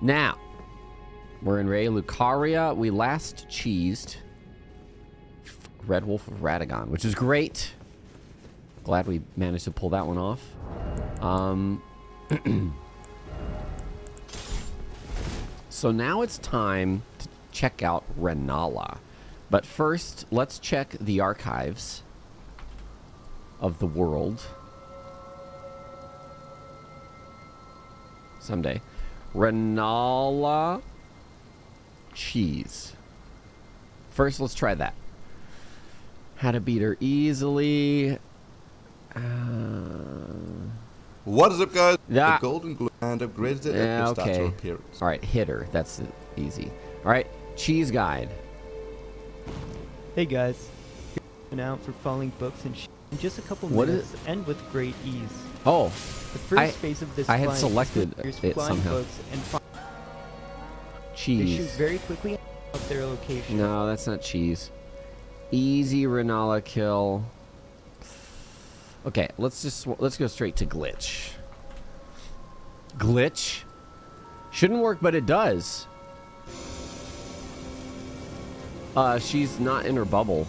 Now, we're in Raya Lucaria. We last cheesed Red Wolf of Radagon, which is great. Glad we managed to pull that one off. Um, so now it's time to check out Renala. But first, let's check the archives of the world. Someday. Renala cheese. First, let's try that. How to beat her easily. Uh, What is up, guys? Yeah. The Golden Glue and upgraded it Yeah, with okay. stature appearance. all right, hit her. That's easy. All right, cheese guide. Hey guys, been out for falling books and sh- in just a couple What minutes and with great ease. Oh, The first I- phase of this I had selected it somehow. fi- they shoot cheese. very quickly up their location. No, that's not cheese. Easy Renala kill. Okay, let's just let's go straight to glitch. Glitch shouldn't work, but it does. Uh, she's not in her bubble.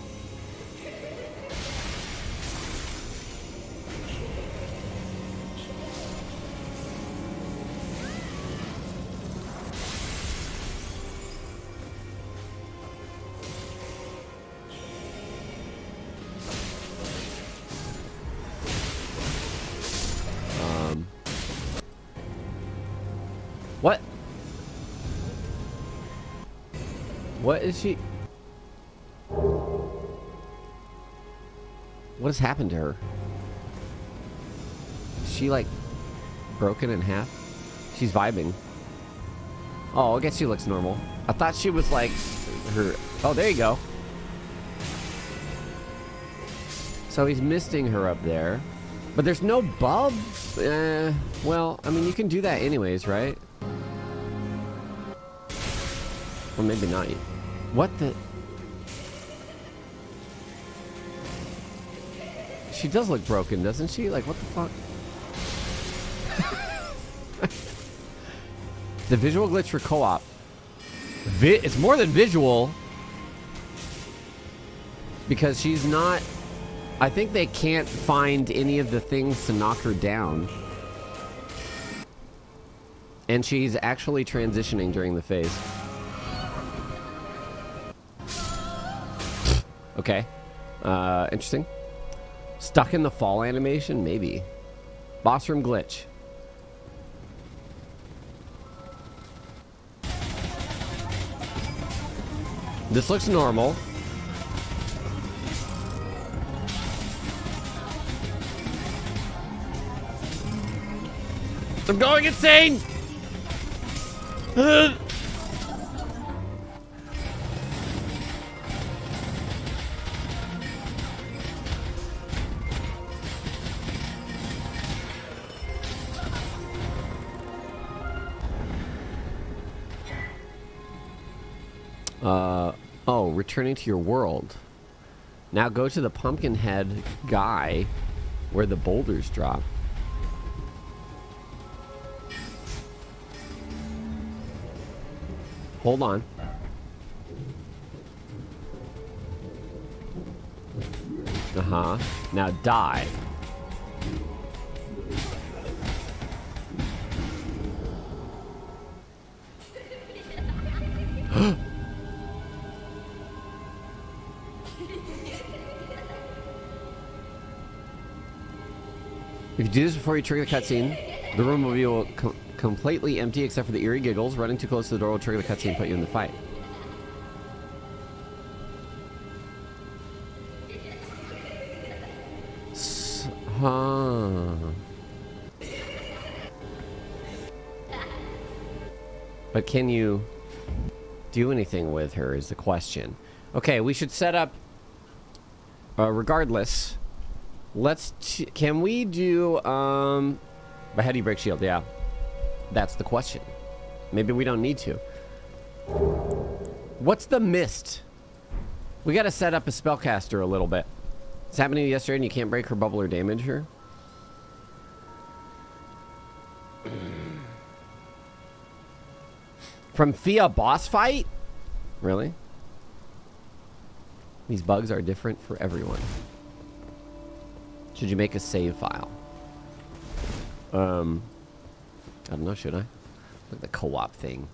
She? What has happened to her? Is she like broken in half? She's vibing. Oh, I guess she looks normal. I thought she was like her. Oh, there you go. So he's misting her up there. But there's no bub? Uh, well, I mean, you can do that anyways, right? Or maybe not. What the? She does look broken, doesn't she? Like, what the fuck? the visual glitch for co-op. Vi it's more than visual. Because she's not... I think they can't find any of the things to knock her down. And she's actually transitioning during the phase. Okay. Uh, interesting. Stuck in the fall animation? Maybe. Boss room glitch. This looks normal. I'm going insane! Uh, oh, returning to your world. Now go to the Pumpkinhead guy where the boulders drop. Hold on. Uh-huh. Now die. If you do this before you trigger the cutscene, the room will be com completely empty except for the eerie giggles. Running too close to the door will trigger the cutscene and put you in the fight. Huh. But can you do anything with her is the question. Okay, we should set up... Uh, regardless, let's... Can we do... Um, but how do you break shield? Yeah. That's the question. Maybe we don't need to. What's the mist? We gotta set up a spellcaster a little bit. It's happening yesterday and you can't break her bubble or damage her? From Fia boss fight? Really? These bugs are different for everyone. Should you make a save file? Um, I don't know, should I? Like the co-op thing.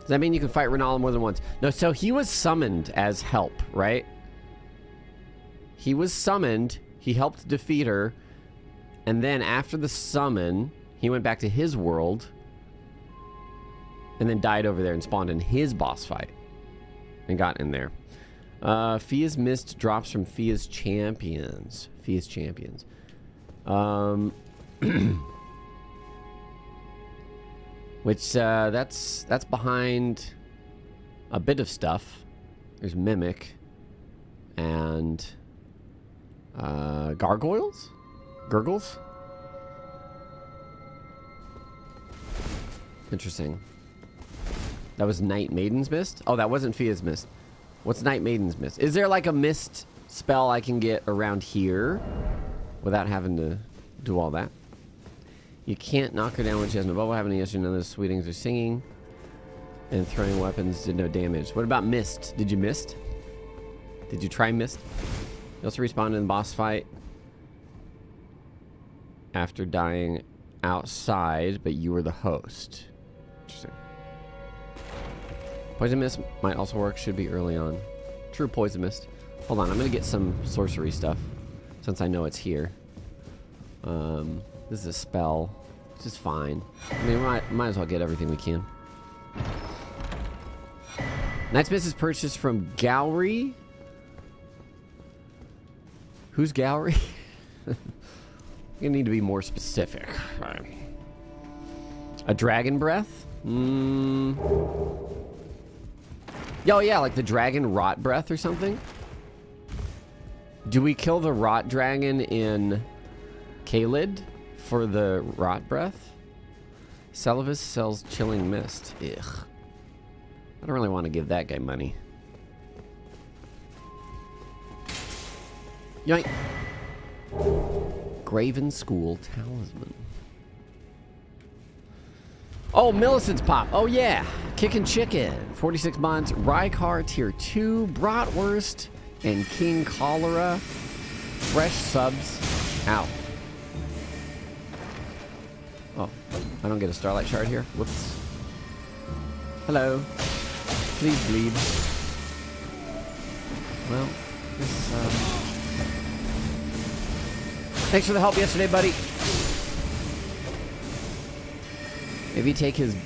Does that mean you can fight Renala more than once? No, so he was summoned as help, right? He was summoned, he helped defeat her, and then after the summon, he went back to his world and then died over there and spawned in his boss fight and got in there. Uh, Fia's Mist drops from Fia's Champions. Fia's Champions. Um, which uh, that's that's behind a bit of stuff. There's Mimic and uh, Gargoyles, Gurgles. Interesting. That was Night Maiden's Mist? Oh, that wasn't Fia's Mist. What's Night Maiden's Mist? Is there like a mist spell I can get around here without having to do all that? You can't knock her down when she has no bubble. Happening yesterday, none of the sweetings are singing. And throwing weapons did no damage. What about Mist? Did you mist? Did you try Mist? You also respawned in the boss fight after dying outside, but you were the host. Interesting. Poison Mist might also work. Should be early on. True Poison Mist. Hold on, I'm to get some sorcery stuff since I know it's here. Um, this is a spell. Which is fine. I mean, might, might as well get everything we can. Night's Mist is purchased from Gallery. Who's Gallery? you need to be more specific. A Dragon Breath? Hmm. Oh, yeah, like the Dragon Rot Breath or something? Do we kill the Rot Dragon in Caelid for the Rot Breath? Seluvis sells Chilling Mist. Ugh. I don't really want to give that guy money. Yoink. Graven School Talisman. Oh, Millicent's Pop. Oh, yeah. Kickin' Chicken. 46 months. Rykar Tier 2. Bratwurst. And King Cholera. Fresh subs. Ow. Oh, I don't get a Starlight Shard here. Whoops. Hello. Please bleed. Well, this, um... Thanks for the help yesterday, buddy. Maybe take his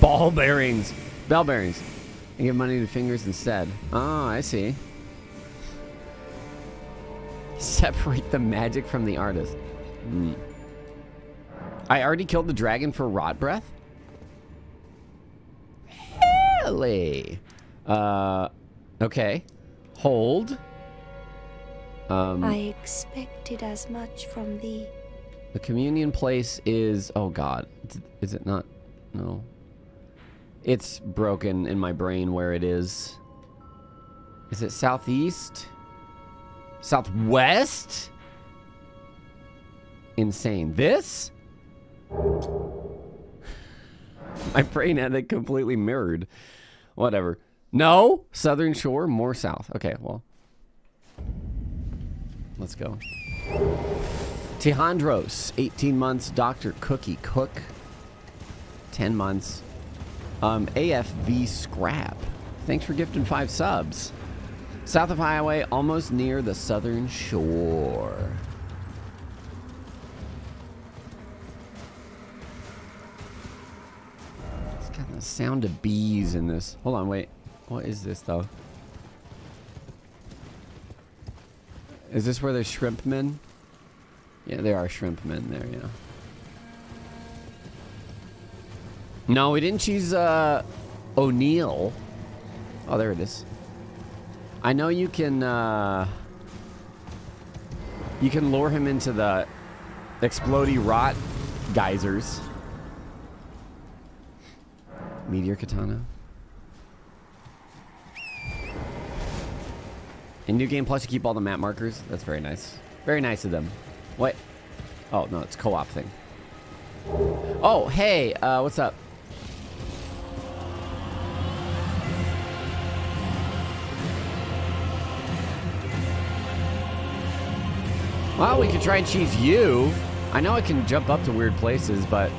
ball bearings, bell bearings, and give money to fingers instead. Oh, I see. Separate the magic from the artist. Hmm. I already killed the dragon for rot breath? Really? Uh, okay. Hold. Um, I expected as much from thee. The communion place is... Oh, God. Is it not? No. It's broken in my brain where it is. Is it southeast? Southwest? Insane. This? My brain had it completely mirrored. Whatever. No? Southern shore? More south. Okay, well. Let's go. Tejandros, 18 months. Dr. Cookie Cook, 10 months. Um, AFV Scrap, thanks for gifting five subs. South of Highway, almost near the southern shore. It's got the sound of bees in this. Hold on, wait. What is this, though? Is this where there's shrimp men? Yeah, there are shrimp men there, yeah. No, we didn't choose uh, O'Neil. Oh, there it is. I know you can uh, you can lure him into the explodey rot geysers. Meteor katana. In New Game Plus, you keep all the map markers. That's very nice. Very nice of them. What? Oh, no, it's co-op thing. Oh, hey, uh, what's up? Well, we could try and cheese you. I know I can jump up to weird places, but...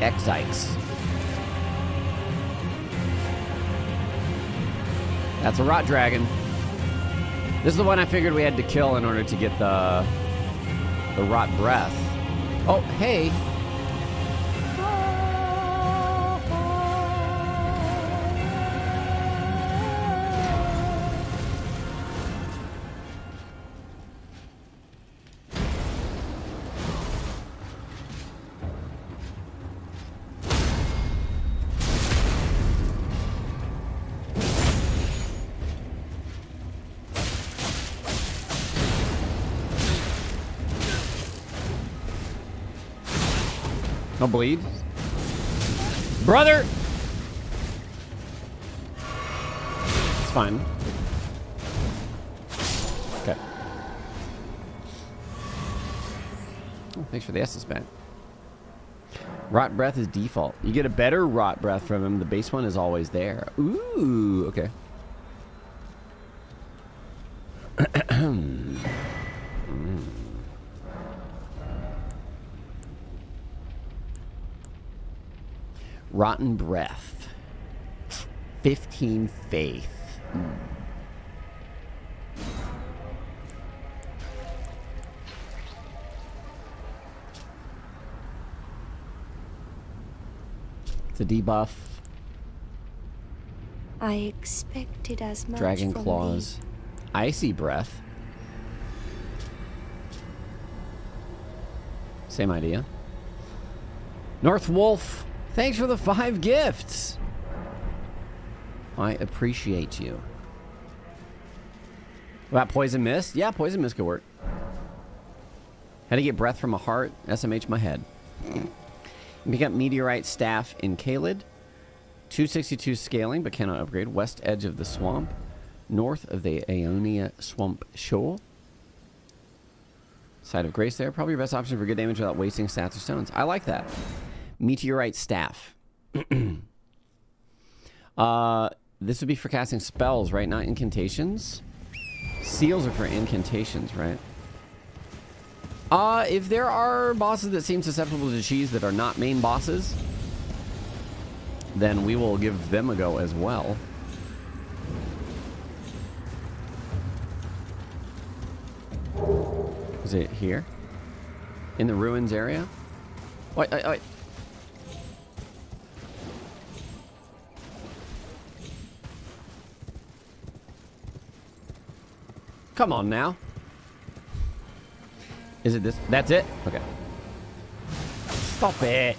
X-Ikes. That's a rot dragon. This is the one I figured we had to kill in order to get the the rot breath. Oh, hey. Bleed. Brother! It's fine. Okay. Oh, thanks for the Estus back. Rot breath is default. You get a better rot breath from him. The base one is always there. Ooh, okay. Hmm. Rotten breath. 15 faith. It's a debuff. I expected as much Dragon claws. Icy breath. Same idea. North Wolf, thanks for the five gifts. I appreciate you. About poison mist? Yeah, poison mist could work. How to get breath from a heart? SMH my head. Pick up meteorite staff in Caelid. 262 scaling, but cannot upgrade. West edge of the swamp. North of the Aeonia swamp shoal. Site of Grace there. Probably your best option for good damage without wasting stats or stones. I like that. Meteorite staff. uh, this would be for casting spells, right? Not incantations. Seals are for incantations, right? Uh, if there are bosses that seem susceptible to cheese that are not main bosses, then we will give them a go as well. Is it here? In the ruins area? Wait, wait, wait. Come on now. Is it this? That's it? Okay. Stop it.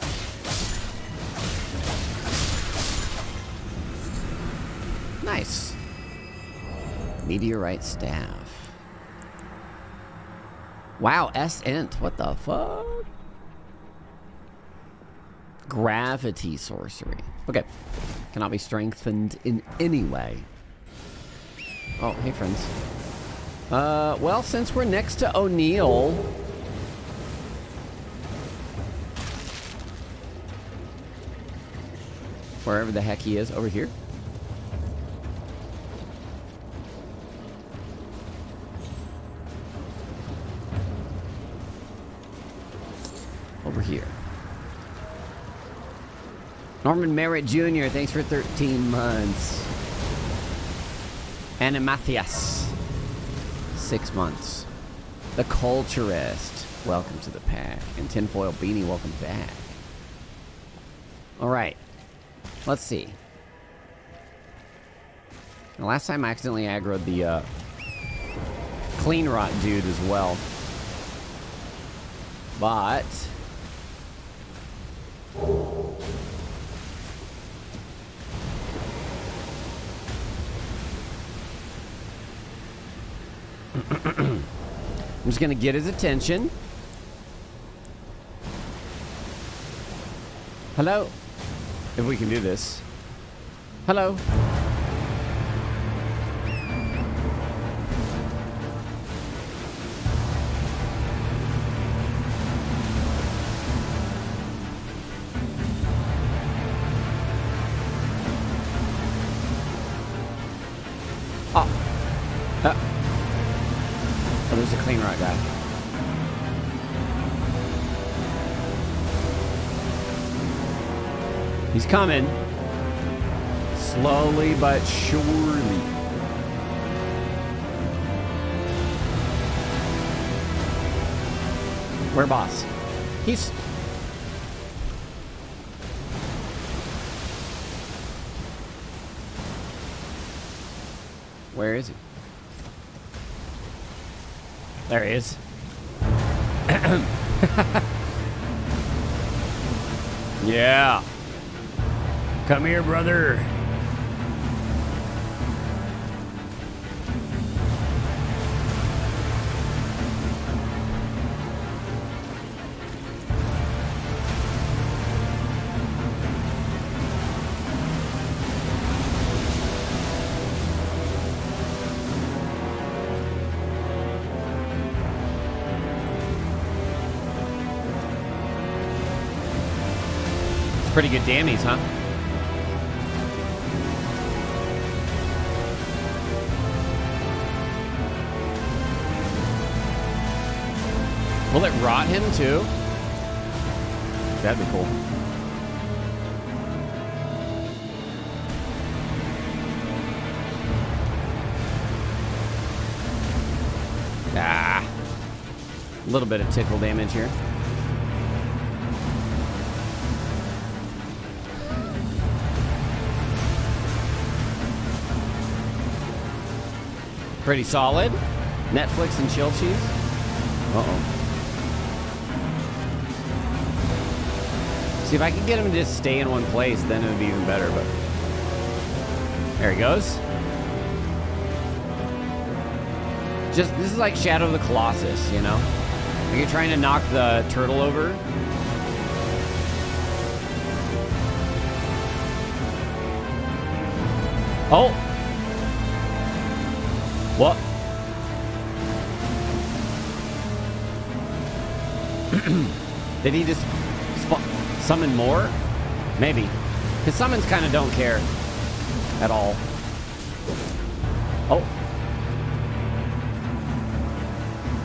Nice. Meteorite staff. Wow, S-Int. What the fuck? Gravity sorcery. Okay. Cannot be strengthened in any way. Oh, hey, friends. Uh, well, since we're next to O'Neil... Wherever the heck he is, over here. Over here. Norman Merritt Jr., thanks for 13 months. Anna Matthias, six months. The Culturist, welcome to the pack. And Tinfoil Beanie, welcome back. All right, let's see. The last time I accidentally aggroed the uh, Cleanrot dude as well. But... I'm just gonna get his attention. Hello? If we can do this. Hello? Coming. Slowly but surely. Where boss? He's... Where is he? There he is. yeah. Come here, brother. pretty good dammies, huh? Will it rot him too? That'd be cool. Ah. A little bit of tickle damage here. Pretty solid. Netflix and chill cheese. Uh-oh. See, if I could get him to just stay in one place, then it would be even better, but... There he goes. Just, this is like Shadow of the Colossus, you know? Like you're trying to knock the turtle over. Oh! What? Did he just summon more? Maybe. His summons kind of don't care at all. Oh.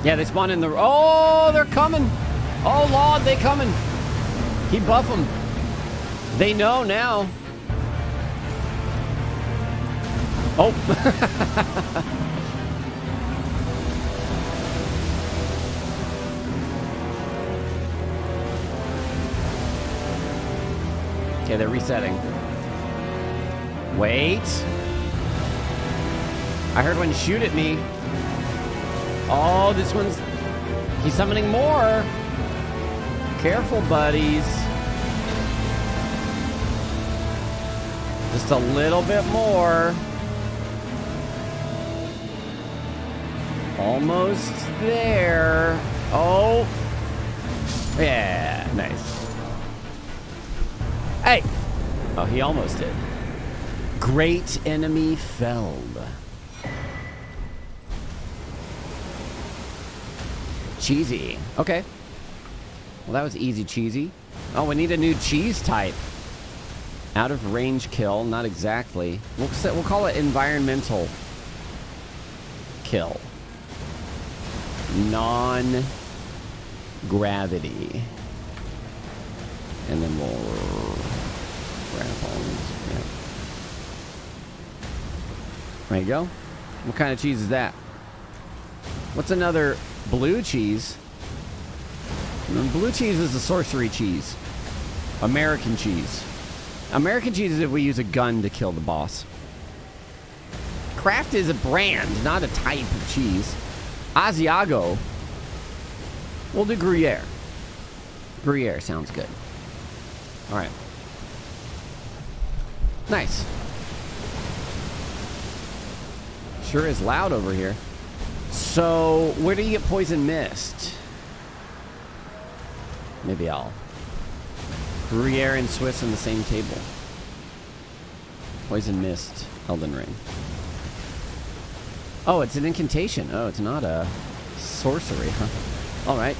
Yeah, they spawn in the... Oh, they're coming. Oh, Lord, they coming. He buff them. They know now. Oh. Okay, they're resetting. Wait. I heard one shoot at me. Oh, this one's... He's summoning more. Careful, buddies. Just a little bit more. Almost there. Oh. Yeah, Oh, he almost did. Great enemy felled. Cheesy. Okay. Well, that was easy cheesy. Oh, we need a new cheese type. Out of range kill, not exactly. We'll, we'll call it environmental kill. Non-gravity. And then we'll yeah. There you go. What kind of cheese is that? What's another blue cheese? Blue cheese is a sorcery cheese. American cheese. American cheese is if we use a gun to kill the boss. Kraft is a brand, not a type of cheese. Asiago. We'll do Gruyere. Gruyere sounds good. All right. Nice. Sure is loud over here. So, where do you get poison mist? Maybe I'll... Gruyere and Swiss on the same table. Poison mist, Elden Ring. Oh, it's an incantation. Oh, it's not a sorcery, huh? Alright.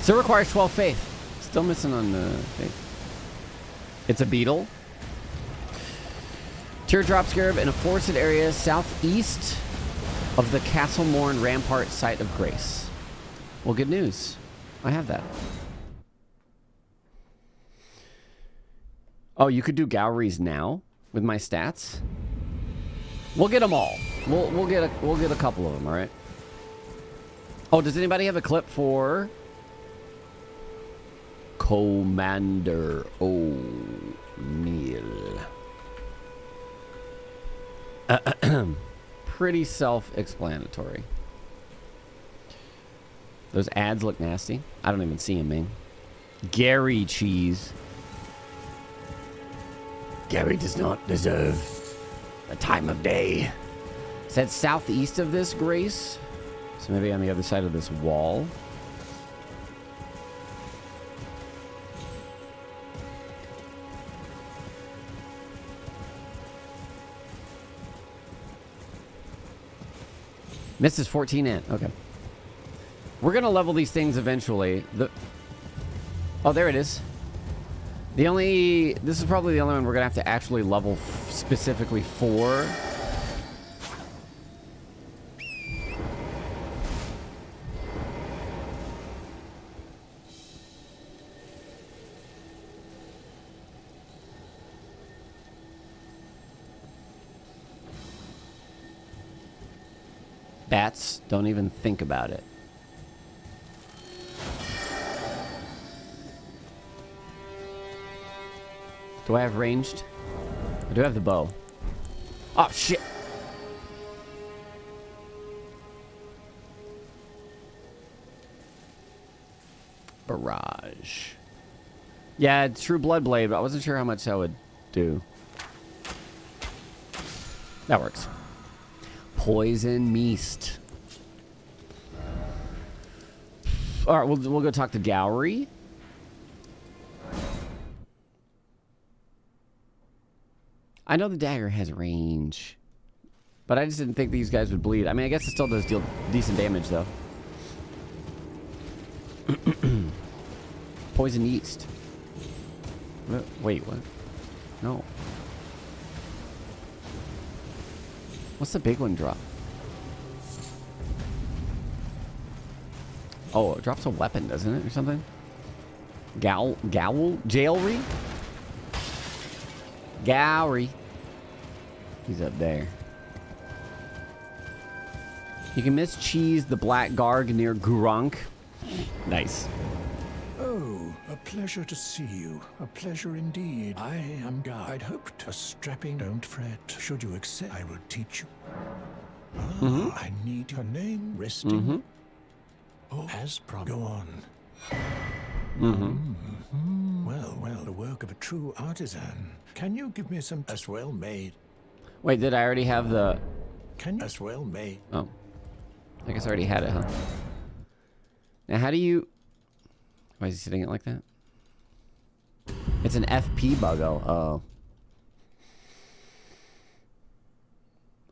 Still requires 12 faith. Still missing on the faith. It's a beetle. Teardrop Scarab in a forested area southeast of the Castle Castlemorn Rampart Site of Grace. Well, good news. I have that. Oh, you could do galleries now with my stats? We'll get them all. We'll we'll get a we'll get a couple of them, all right? Oh, does anybody have a clip for Commander O'Neil? Pretty self-explanatory. Those ads look nasty. I don't even see them, man. Gary cheese. Gary does not deserve the time of day. Is that southeast of this, Grace? So maybe on the other side of this wall. Misses 14 in. Okay. We're going to level these things eventually. The Oh, there it is. The only... This is probably the only one we're going to have to actually level specifically for. Don't even think about it. Do I have ranged? I do have the bow. Oh, shit. Barrage. Yeah, true blood blade, but I wasn't sure how much that would do. That works. Poison Meast. All right, we'll, we'll go talk to Gowry. I know the dagger has range. But I just didn't think these guys would bleed. I mean, I guess it still does deal decent damage, though. Poison yeast. Wait, what? No. What's the big one drop? Oh, it drops a weapon, doesn't it, or something? Gowl, gowl, jailry? Gowry. He's up there. You can miss cheese the black garg near Gurunk. Nice. Oh, a pleasure to see you. A pleasure indeed. I am. I'd hoped a strapping. Don't fret. Should you accept, I will teach you. Ah, mm -hmm. I need your name. Resting. Mm -hmm. Oh, as promised. Go on. Mm -hmm. Mm -hmm. Well, well, the work of a true artisan. Can you give me some as well made? Wait, did I already have the... Can you as well made? Oh. I guess I already had it, huh? Now, how do you... Why is he sitting it like that? It's an FP buggo. Oh.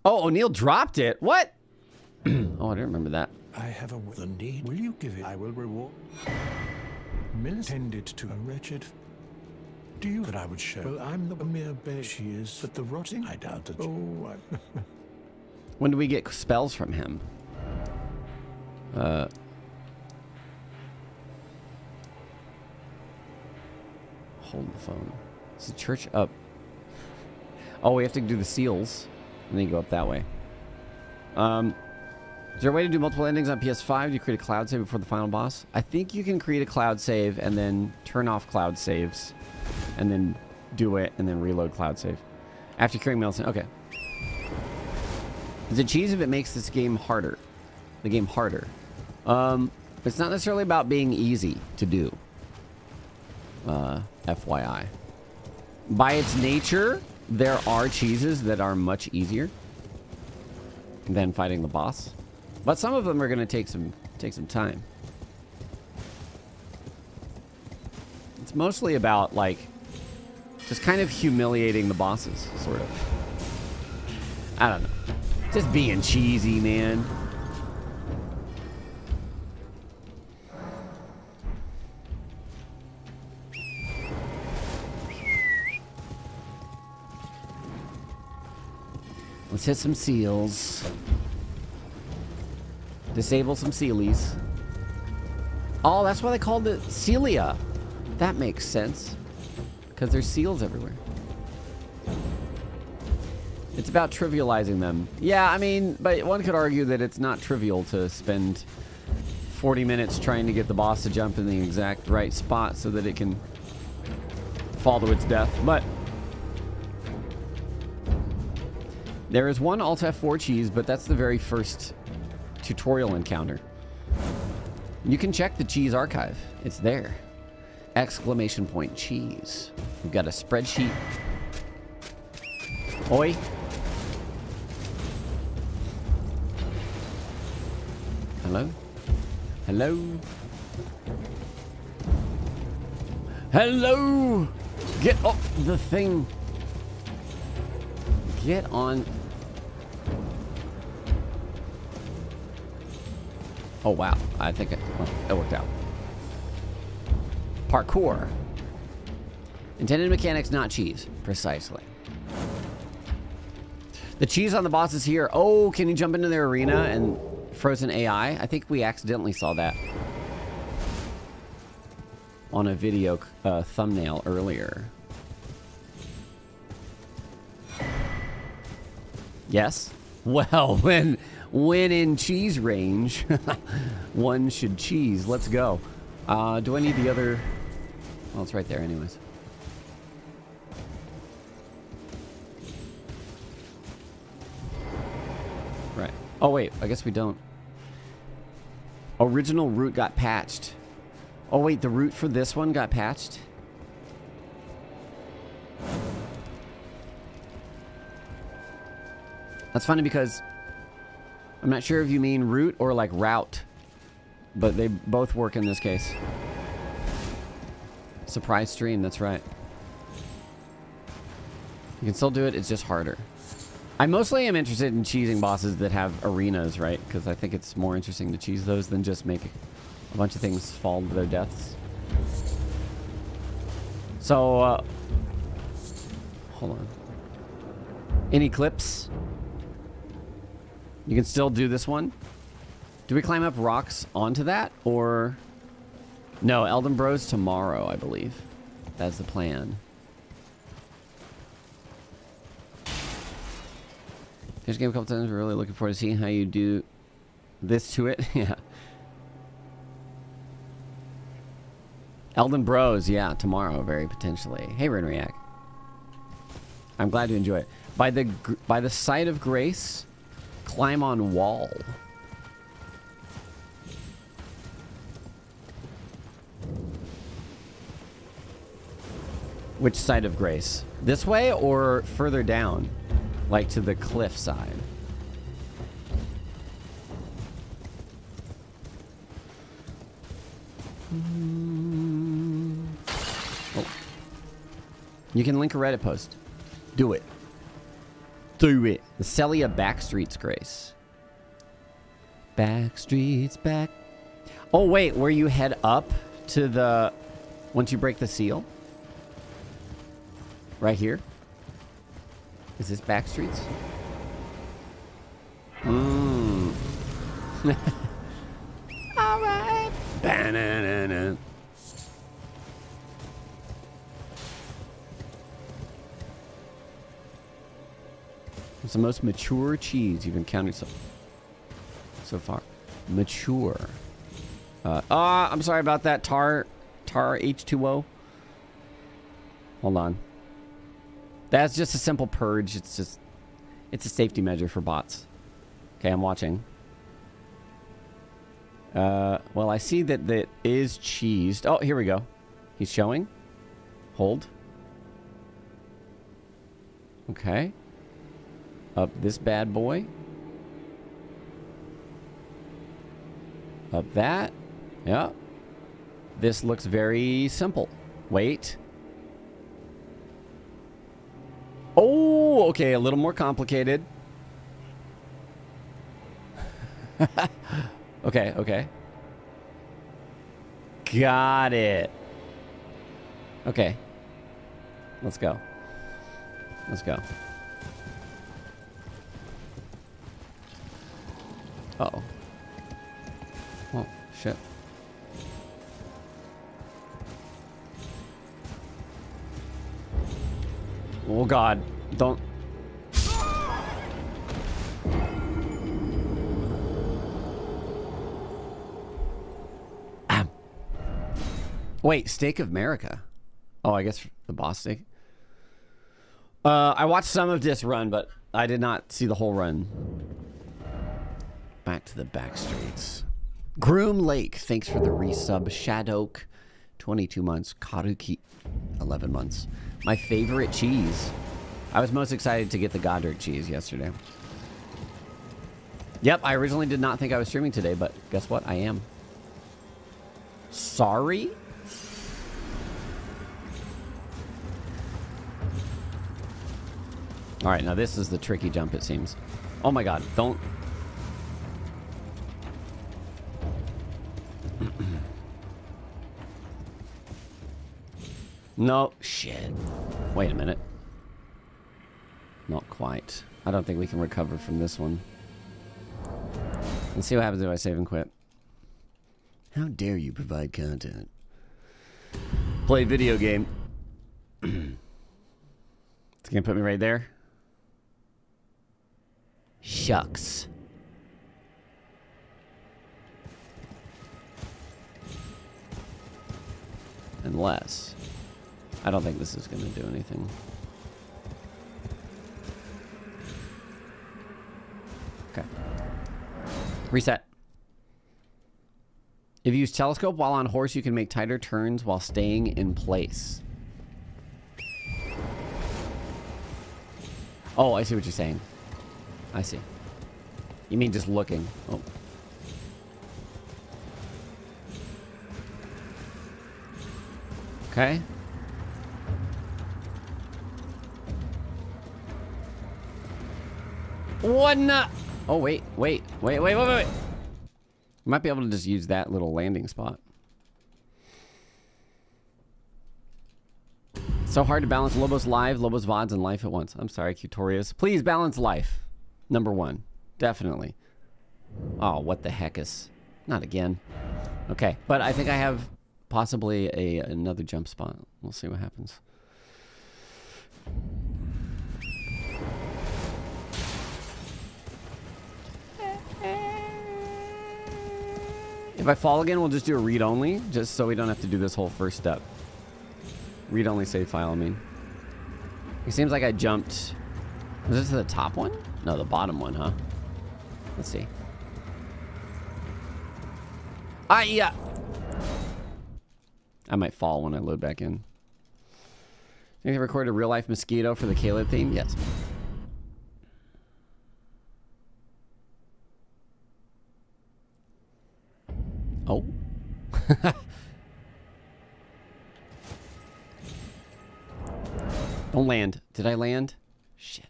Oh, O'Neil dropped it. What? oh, I didn't remember that. I have a will indeed. Will you give it? I will reward. Millicent tended to a wretched. Do you that I would show? Well, I'm the mere bear she is, but the rotting I doubt it. Oh, I... when do we get spells from him? Uh. Hold the phone. Is the church up? Oh, we have to do the seals, and then you go up that way. Um. Is there a way to do multiple endings on PS5? Do you create a cloud save before the final boss? I think you can create a cloud save and then turn off cloud saves. And then do it and then reload cloud save. After curing Millicent. Okay. Is it cheese if it makes this game harder? The game harder. Um, it's not necessarily about being easy to do. Uh, FYI. By its nature, there are cheeses that are much easier than fighting the boss. But some of them are going to take some take some time. It's mostly about like just kind of humiliating the bosses, sort of. I don't know. Just being cheesy, man. Let's hit some seals. Disable some Sealies. Oh, that's why they called it Sellia. That makes sense. Because there's seals everywhere. It's about trivializing them. Yeah, I mean, but one could argue that it's not trivial to spend 40 minutes trying to get the boss to jump in the exact right spot so that it can fall to its death. But there is one Alt F4 cheese, but that's the very first tutorial encounter. You can check the cheese archive. It's there. Exclamation point cheese. We've got a spreadsheet. Oi. Hello? Hello? Hello! Get up the thing. Get on. Oh, wow. I think it, well, it worked out. Parkour. Intended mechanics, not cheese. Precisely. The cheese on the bosses here. Oh, can you jump into their arena and frozen AI? I think we accidentally saw that on a video uh, thumbnail earlier. Yes? Well, when when in cheese range, one should cheese. Let's go. Uh, do I need the other... Well, it's right there anyways. Right. Oh, wait. I guess we don't. Original route got patched. Oh, wait. The route for this one got patched? That's funny because I'm not sure if you mean route or like route, but they both work in this case. Surprise stream, that's right. You can still do it, it's just harder. I mostly am interested in cheesing bosses that have arenas, right? Because I think it's more interesting to cheese those than just make a bunch of things fall to their deaths. So, uh, hold on. Any clips? You can still do this one. Do we climb up rocks onto that? Or... No, Elden Bros tomorrow, I believe. That's the plan. A game a couple times. We're really looking forward to seeing how you do this to it. yeah. Elden Bros, yeah, tomorrow, very potentially. Hey, Renriak. I'm glad you enjoy it. By the by the side of grace, Climb on wall. Which side of Grace? This way or further down? Like to the cliff side? Hmm. Oh. You can link a Reddit post. Do it. Do it. The Sellia Backstreet's Grace. Backstreet's back. Oh, wait. Where you head up to the... Once you break the seal? Right here? Is this Backstreets? Mmm. All right. It's the most mature cheese you've encountered so, so far. Mature. Uh, ah, I'm sorry about that. Tar, tar H2O. Hold on. That's just a simple purge. It's just, it's a safety measure for bots. Okay, I'm watching. Uh, well, I see that that is cheesed. Oh, here we go. He's showing. Hold. Okay up this bad boy. Up that. Yeah. This looks very simple. Wait. Oh, okay, a little more complicated. okay, okay. Got it. Okay. Let's go. Let's go. Uh oh Oh, shit. Oh god. Don't... Wait, Steak of America. Oh, I guess the boss steak. Uh, I watched some of this run, but I did not see the whole run. Back to the back streets. Groom Lake, thanks for the resub. Shadoke, 22 months. Karuki, 11 months. My favorite cheese. I was most excited to get the Goddard cheese yesterday. Yep, I originally did not think I was streaming today, but guess what? I am. Sorry? All right, now this is the tricky jump, it seems. Oh my god, don't... no, shit. Wait a minute. Not quite. I don't think we can recover from this one. Let's see what happens if I save and quit. How dare you provide content? Play video game. it's gonna put me right there. Shucks. Unless. I don't think this is going to do anything. Okay. Reset. If you use telescope while on horse, you can make tighter turns while staying in place. Oh, I see what you're saying. I see. You mean just looking. Oh. Okay. What? Oh, wait, wait, wait, wait, wait, wait. Might be able to just use that little landing spot. So hard to balance Lobos live, Lobos VODs, and life at once. I'm sorry, Cutorious. Please balance life. Number one. Definitely. Oh, what the heck is... Not again. Okay, but I think I have possibly a another jump spot. We'll see what happens. If I fall again, we'll just do a read-only, just so we don't have to do this whole first step. Read-only save file, I mean. It seems like I jumped... Was this the top one? No, the bottom one, huh? Let's see. Ah, yeah. I might fall when I load back in. Think they recorded a real life mosquito for the Caelid theme? Yes. Oh. Don't land. Did I land? Shit.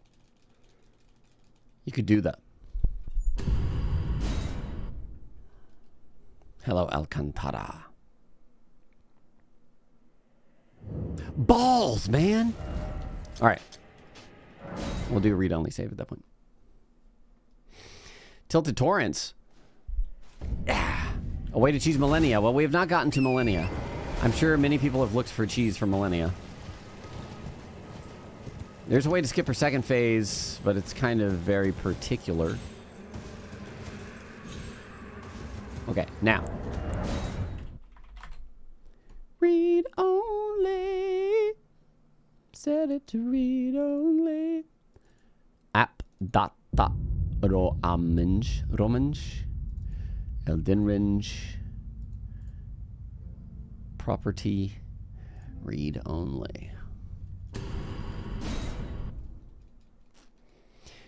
You could do that. Hello, Alcantara. Balls, man! Alright. We'll do a read-only save at that point. Tilted Torrents. A way to cheese Malenia. Well, we have not gotten to Malenia. I'm sure many people have looked for cheese for Malenia. There's a way to skip her second phase, but it's kind of very particular. Okay, now. Read only. Set it to read only. App data roaming roaming Elden Ring property read only.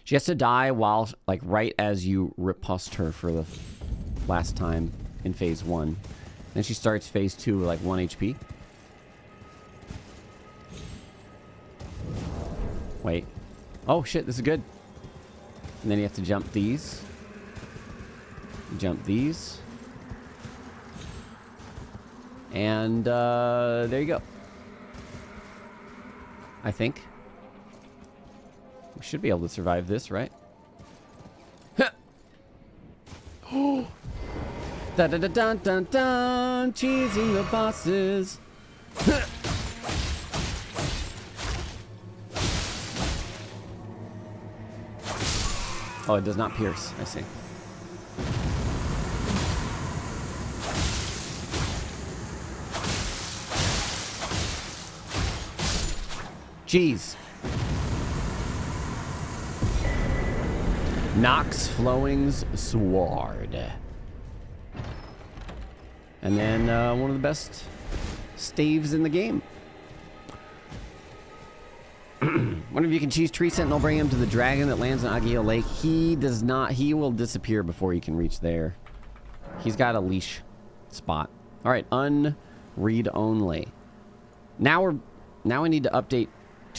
She has to die while, like, right as you repulsed her for the last time in phase one. Then she starts phase two, with, like, 1 HP. Wait. Oh, shit, this is good. And then you have to jump these. Jump these. And, uh, there you go. I think. We should be able to survive this, right? Dun dun dun dun dun dun. Cheesing the bosses. oh, it does not pierce. I see. Jeez. Nox Flowing's Sword. And then uh, one of the best staves in the game. One of you can choose Tree Sentinel, bring him to the dragon that lands in Agheel Lake. He does not, he will disappear before he can reach there. He's got a leash spot. All right, unread only. Now we're, now we need to update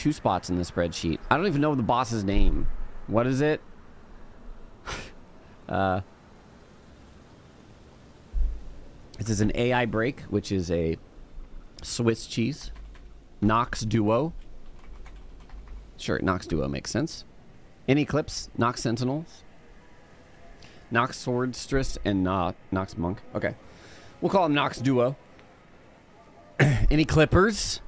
two spots in the spreadsheet. I don't even know the boss's name. What is it? uh, this is an AI break, which is a Swiss cheese. Nox Duo. Sure, Nox Duo makes sense. Any clips? Nox Sentinels. Nox Swordstress and Nox Monk. Okay. We'll call him Nox Duo. Any clippers?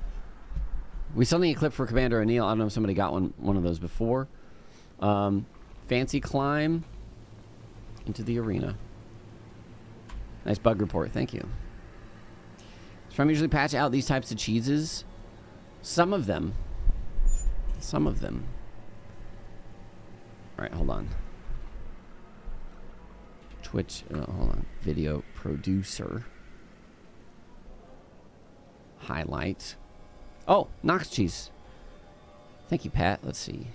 We still need a clip for Commander O'Neil. I don't know if somebody got one one of those before. Um, fancy climb into the arena. Nice bug report. Thank you. From usually patch out these types of cheeses. Some of them. Some of them. All right, hold on. Twitch, uh, hold on. Video producer. Highlight. Oh, Nox cheese. Thank you, Pat. Let's see.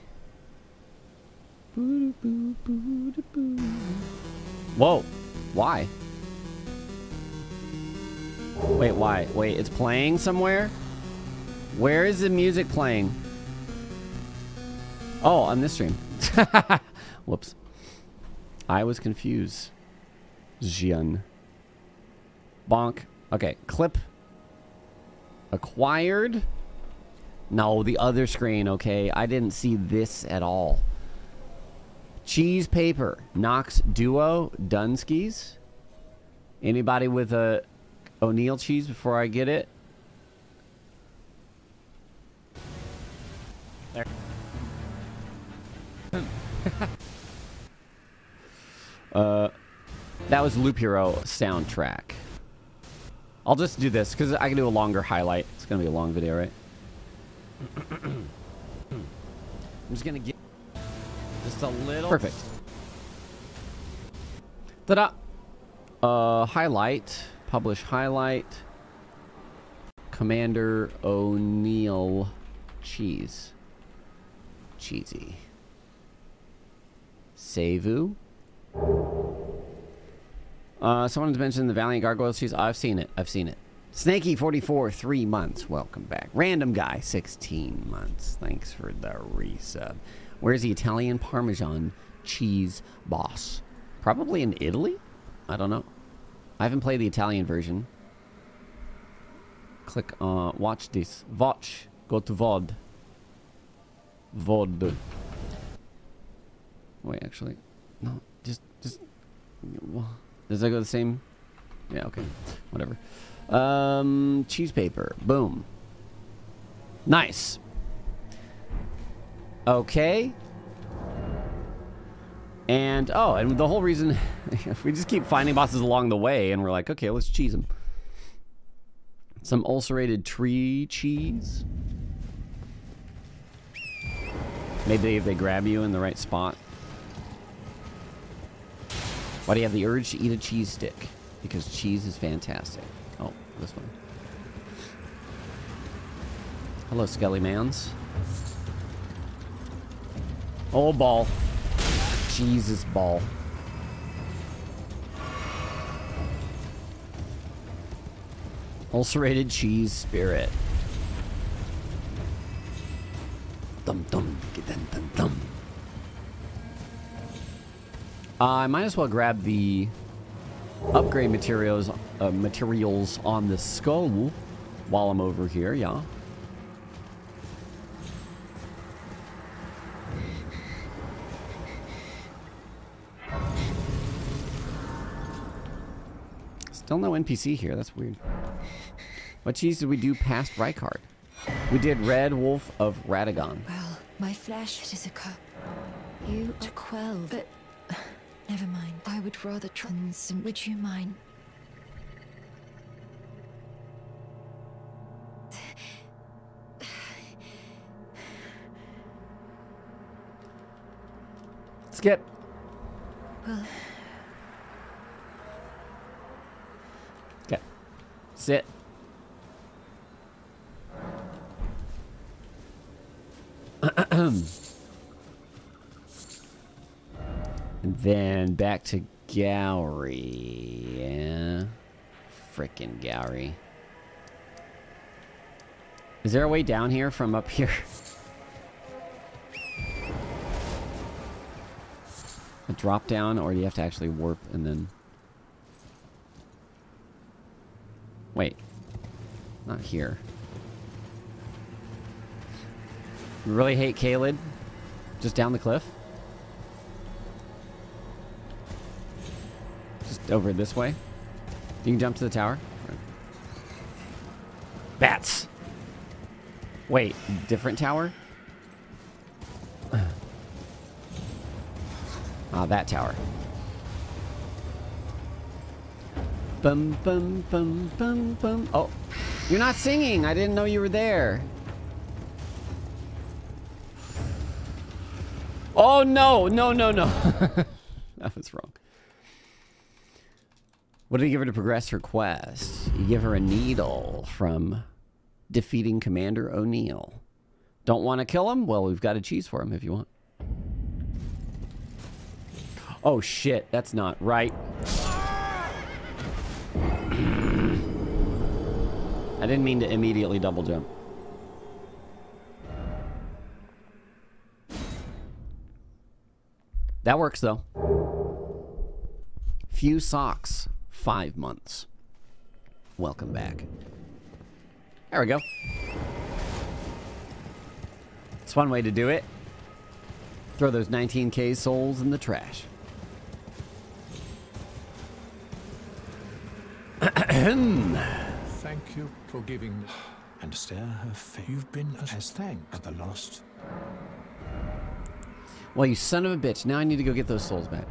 Whoa. Why? Wait, why? Wait, it's playing somewhere? Where is the music playing? Oh, on this stream. Whoops. I was confused. Jian. Bonk. Okay, clip. Acquired. No, the other screen, okay? I didn't see this at all. Cheese paper. Nox Duo. Dunskies. Anybody with a O'Neil cheese before I get it? There. uh, that was Loop Hero soundtrack. I'll just do this because I can do a longer highlight. It's going to be a long video, right? I'm just going to get just a little. Perfect. Ta-da! Uh, highlight. Publish highlight. Commander O'Neil cheese. Cheesy. Seivu. Uh, someone mentioned the Valiant Gargoyles cheese. I've seen it. I've seen it. Snakey44, three months. Welcome back. Random Guy, 16 months. Thanks for the resub. Where's the Italian Parmesan cheese boss? Probably in Italy? I don't know. I haven't played the Italian version. Click uh watch this. Watch. Go to VOD. VOD. Wait, actually. No, just just does that go the same? Yeah, okay. Whatever. Um cheese paper. Boom. Nice. Okay. And, oh, and the whole reason, we just keep finding bosses along the way, and we're like, okay, let's cheese them. Some ulcerated tree cheese. Maybe if they grab you in the right spot. Why do you have the urge to eat a cheese stick? Because cheese is fantastic. This one. Hello, Skelly Mans. Oh, ball. Jesus ball. Ulcerated cheese spirit. Dum dum dum dum dum. Uh, I might as well grab the upgrade materials uh, materials on the skull while I'm over here, yeah. Still no NPC here. That's weird. What cheese did we do past Rykard? We did Red Wolf of Radagon. Well, my flesh is a cup. You are quell, but never mind. I would rather trans. Would you mind? Skip. Well, Okay. Sit. and then back to Gowry. Yeah. Frickin' Gowry. Is there a way down here from up here? a drop down, or do you have to actually warp and then... Wait. Not here. Really hate Caelid? Just down the cliff? Just over this way? You can jump to the tower? Bats! Wait, different tower? Ah, that tower. Bum bum bum bum bum. Oh, you're not singing. I didn't know you were there. Oh no, no, no, no. that was wrong. What do you give her to progress her quest? You give her a needle from defeating Commander O'Neil. Don't want to kill him? Well, we've got a cheese for him if you want. Oh shit, that's not right. I didn't mean to immediately double jump. That works though. Few socks, five months. Welcome back. There we go. It's one way to do it. Throw those 19k souls in the trash. Thank you for giving me. and stare her face. You've been as thanks for the lost. Well, you son of a bitch. Now I need to go get those souls back.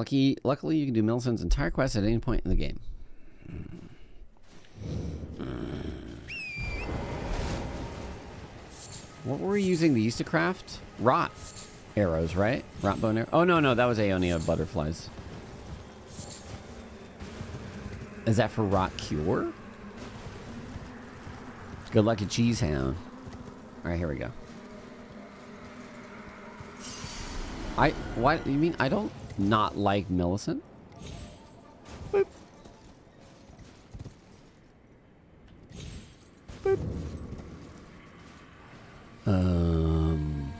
Lucky, luckily, you can do Millicent's entire quest at any point in the game. What were we using these to craft? Rot arrows, right? Rot bone arrow. Oh, no, no, that was Aeonia butterflies. Is that for rot cure? Good luck at Cheesehound. All right, here we go. I what you mean? I don't not like Millicent. Boop. Boop. Um.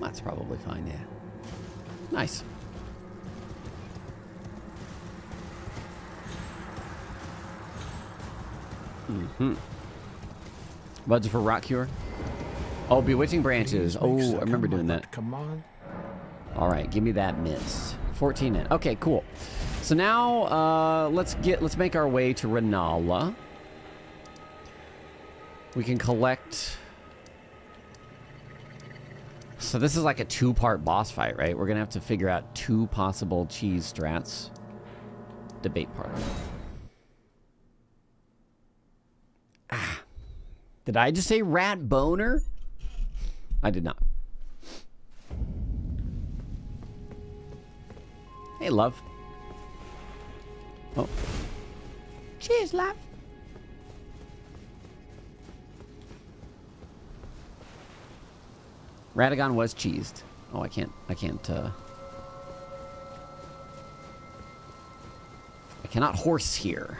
That's probably fine, yeah. Nice. Mm-hmm. Buds for rock cure. Oh, bewitching branches. Oh, I remember doing that. Come on. All right, give me that mist. 14 in. Okay, cool. So now uh, let's get let's make our way to Renala. We can collect. So this is like a two-part boss fight, right? We're gonna have to figure out two possible cheese strats. Debate part. Ah. Did I just say rat boner? I did not. Hey, love. Oh. Cheers, love. Radagon was cheesed. Oh, I can't, I can't, uh... I cannot horse here.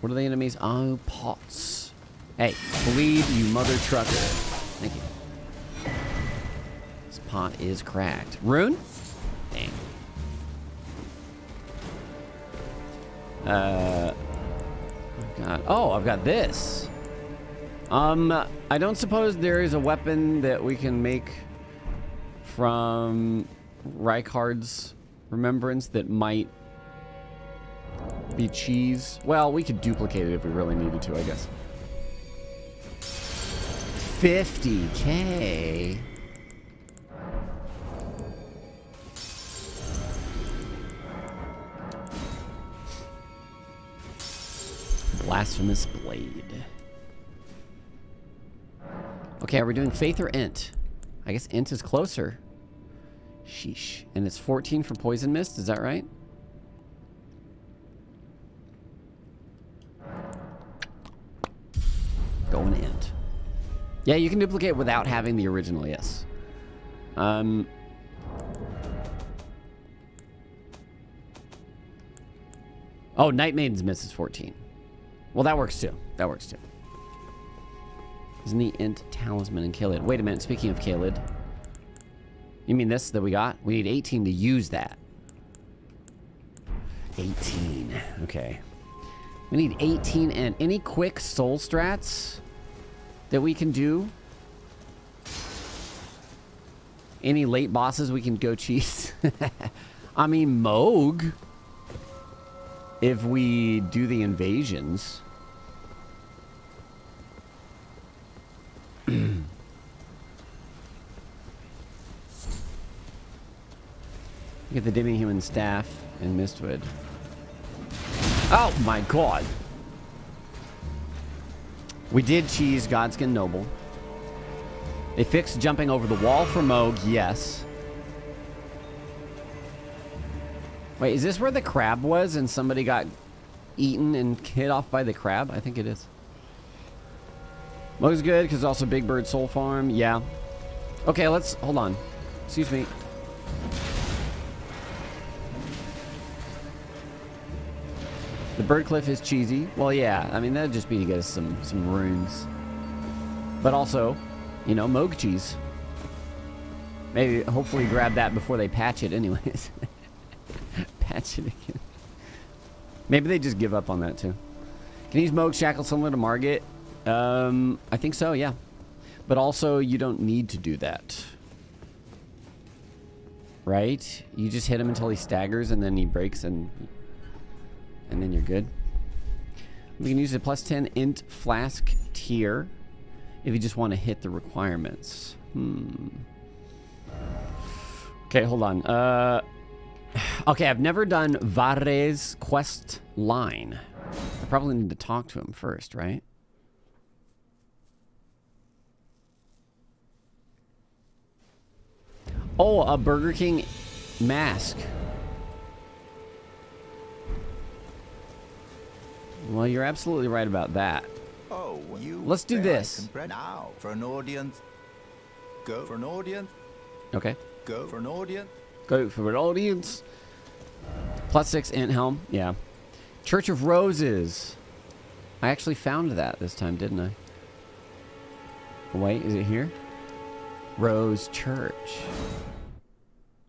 What are the enemies? Oh, pots. Hey, bleed, you mother trucker. Thank you. This pot is cracked. Rune? Dang. Uh, I've got, oh, I've got this. Um, I don't suppose there is a weapon that we can make from Rykard's remembrance that might be cheese. Well, we could duplicate it if we really needed to, I guess. 50k. Blasphemous Blade. Okay, are we doing Faith or Int? I guess Int is closer. Sheesh. And it's 14 for Poison Mist, is that right? Going Int. Yeah, you can duplicate without having the original, yes. Um... Oh, Night Maiden's Mist is 14. Well, that works too. That works too. Isn't the int talisman and Caelid? Wait a minute. Speaking of Caelid, you mean this that we got? We need 18 to use that. 18. Okay. We need 18 and any quick soul strats that we can do. Any late bosses we can go cheese. I mean, Mohg if we do the invasions. Get the demi-human staff and Mistwood. Oh my god! We did cheese Godskin Noble. They fixed jumping over the wall for Mohg, yes. Wait, is this where the crab was and somebody got eaten and hit off by the crab? I think it is. Looks good because also Big Bird Soul Farm. Yeah. Okay, let's hold on. Excuse me. The bird cliff is cheesy. Well, yeah. I mean, that'd just be to get us some some runes. But also, you know, Mohg cheese. Maybe, hopefully, grab that before they patch it, anyways. patch it again. Maybe they just give up on that too. Can you use Mohg Shackle similar to Margit? Um, I think so, yeah. But also, you don't need to do that. Right? You just hit him until he staggers and then he breaks and and then you're good. We can use a plus 10 int flask tier if you just want to hit the requirements. Hmm. Okay, hold on. Uh, okay, I've never done Varre's quest line. I probably need to talk to him first, right? Oh, a Burger King mask. Well, you're absolutely right about that. Oh, you. Let's do this. Now, for an audience. Go for an audience. Okay. Go for an audience. Go for an audience. Plus six int helm. Yeah. Church of Roses. I actually found that this time, didn't I? Wait, is it here? Rose Church.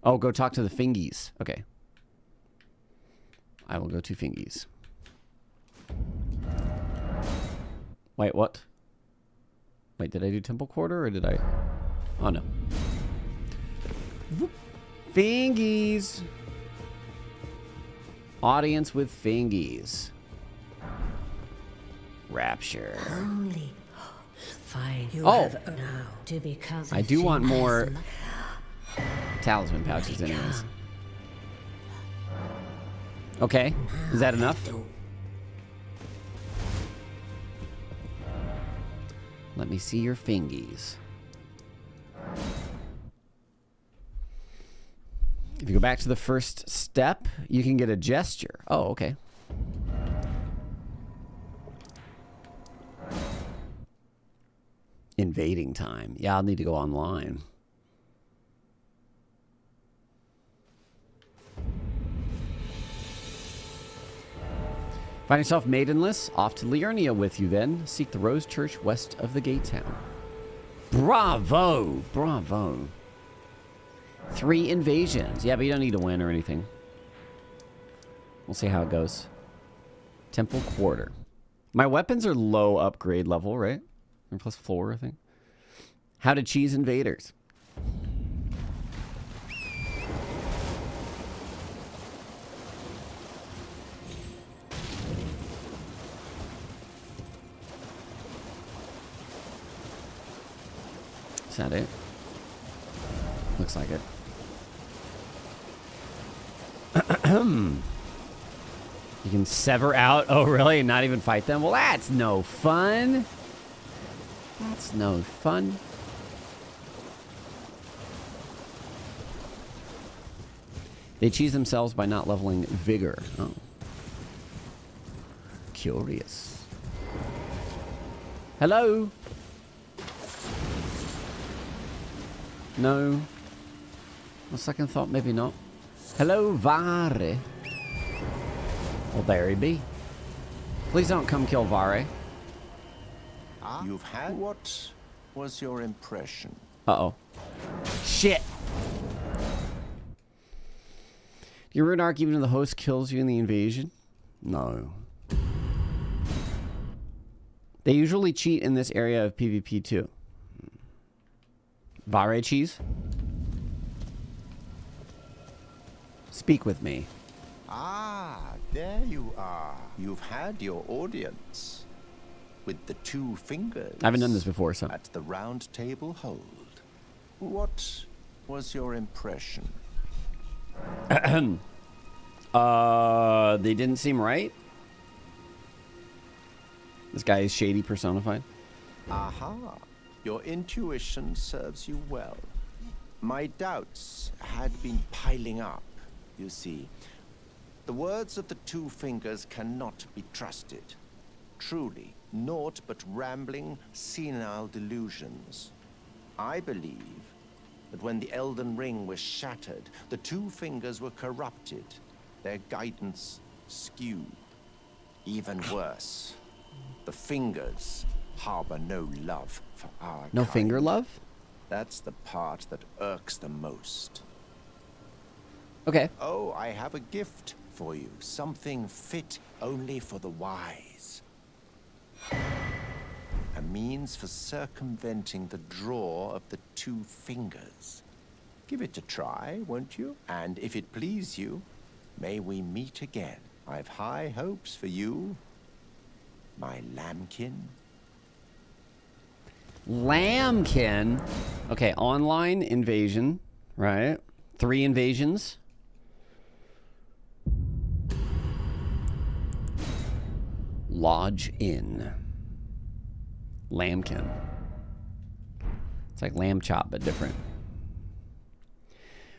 Oh, go talk to the Fingies. Okay. I will go to Fingies. Wait, what? Wait, did I do Temple Quarter or did I? Oh no. Whoop. Fingies. Audience with Fingies. Rapture. Only fine. You Oh. now to become. I do want more talisman pouches anyways. Okay. Is that enough? Let me see your fingies. If you go back to the first step, you can get a gesture. Oh, okay. Invading time. Yeah, I'll need to go online. Find yourself maidenless? Off to Liurnia with you then. Seek the Rose Church west of the gate town. Bravo! Bravo. Three invasions. Yeah, but you don't need to win or anything. We'll see how it goes. Temple Quarter. My weapons are low upgrade level, right? Or plus four, I think. How to cheese invaders. That it? Looks like it. You can sever out. Oh, really? And not even fight them? Well, that's no fun. That's no fun. They cheese themselves by not leveling vigor. Oh. Curious. Hello? No. A second thought, maybe not. Hello, Varre. Well, there he be. Please don't come kill Varre. Ah. You've had what was your impression? Uh-oh. Shit! Do you rune arc even if the host kills you in the invasion? No. They usually cheat in this area of PvP too. Varre cheese? Speak with me. Ah, there you are. You've had your audience. With the two fingers. I haven't done this before, so. At the round table hold. What was your impression? Uh, they didn't seem right. This guy is shady personified. Aha. Your intuition serves you well. My doubts had been piling up, you see. The words of the two fingers cannot be trusted. Truly, naught but rambling, senile delusions. I believe that when the Elden Ring was shattered, the two fingers were corrupted, their guidance skewed. Even worse, the fingers harbor no love for our No kind. finger love? That's the part that irks the most. Okay. Oh, I have a gift for you. Something fit only for the wise. A means for circumventing the draw of the two fingers. Give it a try, won't you? And if it please you, may we meet again. I've high hopes for you, my lambkin. Lambkin. Okay, online invasion, right? Three invasions. Lodge in. Lambkin. It's like lamb chop, but different.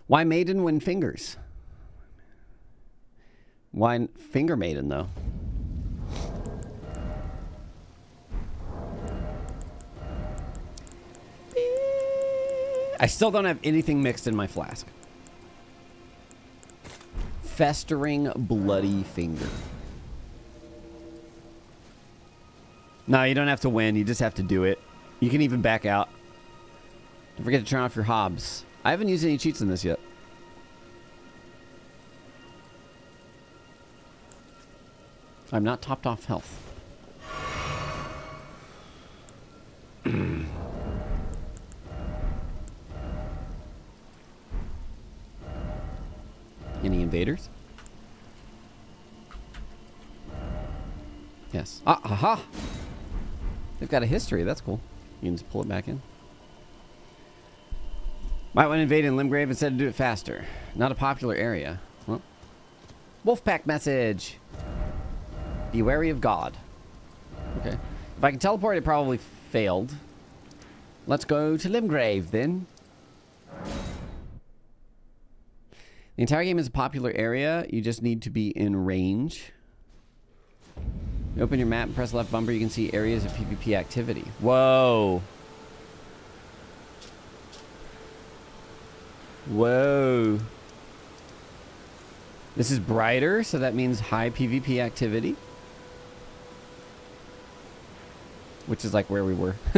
Why maiden when fingers? Why finger maiden, though? I still don't have anything mixed in my flask. Festering bloody finger. No, you don't have to win. You just have to do it. You can even back out. Don't forget to turn off your hobs. I haven't used any cheats in this yet. I'm not topped off health. Any invaders? Yes. Ah, aha! They've got a history. That's cool. You can just pull it back in. Might want to invade in Limgrave instead of do it faster. Not a popular area. Well, Wolfpack message. Be wary of God. Okay. If I can teleport, it probably failed. Let's go to Limgrave then. The entire game is a popular area. You just need to be in range. You open your map and press left bumper, you can see areas of PvP activity. Whoa. Whoa. This is brighter, so that means high PvP activity. Which is like where we were.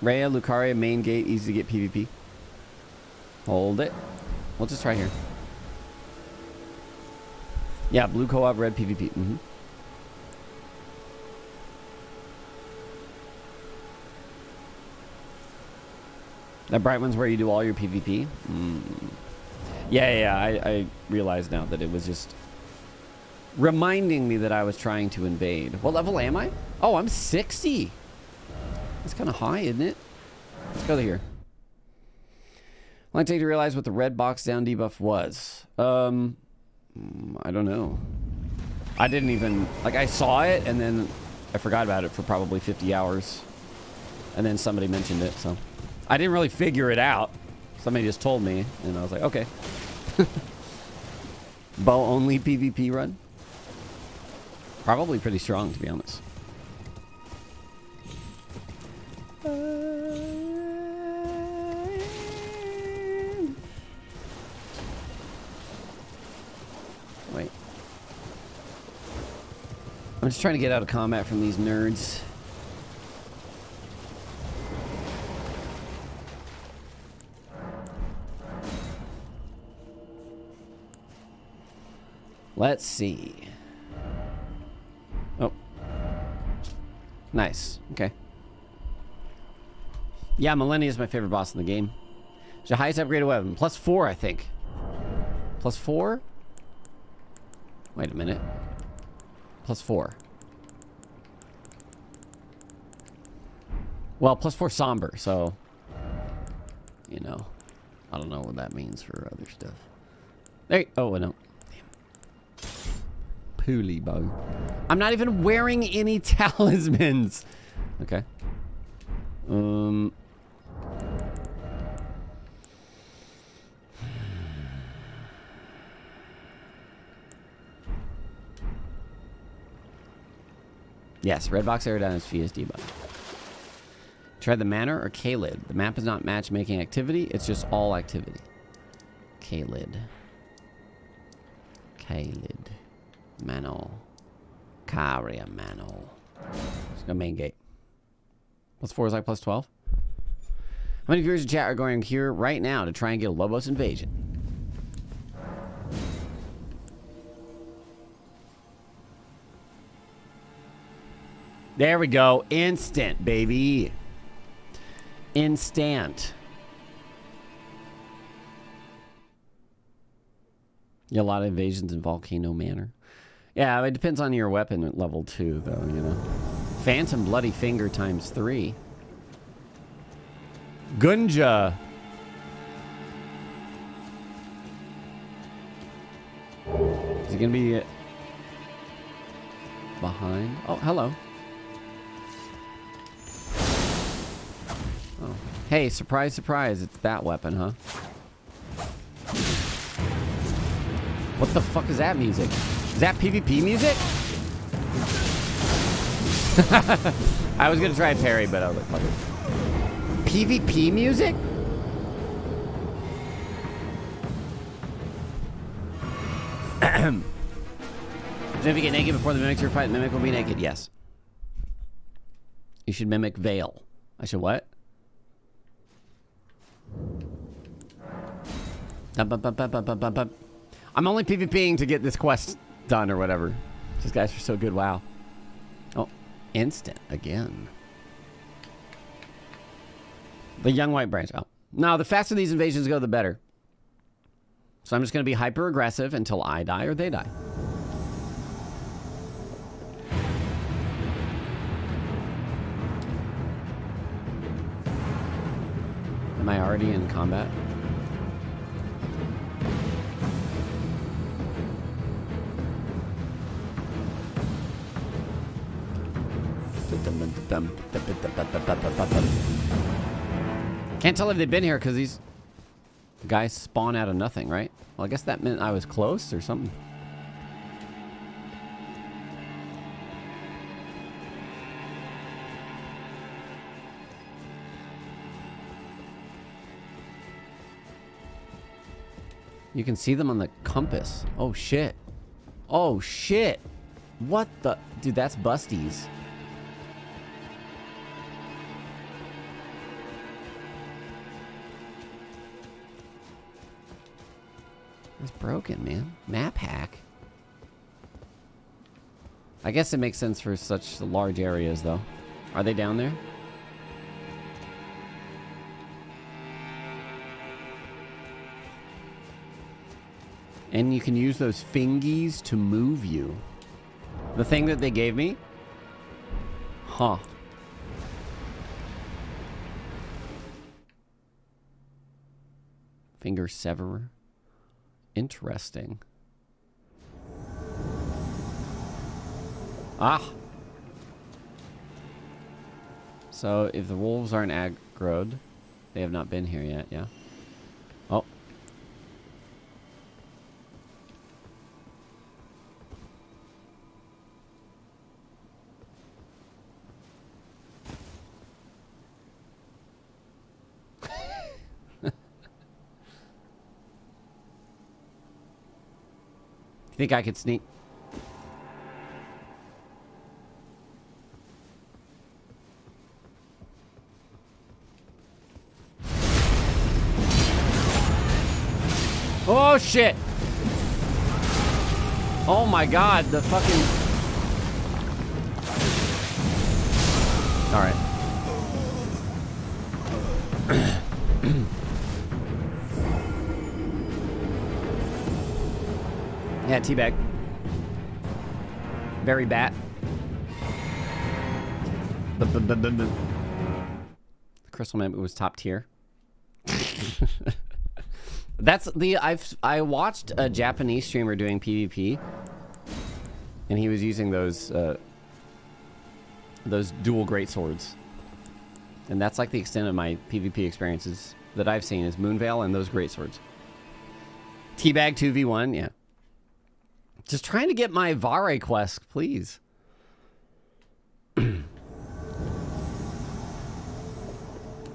Raya, Lucaria, main gate, easy to get PvP. Hold it. We'll just try here. Yeah, blue co-op, red PvP. hmm That bright one's where you do all your PvP. Mm. Yeah, yeah, yeah, I, I realize now that it was just reminding me that I was trying to invade. What level am I? Oh, I'm 60. That's kind of high, isn't it? Let's go to here. I take to realize what the red box down debuff was. Um, I don't know. I didn't even like I saw it and then I forgot about it for probably 50 hours, and then somebody mentioned it, so I didn't really figure it out. Somebody just told me, and I was like, okay. Bow only PvP run. Probably pretty strong, to be honest. Wait. I'm just trying to get out of combat from these nerds. Let's see. Oh. Nice. Okay. Yeah, Malenia is my favorite boss in the game. It's the highest upgraded weapon. Plus four, I think. Plus four? Wait a minute. Plus four. Well, plus four somber, so... You know. I don't know what that means for other stuff. There Oh, no. Pooly bow. I'm not even wearing any talismans. Okay. Um... Yes, red box Aerodynamics fee is debuff. Try the manor or Caelid. The map is not matchmaking activity, it's just all activity. Caelid. Caelid. Mano. Caria Mano. Let's go main gate. Plus 4 is like plus 12. How many viewers in chat are going here right now to try and get a Lobos invasion? There we go. Instant, baby. Instant. Yeah, a lot of invasions in Volcano Manor. Yeah, it depends on your weapon level too, though, you know. Phantom Bloody Finger times three. Gunja. Is he gonna be uh, behind? Oh, hello. Hey, surprise, surprise, it's that weapon, huh? What the fuck is that music? Is that PvP music? I was gonna try parry, but I was like, fuck it. PvP music? if you get naked before the mimics fighting, the mimic will be naked. Yes. You should mimic Veil. I should what? Dum, bum, bum, bum, bum, bum, bum, bum. I'm only PvPing to get this quest done or whatever. These guys are so good. Wow. Oh, instant again. The young white branch. Oh. Now, the faster these invasions go, the better. So I'm just going to be hyper aggressive until I die or they die. Am I already in combat? Can't tell if they've been here because these guys spawn out of nothing, right? Well, I guess that meant I was close or something. You can see them on the compass. Oh, shit. Oh, shit. What the? Dude, that's busties. That's broken, man. Map hack. I guess it makes sense for such large areas, though. Are they down there? And you can use those fingies to move you. The thing that they gave me? Huh. Finger severer. Interesting. Ah. So if the wolves aren't aggroed, they have not been here yet, yeah? Oh. You think I could sneak? Oh shit! Oh my god, the fucking... Alright. yeah, teabag. Very bat. The, crystal map was top tier. That's the I've I watched a Japanese streamer doing PvP, and he was using those uh, those dual great swords, and that's like the extent of my PvP experiences that I've seen is Moonveil and those great swords. Teabag two v one, yeah. Just trying to get my Varre quest, please. Wait,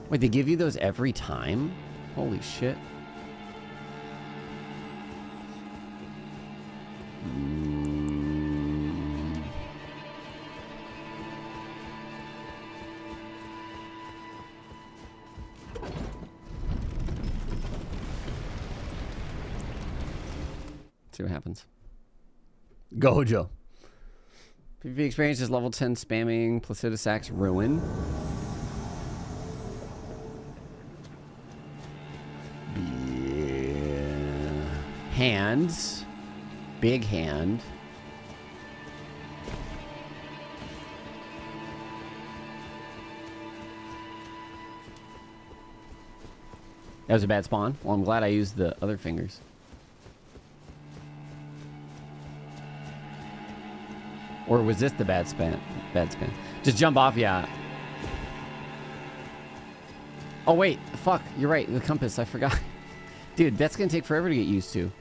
they give you those every time? Holy shit. Mm. See what happens. Gojo. PvP experience is level 10 spamming Placidusax's Ruin. Yeah. Hands. Big hand. That was a bad spawn. Well, I'm glad I used the other fingers. Or was this the bad spin? Bad spin. Just jump off, yeah. Oh, wait. Fuck. You're right. The compass. I forgot. Dude, that's going to take forever to get used to.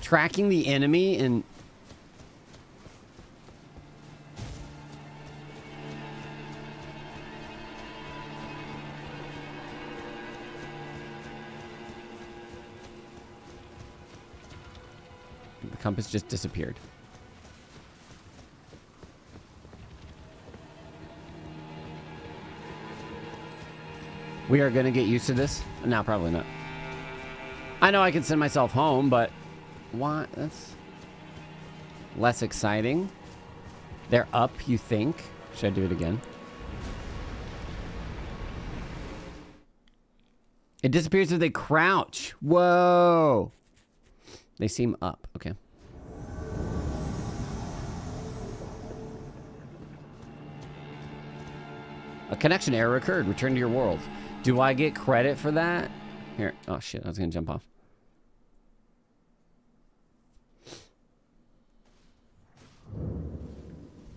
Tracking the enemy and... The compass just disappeared. We are going to get used to this? No, probably not. I know I can send myself home, but why? That's less exciting. They're up, you think? Should I do it again? It disappears if they crouch. Whoa. They seem up. Okay. A connection error occurred. Return to your world. Do I get credit for that? Here. Oh, shit. I was going to jump off.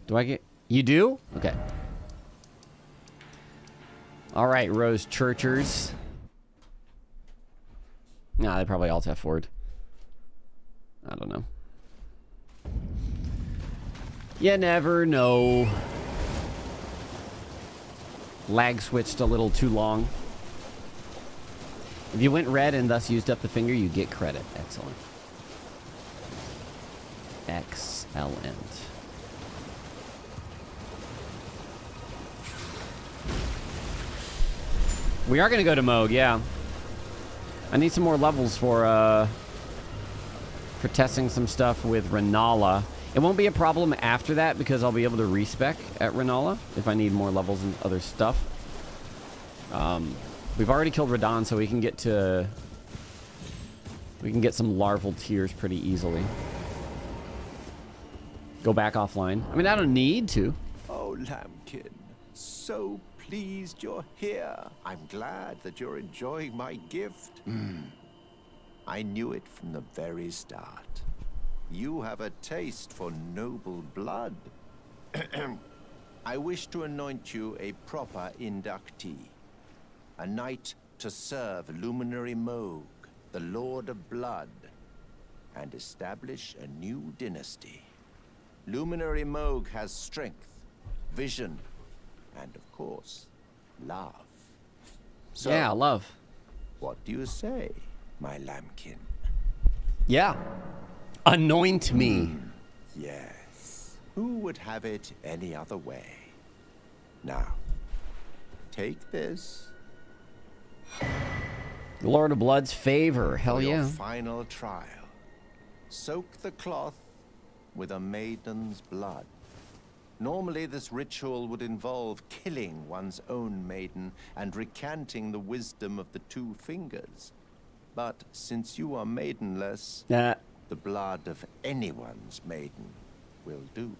Do I get... You do? Okay. All right, Rose Churchers. Nah, they probably all F forward. I don't know. You never know. Lag switched a little too long. If you went red and thus used up the finger, you get credit. Excellent. Excellent. We are going to go to Mohg, yeah. I need some more levels for, uh... For testing some stuff with Renala. It won't be a problem after that because I'll be able to respec at Renala if I need more levels and other stuff. Um, we've already killed Radahn, so we can get to... We can get some larval tears pretty easily. Go back offline. I mean, I don't need to. Oh, Lambkin, so pleased you're here. I'm glad that you're enjoying my gift. I knew it from the very start. You have a taste for noble blood. I wish to anoint you a proper inductee. A knight to serve Luminary Mohg, the Lord of Blood, and establish a new dynasty. Luminary Mohg has strength, vision, and of course, love. So, yeah, love. what do you say, my lambkin? Yeah. Anoint me. Yes. Who would have it any other way? Now, take this Lord of Blood's favor. Hell for your yeah. final trial. Soak the cloth with a maiden's blood. Normally, this ritual would involve killing one's own maiden and recanting the wisdom of the two fingers. But since you are maidenless, Uh, the blood of anyone's maiden will do.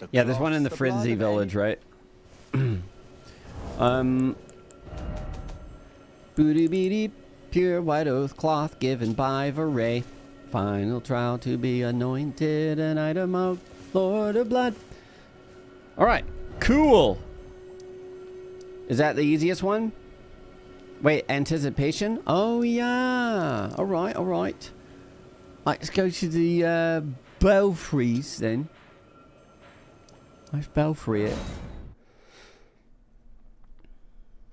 The yeah, there's one in the Fritzy of village, right? um. Booty beady, pure white oath cloth given by Varre. Final trial to be anointed, an item of Lord of Blood. All right, cool. Is that the easiest one? Wait, anticipation? Oh yeah. All right, all right. Let's go to the uh, belfries then. Let's belfry it.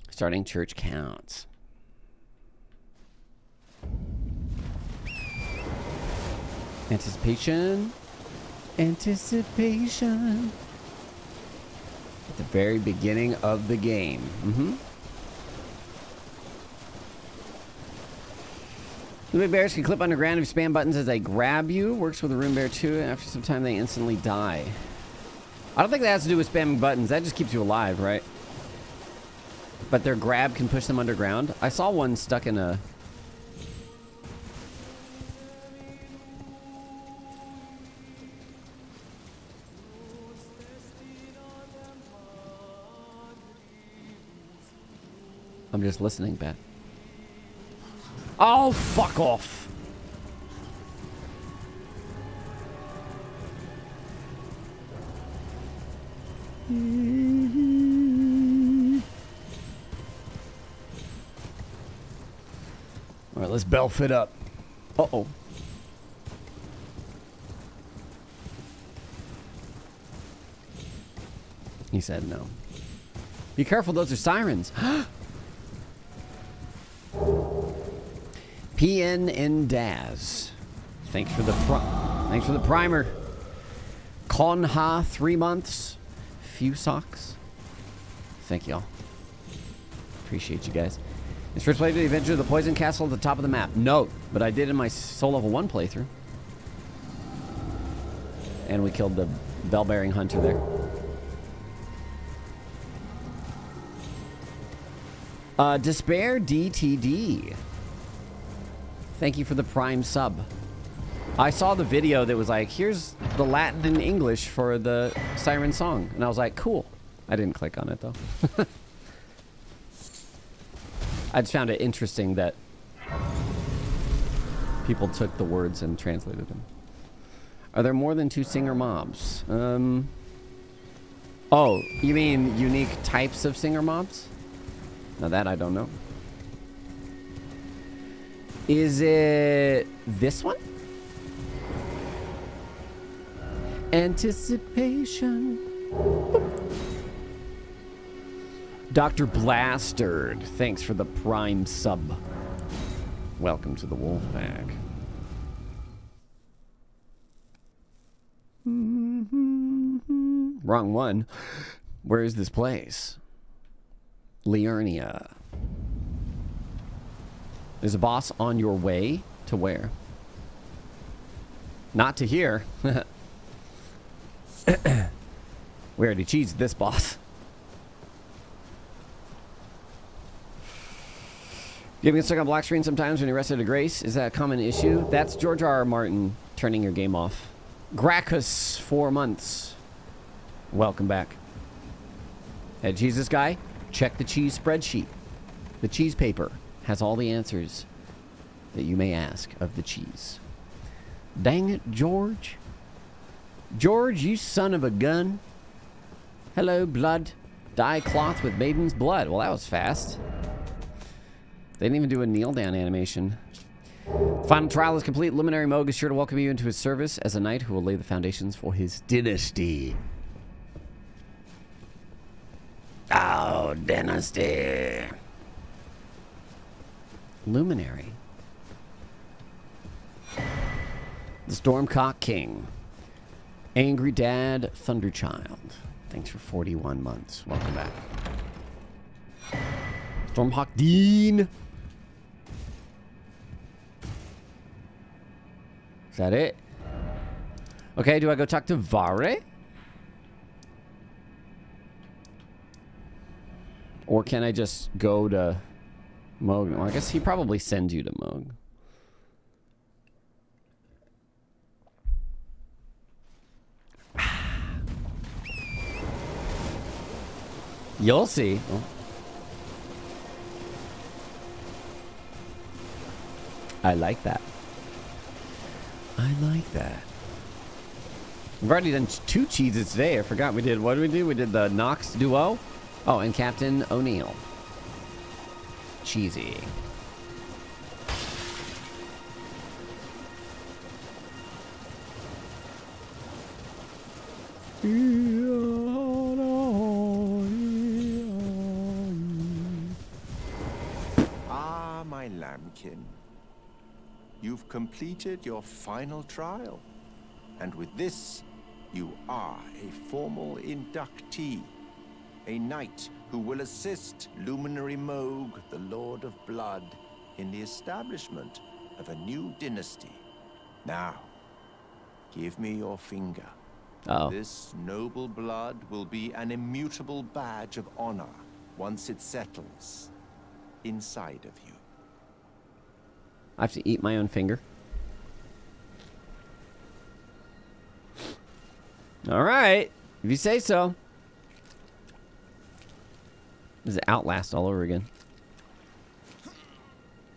Starting church counts. Anticipation. Anticipation. At the very beginning of the game. Mm-hmm. Rune bears can clip underground if you spam buttons as they grab you. Works with a room bear too, after some time they instantly die. I don't think that has to do with spamming buttons. That just keeps you alive, right? But their grab can push them underground. I saw one stuck in a... I'm just listening, Bat. Oh, fuck off. All right, let's bell fit up. Uh-oh. He said no. Be careful, those are sirens. PN and Daz. Thanks for the thanks for the primer. Conha, three months. Few socks. Thank y'all. Appreciate you guys. It's first played the Adventure of the Poison Castle at the top of the map. No, but I did in my Soul Level 1 playthrough. And we killed the bell-bearing hunter there. Uh, Despair DTD. Thank you for the prime sub. I saw the video that was like, here's the Latin and English for the Siren song. And I was like, cool. I didn't click on it though. I just found it interesting that people took the words and translated them. Are there more than two singer mobs? Um. Oh, you mean unique types of singer mobs? Now that I don't know. Is it this one? Anticipation. Dr. Blastard, thanks for the prime sub. Welcome to the wolf pack. Wrong one. Where is this place? Liurnia. Is a boss on your way to where? Not to here. we already cheesed this boss. You get stuck on black screen sometimes when you're rested to grace. Is that a common issue? That's George R. R. Martin turning your game off. Gracchus, four months. Welcome back. Hey, Jesus guy, check the cheese spreadsheet. The cheese paper has all the answers that you may ask of the cheese. Dang it, George. George, you son of a gun. Hello, blood. Dye cloth with maiden's blood. Well, that was fast. They didn't even do a kneel down animation. Final trial is complete. Luminary Mohg is sure to welcome you into his service as a knight who will lay the foundations for his dynasty. Oh, dynasty. Luminary. The Stormcock King. Angry Dad Thunderchild. Thanks for 41 months. Welcome back. Stormhawk Deenh. Is that it? Okay, do I go talk to Varre? Or can I just go to Mohg? Well, I guess he probably sends you to Mohg. You'll see. Oh. I like that. I like that. We've already done two cheeses today. I forgot we did. What did we do? We did the Nox Duo. Oh, and Captain O'Neil. Cheesy. Ah, my lambkin. You've completed your final trial. And with this, you are a formal inductee. A knight who will assist Luminary Mohg, the Lord of Blood, in the establishment of a new dynasty. Now, give me your finger. Oh. This noble blood will be an immutable badge of honor once it settles inside of you. I have to eat my own finger. All right. If you say so. This is Outlast all over again.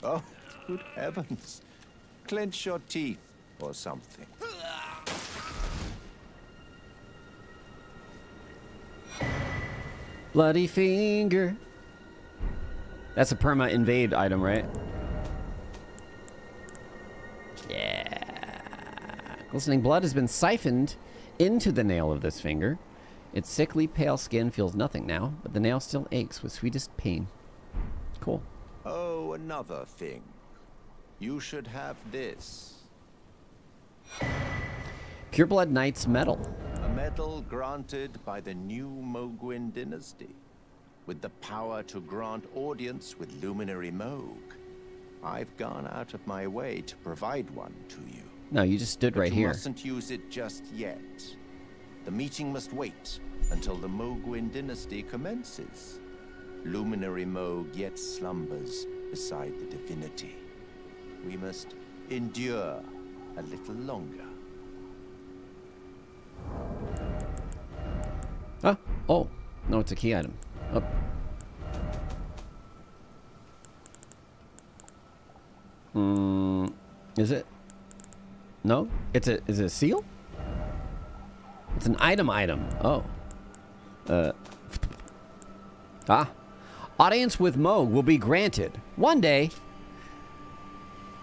Oh, good heavens. Clench your teeth or something. Bloody finger. That's a perma invade item, right? Yeah. Glistening blood has been siphoned into the nail of this finger. Its sickly pale skin feels nothing now, but the nail still aches with sweetest pain. Cool. Oh, another thing. You should have this. Pureblood Knight's Medal. A medal granted by the new Mohgwyn dynasty. With the power to grant audience with Luminary Mohg. I've gone out of my way to provide one to you. No, you just stood But right you here. mustn't use it just yet. The meeting must wait until the Mohgwyn dynasty commences. Luminary Mohg yet slumbers beside the divinity. We must endure a little longer. Ah, oh, no, it's a key item. Oh. Hmm, is it? No, it's a is it a seal? It's an item item. Oh. Uh. Ah. Audience with Mohg will be granted one day.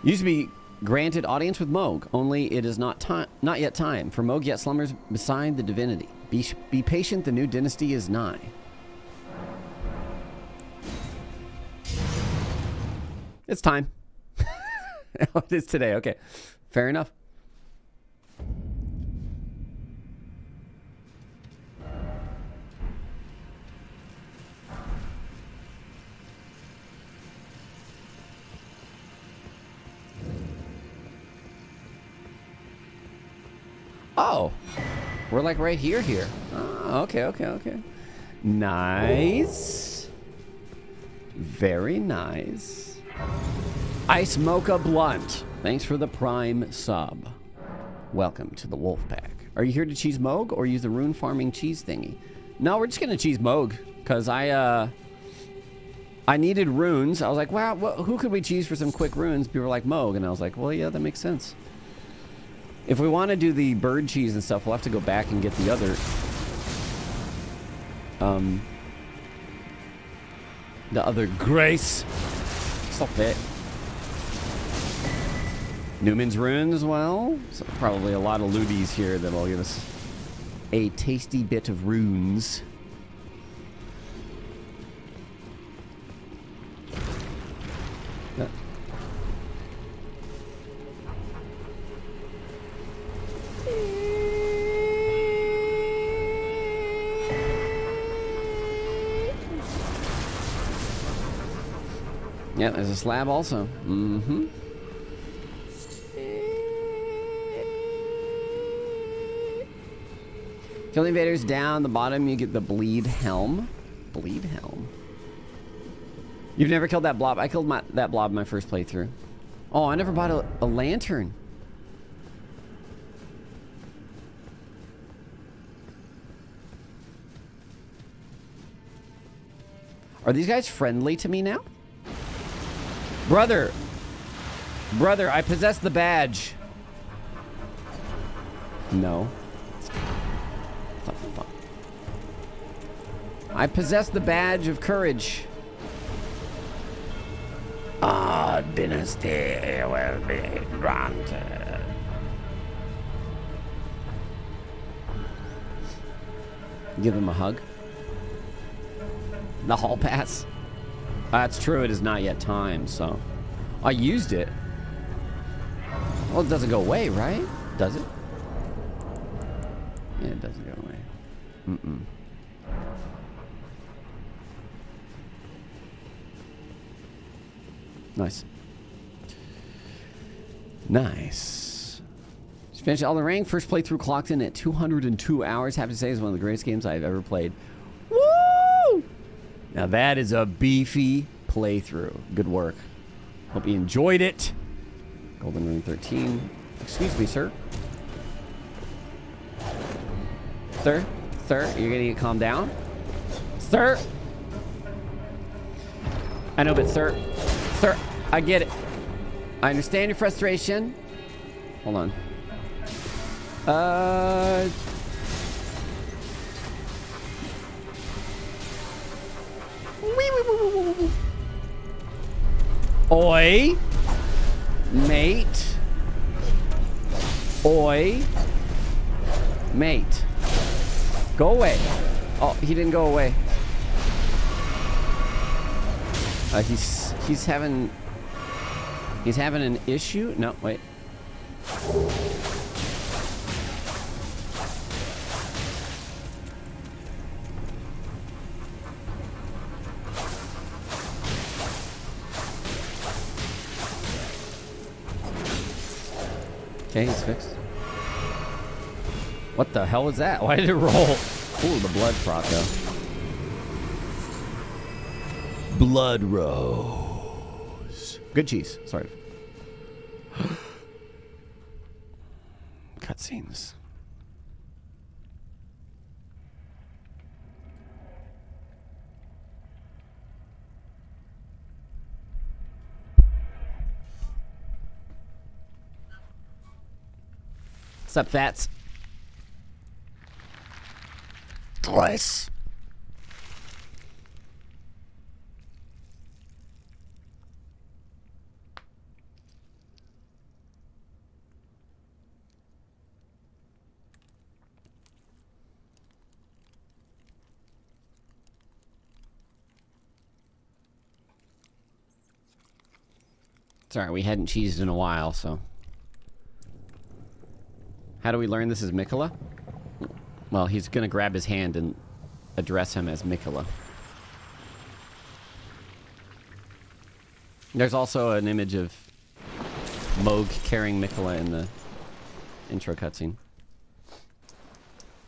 Used to be granted audience with Mohg, only it is not time, not yet time for Mohg yet slumbers beside the divinity. Be be patient, the new dynasty is nigh. It's time. it is today. Okay, fair enough. Oh, we're like right here, here. Oh, okay, okay, okay. Nice. Very nice. Ice Mocha Blunt. Thanks for the prime sub. Welcome to the Wolf Pack. Are you here to cheese Mohg or use the rune farming cheese thingy? No, we're just gonna cheese Mohg because I uh I needed runes. I was like, wow, well, who could we cheese for some quick runes? People were like Mohg, and I was like, well, yeah, that makes sense. If we want to do the bird cheese and stuff, we'll have to go back and get the other um the other grace. Stop it. Numen's Rune as well. So probably a lot of looties here that'll give us a tasty bit of runes. Yeah, there's a slab also. Mm-hmm. Kill the invaders down the bottom, you get the bleed helm. Bleed helm. You've never killed that blob. I killed my, that blob my first playthrough. Oh, I never bought a, a lantern. Are these guys friendly to me now? Brother. Brother, I possess the badge. No. Fuck, fuck. I possess the badge of courage. Ah, dynasty will be granted. Give him a hug. The hall pass. That's true, it is not yet time, so. I used it. Well, it doesn't go away, right? Does it? Yeah, it doesn't go away. Mm-mm. Nice. Nice. Finished Elden Ring. First playthrough clocked in at 202 hours. Have to say, it's one of the greatest games I've ever played. Now that is a beefy playthrough. Good work. Hope you enjoyed it. Golden Ring 13. Excuse me, sir. Sir? Sir, you're gonna get calm down? Sir? I know, but sir, sir, I get it. I understand your frustration. Hold on. Uh... Oi. Mate. Oi. Mate. Go away. Oh, he didn't go away. Uh, he's he's having he's having an issue. No, wait. Okay, he's fixed. What the hell was that? Why did it roll? Ooh, the blood froth though. Blood rose. Good cheese. Sorry. Cutscenes. What's up, Fats? Twice. Sorry, we hadn't cheesed in a while, so. How do we learn this is Miquella? Well, he's gonna grab his hand and address him as Miquella. There's also an image of Mohg carrying Miquella in the intro cutscene.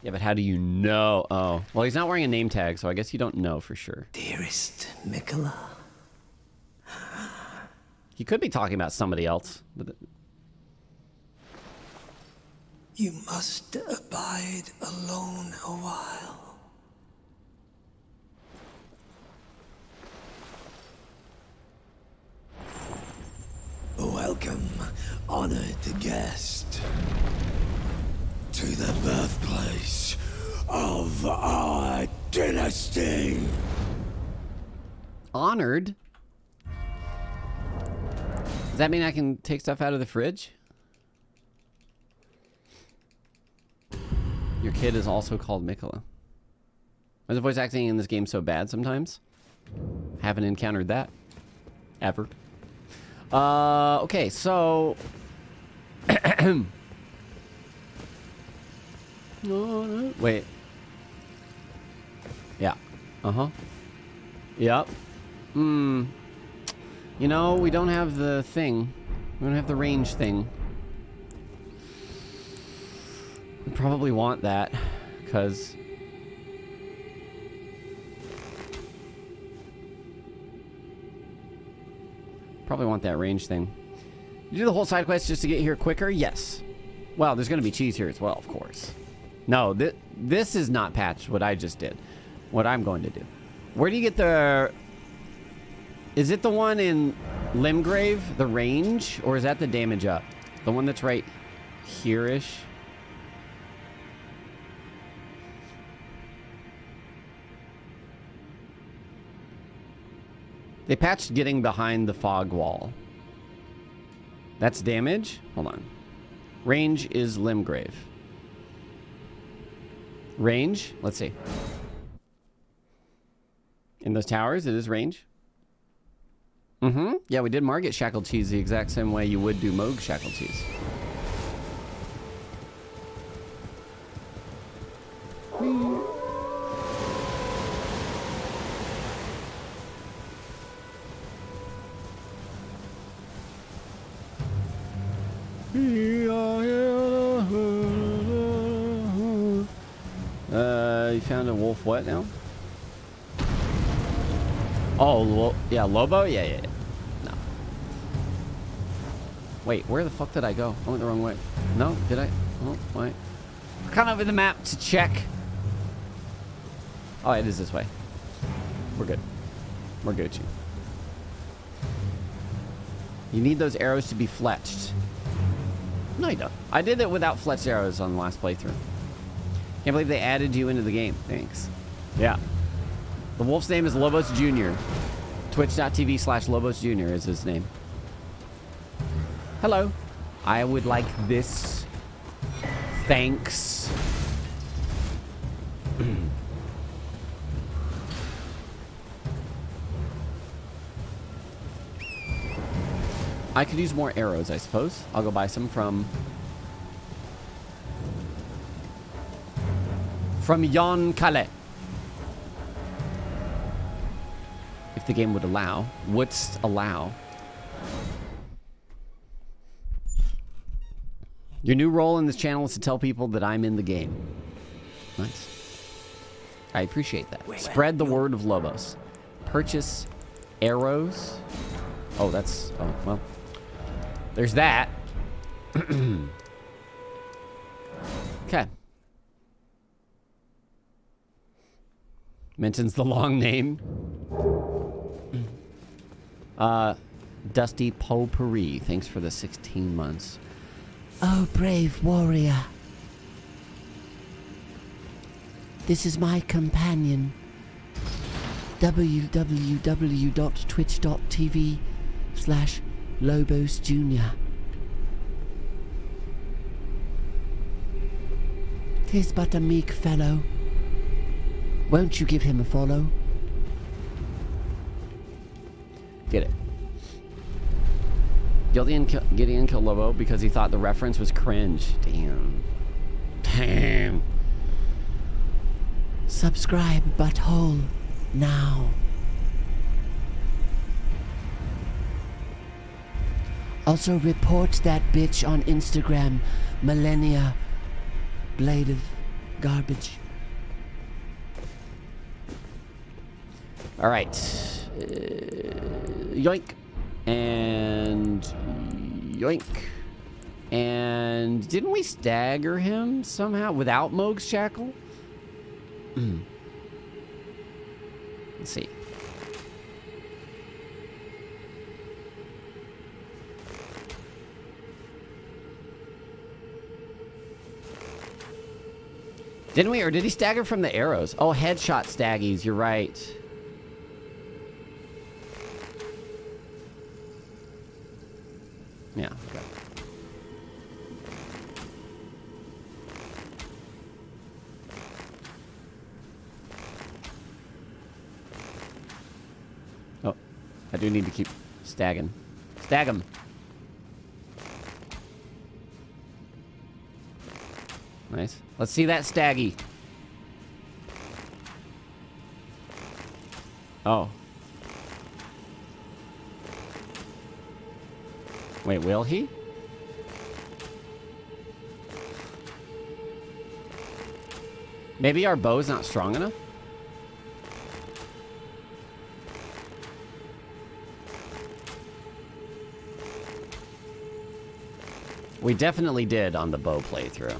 Yeah, but how do you know? Oh, well, he's not wearing a name tag, so I guess you don't know for sure. Dearest Miquella. He could be talking about somebody else. But You must abide alone a while. Welcome, honored guest, to the birthplace of our dynasty. honored. Does that mean I can take stuff out of the fridge? Your kid is also called Miquella. Why is the voice acting in this game so bad sometimes? Haven't encountered that. Ever. Uh, okay, so... Wait. Yeah. Uh-huh. Yep. Hmm. You know, we don't have the thing. We don't have the range thing. Probably want that, because... Probably want that range thing. You do the whole side quest just to get here quicker? Yes. Well, there's going to be cheese here as well, of course. No, th this is not patched, what I just did. What I'm going to do. Where do you get the... Is it the one in Limgrave, the range? Or is that the damage up? The one that's right here-ish? They patched getting behind the fog wall. That's damage? Hold on. Range is Limgrave. Range? Let's see. In those towers, it is range. Mm-hmm. Yeah, we did Margit Shackled Cheese the exact same way you would do Mohg Shackled Cheese. Uh, you found a wolf what now? Oh, lo yeah, Lobo? Yeah, yeah, yeah. No. Wait, where the fuck did I go? I went the wrong way. No, did I? Oh, wait. Kind of in the map to check. Oh, it is this way. We're good. We're good, you. You need those arrows to be fletched. No, you don't. I did it without fletched arrows on the last playthrough. Can't believe they added you into the game. Thanks. Yeah. The wolf's name is Lobos Jr. Twitch.tv slash Lobos Jr. is his name. Hello. I would like this. Thanks. I could use more arrows, I suppose. I'll go buy some from... From Yon Kalé. If the game would allow. Wouldst allow. Your new role in this channel is to tell people that I'm in the game. Nice. I appreciate that. Spread the word of Lobos. Purchase arrows. Oh, that's... Oh, well. There's that. okay. Mentions the long name. Uh, Dusty Potpourri. Thanks for the 16 months. Oh, brave warrior. This is my companion. www.twitch.tv slash Lobos Jr. Tis but a meek fellow. Won't you give him a follow? Get it. Gideon, ki- Gideon killed Lobo because he thought the reference was cringe. Damn. Damn. Subscribe, butthole, now. Also report that bitch on Instagram, Malenia Blade of garbage. All right. Uh, yoink. And yoink. And didn't we stagger him somehow without Mohg's shackle? Hmm. Let's see. Didn't we? Or did he stagger from the arrows? Oh, headshot staggies. You're right. Yeah, okay. Oh, I do need to keep stagging. Stag him. Nice. Let's see that staggy. Oh. Wait, will he? Maybe our bow's not strong enough? We definitely did on the bow playthrough.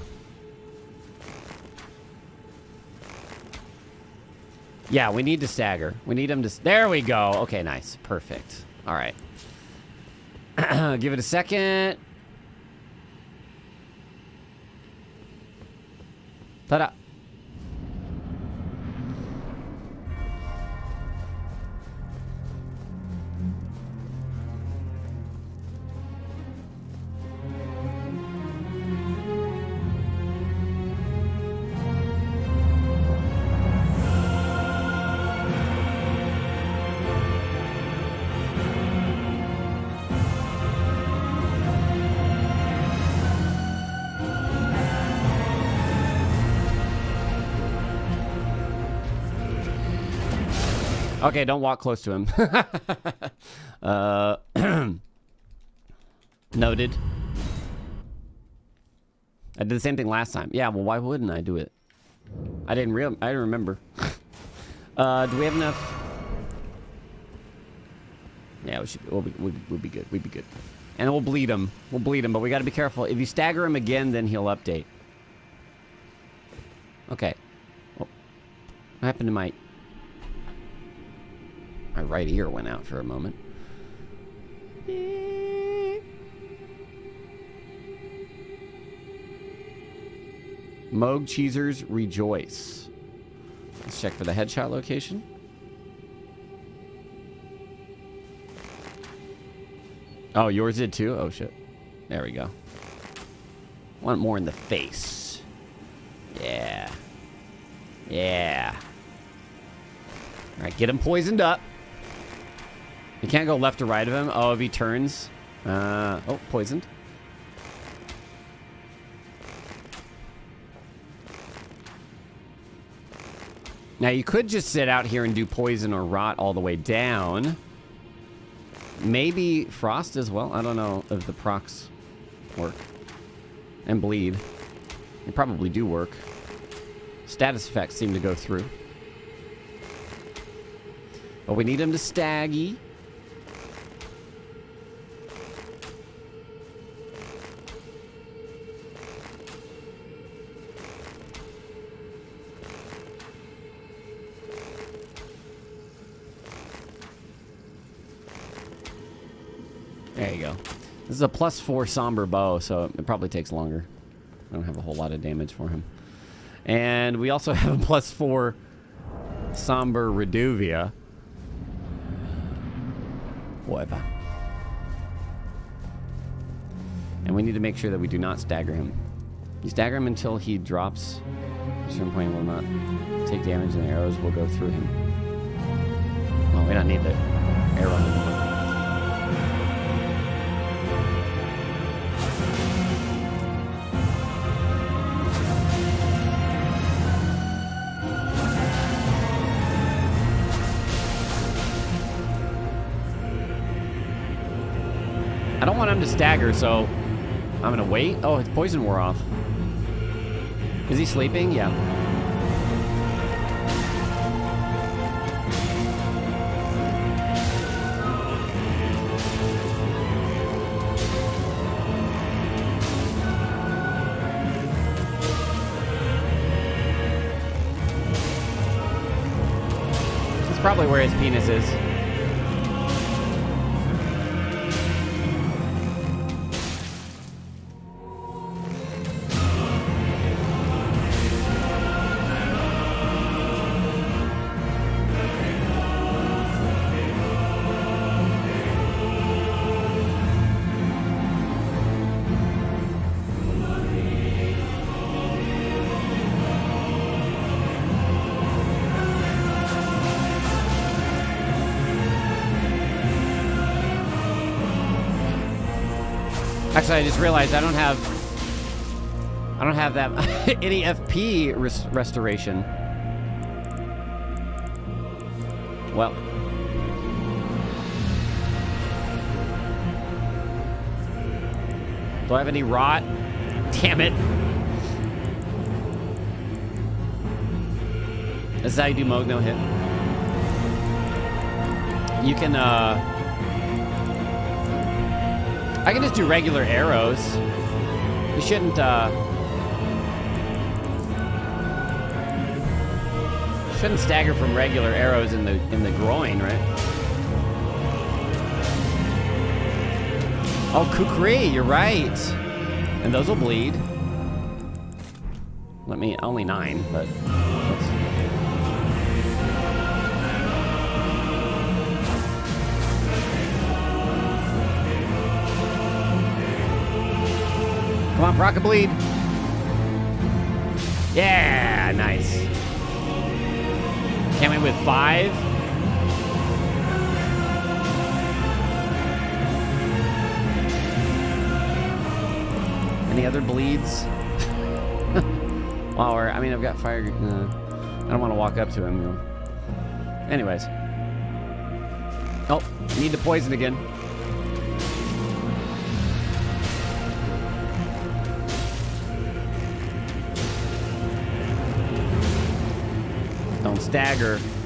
Yeah, we need to stagger. We need him to... There we go. Okay, nice. Perfect. All right. Give it a second. Okay, don't walk close to him. uh, noted. I did the same thing last time. Yeah, well, why wouldn't I do it? I didn't real. I didn't remember. uh, do we have enough? Yeah, we should. We'll be, we'll, we'll be good. We'll be good. And we'll bleed him. We'll bleed him, but we got to be careful. If you stagger him again, then he'll update. Okay. Well, what happened to my right ear went out for a moment. Mohg Cheesers Rejoice. Let's check for the headshot location. Oh, yours did too? Oh, shit. There we go. Want more in the face. Yeah. Yeah. All right, get him poisoned up. You can't go left or right of him. Oh, if he turns. Uh, oh, poisoned. Now, you could just sit out here and do poison or rot all the way down. Maybe frost as well. I don't know if the procs work. And bleed. They probably do work. Status effects seem to go through. But we need him to staggy. This is a plus four somber bow, so it probably takes longer. I don't have a whole lot of damage for him. And we also have a plus four somber Reduvia. Whatever. And we need to make sure that we do not stagger him. You stagger him until he drops. A certain point will not take damage and the arrows will go through him. Well, we don't need the arrow anymore. Stagger, so I'm gonna wait. Oh, his poison wore off. Is he sleeping? Yeah. That's probably where his penis is. I just realized I don't have I don't have that any FP res restoration. Well, do I have any rot? Damn it! This is how you do Mohg no hit. You can uh I can just do regular arrows. You shouldn't, uh... Shouldn't stagger from regular arrows in the in the groin, right? Oh, Kukri, you're right. And those will bleed. Let me, only nine, but... Come on, Rocket Bleed. Yeah, nice. Came in with five. Any other bleeds? We're, I mean, I've got fire. Uh, I don't want to walk up to him. Anyways. Oh, need to poison again. Don't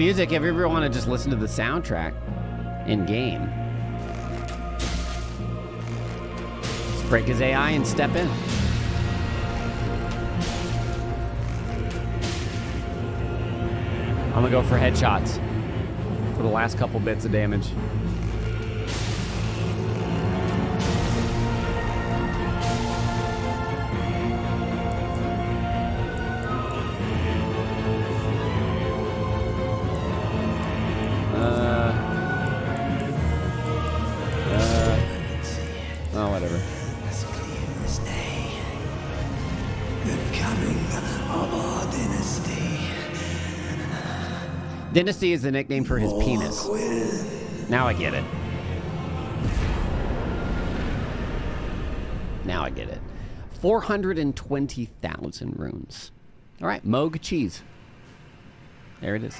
music if you ever want to just listen to the soundtrack in game. Just break his AI and step in. I'm gonna go for headshots for the last couple bits of damage. Dynasty is the nickname for his penis. Now I get it. Now I get it. 420,000 runes. All right, Mohg cheese. There it is.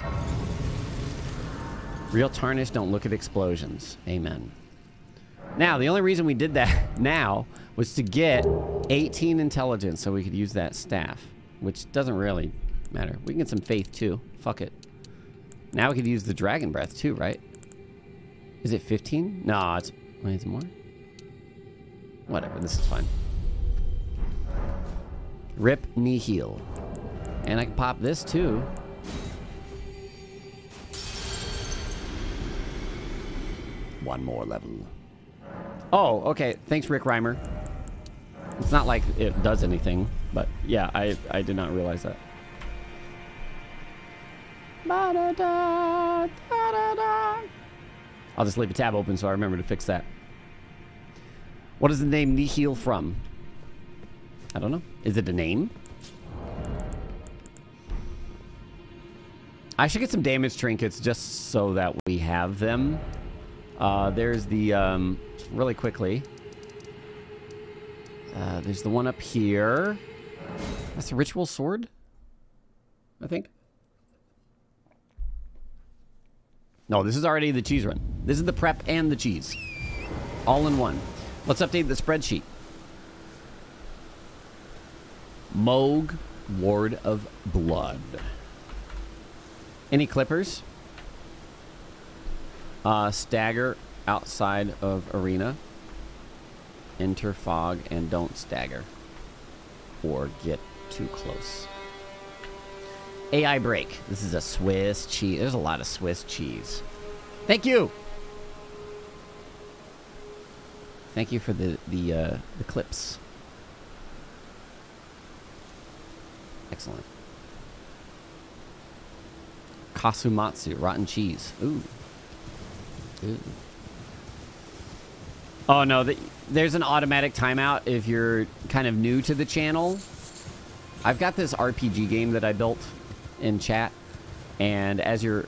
Real tarnish don't look at explosions. Amen. Now, the only reason we did that now was to get 18 intelligence so we could use that staff, which doesn't really matter. We can get some faith too. Fuck it. Now we could use the dragon breath too, right? Is it 15? No, it's wait, is it more? Whatever, this is fine. Rip knee heal. And I can pop this too. One more level. Oh, okay. Thanks, Rick Reimer. It's not like it does anything, but yeah, I, I did not realize that. I'll just leave a tab open so I remember to fix that. What is the name Nihil from? I don't know. Is it a name? I should get some damage trinkets just so that we have them. Uh, there's the, um, really quickly. Uh, there's the one up here. That's a ritual sword, I think. No, this is already the cheese run. This is the prep and the cheese. All in one. Let's update the spreadsheet. Mohg, Lord of Blood. Any clippers? Uh, stagger outside of arena. Enter fog and don't stagger. Or get too close. AI break. This is a Swiss cheese. There's a lot of Swiss cheese. Thank you. Thank you for the the uh, the clips. Excellent. Kasumatsu, rotten cheese. Ooh. Ooh. Oh no, the, there's an automatic timeout if you're kind of new to the channel. I've got this RPG game that I built in chat, and as you're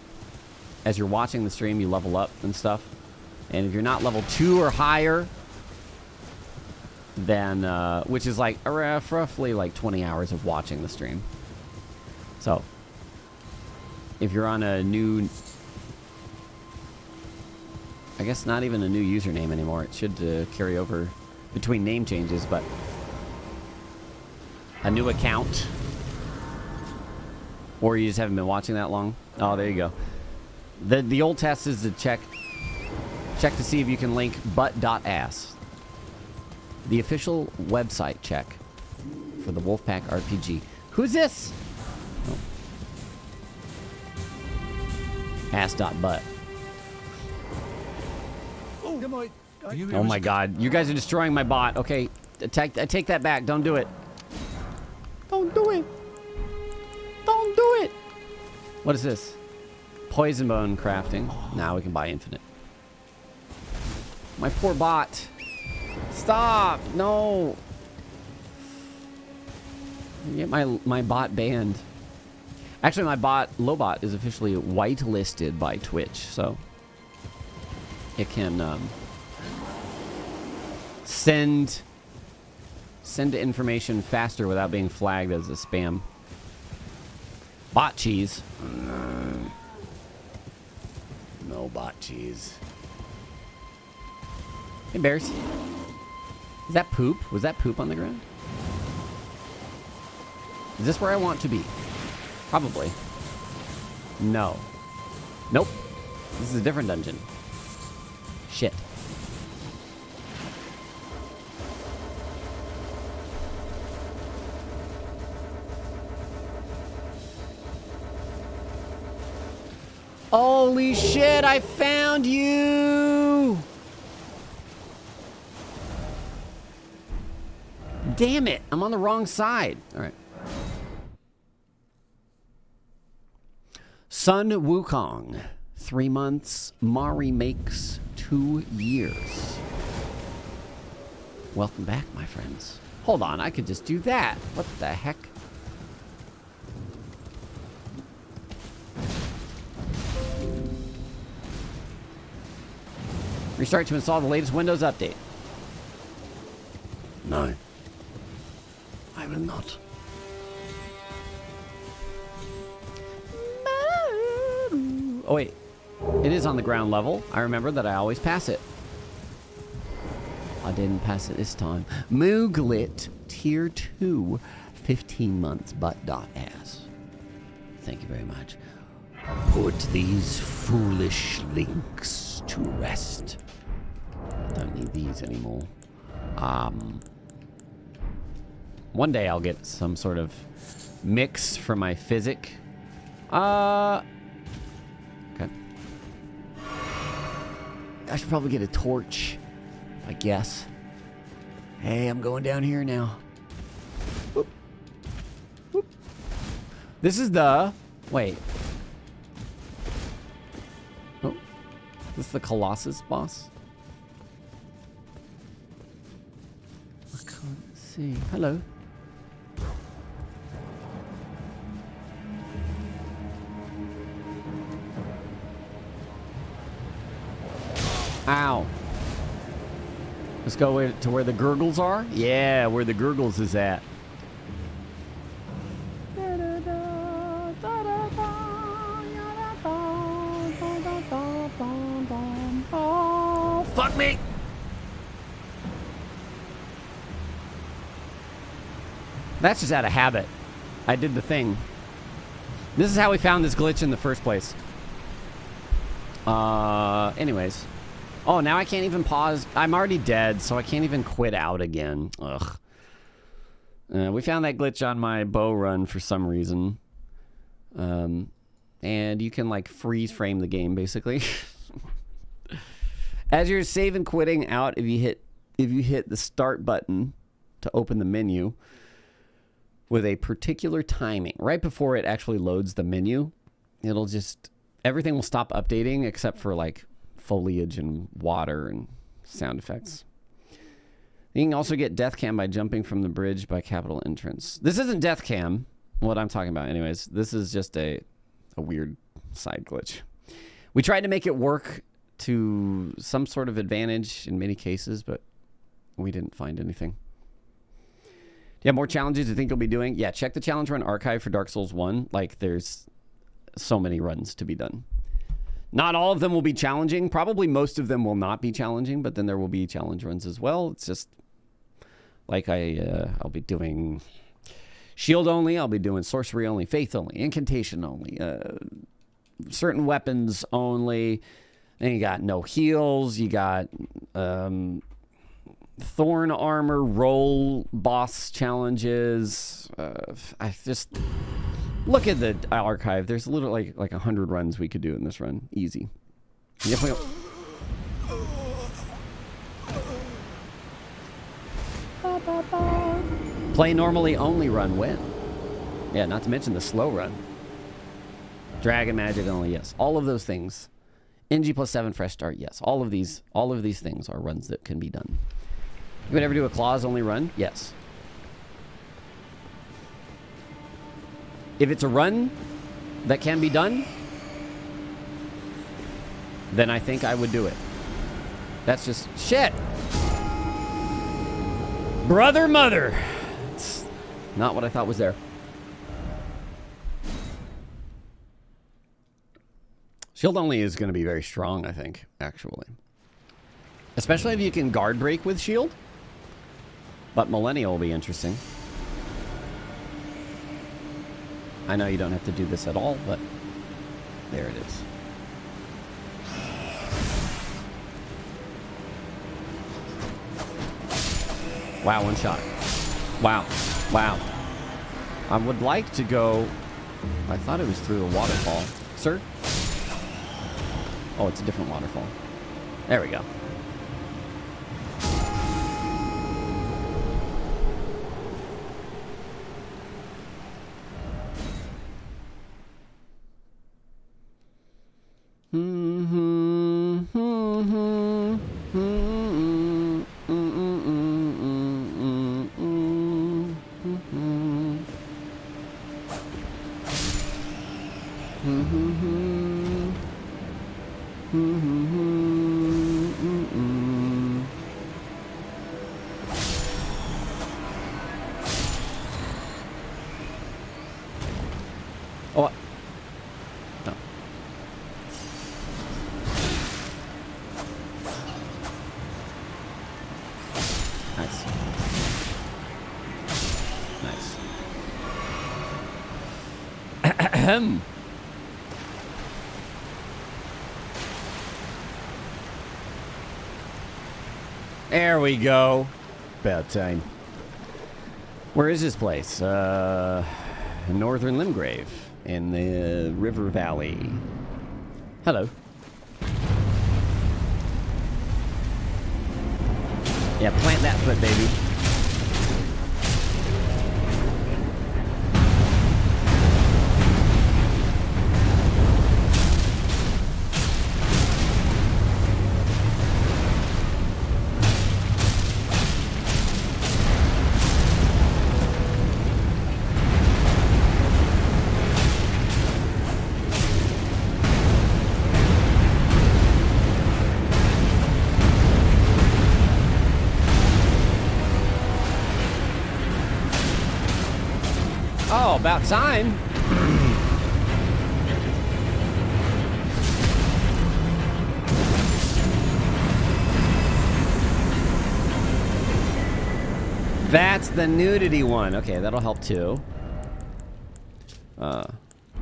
as you're watching the stream, you level up and stuff. And if you're not level two or higher, then uh, which is like roughly like 20 hours of watching the stream. So if you're on a new I guess not even a new username anymore. It should uh, carry over between name changes, but a new account. Or you just haven't been watching that long. Oh, there you go. The the old test is to check check to see if you can link butt.ass. The official website check for the Wolfpack RPG. Who's this? Oh. Ass.butt. Oh my god. You guys are destroying my bot. Okay. Attack, I take that back. Don't do it. Don't do it. Don't do it. What is this? Poison bone crafting. Now we can buy infinite. My poor bot. Stop. No. Get my my bot banned. Actually, my bot, Lobot, is officially whitelisted by Twitch, so it can um, send send information faster without being flagged as a spam. Bot cheese. Mm, no bot cheese. Hey, bears. Is that poop? Was that poop on the ground? Is this where I want to be? Probably. No. Nope. This is a different dungeon. Shit. Holy shit, I found you! Damn it, I'm on the wrong side. All right. Sun Wukong. Three months. Mari makes two years. Welcome back, my friends. Hold on, I could just do that. What the heck? Restart to install the latest Windows update. No. I will not. Oh, wait. It is on the ground level. I remember that I always pass it. I didn't pass it this time. Mooglit, Tier 2, 15 months, butt dot ass. Thank you very much. Put these foolish links to rest. Don't need these anymore. Um. One day I'll get some sort of mix for my Physick. Uh. Okay. I should probably get a torch. I guess. Hey, I'm going down here now. Whoop. Whoop. This is the. Wait. Oh. This is the Colossus boss? See. Hello. Ow. Let's go to where the gurgles are? Yeah, where the gurgles is at. Fuck me! That's just out of habit. I did the thing. This is how we found this glitch in the first place. Uh, anyways. Oh, now I can't even pause. I'm already dead, so I can't even quit out again. Ugh. Uh, we found that glitch on my bow run for some reason. Um, and you can like freeze frame the game basically. As you're saving quitting out, if you hit if you hit the start button to open the menu with a particular timing, right before it actually loads the menu, it'll just everything will stop updating except for like foliage and water and sound effects. You can also get death cam by jumping from the bridge by Capitol entrance. This isn't death cam, what I'm talking about anyways. This is just a a weird side glitch. We tried to make it work to some sort of advantage in many cases, but we didn't find anything. You have more challenges you think you'll be doing? Yeah, check the challenge run archive for Dark Souls 1. Like, there's so many runs to be done. Not all of them will be challenging. Probably most of them will not be challenging, but then there will be challenge runs as well. It's just like I, uh, I'll be doing shield only. I'll be doing sorcery only, faith only, incantation only, uh, certain weapons only. Then you got no heals. You got um, thorn armor roll boss challenges. Uh, I just look at the archive. There's literally like like a hundred runs we could do in this run, easy. We, Play normally only run win. Yeah, not to mention the slow run. Dragon magic only, yes. All of those things. NG plus seven fresh start, yes. All of these, all of these things are runs that can be done. You would ever do a claws only run? Yes. If it's a run that can be done, then I think I would do it. That's just shit. Brother, mother. It's not what I thought was there. Shield only is going to be very strong, I think, actually. Especially if you can guard break with shield. But Malenia will be interesting. I know you don't have to do this at all, but there it is. Wow, one shot. Wow. Wow. I would like to go... I thought it was through a waterfall. Sir? Oh, it's a different waterfall. There we go. Oh. Ahem. There we go. About time. Where is this place? Uh, Northern Limgrave in the River Valley. Hello. Yeah, plant that foot, baby. About time. That's the nudity one. Okay, that'll help too. Uh,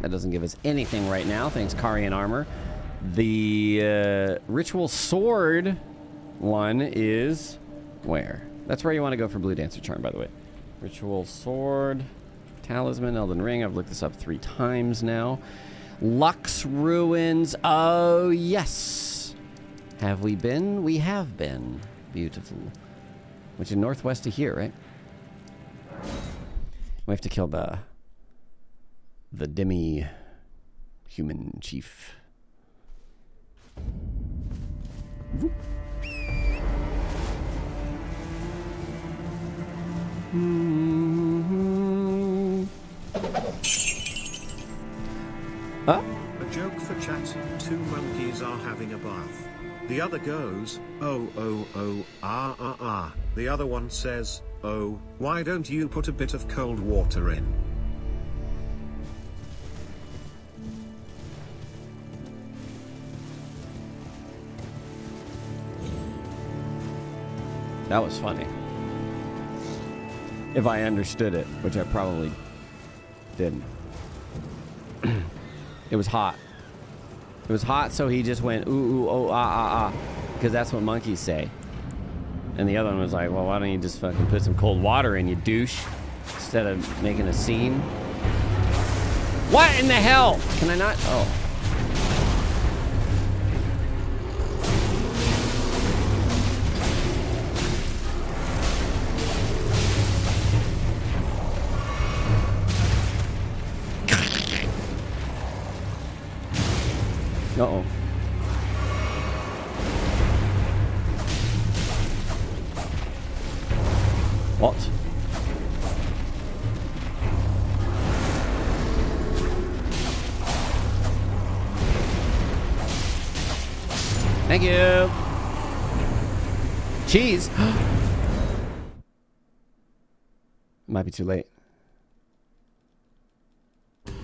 that doesn't give us anything right now. Thanks, Carian armor. The uh, ritual sword one is where? That's where you want to go for blue dancer charm, by the way. Ritual sword, talisman, Elden Ring. I've looked this up three times now. Lux ruins. Oh yes. Have we been? We have been. Beautiful. Which is northwest of here, right? We have to kill the the demi human chief. Whoop. Mm-hmm. Huh? A joke for chat. Two monkeys are having a bath. The other goes, oh oh oh, ah ah ah. The other one says, oh, why don't you put a bit of cold water in? That was funny. If I understood it, which I probably didn't. it was hot. It was hot, so he just went ooh ooh oh ah ah ah, because that's what monkeys say. And the other one was like, well, why don't you just fucking put some cold water in, you douche, instead of making a scene. What in the hell? Can I not? Oh. Be too late. Did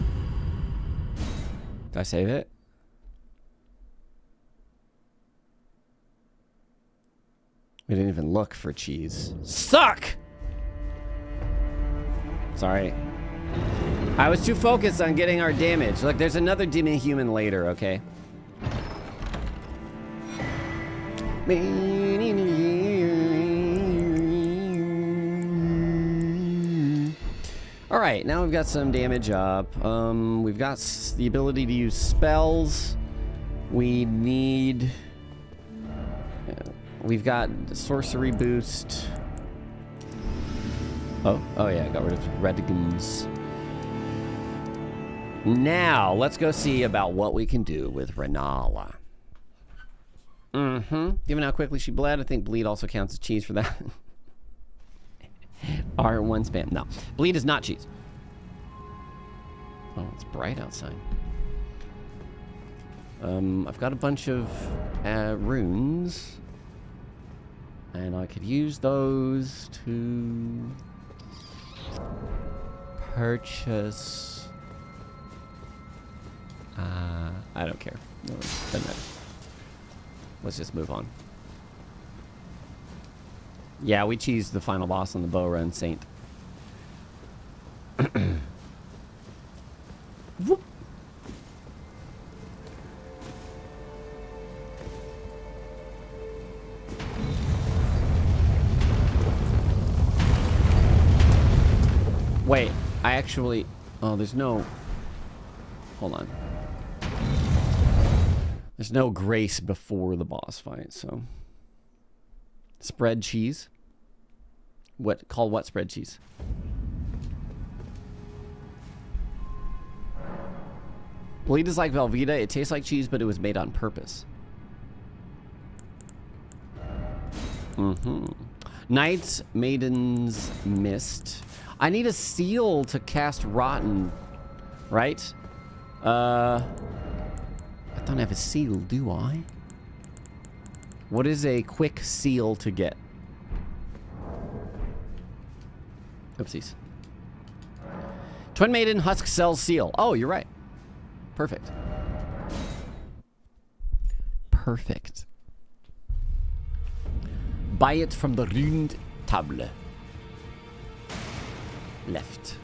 I save it? We didn't even look for cheese. Suck! Sorry. I was too focused on getting our damage. Look, there's another demon human later, okay? All right, now we've got some damage up. Um, we've got the ability to use spells. We need... We've got sorcery boost. Oh, oh yeah, got rid of Radagon's. Now, let's go see about what we can do with Rennala. Mm-hmm. Given how quickly she bled, I think bleed also counts as cheese for that. R1 spam. No. Bleed is not cheese. Oh, it's bright outside. Um, I've got a bunch of uh, runes. And I could use those to purchase. Uh, I don't care. No, doesn't matter. Let's just move on. Yeah, we cheesed the final boss on the bow run, Saint. Whoop. I actually... Oh, there's no... Hold on. There's no grace before the boss fight, so... Spread cheese? What? Called what spread cheese? Bleed is like Velveeta. It tastes like cheese, but it was made on purpose. Mm-hmm. Night Maiden's Mist. I need a seal to cast Rotten, right? Uh, I don't have a seal, do I? What is a quick seal to get? Oopsies. Twin Maiden Husk sells Seal. Oh, you're right. Perfect. Perfect. Buy it from the ruined table. Left.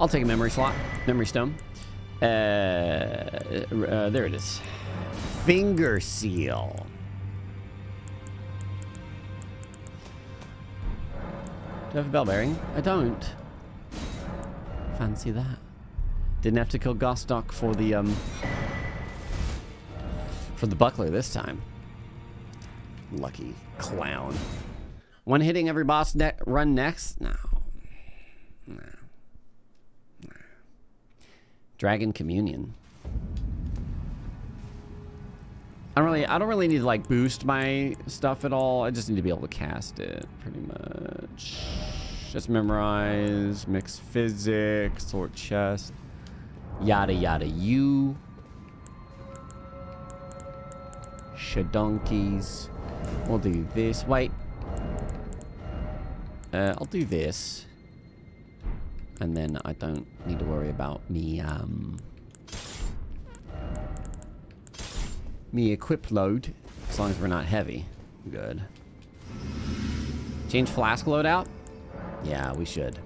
I'll take a memory slot, memory stone. Uh, uh, there it is. Finger seal. Do I have a bell bearing? I don't. Fancy that. Didn't have to kill Gostoc for the, um... For the buckler this time. Lucky clown. One hitting every boss ne run next? No. No. no. Dragon Communion. I don't really I don't really need to like boost my stuff at all. I just need to be able to cast it pretty much. Just memorize, mix physics, sort chest, yada yada you. Shadonkeys. We'll do this. Wait. Uh, I'll do this. And then I don't need to worry about me, um... Me equip load. As long as we're not heavy. Good. Change flask loadout? Yeah, we should.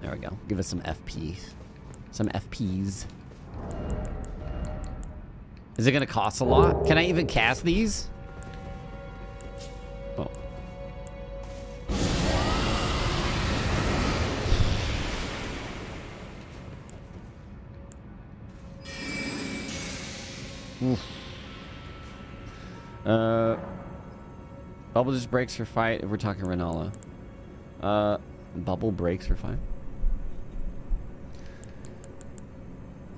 There we go. Give us some FPs. Some FPs. Is it gonna cost a lot? Can I even cast these? Oof. Uh, bubble just breaks for fight if we're talking Rennala. Uh, bubble breaks for fight.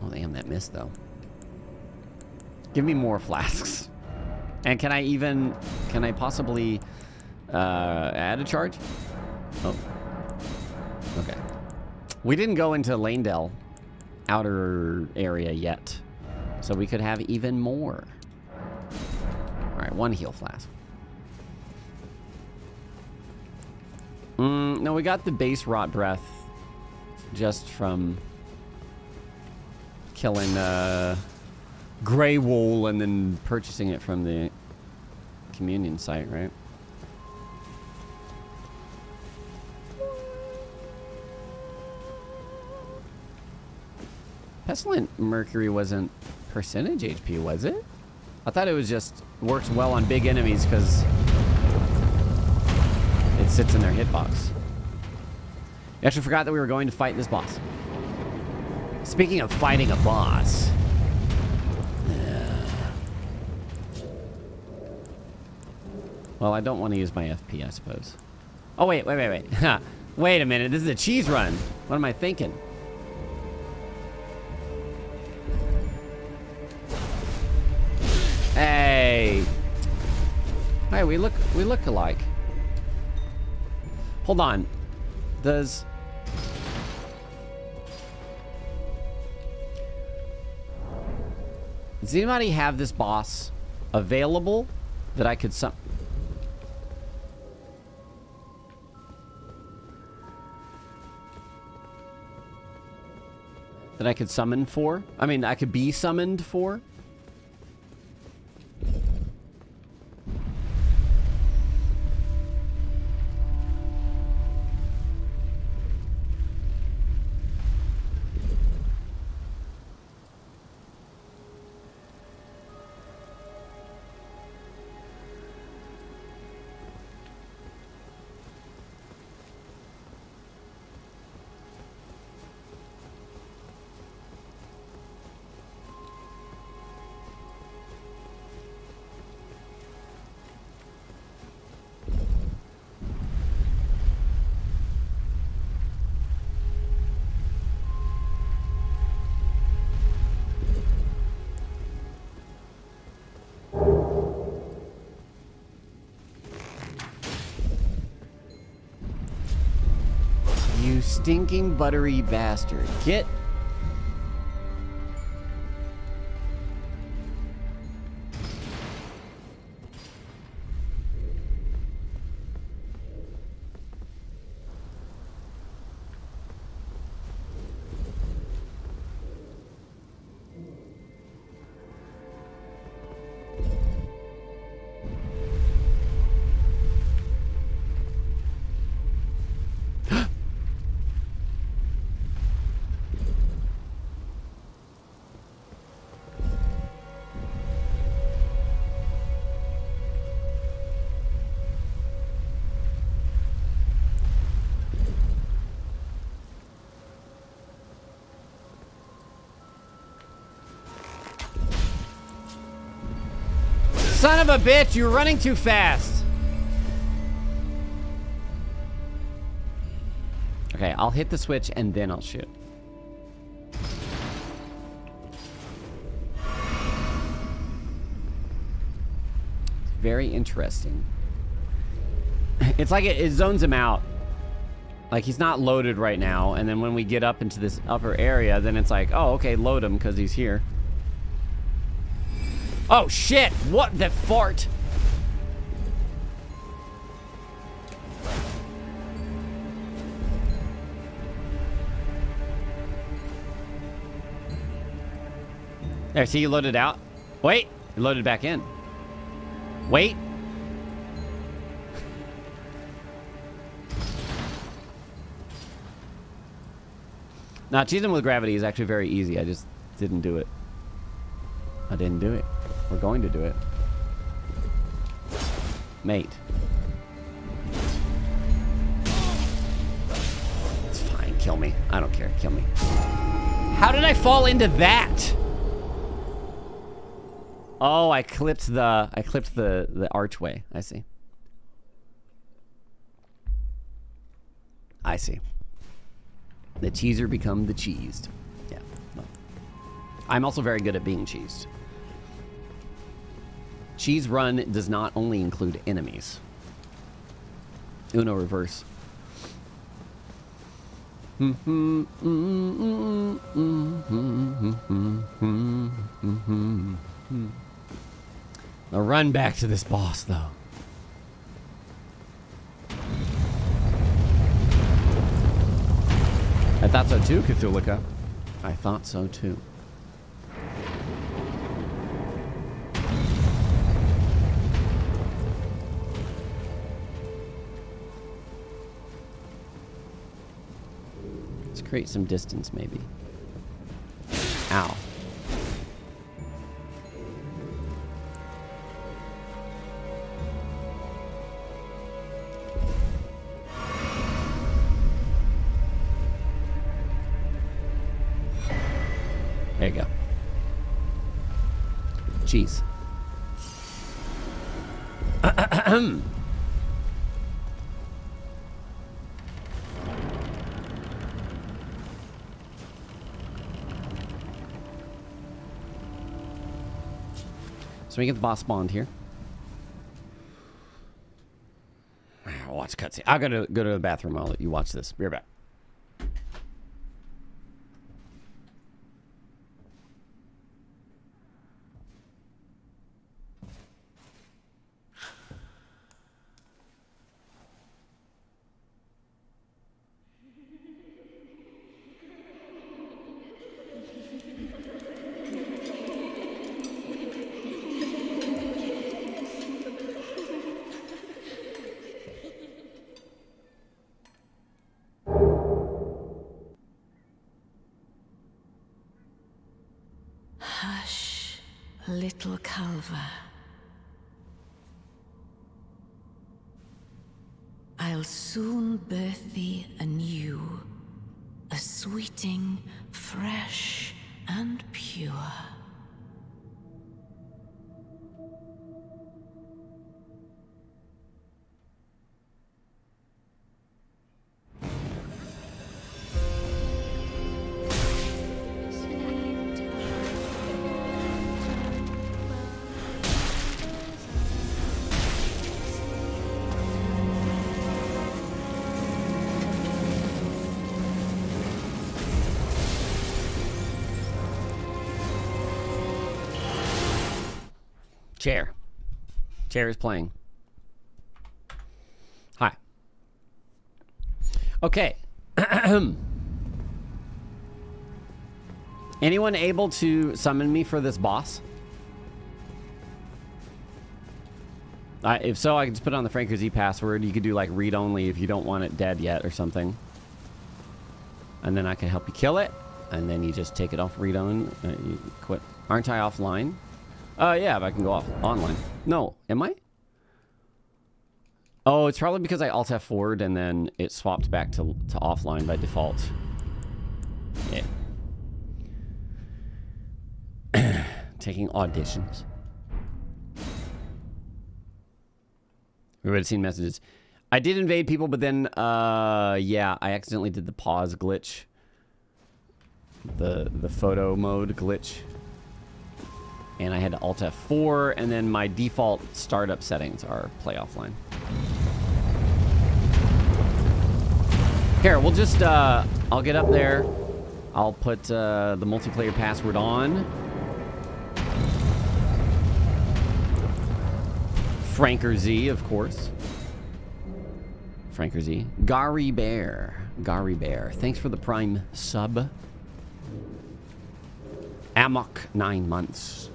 Oh damn, that missed though. Give me more flasks. And can I even, can I possibly uh, add a charge? Oh. Okay. We didn't go into Leyndell outer area yet. So we could have even more. Alright, one heal flask. Mm, no, we got the base rot breath just from killing uh, Greyoll and then purchasing it from the communion site, right? Pestilent Mercury wasn't percentage HP, was it? I thought it was just works well on big enemies because it sits in their hitbox. I actually forgot that we were going to fight this boss. Speaking of fighting a boss. Well, I don't want to use my FP, I suppose. Oh, wait, wait, wait, wait. wait a minute. This is a cheese run. What am I thinking? Hey. Hey, we look we look alike. Hold on. Does Does anybody have this boss available that I could some that I could summon for? I mean, I could be summoned for? You stinking buttery bastard. Get Son of a bitch, you're running too fast. Okay, I'll hit the switch and then I'll shoot. Very interesting. It's like it, it zones him out. Like he's not loaded right now, and then when we get up into this upper area, then it's like, oh, okay, load him because he's here. Oh shit! What the fart? There, see you loaded out. Wait, you loaded back in. Wait. Now, cheating with gravity is actually very easy. I just didn't do it. I didn't do it. We're going to do it. Mate. It's fine. Kill me. I don't care. Kill me. How did I fall into that? Oh, I clipped the I clipped the the archway. I see. I see. The cheeser become the cheesed. Yeah. Well, I'm also very good at being cheesed. Cheese run does not only include enemies. Uno reverse. Now run back to this boss, though. I thought so too, Cthulhica. I thought so too. Create some distance, maybe. Ow. So we get the boss spawned here. Ah, watch cutscene. I'll go to go to the bathroom. I'll let you watch this. Be right back. Chair is playing. Hi. Okay. Anyone able to summon me for this boss? Uh, if so, I can just put on the Franker Z password. You could do like read only if you don't want it dead yet or something. And then I can help you kill it. And then you just take it off read on. Uh, quit. Aren't I offline? Uh, yeah, if I can go off online. No, am I? Oh, it's probably because I Alt F forward and then it swapped back to, to offline by default. Yeah. Taking auditions. We would have seen messages. I did invade people, but then, uh, yeah, I accidentally did the pause glitch. The, the photo mode glitch. And I had Alt F4, and then my default startup settings are play offline. Here, we'll just, uh, I'll get up there. I'll put uh, the multiplayer password on. Franker Z, of course. Franker Z. Gary Bear. Gary Bear. Thanks for the prime sub. Amok, nine months.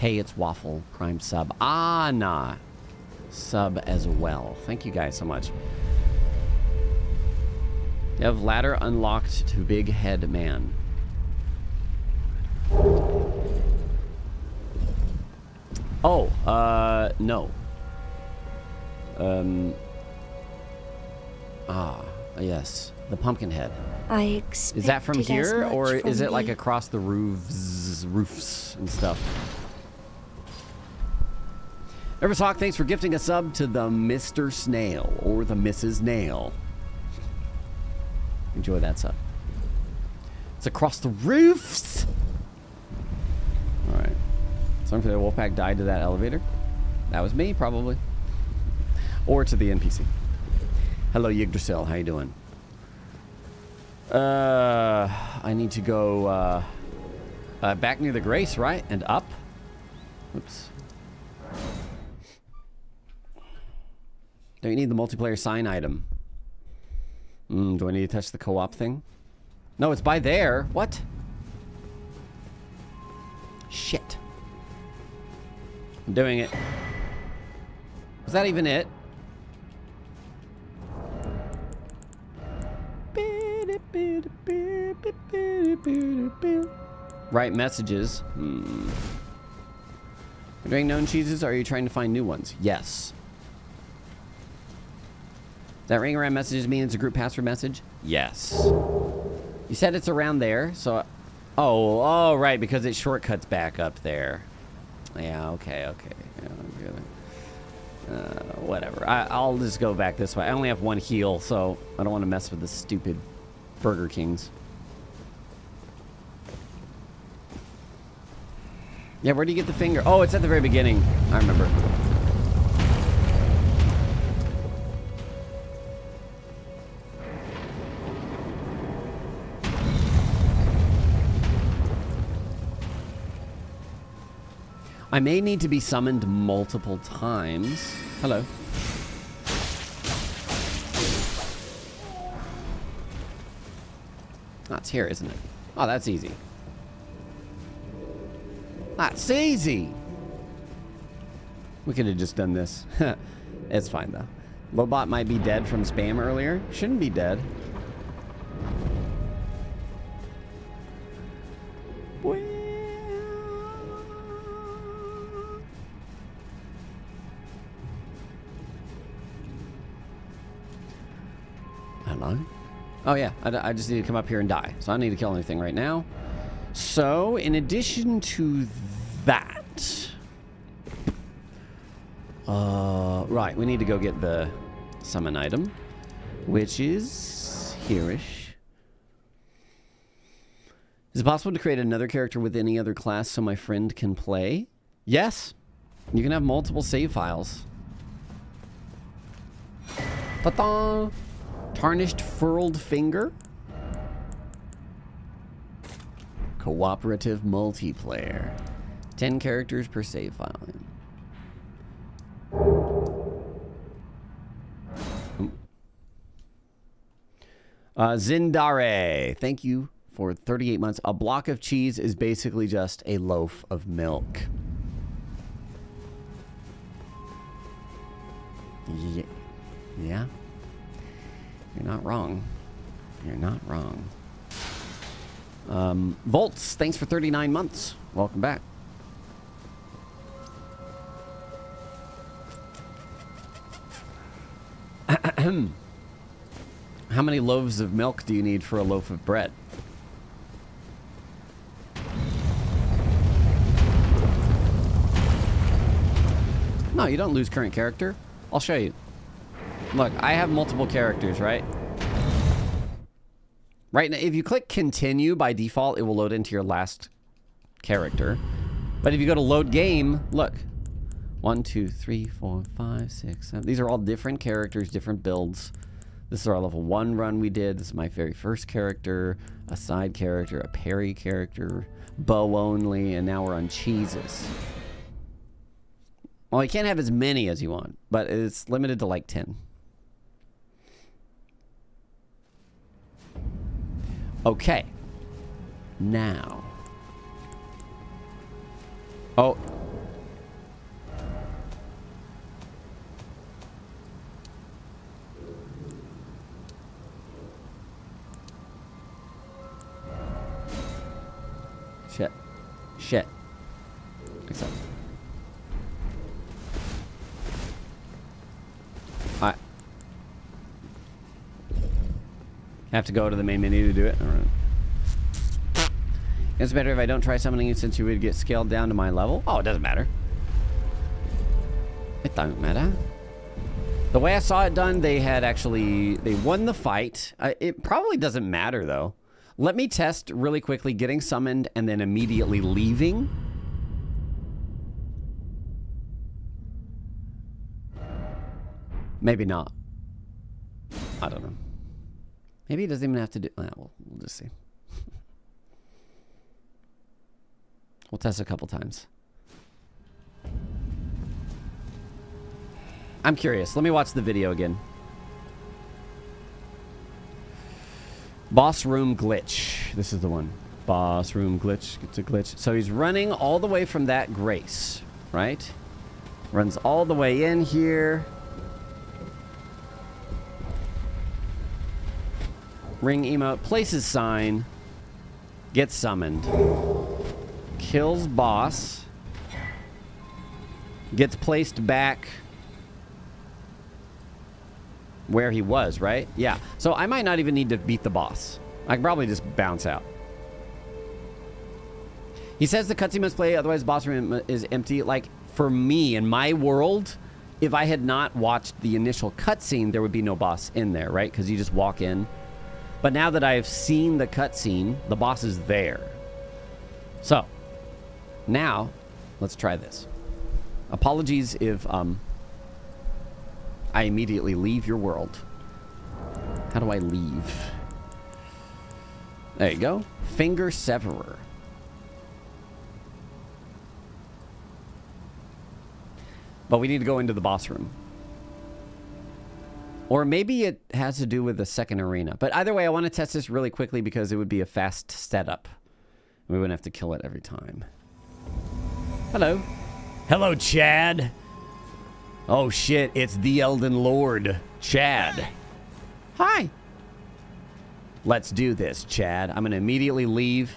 Hey, it's Waffle, prime sub. Ah, nah. sub as well. Thank you guys so much. You have ladder unlocked to Big Head Man. Oh, uh, no. Um. Ah, yes. The pumpkin head. I Is that from here, or is it like across the roofs, roofs and stuff? Eversock, thanks for gifting a sub to the Mr. Snail or the Mrs. Nail. Enjoy that sub. It's across the roofs. All right. Someone for the Wolfpack died to that elevator. That was me, probably. Or to the NPC. Hello, Yggdrasil. How you doing? Uh, I need to go uh, uh, back near the Grace, right? And up. Oops. Don't you need the multiplayer sign item? Mm, do I need to touch the co-op thing? No, it's by there. What? Shit. I'm doing it. Was that even it? Write messages. Hmm. Doing known cheeses are you trying to find new ones? Yes. That ring around messages mean it's a group password message? Yes. You said it's around there, so... Oh, oh, right, because it shortcuts back up there. Yeah, okay, okay. Yeah. Uh, whatever. I, I'll just go back this way. I only have one heal, so I don't want to mess with the stupid Burger Kings. Yeah, where do you get the finger? Oh, it's at the very beginning. I remember. I may need to be summoned multiple times. Hello. That's here, isn't it? Oh, that's easy. That's easy. We could have just done this. it's fine, though. Lobot might be dead from spam earlier. Shouldn't be dead. Hello? Oh, yeah. I, I just need to come up here and die. So I don't need to kill anything right now. So, in addition to that... Uh, right, we need to go get the summon item, which is here-ish. Is it possible to create another character with any other class so my friend can play? Yes. You can have multiple save files. Ta-da! Tarnished Furled Finger. Cooperative multiplayer. 10 characters per save file. Hmm. Uh, Zindare, thank you for 38 months. A block of cheese is basically just a loaf of milk. Yeah. yeah. You're not wrong. You're not wrong. Um, Volts, thanks for 39 months. Welcome back. How many loaves of milk do you need for a loaf of bread? No, you don't lose current character. I'll show you. Look, I have multiple characters, right? Right now, if you click continue by default, it will load into your last character. But if you go to load game, look. One, two, three, four, five, six, seven. These are all different characters, different builds. This is our level one run we did. This is my very first character, a side character, a parry character, bow only, and now we're on cheeses. Well, you can't have as many as you want, but it's limited to like 10. Okay. Now. Oh. Shit. Shit. Except. Have to go to the main menu to do it. Right. It's better if I don't try summoning you since you would get scaled down to my level. Oh, it doesn't matter. It don't matter. The way I saw it done, they had actually they won the fight. Uh, it probably doesn't matter though. Let me test really quickly getting summoned and then immediately leaving. Maybe not. I don't know. Maybe he doesn't even have to do. We'll, we'll just see. we'll test a couple times. I'm curious. Let me watch the video again. Boss room glitch. This is the one. Boss room glitch. It's a glitch. So he's running all the way from that grace, right? Runs all the way in here. Ring emote. Places sign. Gets summoned. Kills boss. Gets placed back where he was, right? Yeah. So I might not even need to beat the boss. I can probably just bounce out. He says the cutscene must play, otherwise the boss room is empty. Like, for me, in my world, if I had not watched the initial cutscene, there would be no boss in there, right? Because you just walk in. But now that I've seen the cutscene, the boss is there. So, now, let's try this. Apologies if um, I immediately leave your world. How do I leave? There you go. Finger Severer. But we need to go into the boss room. Or maybe it has to do with the second arena. But either way, I want to test this really quickly because it would be a fast setup. We wouldn't have to kill it every time. Hello. Hello, Chad. Oh shit, it's the Elden Lord, Chad. Hi. Let's do this, Chad. I'm going to immediately leave.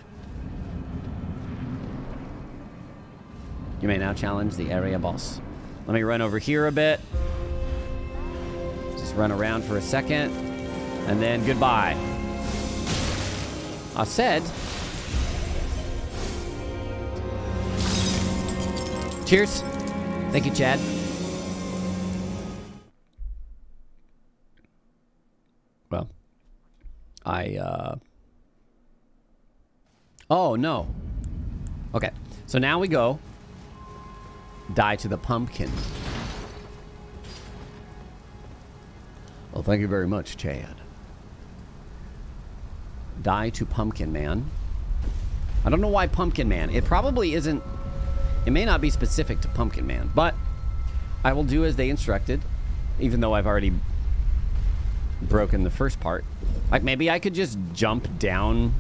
You may now challenge the area boss. Let me run over here a bit. Run around for a second. And then goodbye. I said. Cheers. Thank you, Chad. Well, I, uh... Oh, no. Okay, so now we go. Die to the pumpkin. Well, thank you very much, Chad. Die to Pumpkin Man. I don't know why Pumpkin Man. It probably isn't... It may not be specific to Pumpkin Man, but I will do as they instructed, even though I've already broken the first part. Like maybe I could just jump down.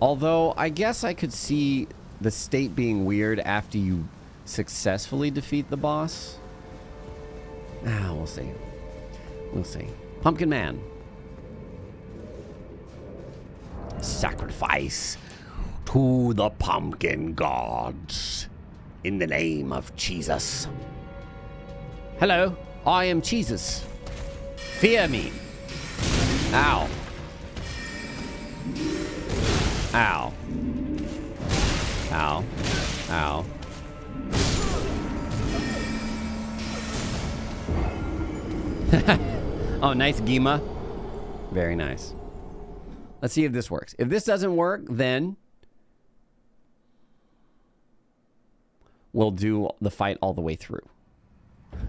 Although I guess I could see the state being weird after you successfully defeat the boss. Ah, we'll see. We'll see. Pumpkin Man. Sacrifice to the pumpkin gods in the name of Jesus. Hello, I am Jesus. Fear me. Ow. Ow. Ow. Ow. oh, nice Gima. Very nice. Let's see if this works. If this doesn't work, then we'll do the fight all the way through.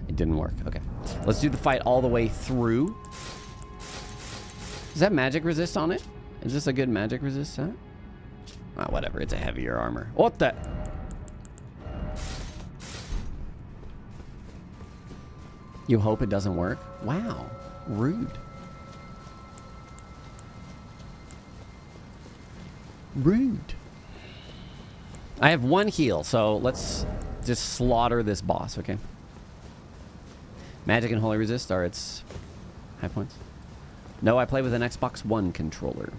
It didn't work. Okay. Let's do the fight all the way through. Is that magic resist on it? Is this a good magic resist set? Ah, whatever. It's a heavier armor. What the? You hope it doesn't work? Wow. Rude. Rude. I have one heal, so let's just slaughter this boss, okay? Magic and Holy Resist are its high points. No, I play with an Xbox One controller.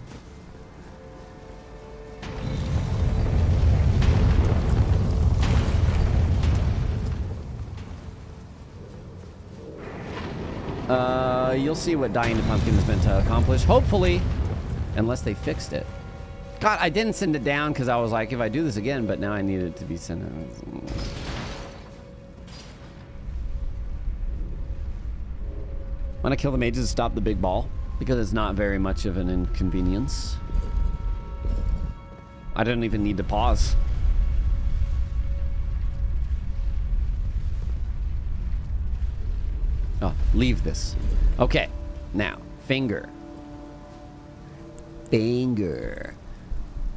Uh, you'll see what Dying to Pumpkin is meant to accomplish. Hopefully. Unless they fixed it. God, I didn't send it down because I was like, if I do this again, but now I need it to be sent. Want to kill the mages to stop the big ball? Because it's not very much of an inconvenience. I don't even need to pause. Oh, leave this. Okay, now, finger. Finger.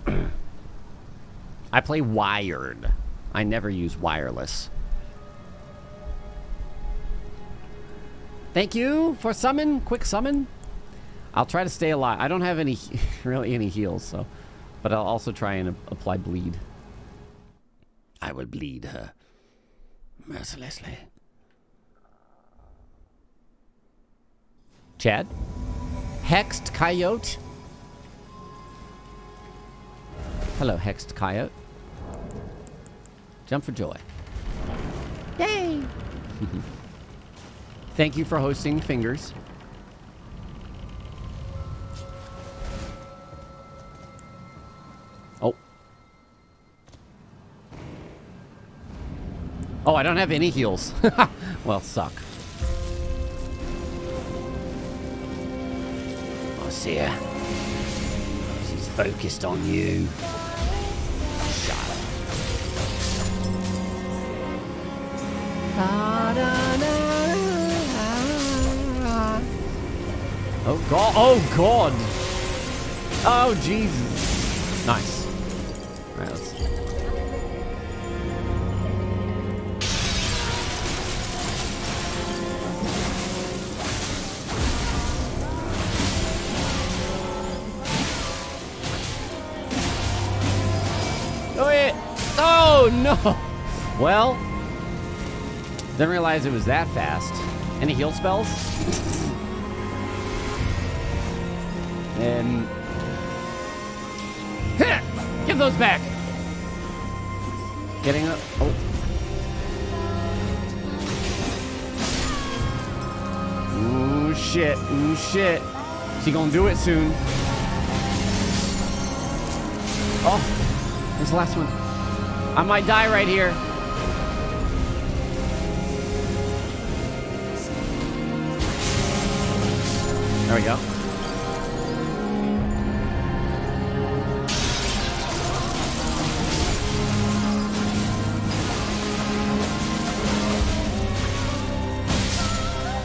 I play wired. I never use wireless. Thank you for summon. Quick summon. I'll try to stay alive. I don't have any, really any heals, so. But I'll also try and apply bleed. I will bleed her mercilessly. Chad? Hexed Coyote? Hello, Hexed Coyote. Jump for joy. Yay! Thank you for hosting Fingers. Oh. Oh, I don't have any heals. well, suck. See her. She's focused on you. Shut up. Oh god! Oh god! Oh Jesus! Nice. No! Well, didn't realize it was that fast. Any heal spells? And give those back. Getting up. Oh. Ooh shit! Ooh shit! She gonna do it soon. Oh, there's the last one. I might die right here. There we go.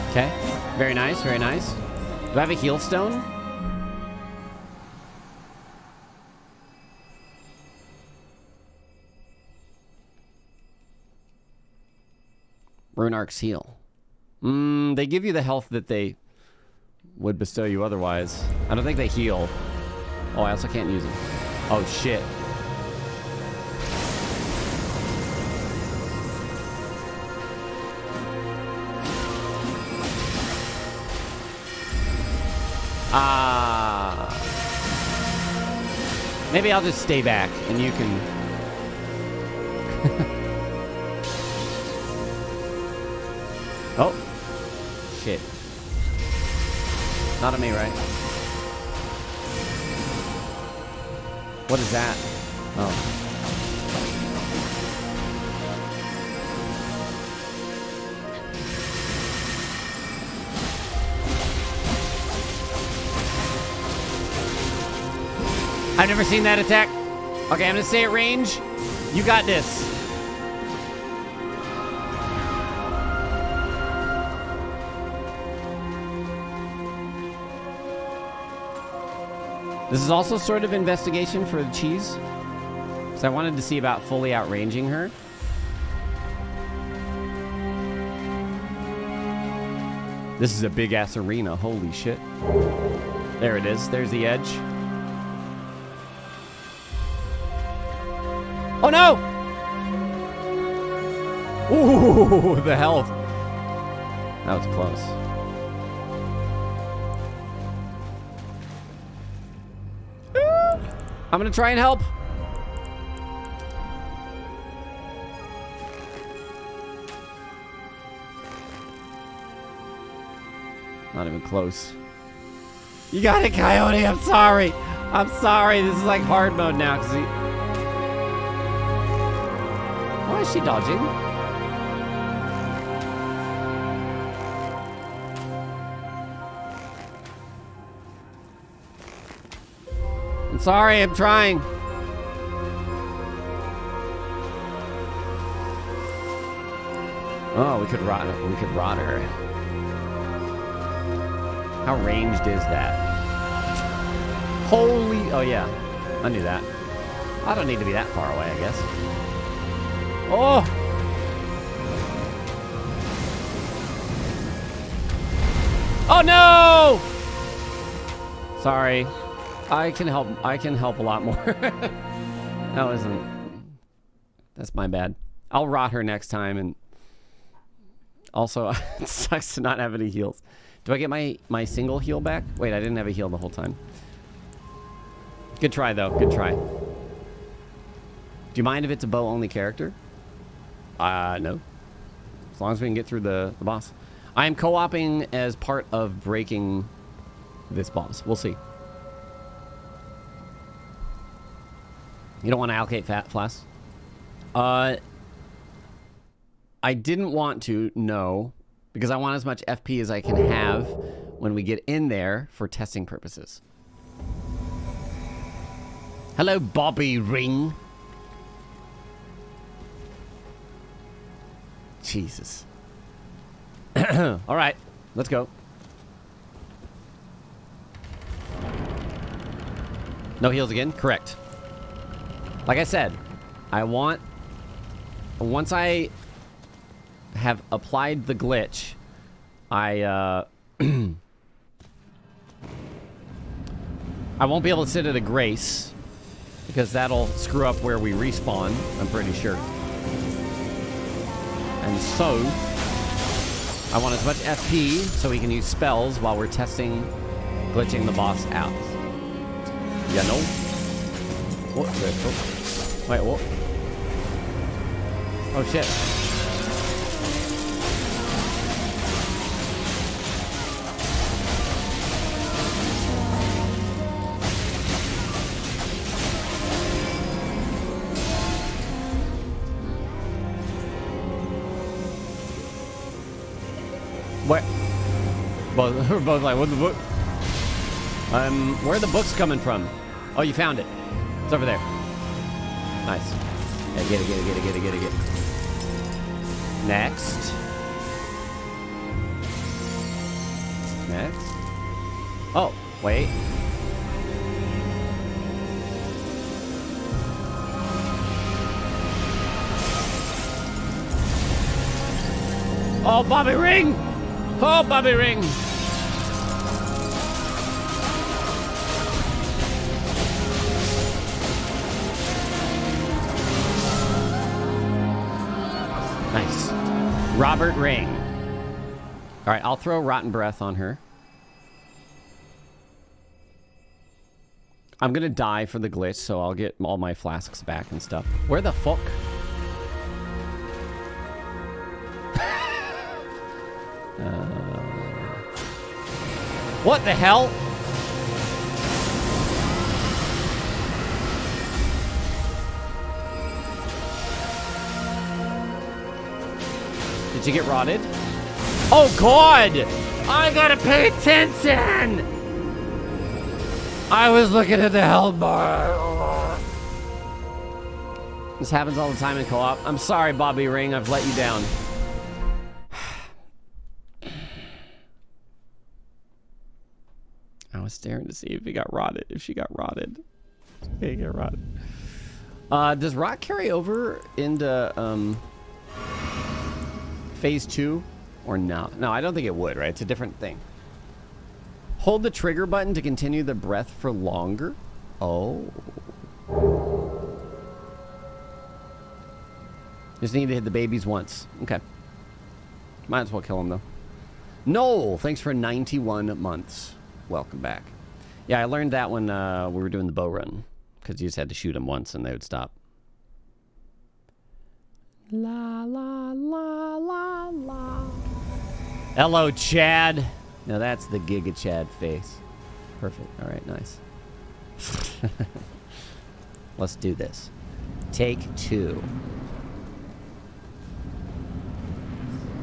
Okay. Very nice, very nice. Do I have a heal stone? Rune Arc's heal. Mm, they give you the health that they would bestow you otherwise. I don't think they heal. Oh, I also can't use them. Oh, shit. Ah. Maybe I'll just stay back and you can... oh. Shit. Not on me, right? What is that? Oh. I've never seen that attack. Okay, I'm gonna stay at range. You got this. This is also sort of investigation for the cheese. So I wanted to see about fully outranging her. This is a big ass arena. Holy shit. There it is. There's the edge. Oh no! Ooh, the health. That was close. I'm gonna try and help. Not even close. You got it, Coyote. I'm sorry. I'm sorry. This is like hard mode now because he. Why is she dodging? Sorry, I'm trying. Oh, we could rot we could rot her. How ranged is that? Holy oh yeah. I knew that. I don't need to be that far away, I guess. Oh! Oh no! Sorry. I can help I can help a lot more. that wasn't That's my bad. I'll rot her next time and also it sucks to not have any heals. Do I get my my single heal back? Wait, I didn't have a heal the whole time. Good try though. Good try. Do you mind if it's a bow only character? Uh, no. As long as we can get through the, the boss. I am co-oping as part of breaking this boss. We'll see. You don't want to allocate fat flasks? Uh, I didn't want to, no, because I want as much FP as I can have when we get in there for testing purposes. Hello, Bobby Ring. Jesus. All right, let's go. No heals again? Correct. Like I said, I want... Once I have applied the glitch, I, uh... I won't be able to sit at a grace because that'll screw up where we respawn, I'm pretty sure. And so, I want as much FP so we can use spells while we're testing glitching the boss out. You know? What? Wait, what? Oh shit. What? Both, we're both like, what the book? Um, where are the books coming from? Oh, you found it. It's over there. Nice. Yeah, get it, get it, get it, get it, get it, get it. Next. Next. Oh, wait. Oh, Bobby Ring! Oh, Bobby Ring! Robert Ring. All right, I'll throw Rotten Breath on her. I'm gonna die for the glitch, so I'll get all my flasks back and stuff. Where the fuck? uh, what the hell? Did you get rotted? Oh god! I gotta pay attention! I was looking at the health bar. This happens all the time in co-op. I'm sorry, Bobby Ring. I've let you down. I was staring to see if he got rotted. If she got rotted. Okay, get rotted. Uh, does rot carry over into um, phase two or no? No, I don't think it would, right? It's a different thing. Hold the trigger button to continue the breath for longer. Oh. Just need to hit the babies once. Okay. Might as well kill them, though. Noel, thanks for 91 months. Welcome back. Yeah, I learned that when uh, we were doing the bow run. Because you just had to shoot them once and they would stop. La, la, la, la, la. Hello, Chad. Now that's the Giga Chad face. Perfect. All right, nice. Let's do this. Take two.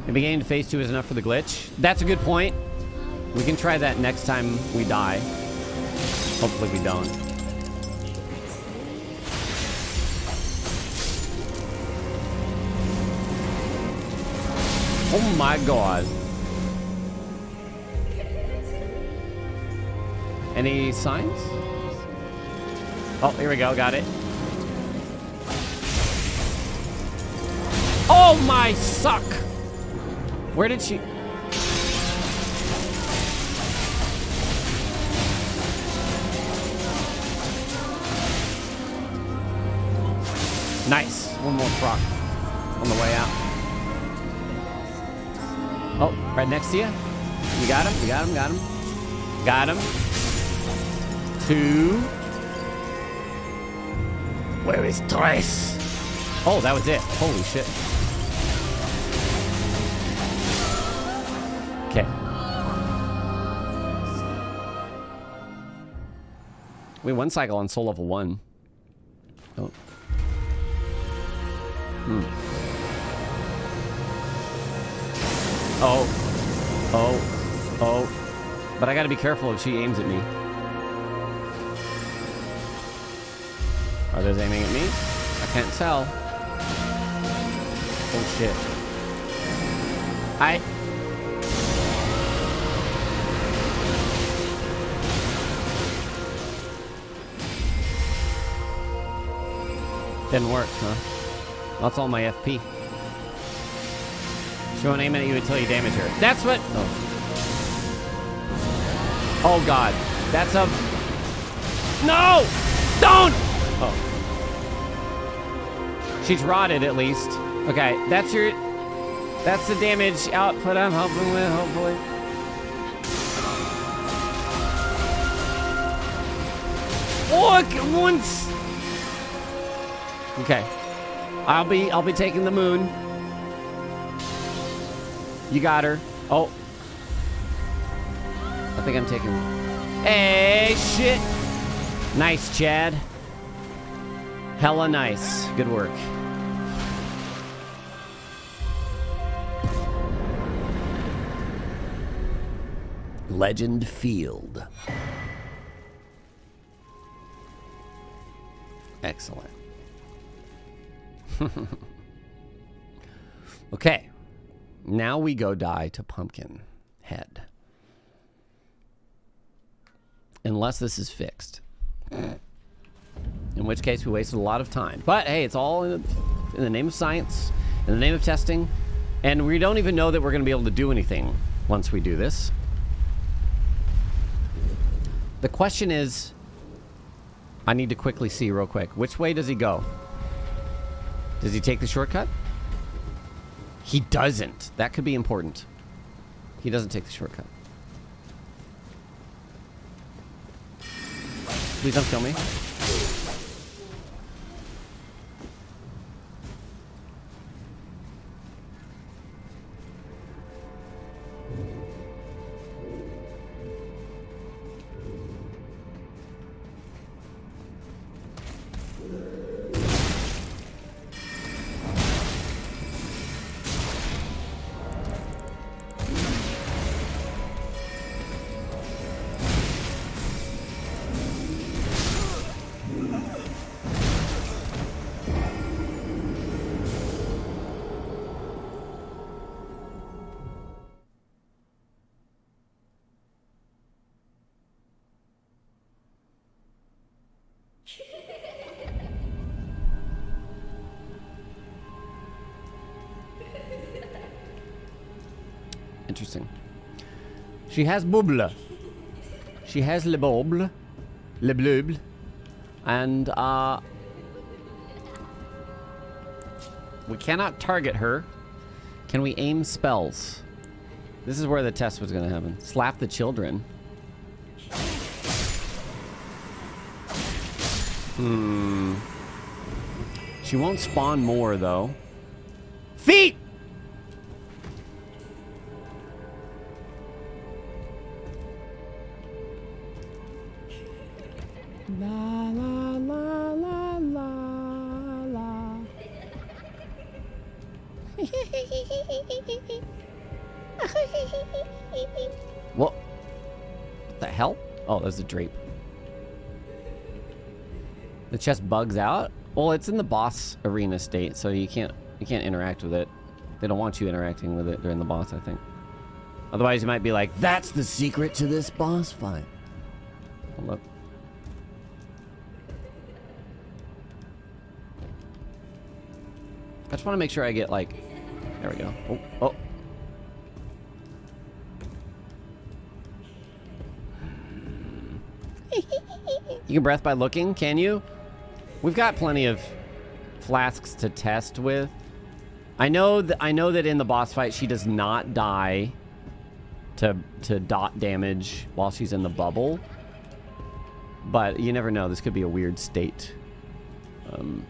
Maybe getting to phase two is enough for the glitch. That's a good point. We can try that next time we die. Hopefully we don't. Oh my god. Any signs? Oh, here we go. Got it. Oh my suck! Where did she... Nice. One more proc on the way out. Oh, right next to you. You got him? You got him? Got him? Got him. Two. Where is Trace? Oh, that was it. Holy shit. Okay. We one cycle on soul level one. Oh. Hmm. Oh. Oh. Oh. But I gotta be careful if she aims at me. Are those aiming at me? I can't tell. Oh shit. I... Didn't work, huh? That's all my FP. She won't aim at you until you damage her. That's what... Oh. Oh god. That's a... No! Don't! Oh. She's rotted at least. Okay, that's your... That's the damage output I'm helping with, hopefully. Look! Once... Okay. I'll be I'll be taking the moon. You got her. Oh. I think I'm taking Hey shit. Nice, Chad. Hella nice. Good work. Legend Felled. Excellent. okay. Now we go die to Pumpkin Head. Unless this is fixed. In which case we wasted a lot of time. But hey, it's all in the, name of science, in the name of testing, and we don't even know that we're going to be able to do anything once we do this. The question is, I need to quickly see real quick. Which way does he go? Does he take the shortcut? He doesn't. That could be important. He doesn't take the shortcut. Please don't kill me. She has bubble. She has le bubble. Le blubble. And, uh... We cannot target her. Can we aim spells? This is where the test was going to happen. Slap the children. Hmm. She won't spawn more, though. Feet! Drape. The chest bugs out? Well, it's in the boss arena state, so you can't you can't interact with it. They don't want you interacting with it during the boss, I think. Otherwise, you might be like, "That's the secret to this boss fight." Hold up. I just want to make sure I get like, there we go. Oh, oh. You can breath by looking, can you? We've got plenty of flasks to test with. I know that I know that in the boss fight she does not die to to dot damage while she's in the bubble. But you never know. This could be a weird state. Um,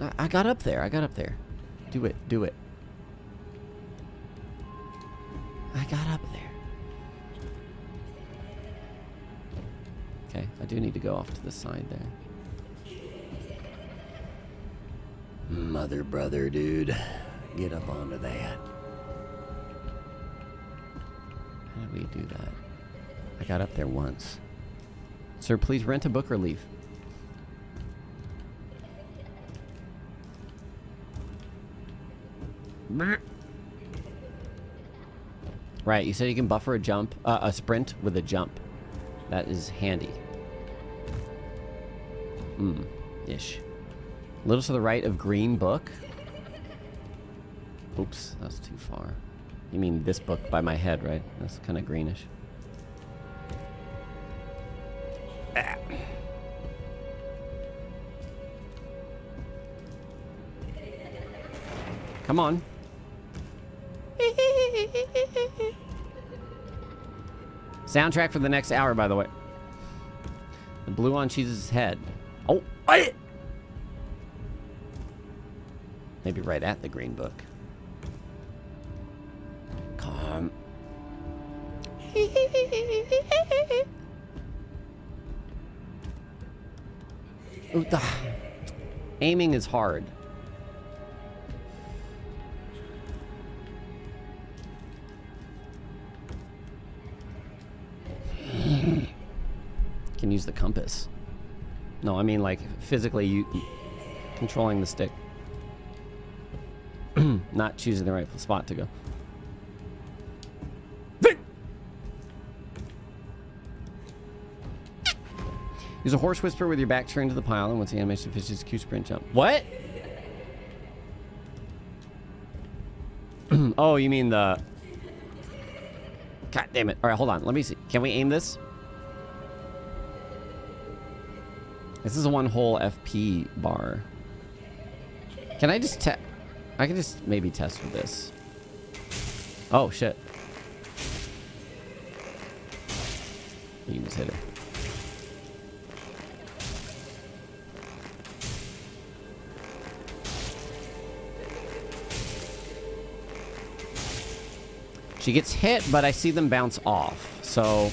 I, I got up there. I got up there. Do it. Do it. I got up do need to go off to the side there. Mother, brother, dude. Get up onto that. How did we do that? I got up there once. Sir, please rent a book or leave. Right, you said you can buffer a jump, uh, a sprint with a jump. That is handy. Hmm, ish. A little to the right of green book. Oops, that's too far. You mean this book by my head, right? That's kind of greenish. Ah. Come on. Soundtrack for the next hour, by the way. The blue on Cheese's head. Oh, what? Maybe right at the green book. Come. Ooh, the aiming is hard. Can use the compass. No, I mean like physically you controlling the stick. Not choosing the right spot to go. Use a horse whisper with your back turned to the pile, and once the animation finishes, Q sprint jump. What? oh, you mean the... God damn it. All right, hold on. Let me see. Can we aim this? This is one whole FP bar. Can I just test? I can just maybe test with this. Oh, shit. You can just hit her. She gets hit, but I see them bounce off. So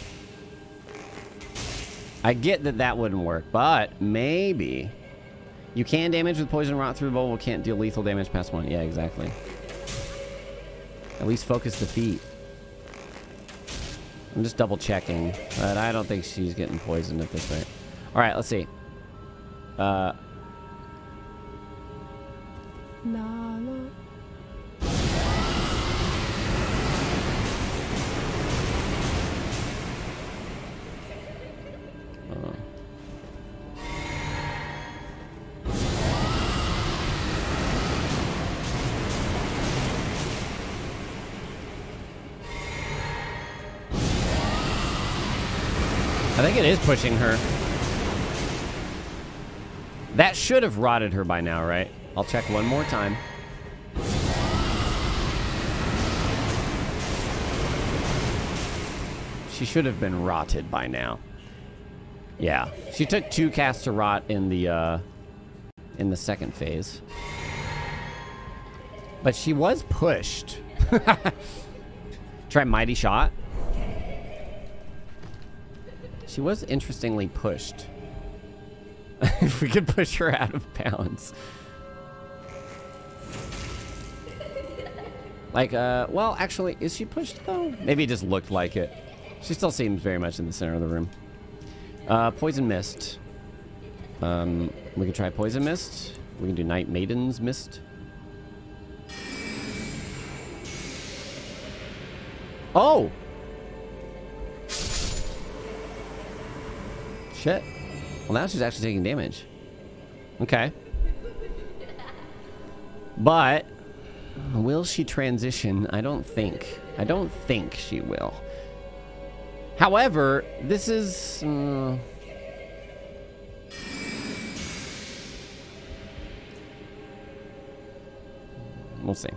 I get that that wouldn't work, but maybe. You can damage with poison rot through bowl, can't deal lethal damage past one. Yeah, exactly. At least focus the feet. I'm just double checking, but I don't think she's getting poisoned at this rate. All right, let's see. Uh, pushing her. That should have rotted her by now, right? I'll check one more time. She should have been rotted by now. Yeah. She took two casts to rot in the uh in the second phase. But she was pushed. Try mighty shot. She was interestingly pushed. if we could push her out of bounds. Like, uh, well, actually, is she pushed though? Maybe it just looked like it. She still seems very much in the center of the room. Uh, Poison Mist. Um, we can try Poison Mist. We can do Night Maiden's Mist. Oh! Shit. Well, now she's actually taking damage. Okay. But, will she transition? I don't think. I don't think she will. However, this is... Uh, we'll see.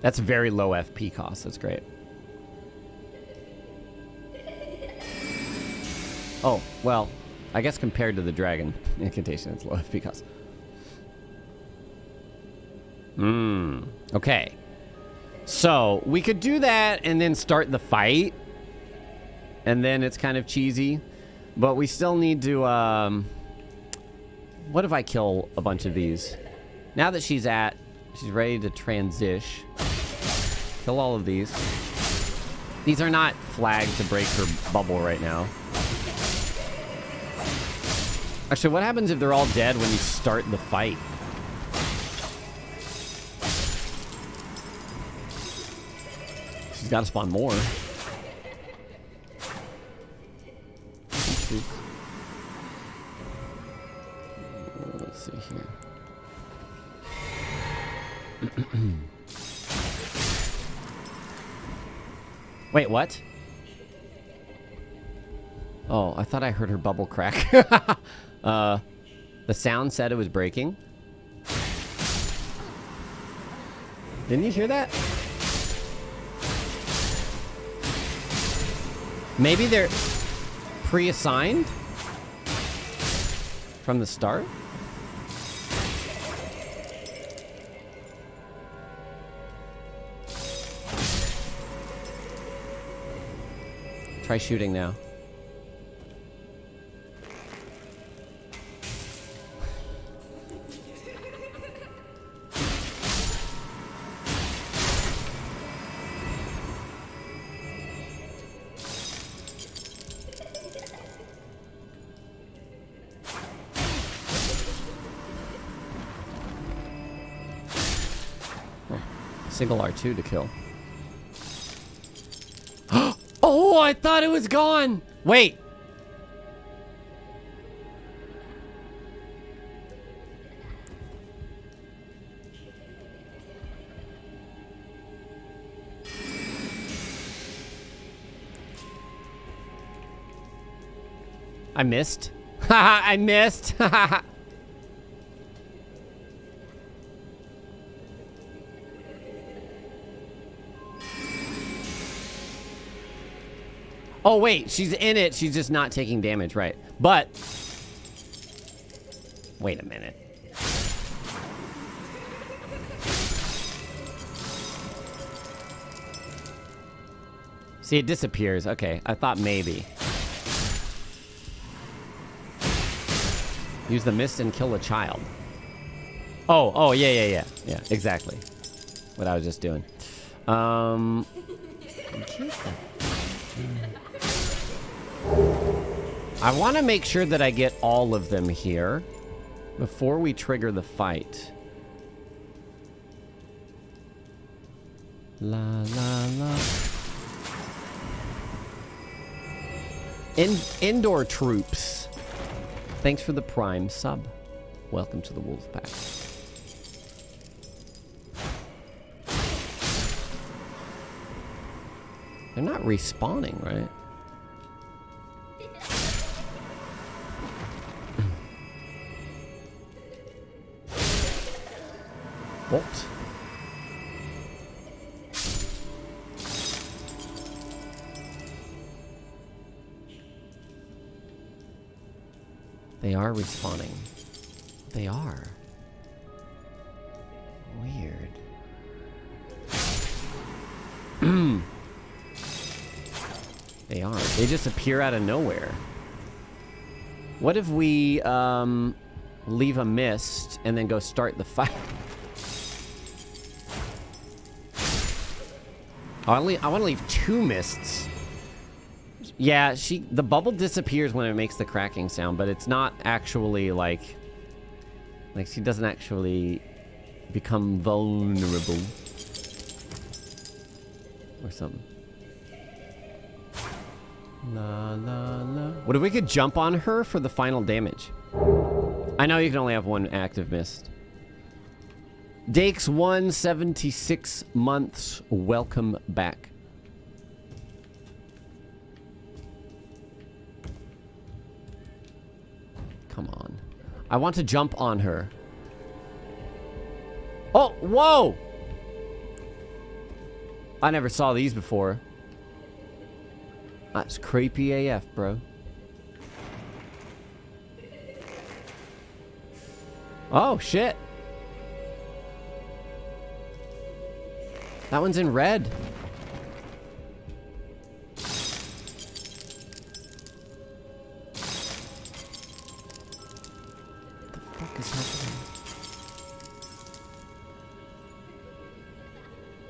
That's very low FP cost. That's great. Oh, well, I guess compared to the dragon incantation, it's low FP cost. Hmm. Okay. So, we could do that and then start the fight. And then it's kind of cheesy. But we still need to, um... What if I kill a bunch of these? Now that she's at... She's ready to transition. Kill all of these. These are not flagged to break her bubble right now. Actually, what happens if they're all dead when you start the fight? She's got to spawn more. Wait, what? Oh, I thought I heard her bubble crack. uh, the sound said it was breaking. Didn't you hear that? Maybe they're pre-assigned from the start? Try shooting now. Single R2 to kill. Oh, I thought it was gone. Wait. I missed. Haha, I missed. oh, wait. She's in it. She's just not taking damage, right. But... Wait a minute. See, it disappears. Okay, I thought maybe. Use the mist and kill a child. Oh, oh, yeah, yeah, yeah. Yeah, exactly. What I was just doing. Um... I want to make sure that I get all of them here before we trigger the fight. La, la, la. In indoor troops. Thanks for the prime sub. Welcome to the wolf pack. They're not respawning, right? What? They are respawning. They are. Weird. they are. They just appear out of nowhere. What if we um, leave a mist and then go start the fight? I want to leave two mists. Yeah, she the bubble disappears when it makes the cracking sound, but it's not actually like like she doesn't actually become vulnerable or something. La la la. What if we could jump on her for the final damage? I know you can only have one active mist. Dakes 176 months. Welcome back. Come on. I want to jump on her. Oh, whoa! I never saw these before. That's creepy AF, bro. Oh, shit. That one's in red.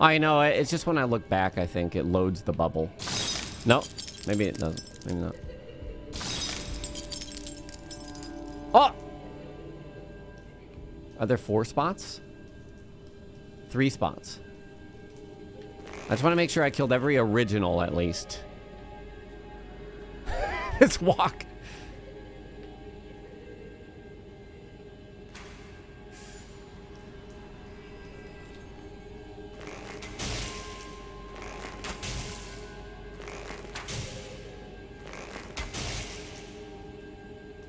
I know, it's just when I look back, I think it loads the bubble. No, maybe it doesn't. Maybe not. Oh! Are there four spots? Three spots. I just want to make sure I killed every original at least. this walk.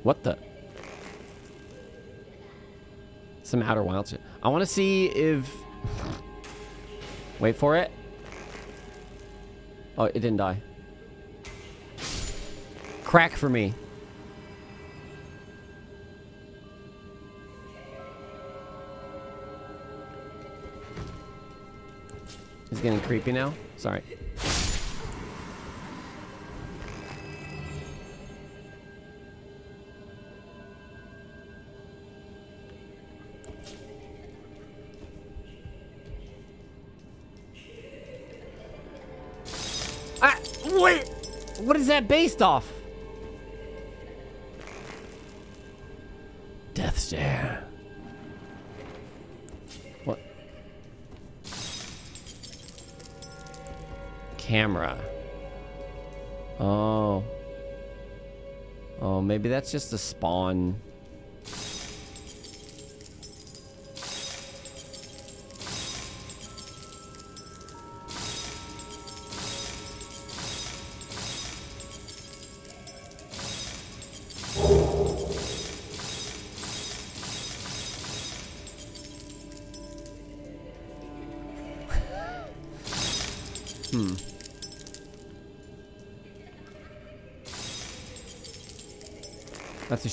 What the? Some outer wild shit. I want to see if... Wait for it. Oh, it didn't die. Crack for me. He's getting creepy now? Sorry. That based off? Death stare. What? Camera. Oh. Oh, maybe that's just a spawn.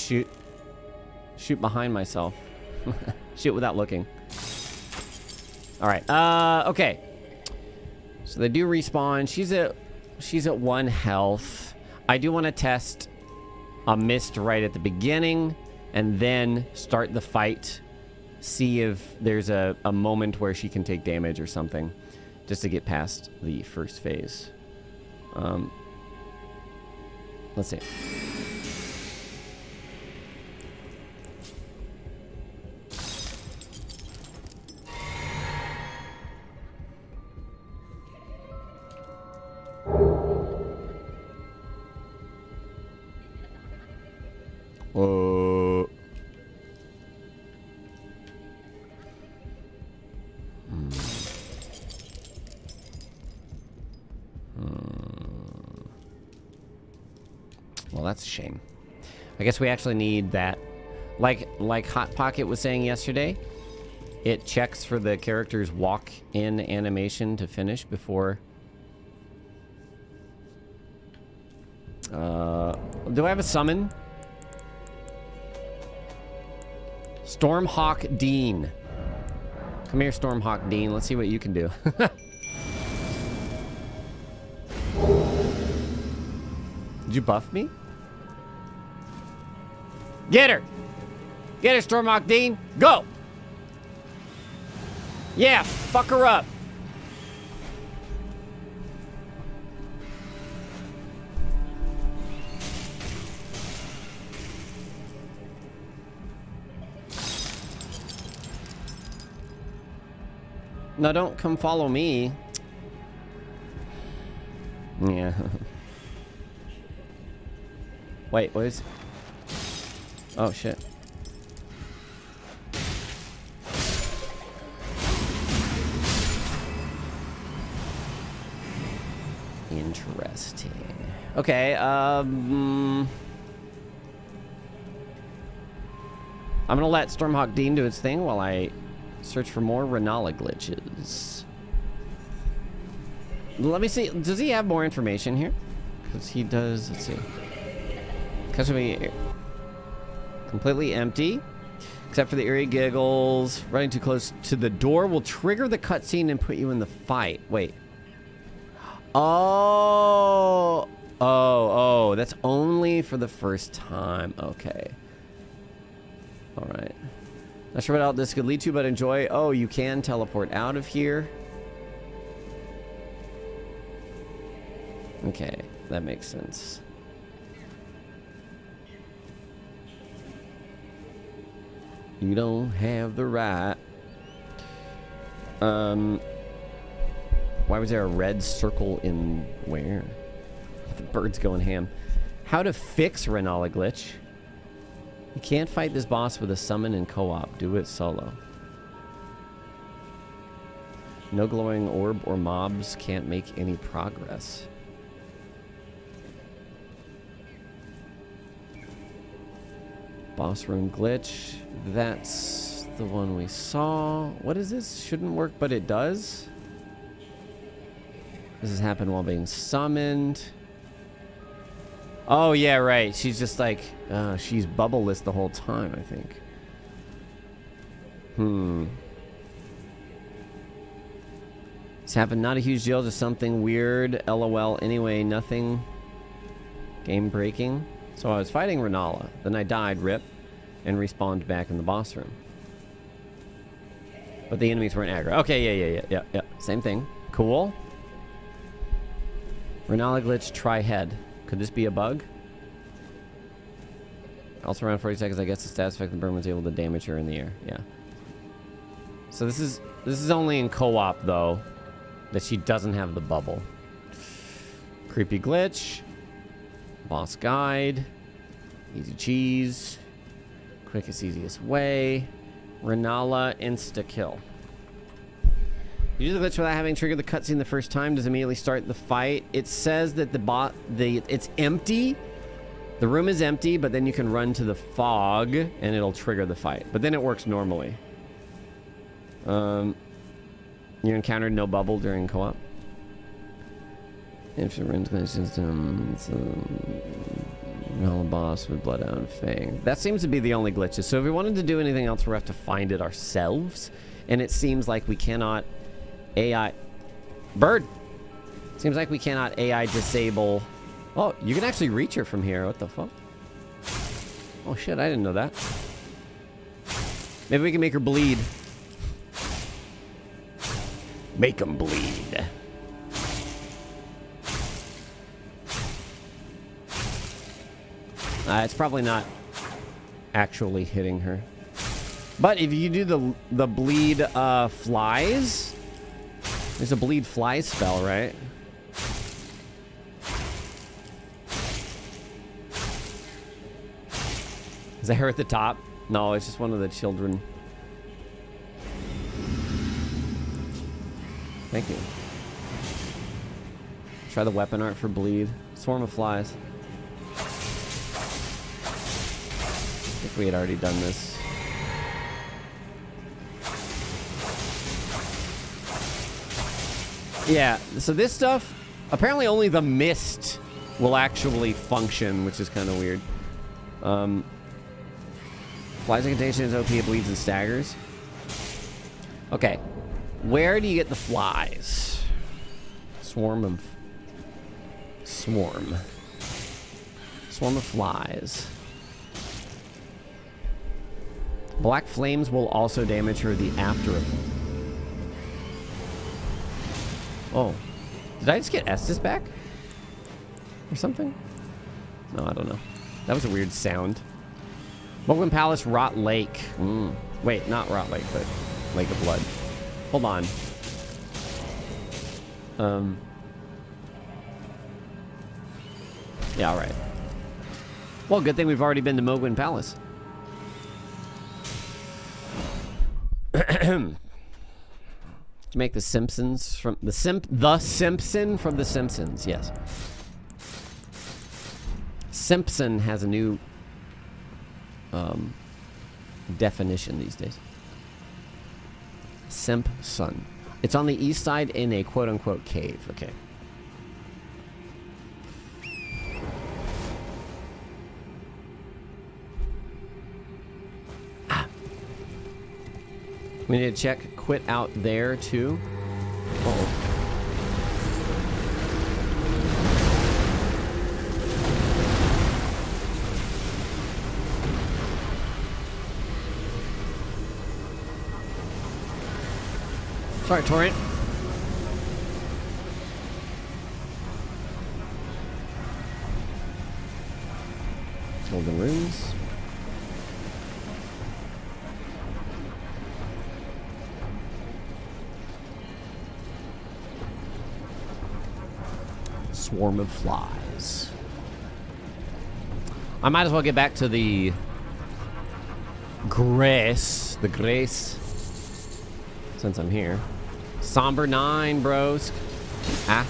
Shoot. Shoot behind myself. shoot without looking. All right. Uh, okay. So they do respawn. She's at she's at one health. I do want to test a mist right at the beginning and then start the fight. See if there's a, a moment where she can take damage or something just to get past the first phase. Um, let's see. Guess we actually need that. Like like Hot Pocket was saying yesterday, it checks for the character's walk-in animation to finish before. Uh, do I have a summon? Stormhawk Deenh. Come here, Stormhawk Deenh. Let's see what you can do. Did you buff me? Get her! Get her, Stormhawk Deenh! Go! Yeah, fuck her up. No, don't come follow me. Yeah. Wait, what is... Oh, shit. Interesting. Okay, um... I'm gonna let Stormhawk Deenh do its thing while I search for more Rennala glitches. Let me see. Does he have more information here? Because he does. Let's see. Because we completely empty, except for the eerie giggles. Running too close to the door will trigger the cutscene and put you in the fight. Wait. Oh. Oh, oh. That's only for the first time. Okay. All right. Not sure what else this could lead to, but enjoy. Oh, you can teleport out of here. Okay, that makes sense. You don't have the right. Um, why was there a red circle in where? The bird's going ham. How to fix Rennala glitch. You can't fight this boss with a summon and co-op. Do it solo. No glowing orb or mobs can't make any progress. Boss room glitch. That's the one we saw. What is this? Shouldn't work, but it does. This has happened while being summoned. Oh, yeah, right. She's just like, uh, she's bubbleless the whole time, I think. Hmm. This happened, not a huge deal, just something weird. LOL. Anyway, nothing game breaking. So I was fighting Rennala. Then I died, rip, and respawned back in the boss room. But the enemies weren't aggro. Okay, yeah, yeah, yeah, yeah, yeah. Same thing. Cool. Rennala glitch, try head. Could this be a bug? Also around 40 seconds, I guess the stats effect the burn was able to damage her in the air. Yeah. So this is this is only in co-op though, that she doesn't have the bubble. Creepy glitch. Boss guide. Easy cheese. Quickest, easiest way. Rennala insta kill. Use the glitch without having triggered the cutscene the first time. Does immediately start the fight. It says that the bot, the it's empty. The room is empty, but then you can run to the fog and it'll trigger the fight. But then it works normally. Um, you encountered no bubble during co-op. If the system, Null uh, boss with Bloodhound Fang. That seems to be the only glitches. So if we wanted to do anything else, we have to find it ourselves. And it seems like we cannot AI... Bird! Seems like we cannot AI disable... Oh, you can actually reach her from here. What the fuck? Oh shit, I didn't know that. Maybe we can make her bleed. Make them bleed. Uh, it's probably not actually hitting her. But if you do the the bleed uh, flies, there's a bleed fly spell, right? Is that her at the top? No, it's just one of the children. Thank you. Try the weapon art for bleed. Swarm of flies. Think we had already done this. Yeah, so this stuff, apparently only the mist will actually function, which is kind of weird. Um, flies incantations, OP, bleeds and staggers. Okay, where do you get the flies? Swarm of... Swarm. Swarm of flies. Black flames will also damage her the after effect. Oh. Did I just get Estus back? Or something? No, I don't know. That was a weird sound. Mohgwyn Palace, Rot Lake. Mm. Wait, not Rot Lake, but Lake of Blood. Hold on. Um. Yeah, alright. Well, good thing we've already been to Mohgwyn Palace. To make the Simpsons from the Simp the Simpson from the Simpsons, yes. Simpson has a new um, definition these days. Simpson. It's on the east side in a quote unquote cave. Okay. We need to check quit out there too. Uh oh. Sorry, Torrent. Golden runes. Swarm of flies. I might as well get back to the grace. The grace. Since I'm here. Somber 9, bros. Ah.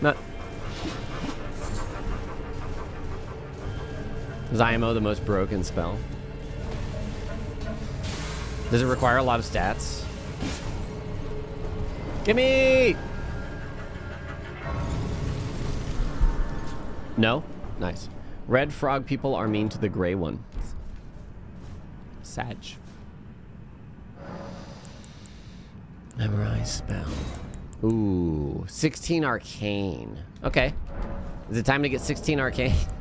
Not. Is IMO the most broken spell? Does it require a lot of stats? Gimme! No? Nice. Red frog people are mean to the gray one. Sag. Memorize spell. Ooh, 16 arcane. Okay. Is it time to get 16 arcane?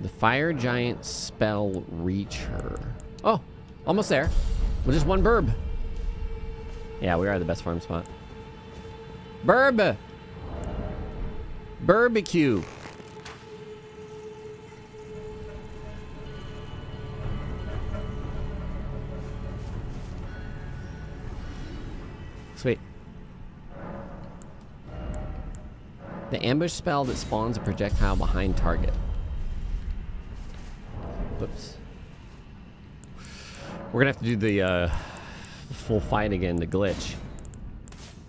The fire giant spell reach her. Oh, almost there. With just one burb. Yeah, we are the best farm spot. Burb! Barbecue. The ambush spell that spawns a projectile behind target. Oops. We're gonna have to do the uh, full fight again to glitch.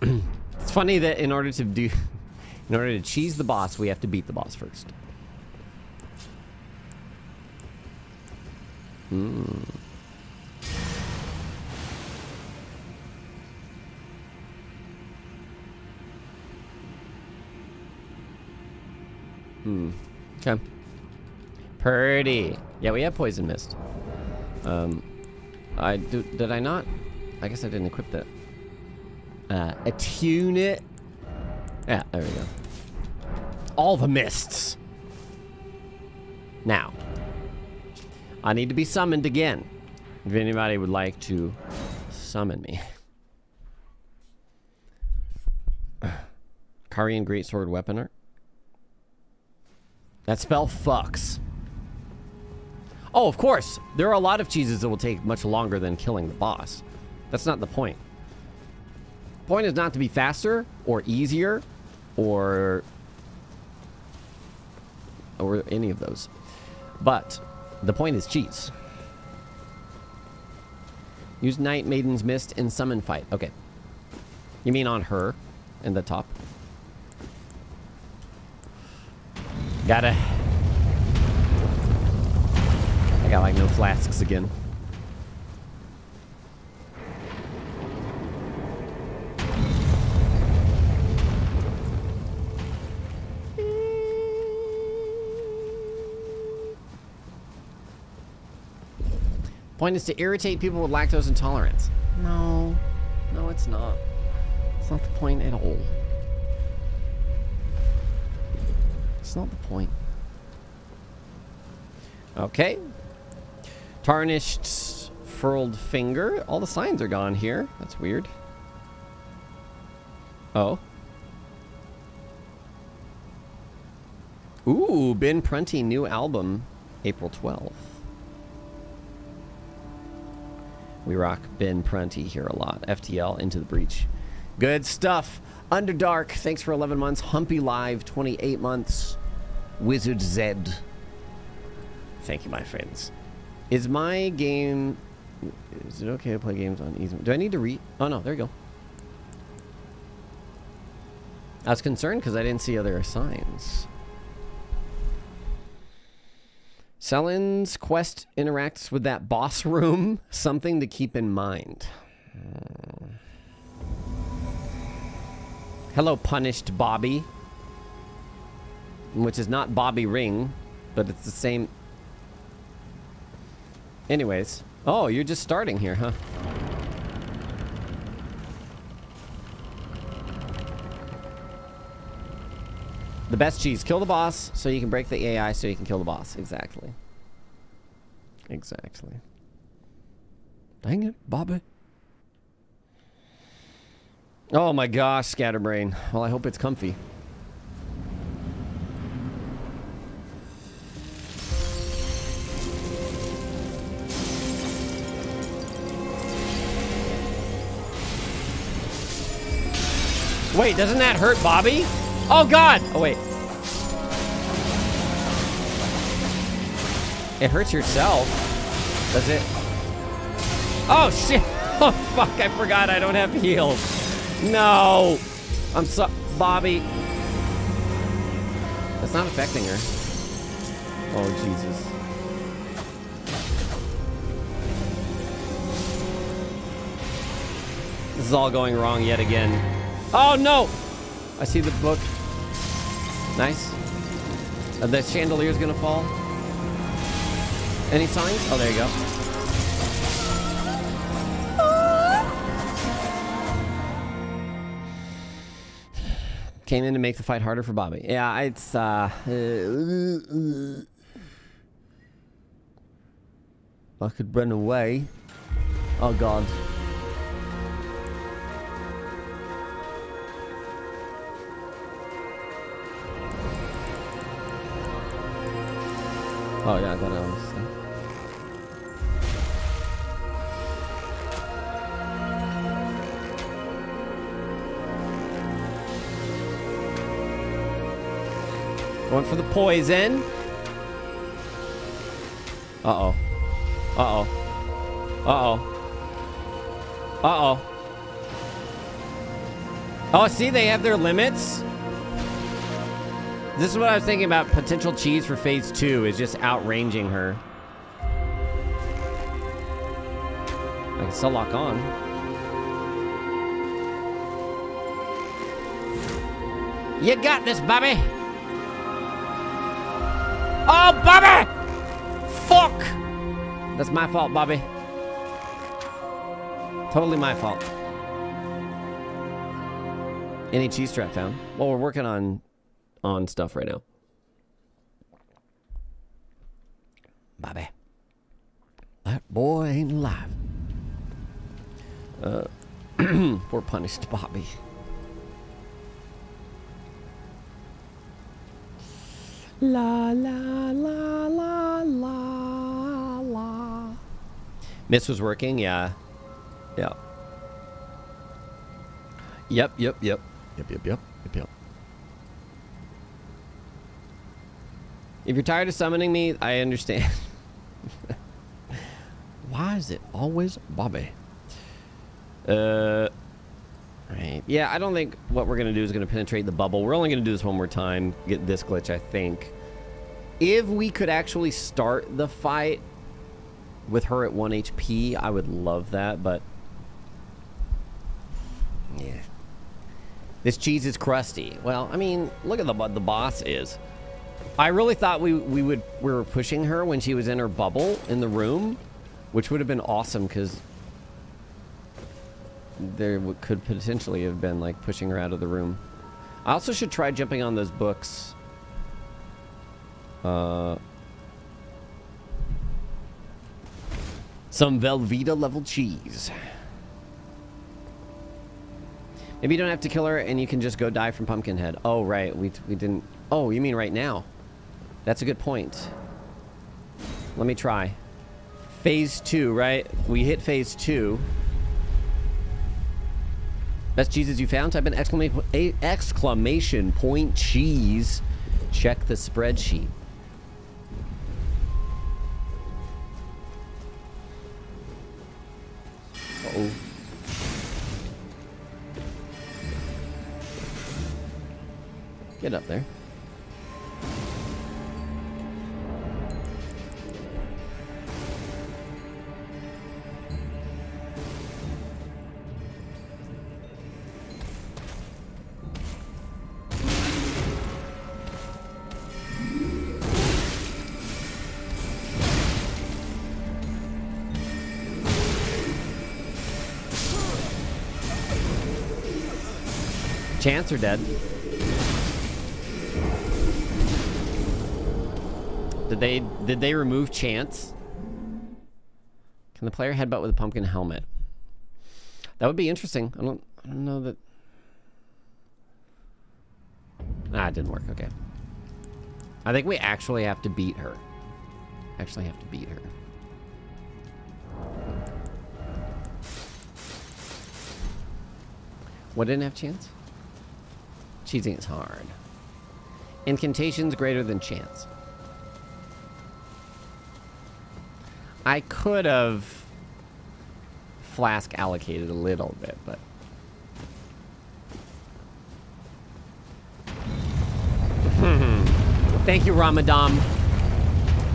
it's funny that in order to do, in order to cheese the boss, we have to beat the boss first. Hmm. Hmm. Okay. Pretty. Yeah, we have poison mist. Um, I do. Did I not? I guess I didn't equip that. Uh, attune it. Yeah, there we go. All the mists. Now, I need to be summoned again. If anybody would like to summon me. Carian Greatsword Weaponer. That spell fucks. Oh, of course. There are a lot of cheeses that will take much longer than killing the boss. That's not the point. Point is not to be faster or easier or or any of those. But the point is cheese. Use Night Maiden's Mist in summon fight. Okay. You mean on her in the top? Gotta. I got like no flasks again. Point is to irritate people with lactose intolerance. No. No, it's not. It's not the point at all. It's not the point. Okay. Tarnished furled finger. All the signs are gone here. That's weird. Oh. Ooh, Ben Prunty new album, April 12th. We rock Ben Prunty here a lot. FTL, Into the Breach. Good stuff. Underdark, thanks for 11 months. Humpy Live, 28 months. Wizard Zed. Thank you, my friends. Is my game... Is it okay to play games on easy? Do I need to read? Oh, no, there you go. I was concerned because I didn't see other signs. Sellen's quest interacts with that boss room. Something to keep in mind. Hmm. Hello, punished Bobby. Which is not Bobby Ring, but it's the same. Anyways. Oh, you're just starting here, huh? The best cheese. Kill the boss so you can break the AI so you can kill the boss. Exactly. Exactly. Dang it, Bobby. Oh my gosh, Scatterbrain. Well, I hope it's comfy. Wait, doesn't that hurt Bobby? Oh god! Oh wait. It hurts yourself. Does it? Oh shit! Oh fuck, I forgot I don't have heals. No! I'm so- Bobby. That's not affecting her. Oh Jesus. This is all going wrong yet again. Oh no! I see the book. Nice. Uh, the chandelier's gonna fall. Any signs? Oh, there you go. Came in to make the fight harder for Bobby. Yeah, it's uh, I could run away. Oh God. Oh yeah, I got it. Going for the poison. Uh-oh. Uh-oh. Uh-oh. Uh-oh. Oh, see, they have their limits. This is what I was thinking about potential cheese for phase two is just outranging her. I can still lock on. You got this, Bobby. Oh, Bobby! Fuck! That's my fault, Bobby. Totally my fault. Any cheese strap found? Well, we're working on on stuff right now. Bobby. That boy ain't alive. Uh, poor punished Bobby. La la la la la la. Miss was working, yeah. Yeah. Yep, yep, yep. Yep, yep, yep. Yep, yep. If you're tired of summoning me, I understand. Why is it always Bobby? Uh, right. Yeah, I don't think what we're going to do is going to penetrate the bubble. We're only going to do this one more time, get this glitch, I think. If we could actually start the fight with her at 1 HP, I would love that, but... Yeah. This cheese is crusty. Well, I mean, look at the the boss is. I really thought we we would we were pushing her when she was in her bubble in the room, which would have been awesome because there could potentially have been like pushing her out of the room. I also should try jumping on those books. Uh, some Velveeta level cheese. Maybe you don't have to kill her and you can just go die from Pumpkinhead. Oh, right. We, we didn't... Oh, you mean right now? That's a good point. Let me try. Phase two, right? We hit phase two. Best cheeses you found? Type in exclamation, exclamation point cheese. Check the spreadsheet. Uh oh Get up there. Chance are dead. Did they did they remove chance? Can the player headbutt with a pumpkin helmet? That would be interesting. I don't I don't know that Ah, it didn't work. Okay. I think we actually have to beat her. Actually have to beat her. What didn't have chance? Cheating is hard. Incantations greater than chance. I could have flask allocated a little bit, but hmm. Thank you, Ramadan.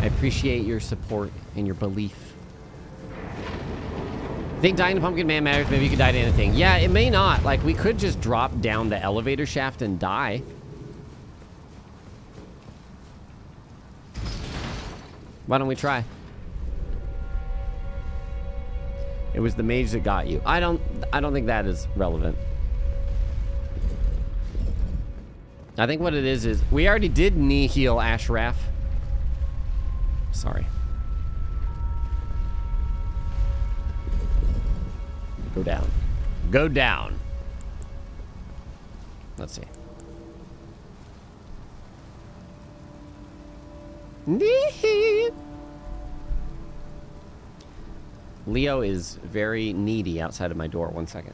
I appreciate your support and your belief. Think dying to Pumpkin Man matters? Maybe you could die to anything. Yeah, it may not. Like, we could just drop down the elevator shaft and die. Why don't we try? It was the mage that got you. I don't I don't think that is relevant. I think what it is is we already did knee heal Ashraf. Sorry. Go down. Go down. Let's see. Leo is very needy outside of my door. One second.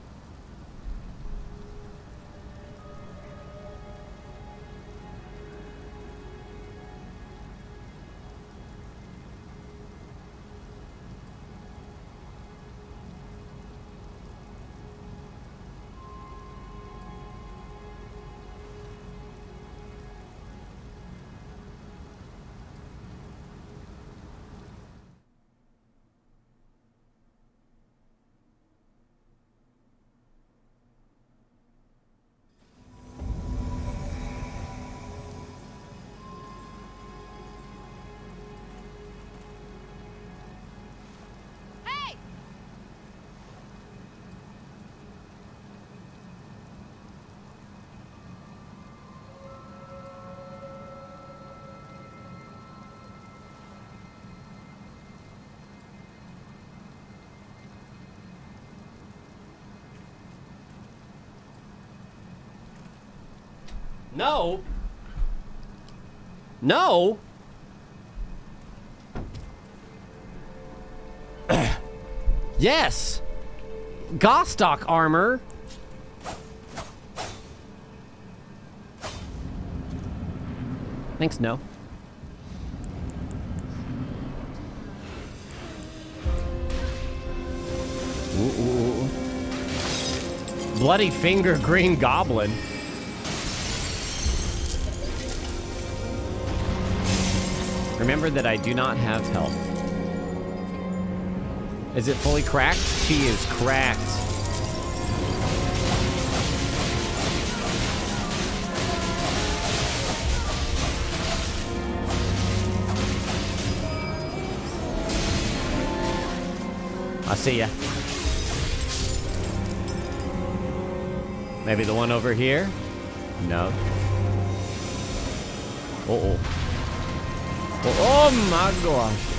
No. No. yes. Gostoc armor. Thanks, no. Ooh, ooh, ooh. Bloody finger green goblin. Remember that I do not have health. Is it fully cracked? She is cracked. I see ya. Maybe the one over here? No. Uh oh. Oh, oh my gosh.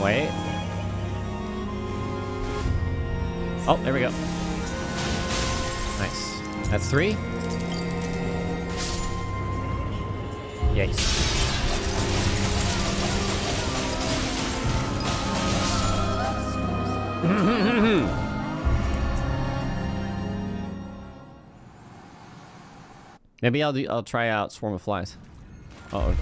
Wait. Oh, there we go. Nice. That's three. Yes. Maybe I'll do, I'll try out Swarm of Flies. Uh oh.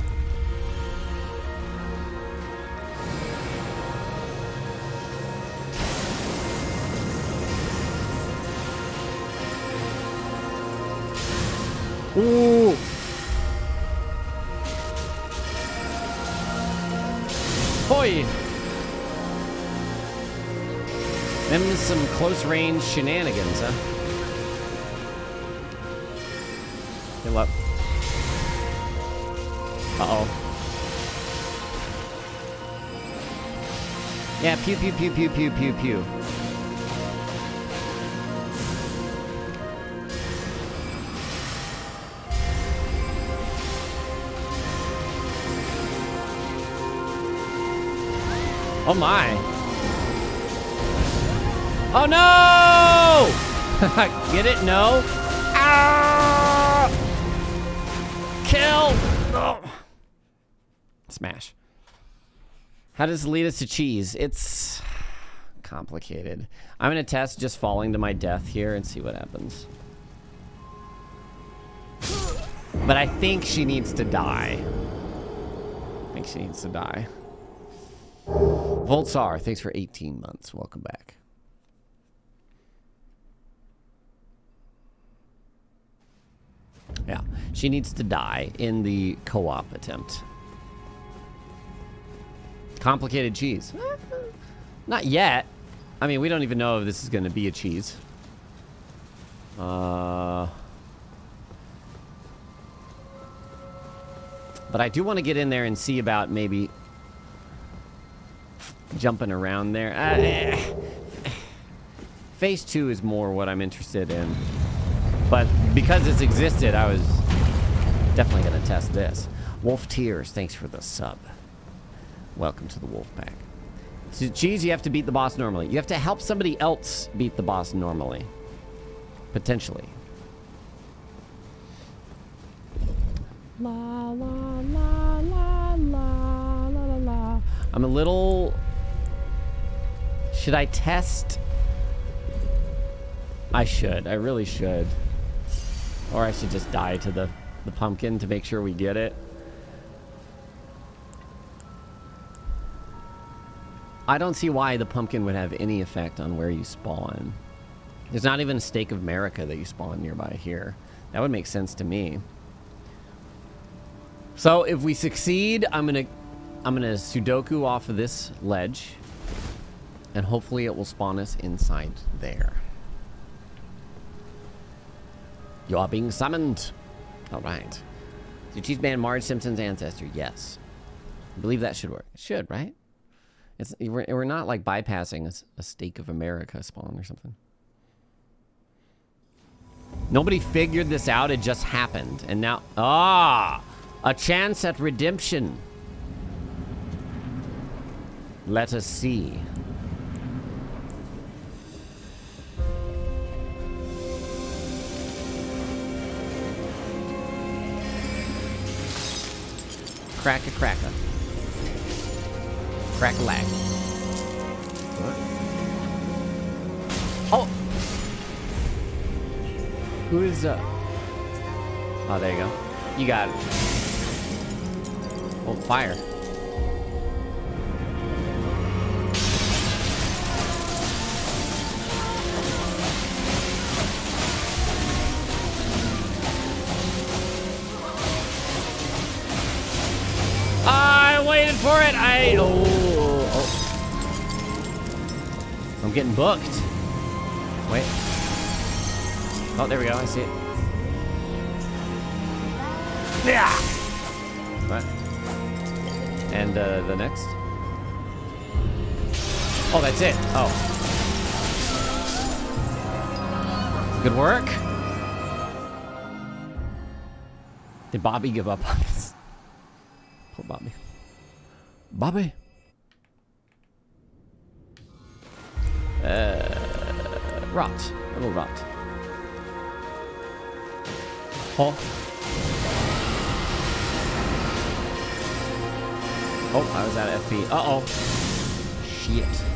Ooh. Them some close range shenanigans, huh? Yeah, pew pew pew pew pew pew pew. Oh my. Oh no! Get it? No? Ah! Kill! Oh. Smash. How does it lead us to cheese? It's complicated. I'm gonna test just falling to my death here and see what happens. But I think she needs to die. I think she needs to die. Voltsar, thanks for 18 months. Welcome back. Yeah, she needs to die in the co-op attempt. Complicated cheese. Not yet. I mean, we don't even know if this is going to be a cheese. Uh... But I do want to get in there and see about maybe jumping around there. Uh, phase two is more what I'm interested in. But because it's existed, I was definitely going to test this. Wolf Tears, thanks for the sub. Welcome to the Wolf Pack. So, cheese, you have to beat the boss normally. You have to help somebody else beat the boss normally. Potentially. La la la la la la la. I'm a little should I test? I should. I really should. Or I should just die to the, the pumpkin to make sure we get it. I don't see why the pumpkin would have any effect on where you spawn. There's not even a Stake of Marika that you spawn nearby here. That would make sense to me. So if we succeed, I'm gonna I'm gonna Sudoku off of this ledge. And hopefully it will spawn us inside there. You are being summoned. All right. So Cheese Man Marge Simpson's ancestor. Yes. I believe that should work. It should, right? It's we're, we're not like bypassing a, a Stake of Marika spawn or something. Nobody figured this out. It just happened. And now, ah, a chance at redemption. Let us see. Crack a cracker. Crack a lag. Oh! Who is, uh... Oh, there you go. You got it. Oh, fire. I waited for it. I oh, I'm getting booked. Wait. Oh, there we go. I see it. Yeah. What? And uh, the next. Oh, that's it. Oh. Good work. Did Bobby give up on this? Poor Bobby. Bobby. Uh, rot. A little rot. Oh. Oh, I was at FP. Uh-oh. Shit.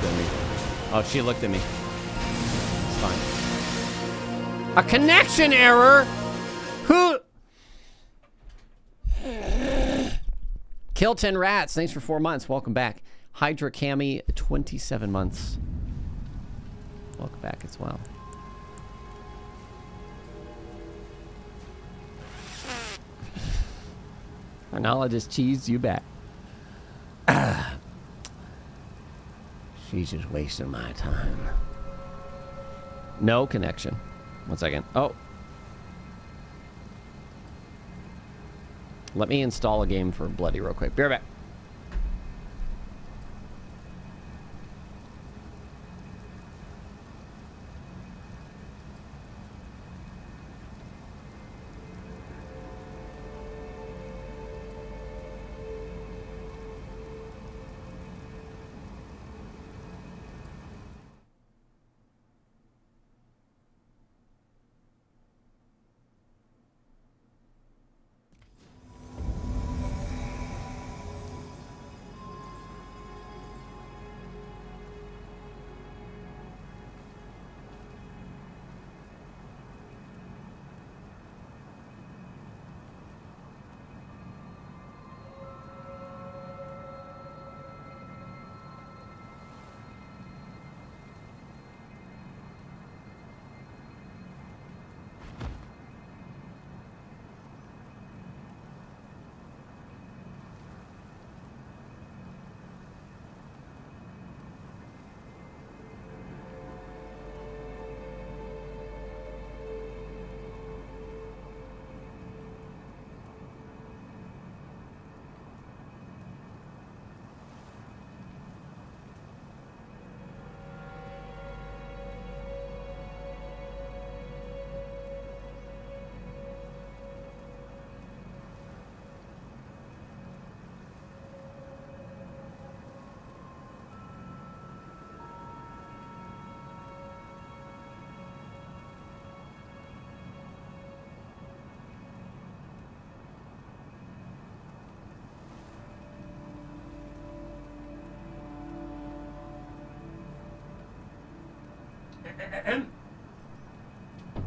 Looked at me. Oh, she looked at me. It's fine. A connection error? Who? Kill 10 rats. Thanks for four months. Welcome back. Hydra Cami, 27 months. Welcome back as well. Arnala just cheesed you back. She's just wasting my time. No connection. One second. Oh. Let me install a game for Bloody real quick. Be right back.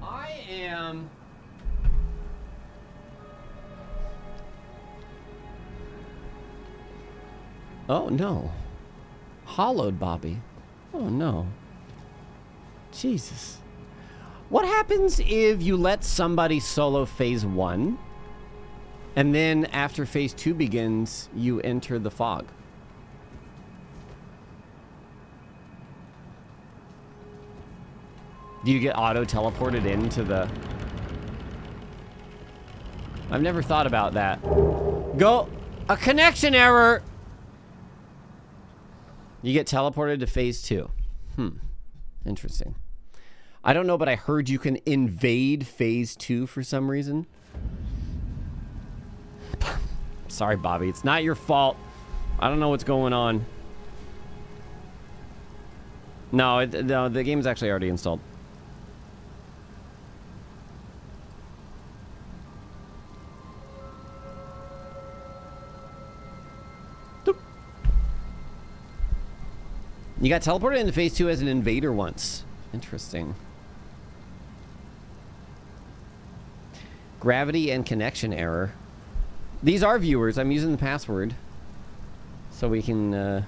I am. Oh no. Hollowed Bobby. Oh no. Jesus. What happens if you let somebody solo phase one and then after phase two begins, you enter the fog? Do you get auto teleported into the... I've never thought about that. Go... A connection error! You get teleported to phase two. Hmm. Interesting. I don't know, but I heard you can invade phase two for some reason. Sorry, Bobby. It's not your fault. I don't know what's going on. No, it, no, the game's actually already installed. Got teleported into phase two as an invader once. Interesting. Gravity and connection error. These are viewers. I'm using the password. So we can uh,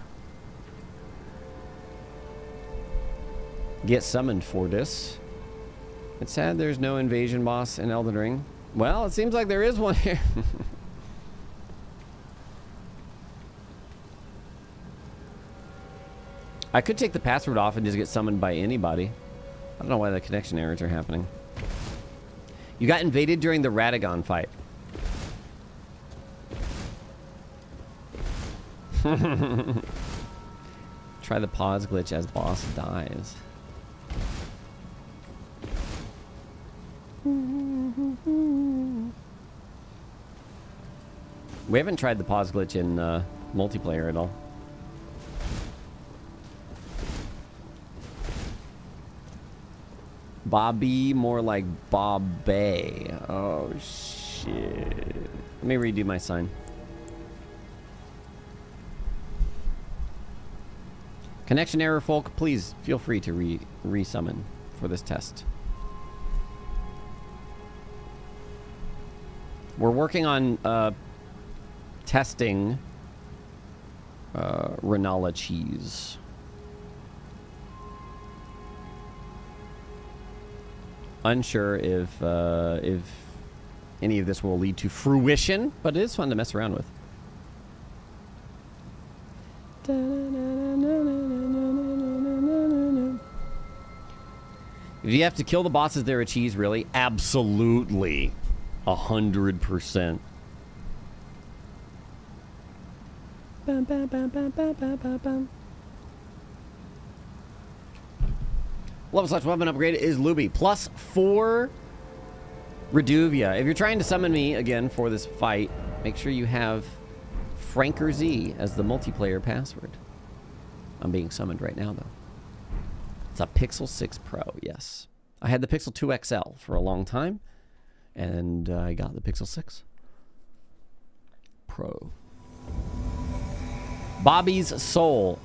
get summoned for this. It's sad there's no invasion boss in Elden Ring. Well, it seems like there is one here. I could take the password off and just get summoned by anybody. I don't know why the connection errors are happening. You got invaded during the Radagon fight. Try the pause glitch as boss dies. We haven't tried the pause glitch in uh, multiplayer at all. Bobby, more like Bob Bay. Oh, shit. Let me redo my sign. Connection error, folk. Please feel free to re resummon for this test. We're working on uh, testing uh, Rennala cheese. Unsure if uh, if any of this will lead to fruition, but it is fun to mess around with. If you have to kill the bosses, they're a cheese, really? Absolutely. A hundred percent. Level slash weapon upgrade is Luby. Plus four Reduvia. If you're trying to summon me again for this fight, make sure you have Franker Z as the multiplayer password. I'm being summoned right now, though. It's a Pixel 6 Pro, yes. I had the Pixel 2 XL for a long time, and I got the Pixel 6 Pro. Bobby's Soul.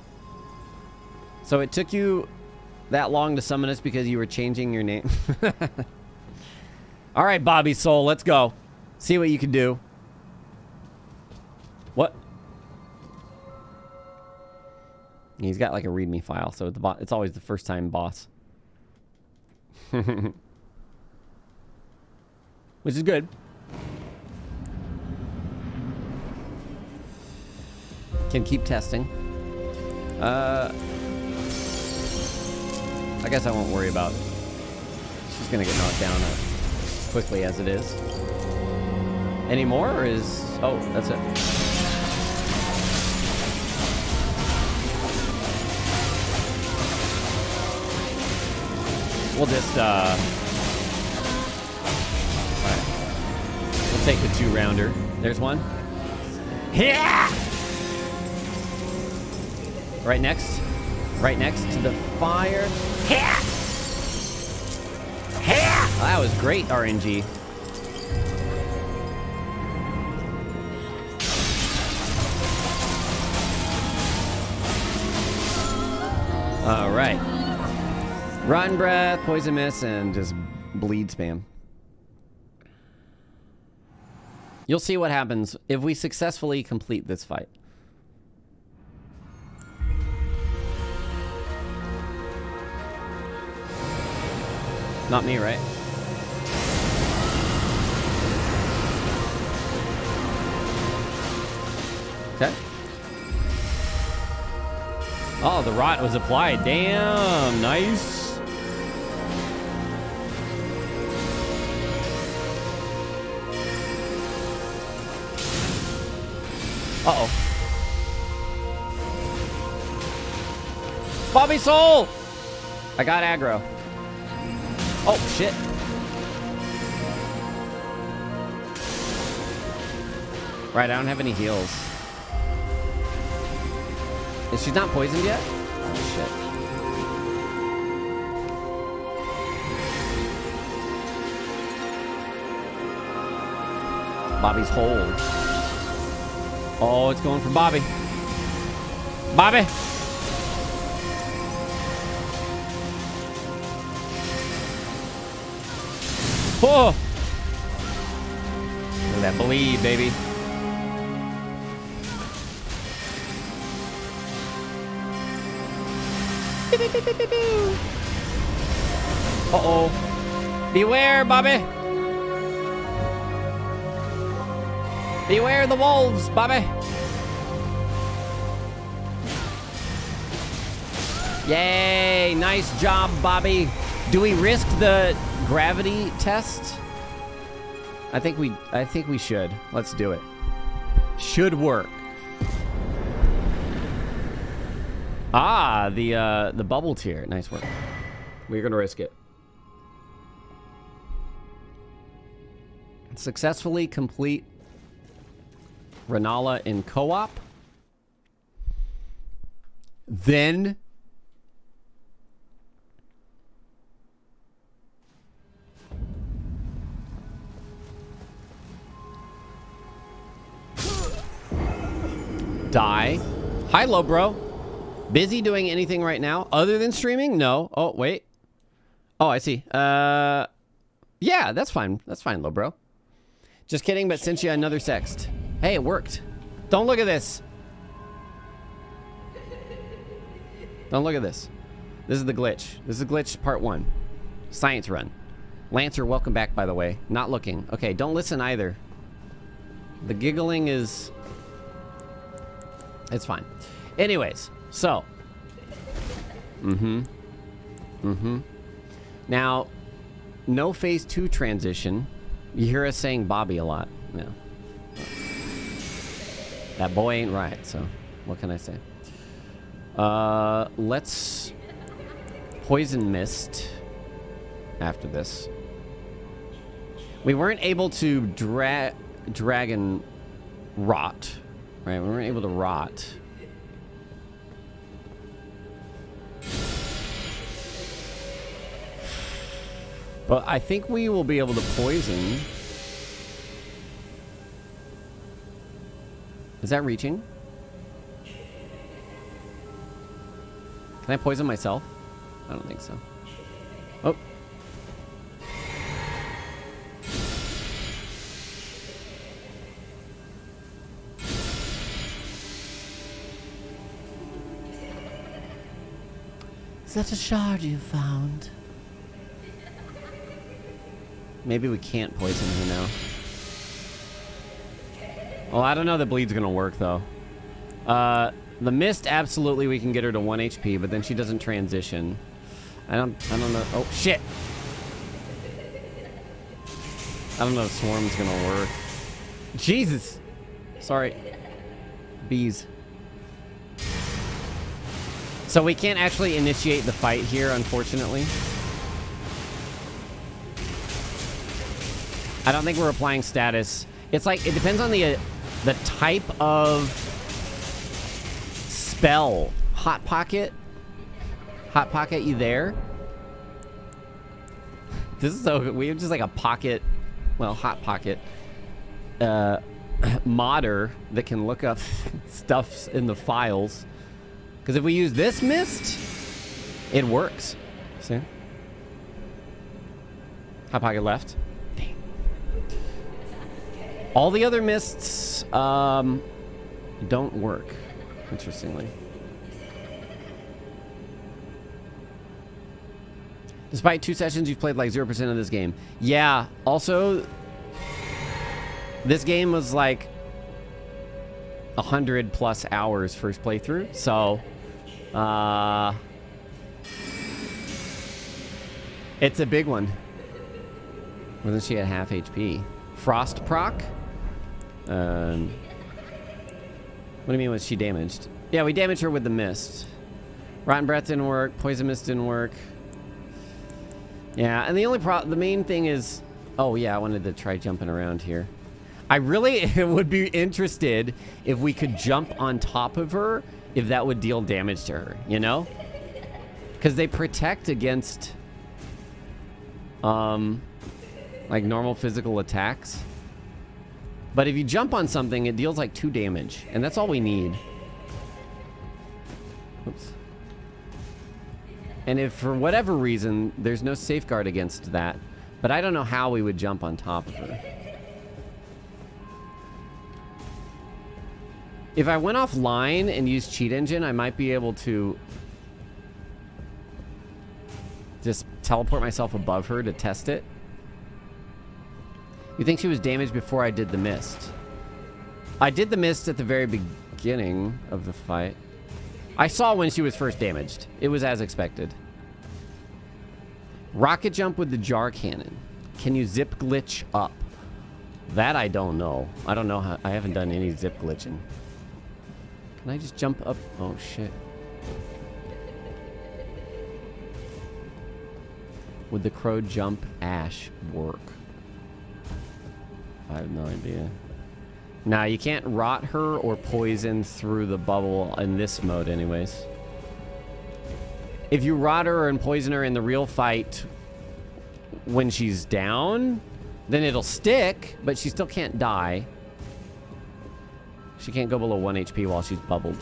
So it took you that long to summon us because you were changing your name? All right, Bobby Soul, let's go. See what you can do. What? He's got like a README file, so it's always the first time boss. Which is good. Can keep testing. Uh, I guess I won't worry about. It. She's gonna get knocked down as quickly as it is. Any more, or is? Oh, that's it. We'll just, uh... Alright. We'll take the two-rounder. There's one. Yeah! Right next. Right next to the fire. Yeah! Yeah! that was great, RNG. All right. Rotten breath, poison mist, and just bleed spam. You'll see what happens if we successfully complete this fight. Not me, right? Okay. Oh, the rot was applied. Damn, nice. Uh-oh. Bobby Soul! I got aggro. Oh, shit. Right, I don't have any heals. Is she not poisoned yet? Oh, shit. Bobby's hold. Oh, it's going for Bobby. Bobby! Oh! That bleed, baby. Uh-oh. Beware, Bobby! Beware the wolves, Bobby! Yay! Nice job, Bobby. Do we risk the gravity test? I think we I think we should. Let's do it. Should work. Ah, the uh the bubble tier. Nice work. We're gonna risk it. Successfully complete Rennala in co-op. Then die. Hi, low bro. Busy doing anything right now other than streaming? No. Oh, wait. Oh, I see. Uh, yeah, that's fine. That's fine, low bro. Just kidding, but sent you another sext. Hey, it worked. Don't look at this. Don't look at this. This is the glitch. This is glitch part one. Science run. Lancer, welcome back, by the way. Not looking. Okay, don't listen either. The giggling is... It's fine. Anyways, so. Mm-hmm. Mm-hmm. Now, no phase two transition. You hear us saying Bobby a lot. Yeah. That boy ain't right, so what can I say? Uh, let's poison mist after this. We weren't able to dra dragon rot, right? We weren't able to rot. But I think we will be able to poison. Is that reaching? Can I poison myself? I don't think so. Is that a shard you found? Maybe we can't poison her now. Well, I don't know that bleed's gonna work though. Uh, the mist, absolutely, we can get her to one HP, but then she doesn't transition. I don't, I don't know. Oh shit! I don't know if swarm's gonna work. Jesus! Sorry. Bees. So we can't actually initiate the fight here, unfortunately. I don't think we're applying status. It's like, it depends on the, uh, the type of spell. Hot Pocket? Hot Pocket, you there? This is so, we have just like a pocket, well, Hot Pocket, uh, modder that can look up stuffs in the files. Because if we use this mist, it works. See? Hot Pocket left. All the other mists um, don't work, interestingly. Despite two sessions, you've played like 0% of this game. Yeah, also, this game was like 100 plus hours first playthrough, so, uh, it's a big one. Wasn't she at half HP? Frost proc? Um, what do you mean was she damaged? Yeah, we damaged her with the mist. Rotten breath didn't work. Poison mist didn't work. Yeah, and the only pro the main thing is, oh yeah, I wanted to try jumping around here. I really would be interested if we could jump on top of her, if that would deal damage to her, you know? Because they protect against, um, like normal physical attacks. But if you jump on something, it deals like two damage. And that's all we need. Oops. And if for whatever reason, there's no safeguard against that, but I don't know how we would jump on top of her. If I went offline and used Cheat Engine, I might be able to just teleport myself above her to test it. You think she was damaged before I did the mist? I did the mist at the very beginning of the fight. I saw when she was first damaged. It was as expected. Rocket jump with the jar cannon. Can you zip glitch up? That I don't know. I don't know how. I haven't done any zip glitching. Can I just jump up? Oh, shit. Would the crow jump ash work? I have no idea. Now, you can't rot her or poison through the bubble in this mode anyways. If you rot her and poison her in the real fight when she's down, then it'll stick, but she still can't die. She can't go below 1 HP while she's bubbled.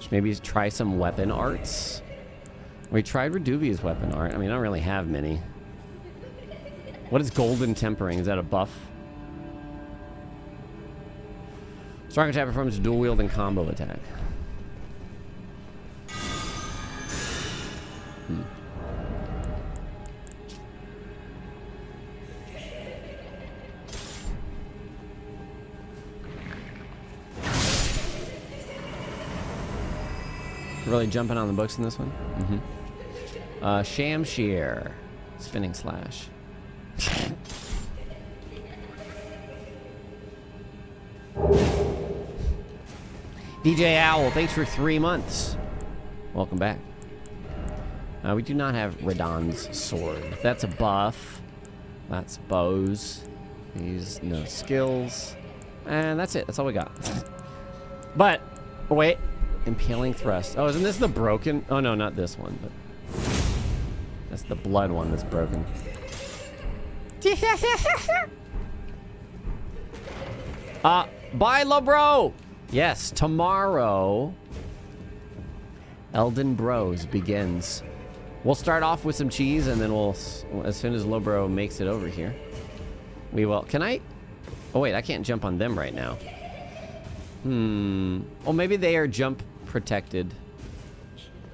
Should maybe try some weapon arts. We tried Reduvia's weapon art. I mean, I don't really have many. What is golden tempering? Is that a buff? Strong attack performs dual wield and combo attack. Hmm. Really jumping on the books in this one? Mm-hmm. Uh, Shamshir. Spinning slash. DJ Owl, thanks for three months. Welcome back. Uh, we do not have Radahn's sword. That's a buff. That's bows. These no skills. And that's it. That's all we got. but, wait. Impaling thrust. Oh, isn't this the broken? Oh, no, not this one. But That's the blood one that's broken. uh, bye, bro. Yes, tomorrow, Elden Bros begins. We'll start off with some cheese, and then we'll, as soon as Lobro makes it over here, we will. Can I? Oh wait, I can't jump on them right now. Hmm. Oh, maybe they are jump protected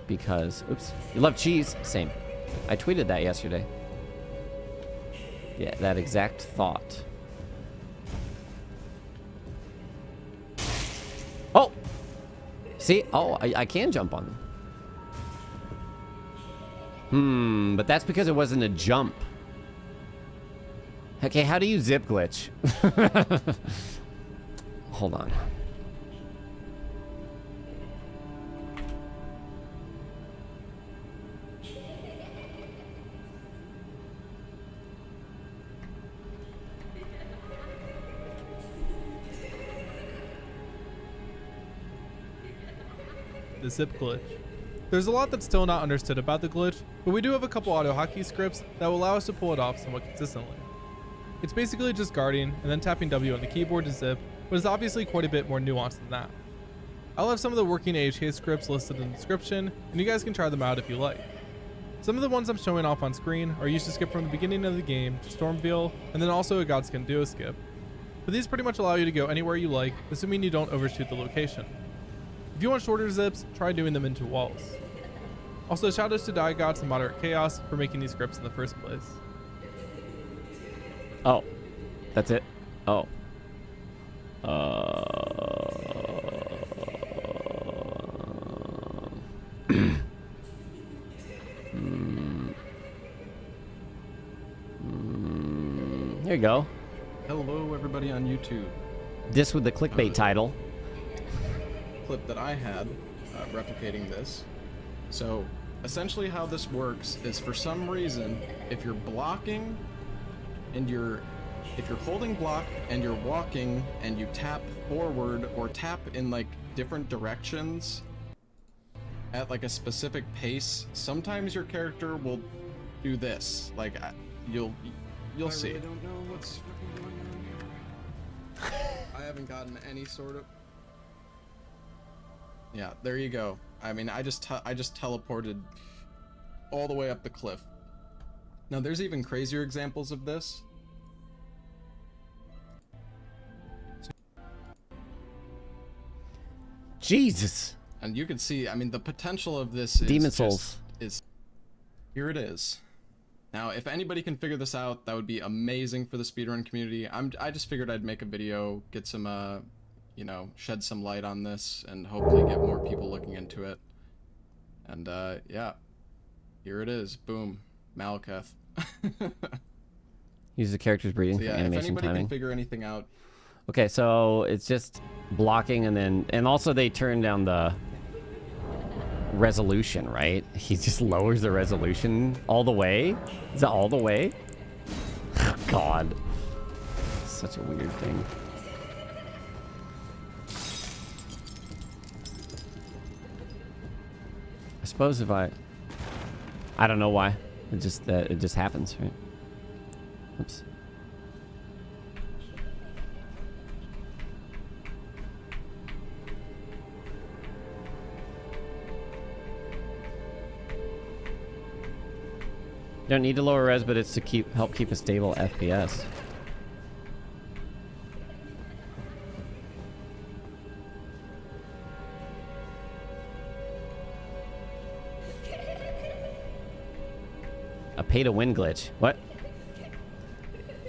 because. Oops. You love cheese? Same. I tweeted that yesterday. Yeah, that exact thought. Oh! See? Oh, I, I can jump on them. Hmm, but that's because it wasn't a jump. Okay, how do you zip glitch? Hold on. The zip glitch. There's a lot that's still not understood about the glitch, but we do have a couple auto hotkey scripts that will allow us to pull it off somewhat consistently. It's basically just guarding and then tapping W on the keyboard to zip, but it's obviously quite a bit more nuanced than that. I'll have some of the working AHK scripts listed in the description, and you guys can try them out if you like. Some of the ones I'm showing off on screen are used to skip from the beginning of the game to Stormveil, and then also a Godskin Duo skip. But these pretty much allow you to go anywhere you like, assuming you don't overshoot the location. If you want shorter zips, try doing them into walls. Also, shoutouts to Diegots and Moderate Chaos for making these scripts in the first place. Oh. That's it? Oh. Uh... mm. Mm. There you go. Hello, everybody on YouTube. This with the clickbait uh, title clip that I had uh, replicating this. So essentially how this works is for some reason, if you're blocking and you're if you're holding block and you're walking and you tap forward or tap in like different directions at like a specific pace, sometimes your character will do this. Like you'll you'll I see. really don't know what's going on here. I haven't gotten any sort of. Yeah, there you go. I mean, I just I just teleported all the way up the cliff. Now, there's even crazier examples of this. Jesus. And you can see, I mean, the potential of this is Demon Souls. is here it is. Now, if anybody can figure this out, that would be amazing for the speedrun community. I'm I just figured I'd make a video, get some uh, you know, shed some light on this, and hopefully get more people looking into it. And uh, yeah, here it is. Boom, Malakath. Use the character's breathing So for yeah, if animation anybody timing. can figure anything out, Okay, so it's just blocking and then and also they turn down the resolution, right? He just lowers the resolution all the way. Is that all the way? God. Such a weird thing. I suppose if I I don't know why. It just that it just happens, right? Oops. Don't need to lower res, but it's to keep help keep a stable FPS. Pay to win glitch. What?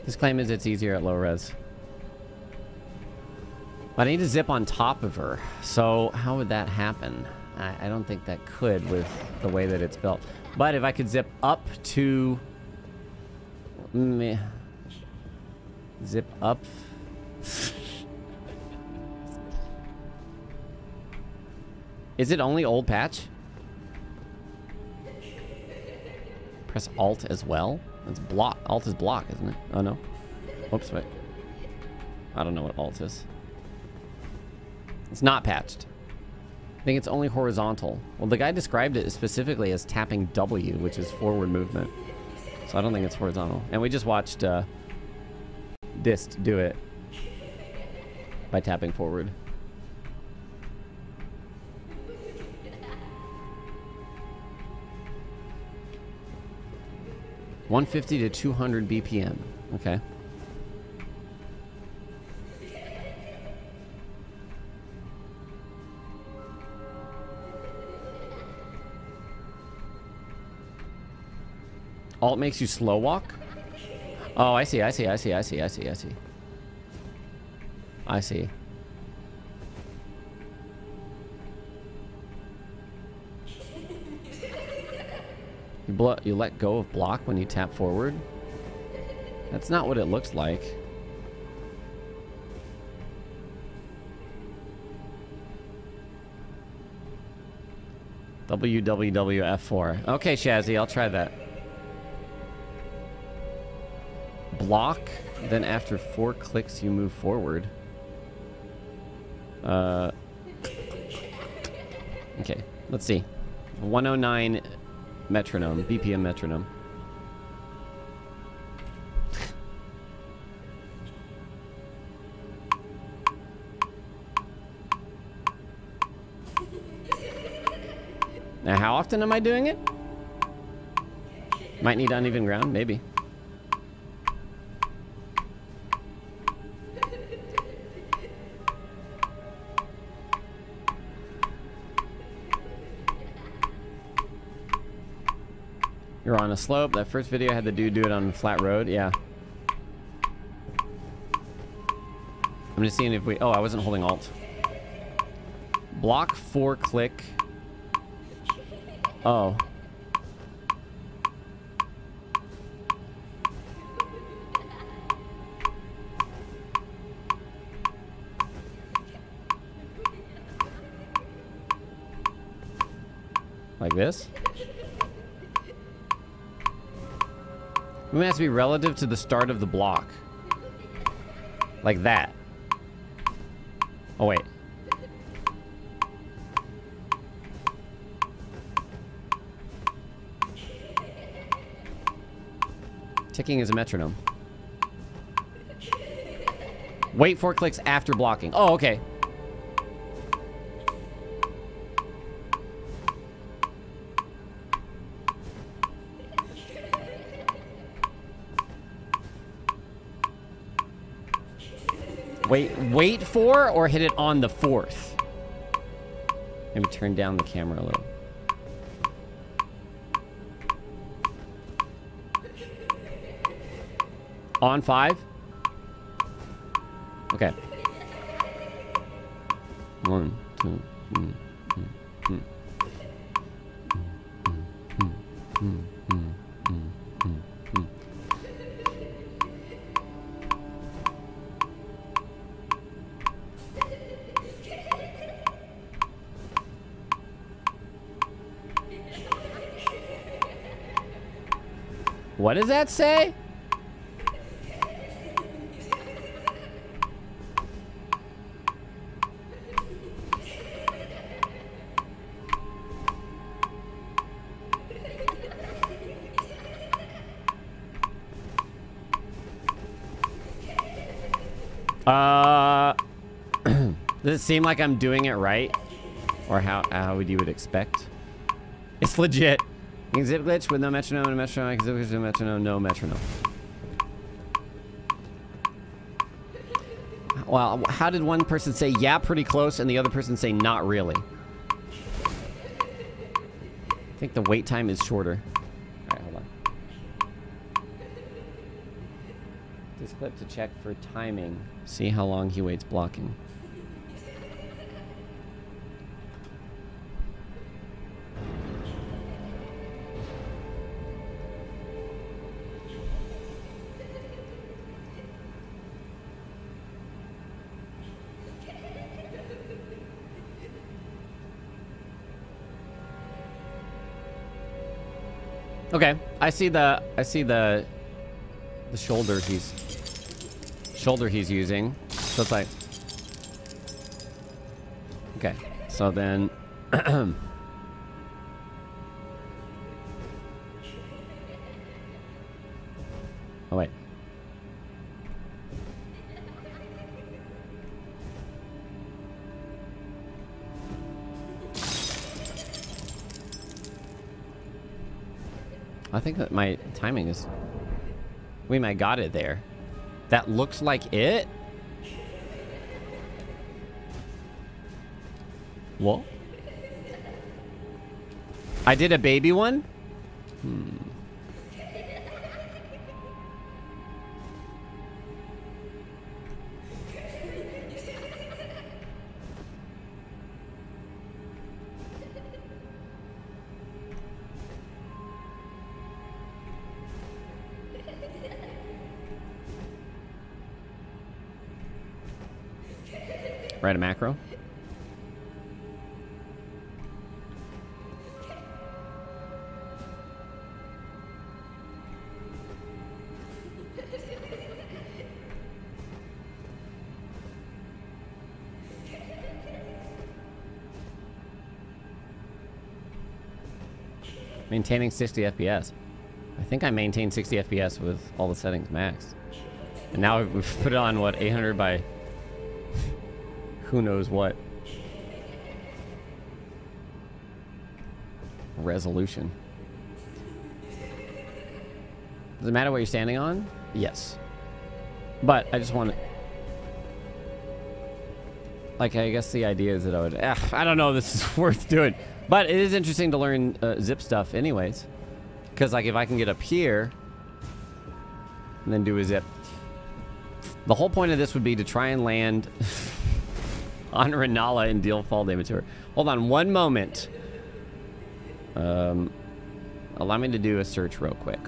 His claim is it's easier at low res. But I need to zip on top of her. So how would that happen? I, I don't think that could with the way that it's built. But if I could zip up to... Mm, Meh. Zip up... Is it only old patch? Press Alt as well? It's block. Alt is block, isn't it? Oh no. Oops, wait. I don't know what Alt is. It's not patched. I think it's only horizontal. Well, the guy described it specifically as tapping W, which is forward movement. So I don't think it's horizontal. And we just watched uh, Dist do it by tapping forward. One fifty to two hundred BPM. Okay. Alt makes you slow walk? Oh, I see, I see, I see, I see, I see, I see. I see. You, you let go of block when you tap forward? That's not what it looks like. WWWF4. Okay, Shazzy, I'll try that. Block, then after four clicks you move forward. Uh, okay, let's see. 109 metronome, BPM metronome. Now, how often am I doing it? Might need uneven ground, maybe. You're on a slope. That first video I had the dude do it on a flat road. Yeah. I'm just seeing if we... Oh, I wasn't holding Alt. Block four click. Oh. Like this? Movement has to be relative to the start of the block. Like that. Oh, wait. Ticking is a metronome. Wait four clicks after blocking. Oh, okay. Wait, wait for or hit it on the fourth? Maybe turn down the camera a little. On five? Okay. One, two, mm, What does that say? Uh, does it seem like I'm doing it right? Or how, how would you would expect? It's legit. Can zip glitch with no metronome and metronome. I can zip glitch with metronome, no metronome. Well, how did one person say, yeah, pretty close, and the other person say, not really? I think the wait time is shorter. Alright, hold on. This clip to check for timing. See how long he waits blocking. Okay, I see the I see the the shoulder he's shoulder he's using. So it's like Okay. So then think that my timing is... We might got it there. That looks like it? What? I did a baby one? Hmm. Write a macro. Maintaining 60 FPS. I think I maintain 60 FPS with all the settings maxed. And now we've put it on, what, 800 by who knows what. Resolution. Does it matter what you're standing on? Yes. But I just want to... Like, I guess the idea is that I would... Eh, I don't know if this is worth doing. But it is interesting to learn uh, zip stuff anyways. Because, like, if I can get up here... And then do a zip... The whole point of this would be to try and land... on Rennala and deal fall damage to her. Hold on one moment. Um, allow me to do a search real quick.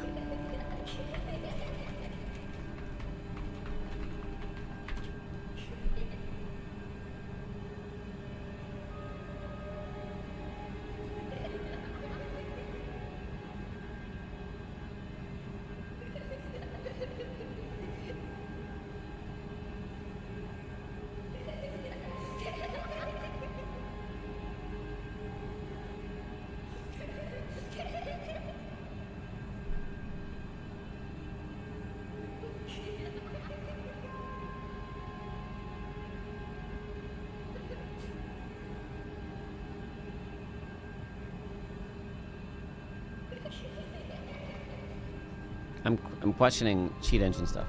Questioning cheat engine stuff.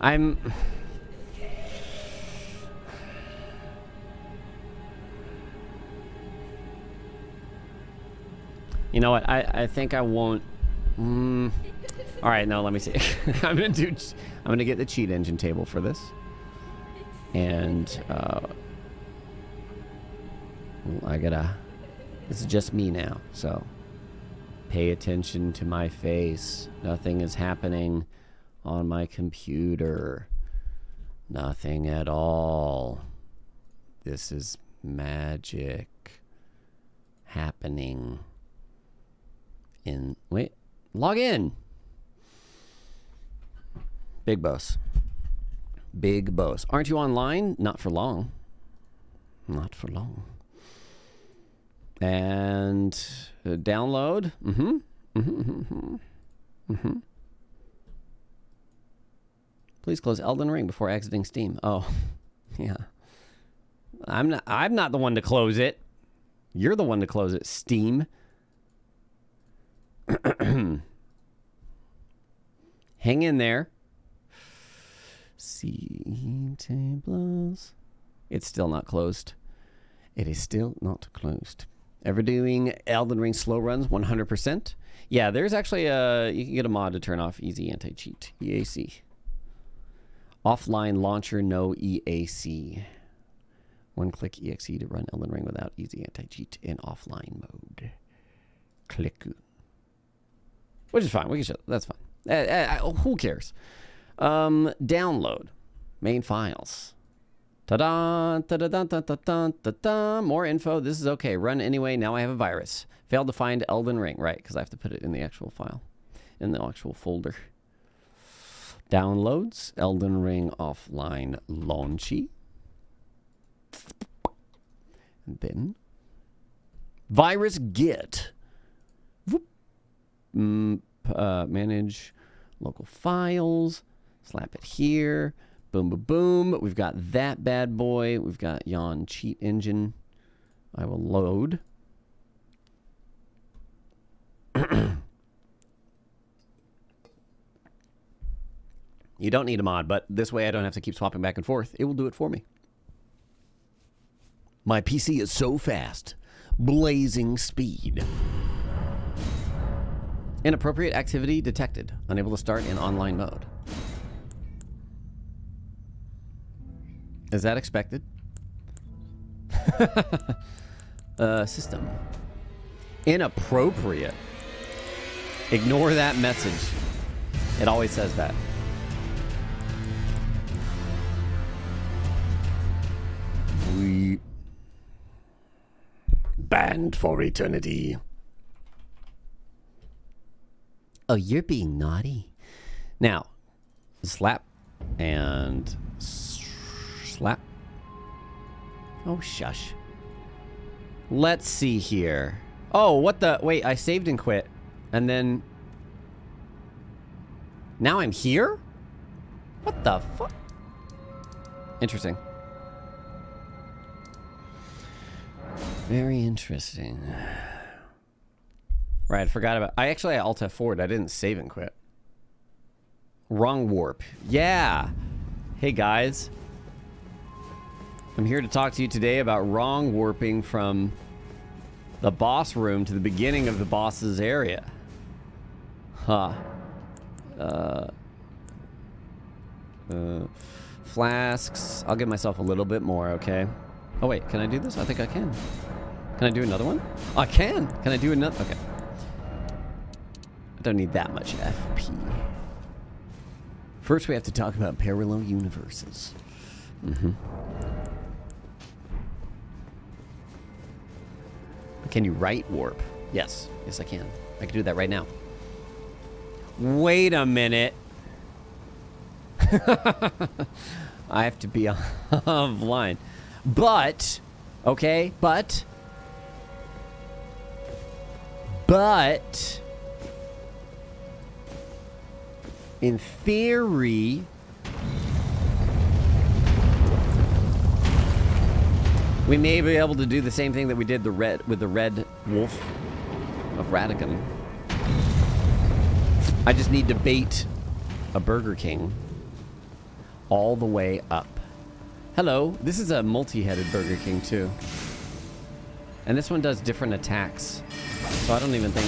I'm. You know what? I, I think I won't. Mm, all right, no, let me see. I'm gonna do. I'm gonna get the cheat engine table for this, and uh, I gotta. This is just me now, so pay attention to my face. Nothing is happening on my computer. Nothing at all. This is magic happening in. Wait, log in. Big Boss. Big Boss. Aren't you online? Not for long. Not for long. And uh, download. Mm-hmm. Mm-hmm. Mm-hmm. mm-hmm. Please close Elden Ring before exiting Steam. Oh, yeah. I'm not. I'm not the one to close it. You're the one to close it. Steam. Hang in there. See tables. It's still not closed. It is still not closed. Ever doing Elden Ring slow runs 100%? Yeah, there's actually a you can get a mod to turn off easy anti-cheat EAC. Offline launcher no EAC. One click EXE to run Elden Ring without easy anti-cheat in offline mode. Click. Which is fine. We can show. That's fine. Uh, uh, who cares? Um, download main files. Ta-da, ta-da-da, ta-da-da, ta-da. More info. This is okay. Run anyway. Now I have a virus. Failed to find Elden Ring. Right, because I have to put it in the actual file, in the actual folder. Downloads. Elden Ring offline launchy. And then virus git. Mm, uh, manage local files. Slap it here. Boom, boom, boom. We've got that bad boy. We've got Yawn Cheat Engine. I will load. you don't need a mod, but this way I don't have to keep swapping back and forth. It will do it for me. My PC is so fast. Blazing speed. Inappropriate activity detected. Unable to start in online mode. Is that expected? uh, system. Inappropriate. Ignore that message. It always says that. We banned for eternity. Oh, you're being naughty. Now, slap and slap. Oh, shush. Let's see here. Oh, what the? Wait, I saved and quit. And then... Now I'm here? What the fuck? Interesting. Very interesting. Right, I forgot about... I actually Alt F4'd. I didn't save and quit. Wrong warp. Yeah. Hey, guys. I'm here to talk to you today about wrong warping from the boss room to the beginning of the boss's area. Huh. Uh, uh, flasks. I'll give myself a little bit more, okay? Oh, wait. Can I do this? I think I can. Can I do another one? I can. Can I do another? Okay. I don't need that much FP. First, we have to talk about parallel universes. Mm-hmm. Can you right warp? Yes. Yes, I can. I can do that right now. Wait a minute. I have to be offline. But, okay, but, but, in theory, we may be able to do the same thing that we did the red with the red wolf of Radagon. I just need to bait a Burger King all the way up. Hello, this is a multi-headed Burger King too. And this one does different attacks. So I don't even think...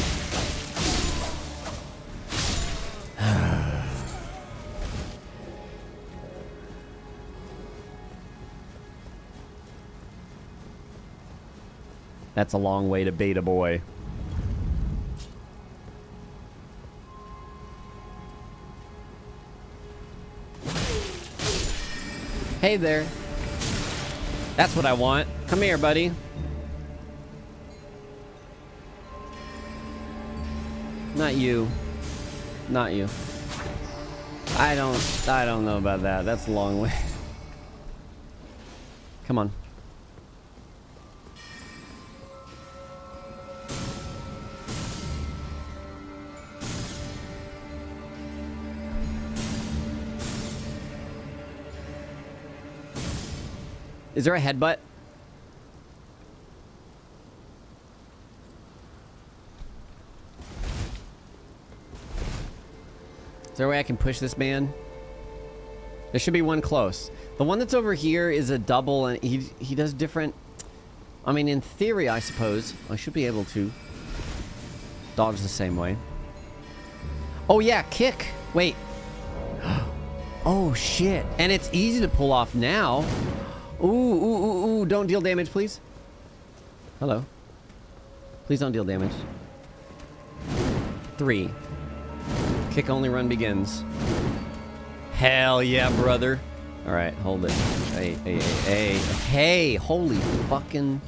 That's a long way to beta boy. Hey there. That's what I want. Come here, buddy. Not you. Not you. I don't I don't know about that. That's a long way. Come on. Is there a headbutt? There a way I can push this man? There should be one close. The one that's over here is a double, and he he does different... I mean, in theory, I suppose, I should be able to dodge the same way. Oh, yeah, kick. Wait. Oh, shit. And it's easy to pull off now. Ooh, ooh, ooh, ooh. Don't deal damage, please. Hello. Please don't deal damage. Three. Kick only run begins. Hell yeah, brother. All right, hold it. Hey, hey, hey, hey. Hey, holy fucking...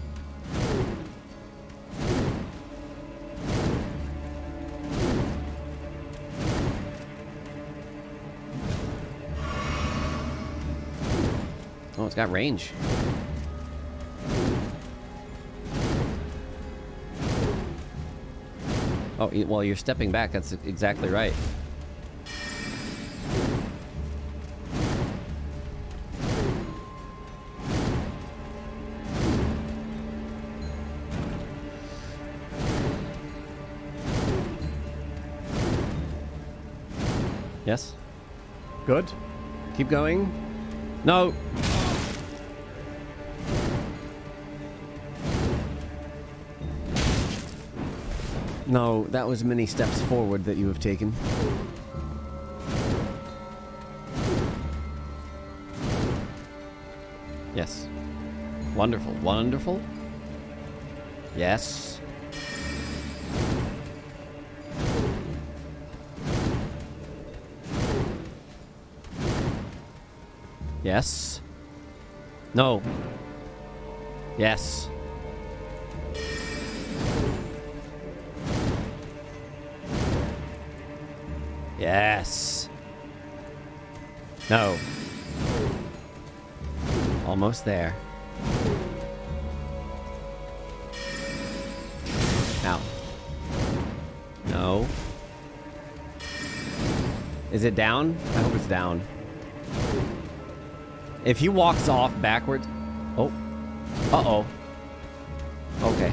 Oh, it's got range. Oh, well, you're stepping back. That's exactly right. Yes? Good. Keep going. No. No, that was many steps forward that you have taken. Yes. Wonderful. Wonderful. Yes. Yes. No. Yes. Yes. No. Almost there. Now. No. Is it down? I hope it's down. If he walks off backwards... Oh. Uh-oh. Okay.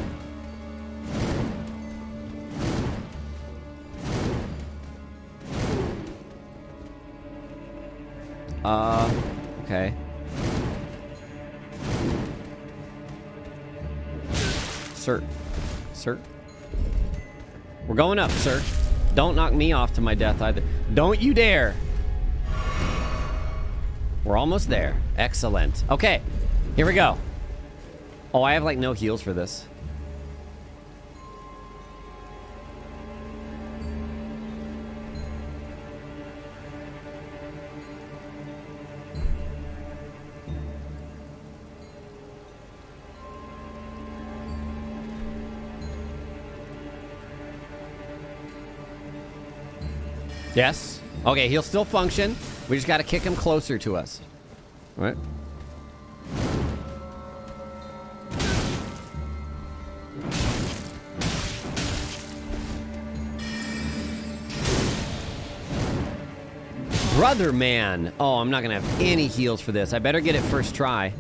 Uh, okay. Sir. Sir. We're going up, sir. Don't knock me off to my death either. Don't you dare. We're almost there. Excellent. Okay. Here we go. Oh, I have like no heals for this. Yes. Okay, he'll still function. We just got to kick him closer to us. Right. Brother man. Oh, I'm not to have any heals for this. I better get it first try.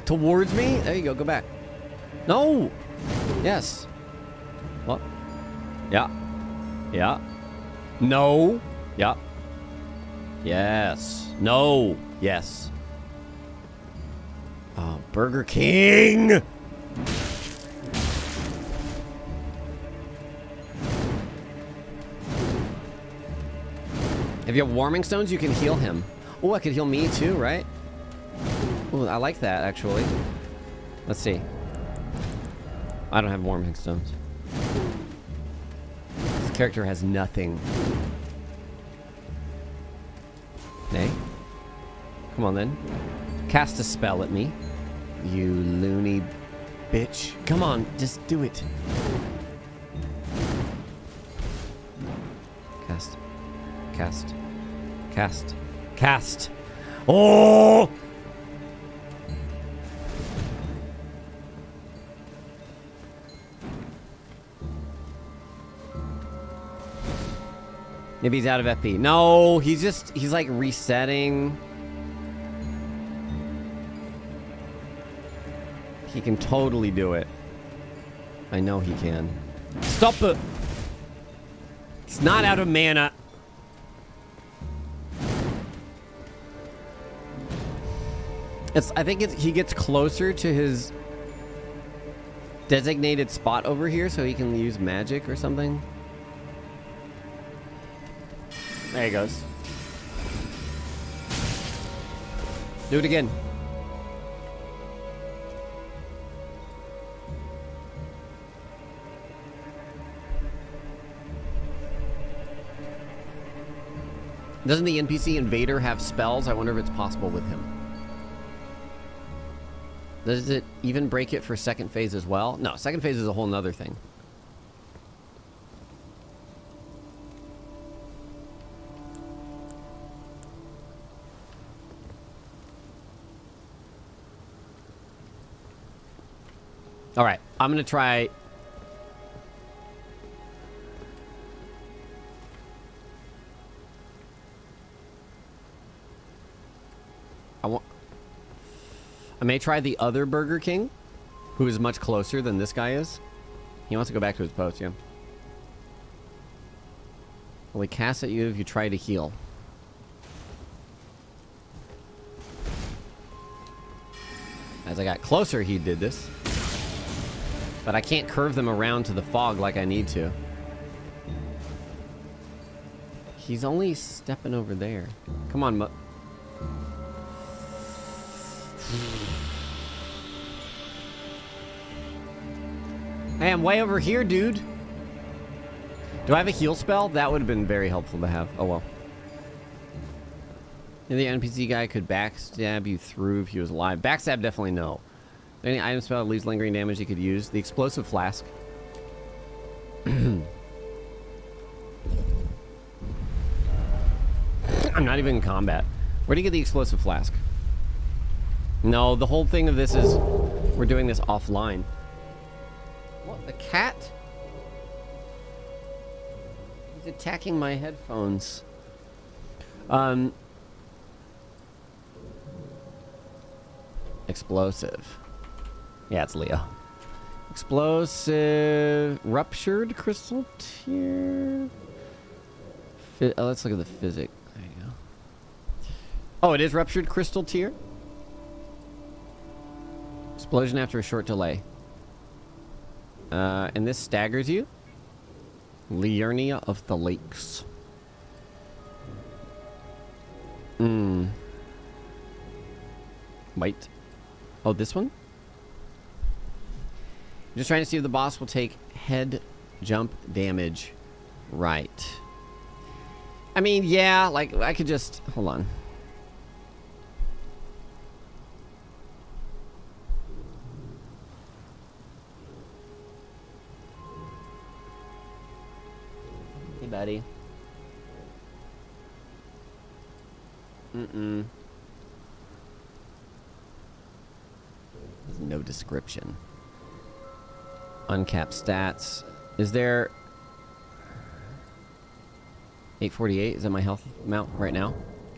Walk towards me. There you go. Go back. No! Yes. What? Yeah. Yeah. No. Yeah. Yes. No. Yes. Oh, Burger King! If you have warming stones, you can heal him. Oh, I could heal me too, right? Oh, I like that, actually. Let's see. I don't have warming stones. This character has nothing. Nay? Come on, then. Cast a spell at me. You loony bitch. Come on, just do it. Cast. Cast. Cast. Cast. Oh! Maybe he's out of FP. No, he's just, he's like resetting. He can totally do it. I know he can. Stop it! He's not out of mana. It's, I think it's, he gets closer to his designated spot over here so he can use magic or something. There he goes. Do it again. Doesn't the NPC Invader have spells? I wonder if it's possible with him. Does it even break it for second phase as well? No, second phase is a whole nother thing. I'm to try... I want... I may try the other Burger King, who is much closer than this guy is. He wants to go back to his post, yeah. Will he cast at you if you try to heal? As I got closer, he did this. But I can't curve them around to the fog like I need to. He's only stepping over there. Come on, Mu Hey, I'm way over here, dude. Do I have a heal spell? That would have been very helpful to have. Oh, well. And the NPC guy could backstab you through if he was alive. Backstab, definitely no. Any item spell that leaves lingering damage you could use. The explosive flask. I'm not even in combat. Where do you get the explosive flask? No, the whole thing of this is we're doing this offline. What, the cat? He's attacking my headphones. Um. Explosive. Yeah, it's Leo. Explosive. Ruptured crystal tear. Fi oh, let's look at the Physick. There you go. Oh, it is ruptured crystal tear? Explosion after a short delay. Uh, and this staggers you? Liurnia of the Lakes. Hmm. Wait. Oh, this one? Just trying to see if the boss will take head jump damage right. I mean, yeah, like, I could just... Hold on. Hey, buddy. Mm-mm. There's no description. Uncapped stats. Is there... 848? Is that my health amount right now?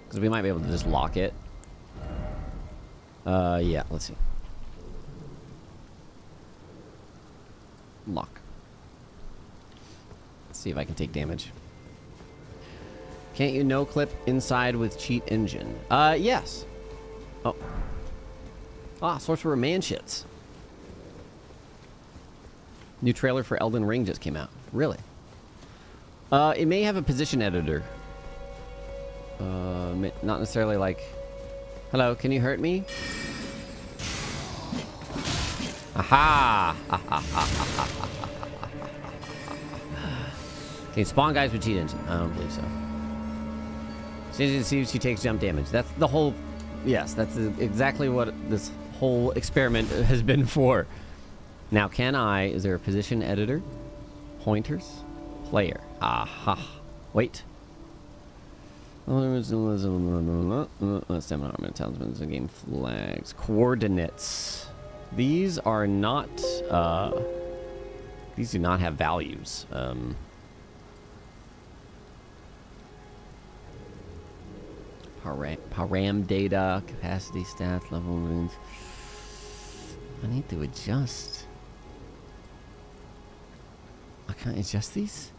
Because we might be able to just lock it. Uh, yeah, let's see. Lock. Let's see if I can take damage. Can't you no clip inside with cheat engine? Uh, yes. Oh. Ah, Sorcerer Man shits. New trailer for Elden Ring just came out. Really? Uh, it may have a position editor. Uh, not necessarily like... Hello, can you hurt me? Aha! okay, spawn guys with cheat engine. I don't believe so. She see she takes jump damage. That's the whole... Yes, that's exactly what this whole experiment has been for. Now, can I... Is there a position editor? Pointers? Player. Aha. Wait. Armament talismans and game flags. Coordinates. These are not, uh, these do not have values. Um, param, param data, capacity, stats, level. wounds. I need to adjust. I can't adjust these?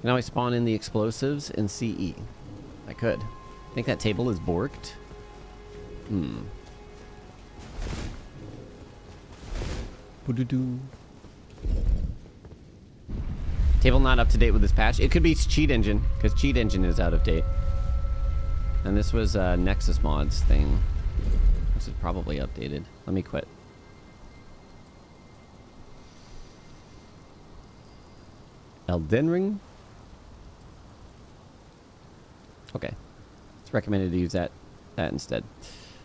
Can I spawn in the explosives and CE? I could. I think that table is borked. Hmm. Boo-doo-doo. Table not up to date with this patch. It could be Cheat Engine, because Cheat Engine is out of date. And this was a Nexus Mods thing. This is probably updated. Let me quit. Elden Ring? Okay. It's recommended to use that that instead.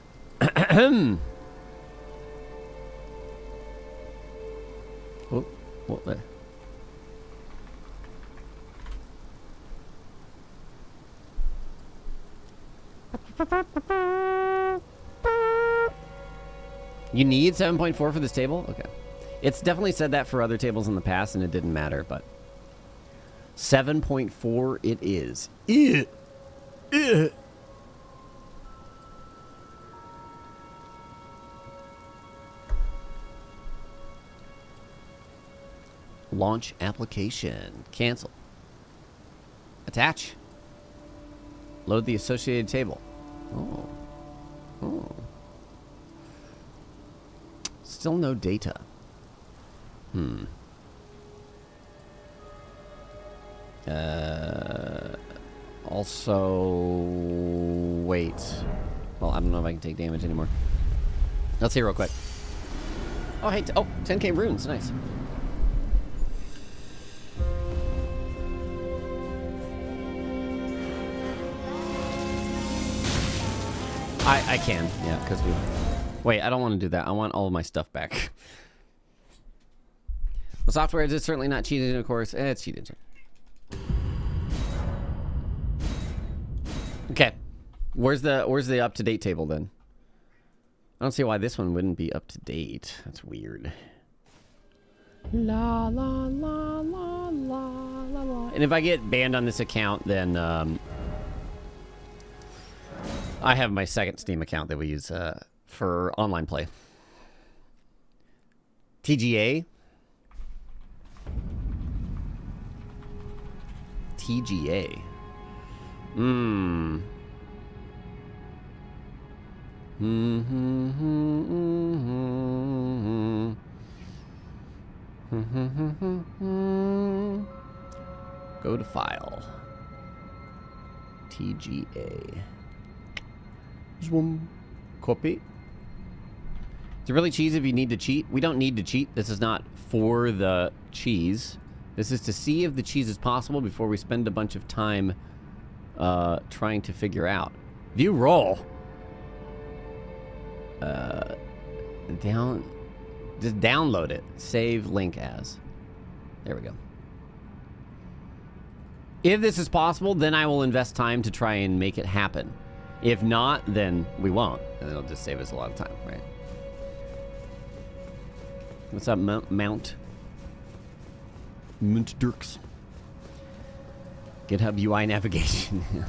oh, what there? You need 7.4 for this table? Okay. It's definitely said that for other tables in the past, and it didn't matter, but... 7.4 it is. Ew. Ew. Launch application. Cancel. Attach. Load the associated table. Oh. Oh. Still no data. Hmm. Uh, also, wait. Well, I don't know if I can take damage anymore. Let's see real quick. Oh, hey, oh, 10k runes, nice. I, I can, yeah, because we... Wait, I don't want to do that. I want all of my stuff back. The software is certainly not cheated, of course. Eh, it's cheated. Okay. Where's the where's the up to date table then? I don't see why this one wouldn't be up to date. That's weird. La la la la la la la. And if I get banned on this account, then um, I have my second Steam account that we use uh, for online play. TGA. TGA. Mmm. Mm-hmm. Hmm hmm. Go to file. TGA. Zoom. Copy. Is it really cheese if you need to cheat? We don't need to cheat. This is not for the cheese. This is to see if the cheese is possible before we spend a bunch of time uh, trying to figure out. View roll. Uh, down. Just download it. Save link as. There we go. If this is possible, then I will invest time to try and make it happen. If not, then we won't. And it'll just save us a lot of time, right? What's up, Mount? Mount, Mount Dirks. GitHub UI navigation.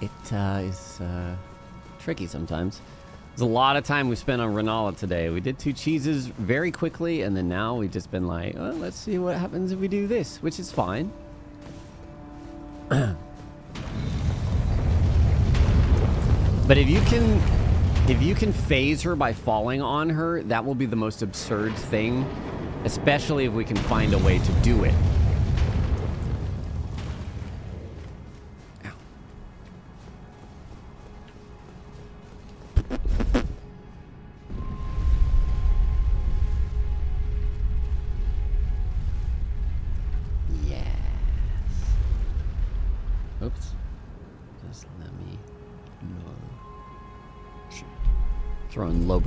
it uh, is uh, tricky sometimes. There's a lot of time we spent on Rennala today. We did two cheeses very quickly, and then now we've just been like, oh, let's see what happens if we do this, which is fine. but if you can if you can phase her by falling on her, that will be the most absurd thing. Especially if we can find a way to do it.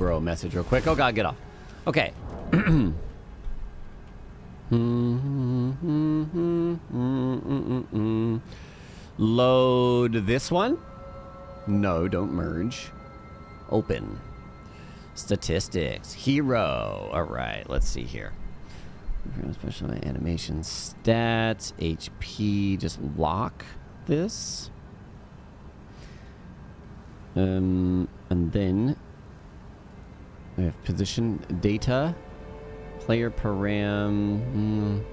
A message real quick. Oh god, get off. Okay. Load this one. No, don't merge. Open. Statistics. Hero. All right, let's see here. Special animation stats. HP. Just lock this. Um, and then we have position data, player param, mm,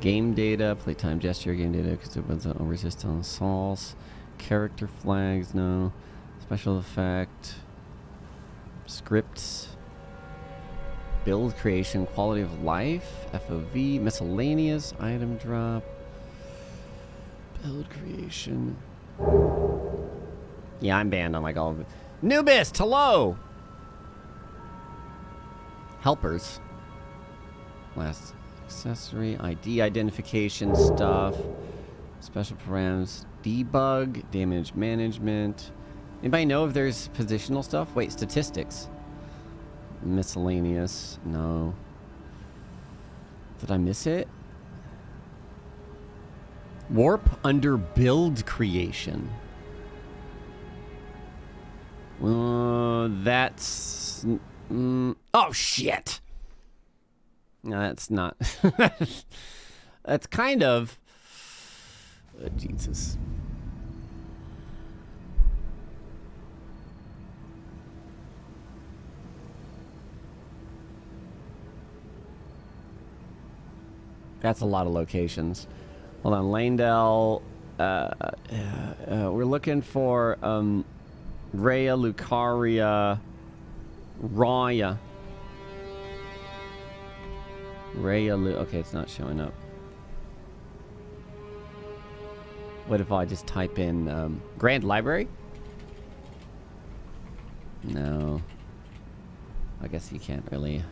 game data, playtime gesture, game data, because it was on resist on assaults, character flags, no, special effect, scripts, build creation, quality of life, FOV, miscellaneous, item drop, build creation. Yeah, I'm banned on like all of it. Nubist, hello! Helpers. Last accessory, ID identification stuff, special params, debug, damage management. Anybody know if there's positional stuff? Wait, statistics. Miscellaneous, no. Did I miss it? Warp under build creation. Uh, that's... Mm, oh, shit! No, that's not... that's kind of... Uh, Jesus. That's a lot of locations. Hold on, Leyndell. Uh, uh, uh, we're looking for um, Raya, Lucaria, Raya. Rhea, Lu okay, it's not showing up. What if I just type in um, Grand Library? No. I guess you can't really.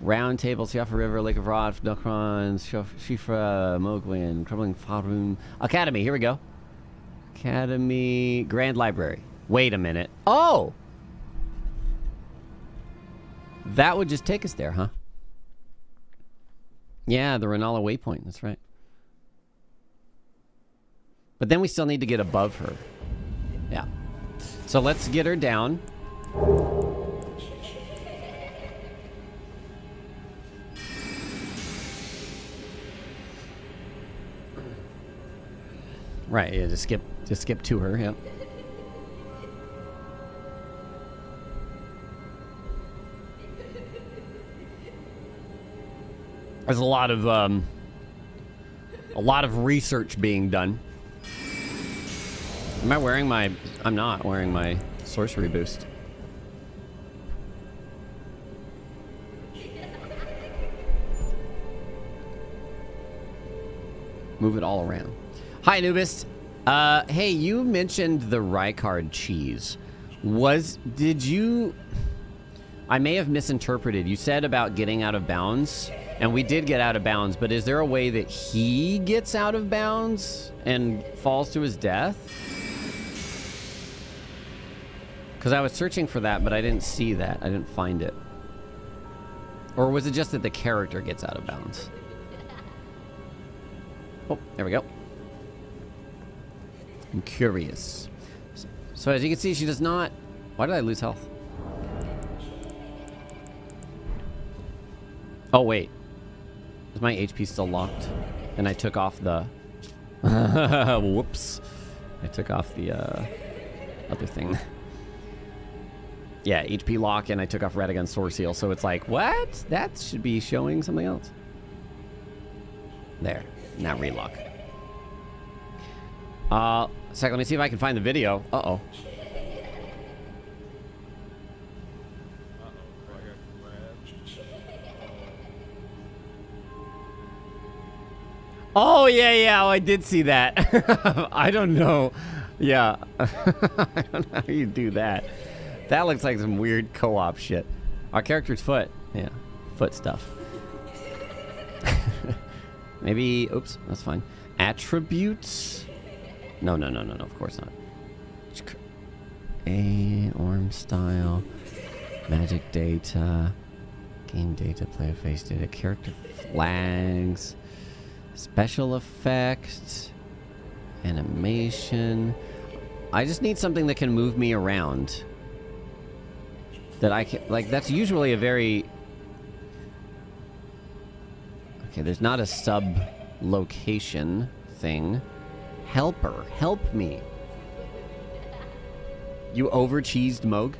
Round Table, Siofra River, Lake of Rot, Nokron, Shifra, Mohgwyn, Crumbling Farum. Academy, here we go. Academy, Grand Library. Wait a minute. Oh! That would just take us there, huh? Yeah, the Rennala waypoint. That's right. But then we still need to get above her. Yeah. So let's get her down. Right, yeah, just skip just skip to her, yeah. There's a lot of um a lot of research being done. Am I wearing my I'm not wearing my sorcery boost. Move it all around. Hi, Anubis. Uh, hey, you mentioned the Rykard cheese. Was did you? I may have misinterpreted. You said about getting out of bounds, and we did get out of bounds. But is there a way that he gets out of bounds and falls to his death? Because I was searching for that, but I didn't see that. I didn't find it. Or was it just that the character gets out of bounds? Oh, there we go. I'm curious. So as you can see, she does not... Why did I lose health? Oh, wait. Is my HP still locked? And I took off the... Whoops. I took off the uh, other thing. yeah, HP lock, and I took off Radagon Soreseal. So it's like, what? That should be showing something else. There. Now relock. Uh, sec, let me see if I can find the video. Uh-oh. Oh, yeah, yeah, oh, I did see that. I don't know. Yeah. I don't know how you do that. That looks like some weird co-op shit. Our character's foot. Yeah, foot stuff. Maybe, oops, that's fine. Attributes? No, no, no, no, no, of course not. A, orm style, magic data, game data, player face data, character flags, special effects. animation. I just need something that can move me around. That I can, like, that's usually a very Okay, there's not a sub location thing. Helper, help me. You over cheesed Mohg?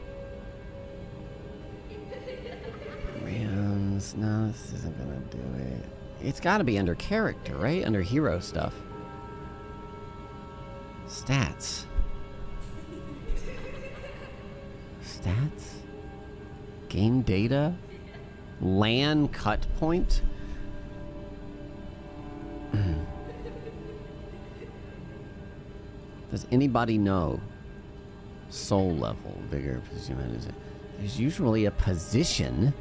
Rams, no, this isn't gonna do it. It's gotta be under character, right? Under hero stuff. Stats. Stats? Game data? LAN cut point? Does anybody know soul level, vigor, position? There's usually a position,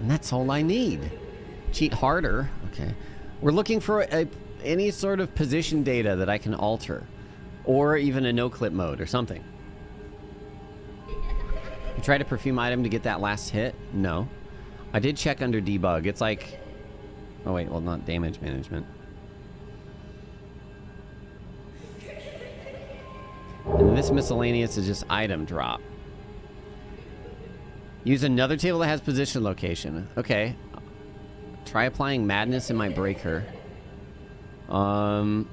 and that's all I need. Cheat harder. Okay. We're looking for a, any sort of position data that I can alter, or even a no-clip mode or something. You tried a perfume item to get that last hit? No. I did check under debug. It's like... Oh wait, well not damage management. And this miscellaneous is just item drop. Use another table that has position location. Okay. Try applying madness in my breaker. Um,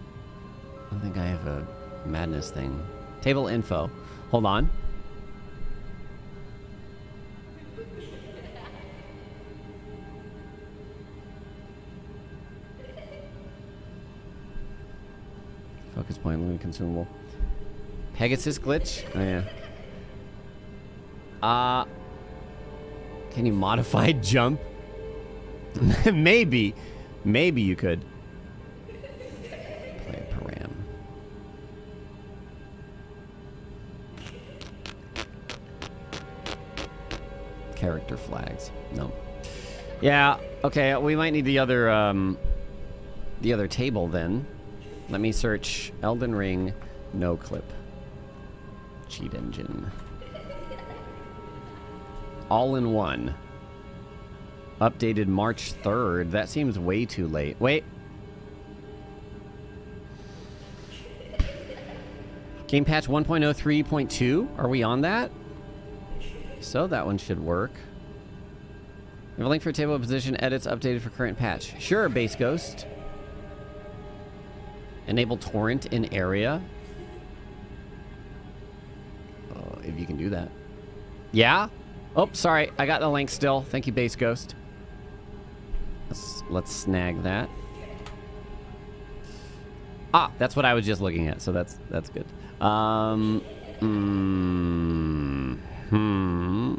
I don't think I have a madness thing. Table info. Hold on. Focus point, limit consumable. Pegasus glitch? Oh, yeah. Uh, can you modify jump? Maybe. Maybe you could. Play a param. Character flags. No. Yeah, okay, we might need the other, um, the other table then. Let me search Elden Ring no clip. Cheat engine. All in one. Updated March 3rd. That seems way too late. Wait. Game patch 1.03.2. Are we on that? So that one should work. We have a link for table position edits updated for current patch. Sure, Base Ghost. Enable torrent in area. Uh, if you can do that. Yeah? Oh, sorry. I got the link still. Thank you, Base Ghost. Let's, let's snag that. Ah, that's what I was just looking at, so that's that's good. Um, mm, hmm.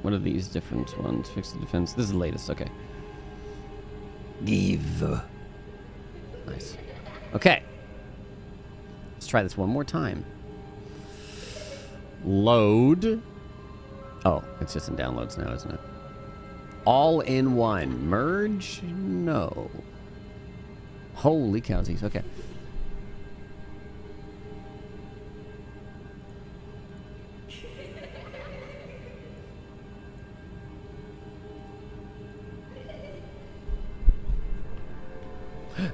What are these different ones? Fix the defense. This is the latest. Okay. Give. Nice. Okay. Let's try this one more time. Load. Oh, it's just in downloads now, isn't it? All in one. Merge? No. Holy cowsies. Okay.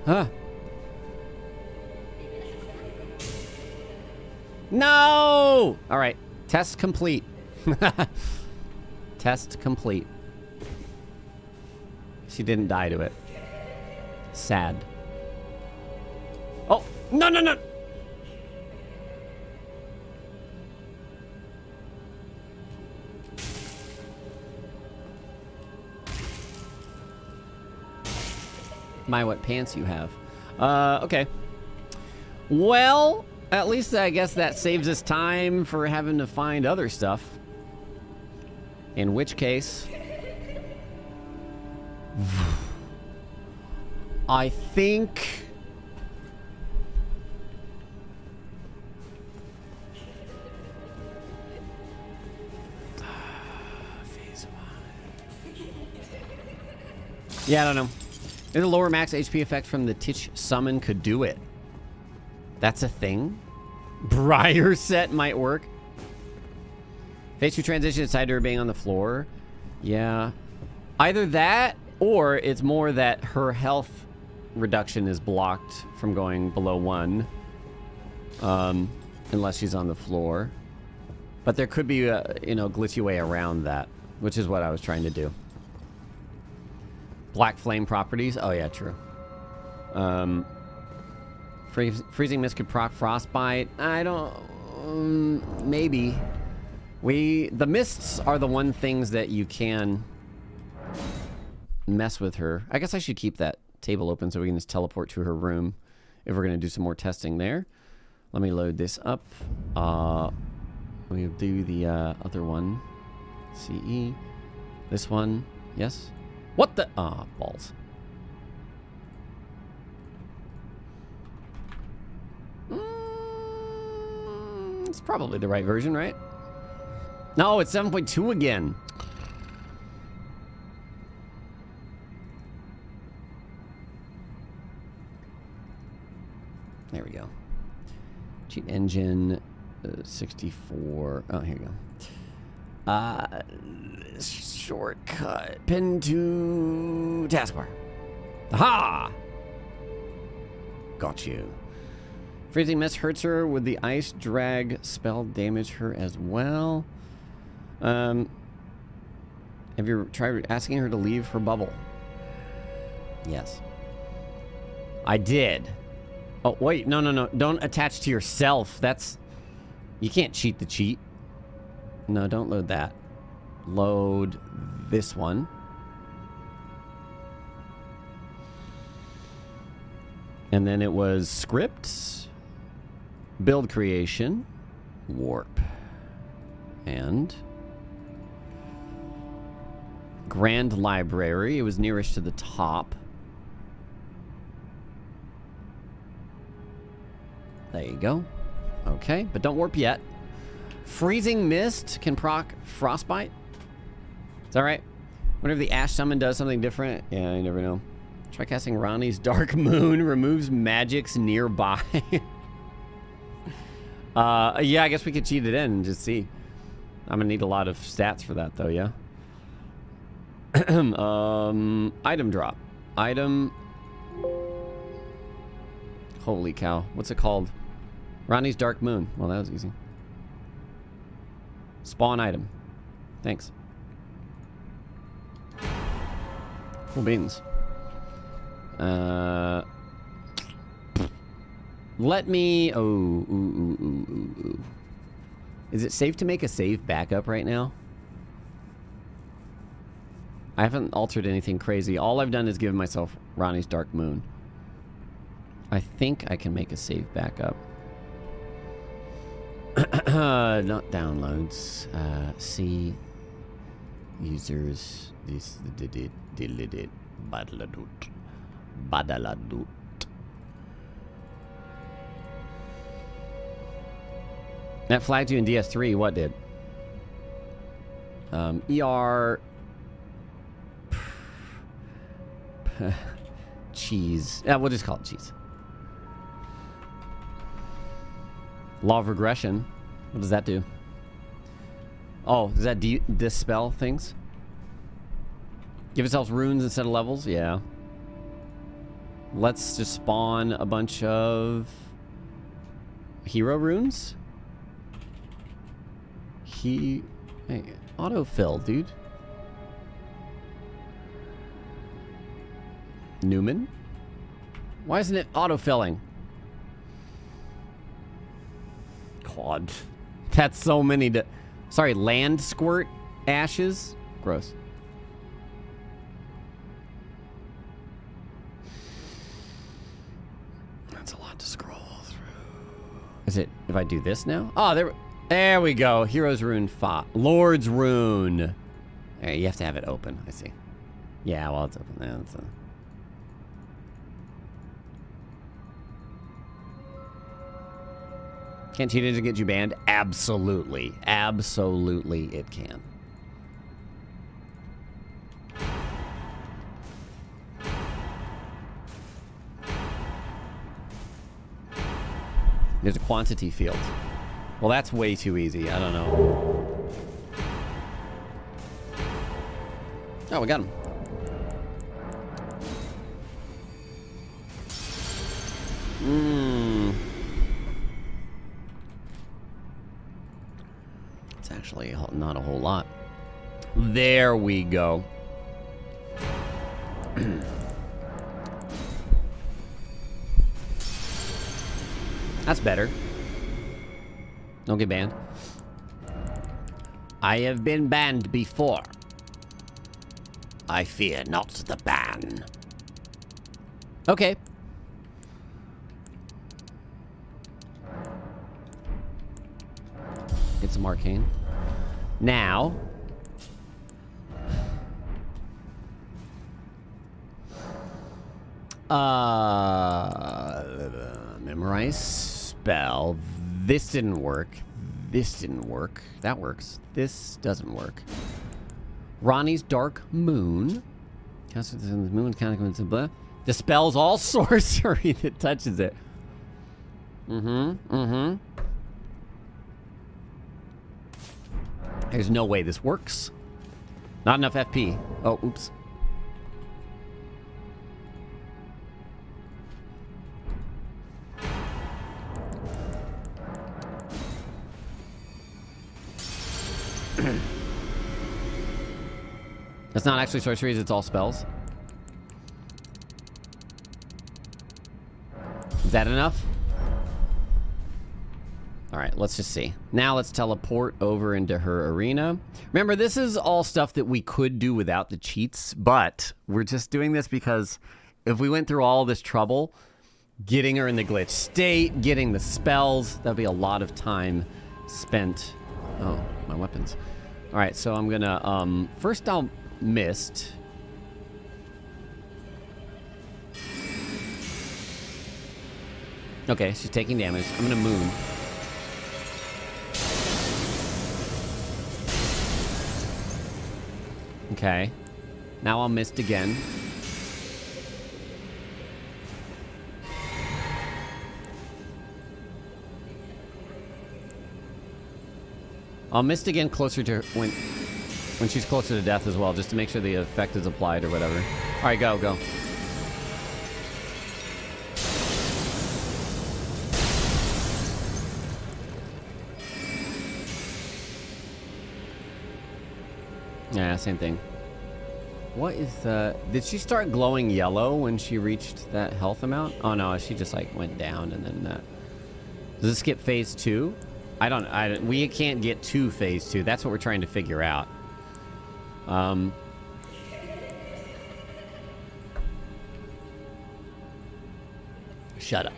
Huh. No! All right. Test complete. Test complete. She didn't die to it. Sad. Oh, no, no, no. My, what pants you have. Uh, okay. Well, at least I guess that saves us time for having to find other stuff. In which case... I think... Yeah, I don't know. Maybe the lower max HP effect from the Tiche summon could do it. That's a thing? Briar set might work. Phase 2 transition aside her being on the floor. Yeah. Either that, or it's more that her health reduction is blocked from going below 1. Um, unless she's on the floor. But there could be a, you know, glitchy way around that, which is what I was trying to do. Black flame properties. Oh, yeah, true. Um, freeze, freezing mist could proc frostbite. I don't... Um, maybe. We... The mists are the one things that you can mess with her. I guess I should keep that table open so we can just teleport to her room if we're going to do some more testing there. Let me load this up. Uh, we'll do the uh, other one. CE. This one. Yes. What the? Ah, oh, balls. Mm, it's probably the right version, right? No, it's 7.2 again. There we go. Cheat engine uh, 64. Oh, here we go. Uh, shortcut. Pin to taskbar. Aha! Got you. Freezing Mist hurts her. Would the ice drag spell damage her as well? Um, have you tried asking her to leave her bubble? Yes. I did. Oh, wait. No, no, no. Don't attach to yourself. That's... You can't cheat the cheat. No, don't load that. Load this one. And then it was scripts, build creation, warp, and grand library. It was nearest to the top. There you go. Okay, but don't warp yet. Freezing Mist can proc Frostbite. Is that right? Whenever the Ash Summon does something different. Yeah, you never know. Try casting Ranni's Dark Moon. Removes magics nearby. uh, yeah, I guess we could cheat it in and just see. I'm to need a lot of stats for that, though, yeah? um, item drop. Item... Holy cow. What's it called? Ranni's Dark Moon. Well, that was easy. Spawn item. Thanks. Cool beans. Uh, Let me... Oh, ooh, ooh, ooh, ooh. Is it safe to make a save backup right now? I haven't altered anything crazy. All I've done is given myself Ranni's Dark Moon. I think I can make a save backup. Not downloads. Uh, see users. This did it. Did it. Badaladut. Badaladut. That flagged you in DS3. What did? Um, ER. cheese. Yeah, we'll just call it cheese. Law of regression. What does that do? Oh, does that dispel things? Give yourselves runes instead of levels? Yeah. Let's just spawn a bunch of hero runes. He hey, autofill, dude. Newman? Why isn't it autofilling? God. That's so many to... Sorry, land squirt ashes? Gross. That's a lot to scroll through. Is it... If I do this now? Oh, there... There we go. Hero's Rune 5. Lord's Rune. Right, you have to have it open. I see. Yeah, well, it's open. Yeah, it's a... Can Ninja get you banned? Absolutely. Absolutely it can. There's a quantity field. Well, that's way too easy. I don't know. Oh, we got him. Mmm. Actually not a whole lot. There we go. That's better. Don't get banned. I have been banned before. I fear not the ban. Okay. Get some arcane. Now. Uh, memorize spell. This didn't work. This didn't work. That works. This doesn't work. Ranni's Dark Moon. The moon counting blah. Dispels all sorcery that touches it. Mm-hmm. Mm-hmm. There's no way this works. Not enough FP. Oh, oops. That's not actually sorceries, it's all spells. Is that enough? Alright, let's just see. Now let's teleport over into her arena. Remember, this is all stuff that we could do without the cheats, but we're just doing this because if we went through all this trouble, getting her in the glitch state, getting the spells, that'd be a lot of time spent. Oh, my weapons. Alright, so I'm gonna, um, first I'll mist. Okay, she's taking damage. I'm gonna moon. Okay. Now I'll mist again. I'll mist again closer to when when she's closer to death as well, just to make sure the effect is applied or whatever. All right, go, go. Yeah, same thing. What is the... Did she start glowing yellow when she reached that health amount? Oh no, she just like went down and then that. Does it skip phase two? I don't... I, we can't get to phase two. That's what we're trying to figure out. Um... Shut up.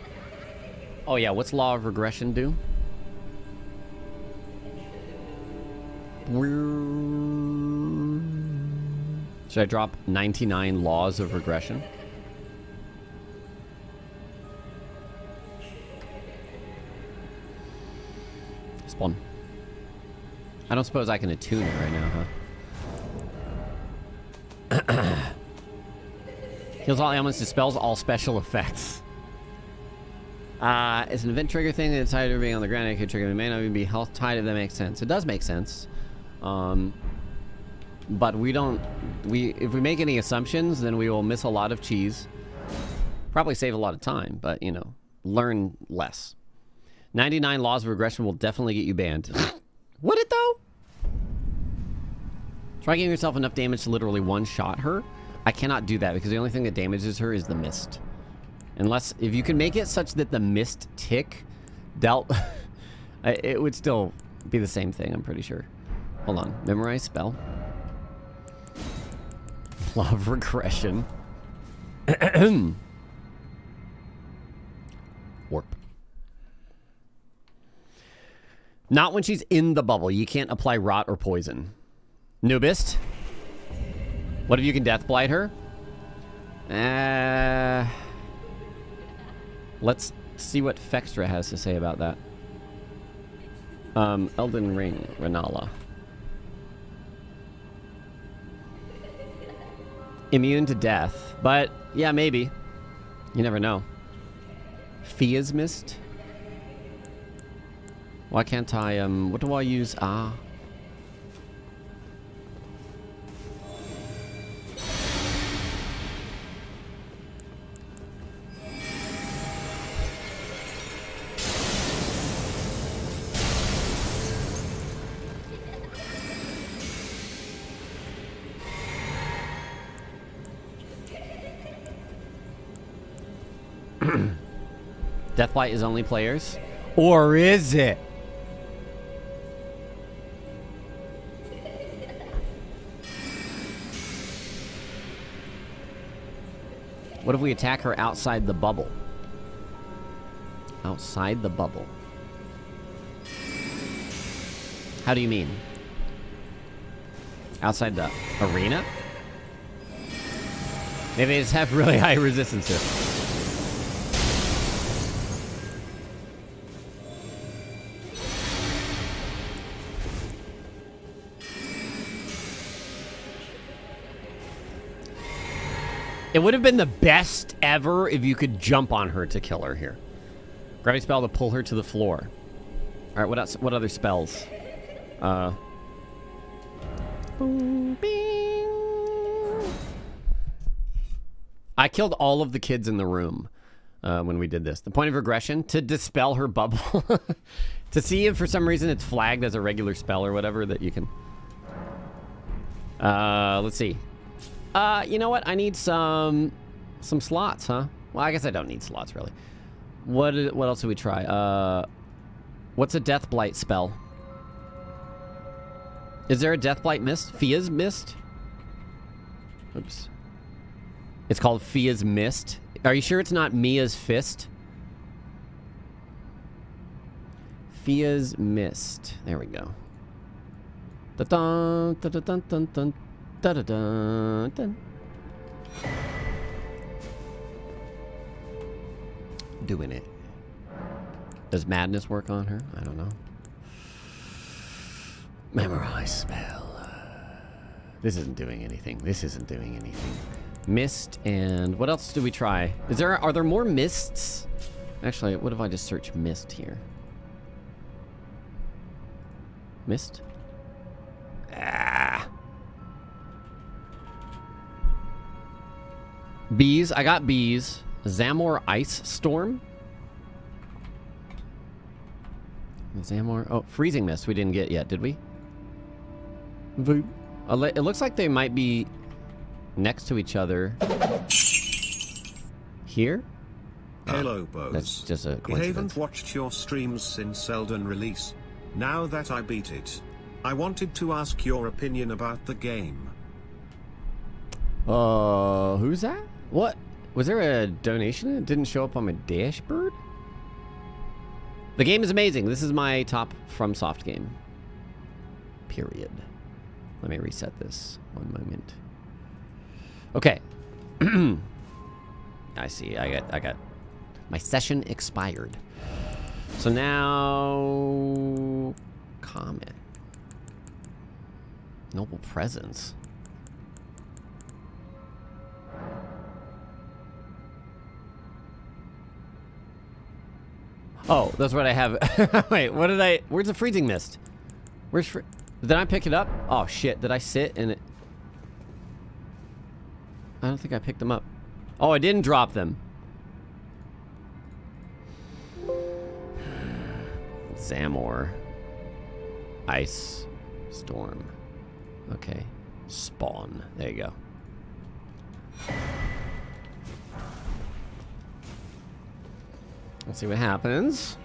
Oh yeah, what's law of regression do? Should I drop 99 laws of regression? Spawn. I don't suppose I can attune it right now, huh? Heals all ailments, dispels all special effects. Uh, it's an event trigger thing that's tied to being on the ground. It could trigger. It may not even be health tied if that makes sense. It does make sense. Um, but we don't... We If we make any assumptions, then we will miss a lot of cheese. Probably save a lot of time, but, you know, learn less. 99 laws of regression will definitely get you banned. Would it, though? Try giving yourself enough damage to literally one-shot her. I cannot do that because the only thing that damages her is the mist. Unless, if you can make it such that the mist tick dealt... it would still be the same thing, I'm pretty sure. Hold on. Memorize spell. Of regression. Warp. Not when she's in the bubble. You can't apply rot or poison. Nubist. What if you can death blight her? Uh... Let's see what Fextra has to say about that. Um, Elden Ring, Rennala. Immune to death, but yeah, maybe. You never know. Fia's Mist? Why can't I, um, what do I use? Ah. Deathblight is only players? Or is it? What if we attack her outside the bubble? Outside the bubble. How do you mean? Outside the arena? Maybe they just have really high resistance It would have been the best ever if you could jump on her to kill her here. Gravity spell to pull her to the floor. All right, what else? What other spells? Uh. Boom, I killed all of the kids in the room uh, when we did this. The point of regression to dispel her bubble, to see if for some reason it's flagged as a regular spell or whatever that you can. Uh, let's see. Uh, you know what? I need some some slots, huh? Well, I guess I don't need slots, really. What what else do we try? Uh, what's a Death Blight spell? Is there a Death Blight mist? Fia's mist? Oops. It's called Fia's mist. Are you sure it's not Mia's fist? Fia's mist. There we go. Da dun da dun dun dun Da da da dun. Doing it. Does madness work on her? I don't know. Memorize spell. This isn't doing anything. This isn't doing anything. Mist and what else do we try? Is there are there more mists? Actually, what if I just search mist here? Mist? Ah. Bees. I got bees. Zamor Ice Storm. Zamor. Oh, Freezing Mist we didn't get yet, did we? It looks like they might be next to each other. Here? Hello, Bose. That's just a I coincidence. I haven't watched your streams since Elden release. Now that I beat it, I wanted to ask your opinion about the game. Uh, who's that? What? Was there a donation that didn't show up on my dashboard? The game is amazing. This is my top FromSoft game. Period. Let me reset this. One moment. Okay. I see. I got. I got. My session expired. So now, comment. Noble presence. Oh, that's what I have. Wait, what did I? Where's the freezing mist? Where's fr Did I pick it up? Oh shit! Did I sit in it? I don't think I picked them up. Oh, I didn't drop them. Zamor. Ice. Storm. Okay. Spawn. There you go. Let's see what happens.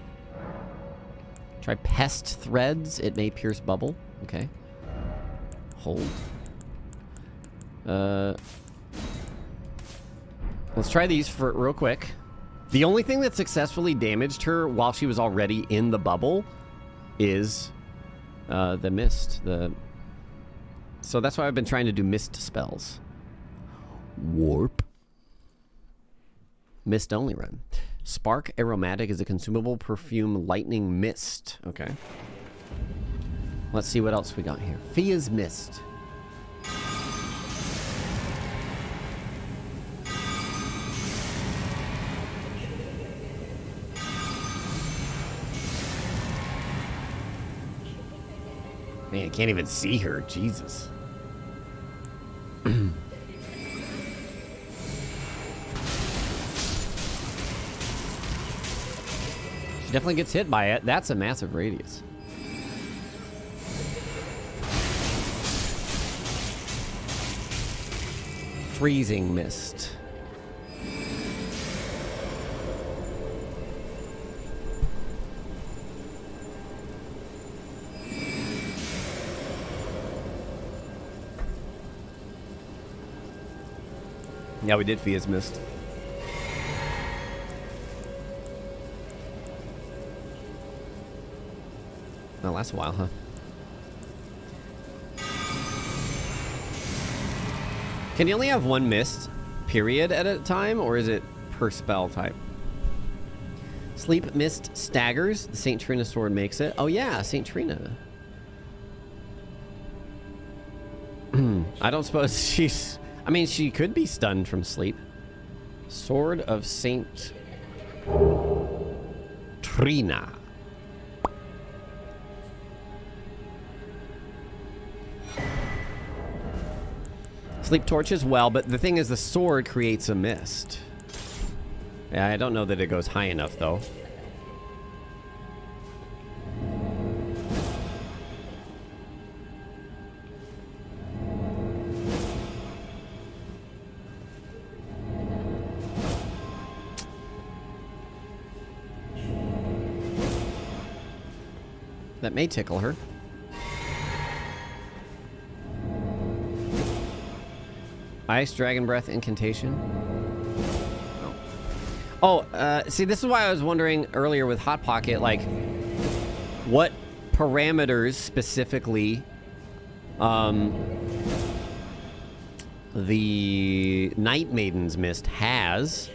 Try pest threads. It may pierce bubble. Okay. Hold. Uh, let's try these for real quick. The only thing that successfully damaged her while she was already in the bubble is uh, the mist. The so that's why I've been trying to do mist spells. Warp. Mist only run. Spark Aromatic is a consumable perfume lightning mist. Okay. Let's see what else we got here. Fia's Mist. Man, I can't even see her. Jesus. definitely gets hit by it. That's a massive radius. Freezing mist. Yeah, we did Fia's mist. That lasts a while, huh? Can you only have one mist, period, at a time, or is it per spell type? Sleep Mist staggers. The St. Trina sword makes it. Oh yeah, St. Trina. I don't suppose she's... I mean, she could be stunned from sleep. Sword of St. Trina. Sleep torch as well, but the thing is the sword creates a mist. Yeah, I don't know that it goes high enough, though. That may tickle her. Ice Dragon Breath Incantation. Oh, uh, see, this is why I was wondering earlier with Hot Pocket, like, what parameters specifically um, the Night Maiden's Mist has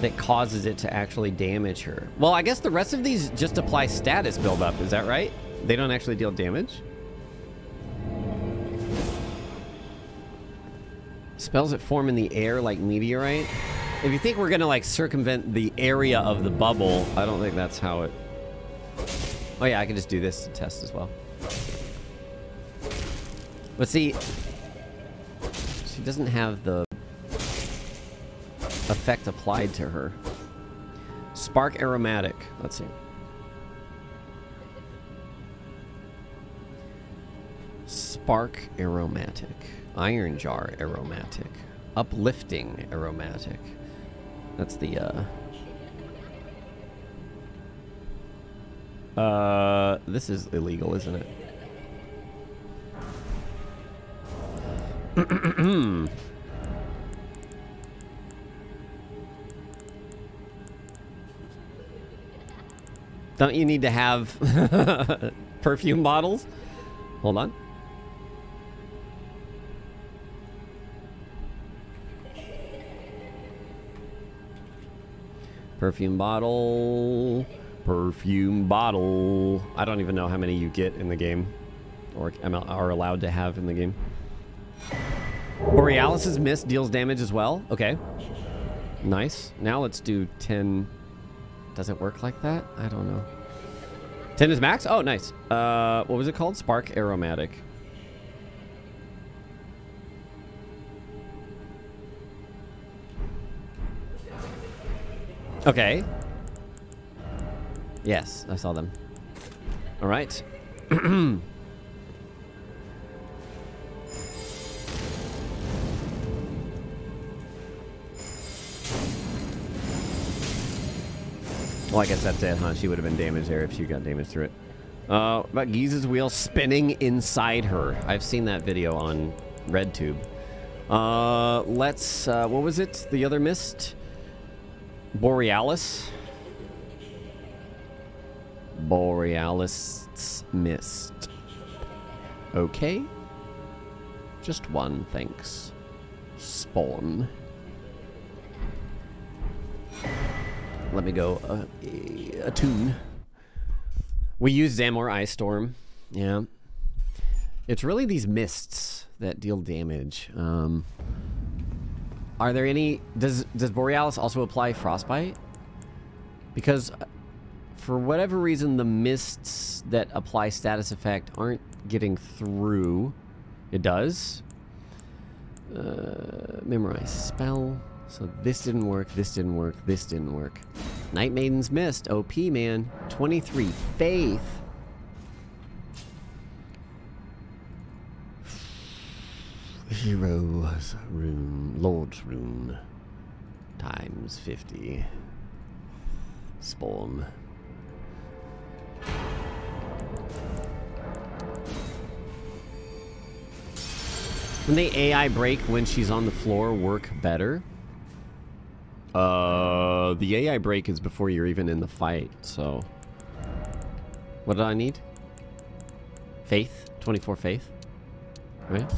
that causes it to actually damage her. Well, I guess the rest of these just apply status buildup, is that right? They don't actually deal damage? Spells that form in the air like meteorite. If you think we're gonna like circumvent the area of the bubble, I don't think that's how it... Oh yeah, I can just do this to test as well. But see, she doesn't have the effect applied to her. Spark aromatic. Let's see. Spark aromatic. Iron jar aromatic. Uplifting aromatic. That's the, uh... Uh, this is illegal, isn't it? Don't you need to have perfume bottles? Hold on. Perfume bottle. Perfume bottle. I don't even know how many you get in the game. Or are allowed to have in the game. Borealis's mist deals damage as well. Okay. Nice. Now let's do 10 does it work like that? I don't know. 10 is max? Oh, nice. Uh, what was it called? Spark Aromatic. Okay. Yes, I saw them. All right. Well, I guess that's it, huh? She would have been damaged there if she got damaged through it. Uh, about Giza's wheel spinning inside her. I've seen that video on RedTube. Uh, let's, uh, what was it? The other mist? Borealis? Borealis mist. Okay. Just one, thanks. Spawn. Let me go uh, attune. We use Zamor Ice Storm. Yeah. It's really these mists that deal damage. Um, are there any... Does, does Borealis also apply Frostbite? Because uh, for whatever reason, the mists that apply status effect aren't getting through. It does. Uh, memorize spell. So this didn't work, this didn't work, this didn't work. Night Maiden's Mist, OP, man. 23 Faith. Hero's Rune, Lord's Rune. Times 50. Spawn. When the AI break when she's on the floor work better? Uh, the AI break is before you're even in the fight, so... What did I need? Faith? 24 faith? Right?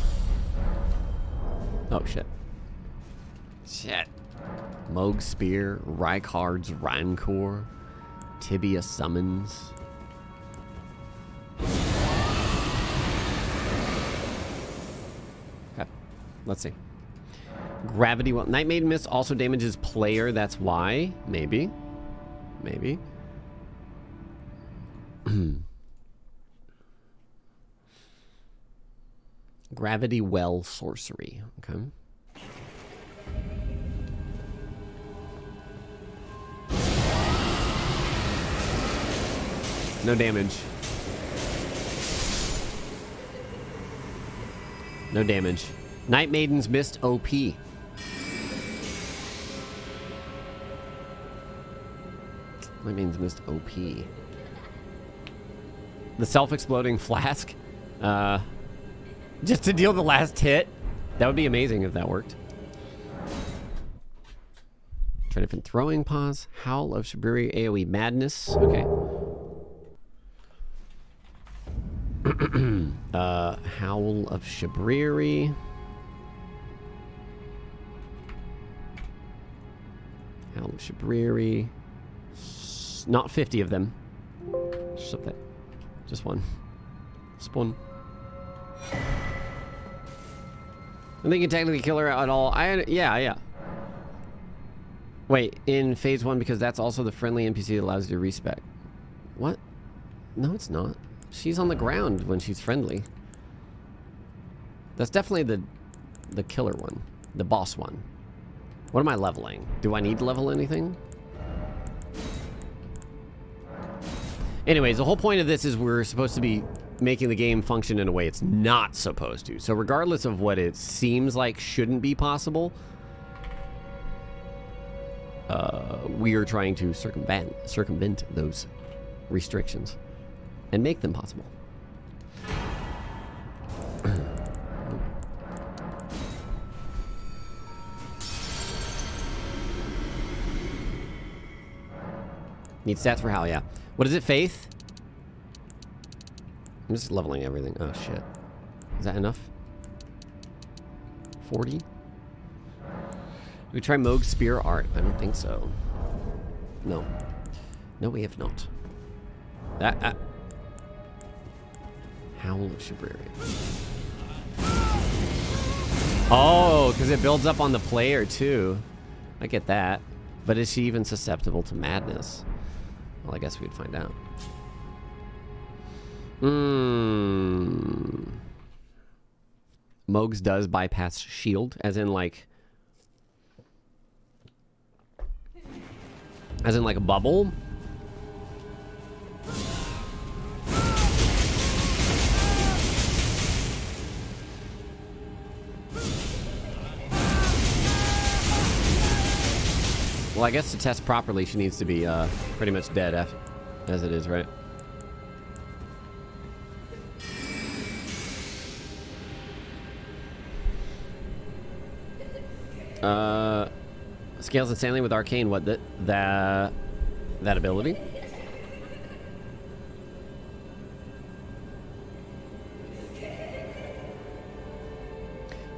Oh, shit. Shit. Mohg Spear, Rykard's Rancor, Tibia Summons. Okay, let's see. Gravity well Night Maiden Mist also damages player, that's why. Maybe. Maybe. Gravity Well Sorcery. Okay. No damage. No damage. Night Maiden's Mist OP. That means missed OP. The self-exploding flask. Uh, just to deal the last hit. That would be amazing if that worked. Try different throwing pause. Howl of Shabriri AoE Madness. Okay. uh, Howl of Shabriri. Howl of Shabriri. Not 50 of them. Just up there. Just one. Spawn. And they can technically kill her at all. I yeah, yeah. Wait, in phase one because that's also the friendly NPC that allows you to respec. What? No, it's not. She's on the ground when she's friendly. That's definitely the the killer one. The boss one. What am I leveling? Do I need to level anything? Anyways, the whole point of this is we're supposed to be making the game function in a way it's not supposed to. So regardless of what it seems like shouldn't be possible, uh, we are trying to circumvent circumvent those restrictions and make them possible. Need stats for Hal, yeah. What is it, Faith? I'm just leveling everything. Oh, shit. Is that enough? 40? We try Mohg's Spear Art. I don't think so. No. No, we have not. That. Uh, Howl of Shabriri. Oh, because it builds up on the player too. I get that. But is she even susceptible to madness? Well, I guess we'd find out. Hmm. Mohg's does bypass shield, as in like... As in like a bubble? Well, I guess to test properly, she needs to be uh, pretty much dead as it is, right? Uh, scales insanely with arcane. What that that that ability?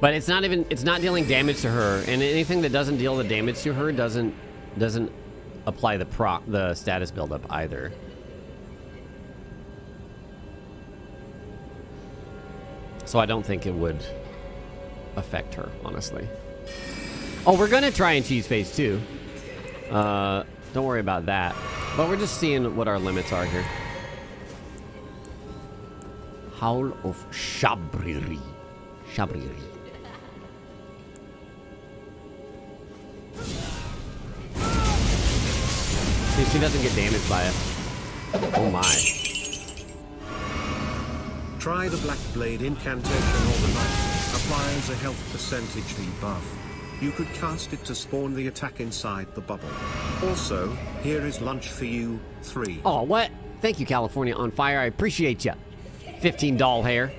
But it's not even it's not dealing damage to her, and anything that doesn't deal the damage to her doesn't doesn't apply the proc the status buildup either. So I don't think it would affect her, honestly. Oh, we're gonna try and cheese phase two. Uh, don't worry about that. But we're just seeing what our limits are here. Howl of Shabriri. Shabriri. See, she doesn't get damaged by it. Oh my. Try the Black Blade incantation overnight. Applies a health percentage debuff. You could cast it to spawn the attack inside the bubble. Also, here is lunch for you, three. Oh, what? Thank you, California on fire. I appreciate you. 15 doll hair.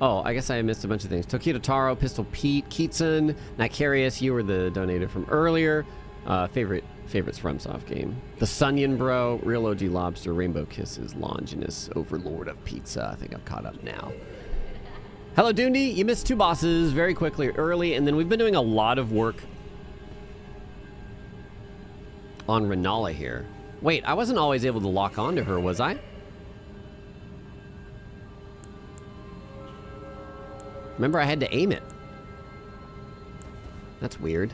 Oh, I guess I missed a bunch of things. Tokito Taro, Pistol Pete, Keatson, Nicarius, you were the donator from earlier. Uh, favorite favorites from soft game. The Sunyan Bro, Real OG Lobster, Rainbow Kisses, Longinus, Overlord of Pizza. I think I'm caught up now. Hello, Doondy. You missed two bosses very quickly early, and then we've been doing a lot of work on Rennala here. Wait, I wasn't always able to lock onto her, was I? Remember, I had to aim it. That's weird.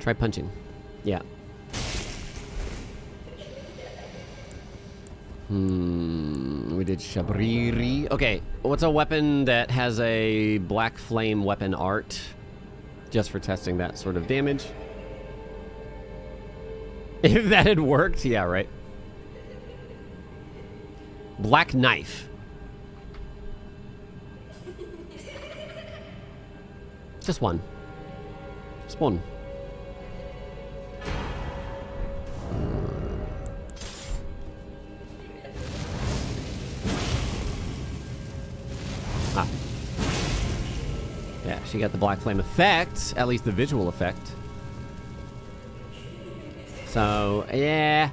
Try punching. Yeah. Hmm, we did Shabriri. Okay, what's a weapon that has a black flame weapon art? Just for testing that sort of damage. If that had worked, yeah, right. Black knife. Just one. Just one. Ah. Yeah, she got the black flame effect, at least the visual effect. So, yeah.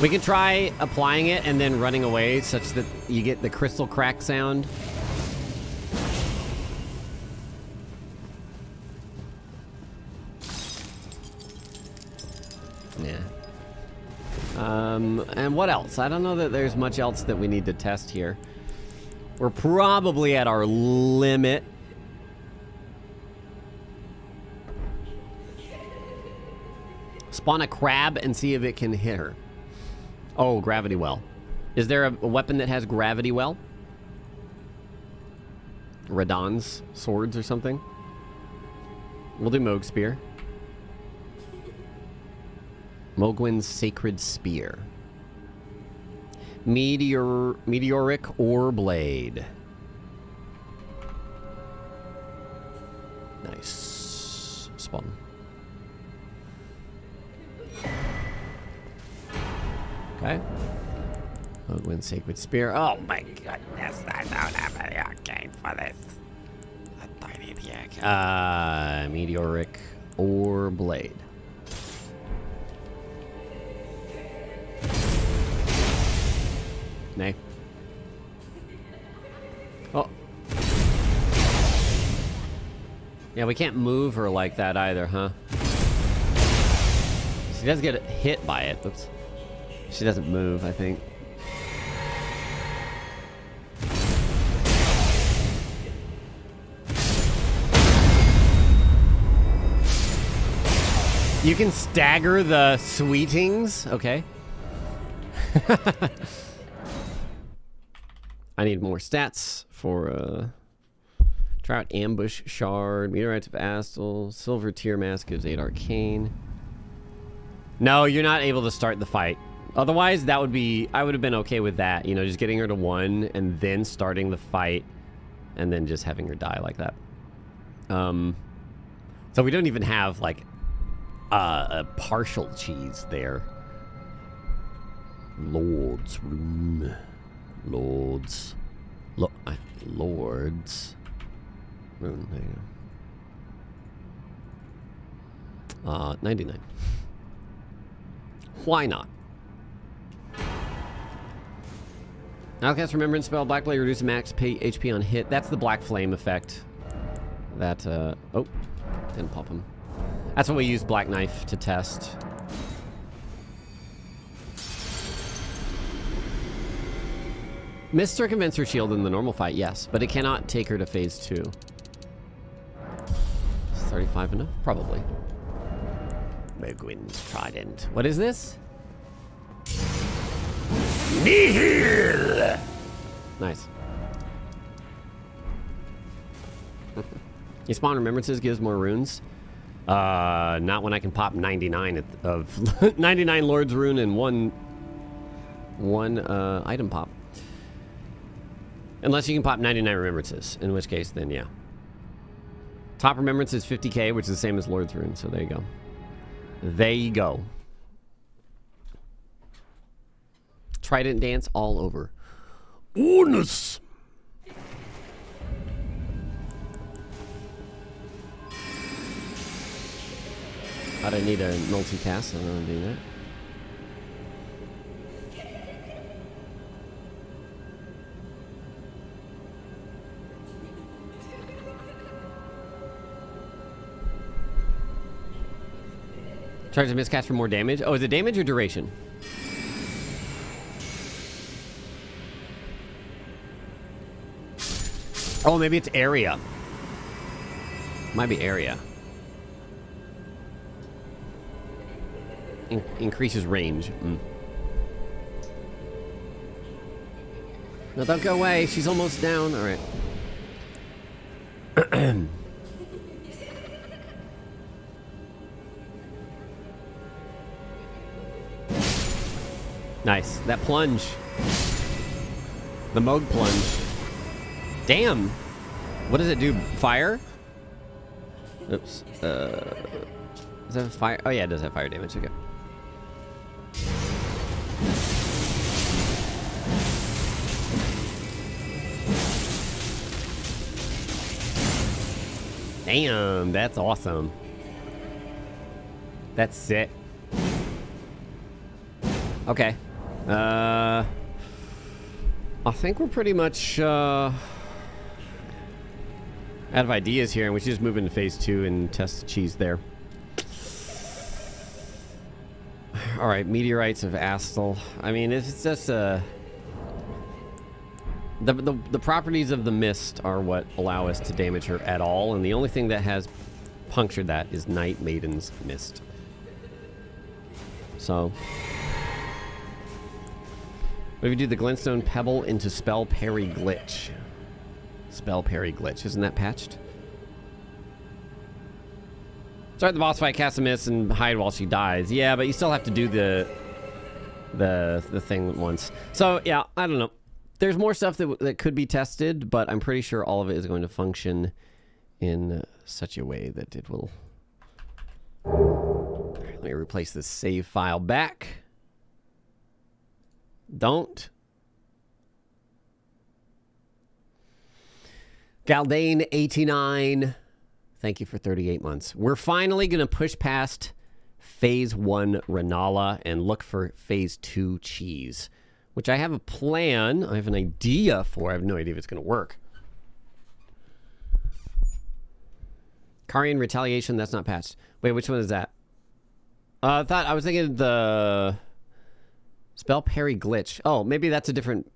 We can try applying it and then running away such that you get the crystal crack sound. Um, and what else? I don't know that there's much else that we need to test here. We're probably at our limit. Spawn a crab and see if it can hit her. Oh, gravity well. Is there a, a weapon that has gravity well? Radahn's swords or something? We'll do Mohg Spear. Mohgwyn's Sacred Spear. Meteor Meteoric Ore Blade. Nice. Spawn. Okay. Ogwin Sacred Spear. Oh my goodness, I don't have any arcane for this. A tiny dick. Uh, Meteoric Ore Blade. Nay. Oh. Yeah, we can't move her like that either, huh? She does get hit by it. Oops. She doesn't move, I think. You can stagger the sweetings? Okay. I need more stats for uh, Trout Ambush Shard, Meteorites of Astel, Silver Tear Mask gives 8 Arcane. No, you're not able to start the fight. Otherwise, that would be... I would have been okay with that. You know, just getting her to 1 and then starting the fight and then just having her die like that. Um, so we don't even have, like, uh, a partial cheese there. Lord's Room. Lords. Lo uh, Lords. Rune, there you go. Uh, 99. Why not? Outcast Remembrance spell, Black Blade reduces max HP on hit. That's the Black Flame effect. That, uh, oh, didn't pop him. That's what we use Black Knife to test. Miss circumvents her shield in the normal fight, yes, but it cannot take her to phase two. Is 35 enough? Probably. Mohgwyn's Trident. What is this? Nihil! Nice. you spawn remembrances gives more runes. Uh, not when I can pop 99 of 99 Lord's Rune and one one uh, item pop. Unless you can pop 99 remembrances, in which case, then yeah. Top remembrance is 50k, which is the same as Lord's Rune, so there you go. There you go. Trident dance all over. Onus! I don't need a multicast, I don't want to do that. Charge a miscast for more damage. Oh, is it damage or duration? Oh, maybe it's area. Might be area. In increases range. Mm. No, don't go away. She's almost down. All right. Nice. That plunge. The Mohg plunge. Damn. What does it do? Fire? Oops. Uh, does that have fire? Oh yeah, it does have fire damage. Okay. Damn, that's awesome. That's sick. Okay. Uh, I think we're pretty much uh, out of ideas here, and we should just move into phase two and test the cheese there. All right, meteorites of Astel. I mean, it's just a. The, the, the properties of the mist are what allow us to damage her at all, and the only thing that has punctured that is Night Maiden's Mist. So, if you do the Glintstone Pebble into Spell Parry Glitch? Spell Parry Glitch. Isn't that patched? Start the boss fight, cast a miss, and hide while she dies. Yeah, but you still have to do the the the thing once. So yeah, I don't know. There's more stuff that that could be tested, but I'm pretty sure all of it is going to function in such a way that it will. Let me replace this save file back. Don't. Galdane89, thank you for 38 months. We're finally going to push past phase one Rennala and look for phase two cheese, which I have a plan. I have an idea for. I have no idea if it's going to work. Carian Retaliation, that's not patched. Wait, which one is that? Uh, I thought I was thinking the spell parry glitch. Oh, maybe that's a different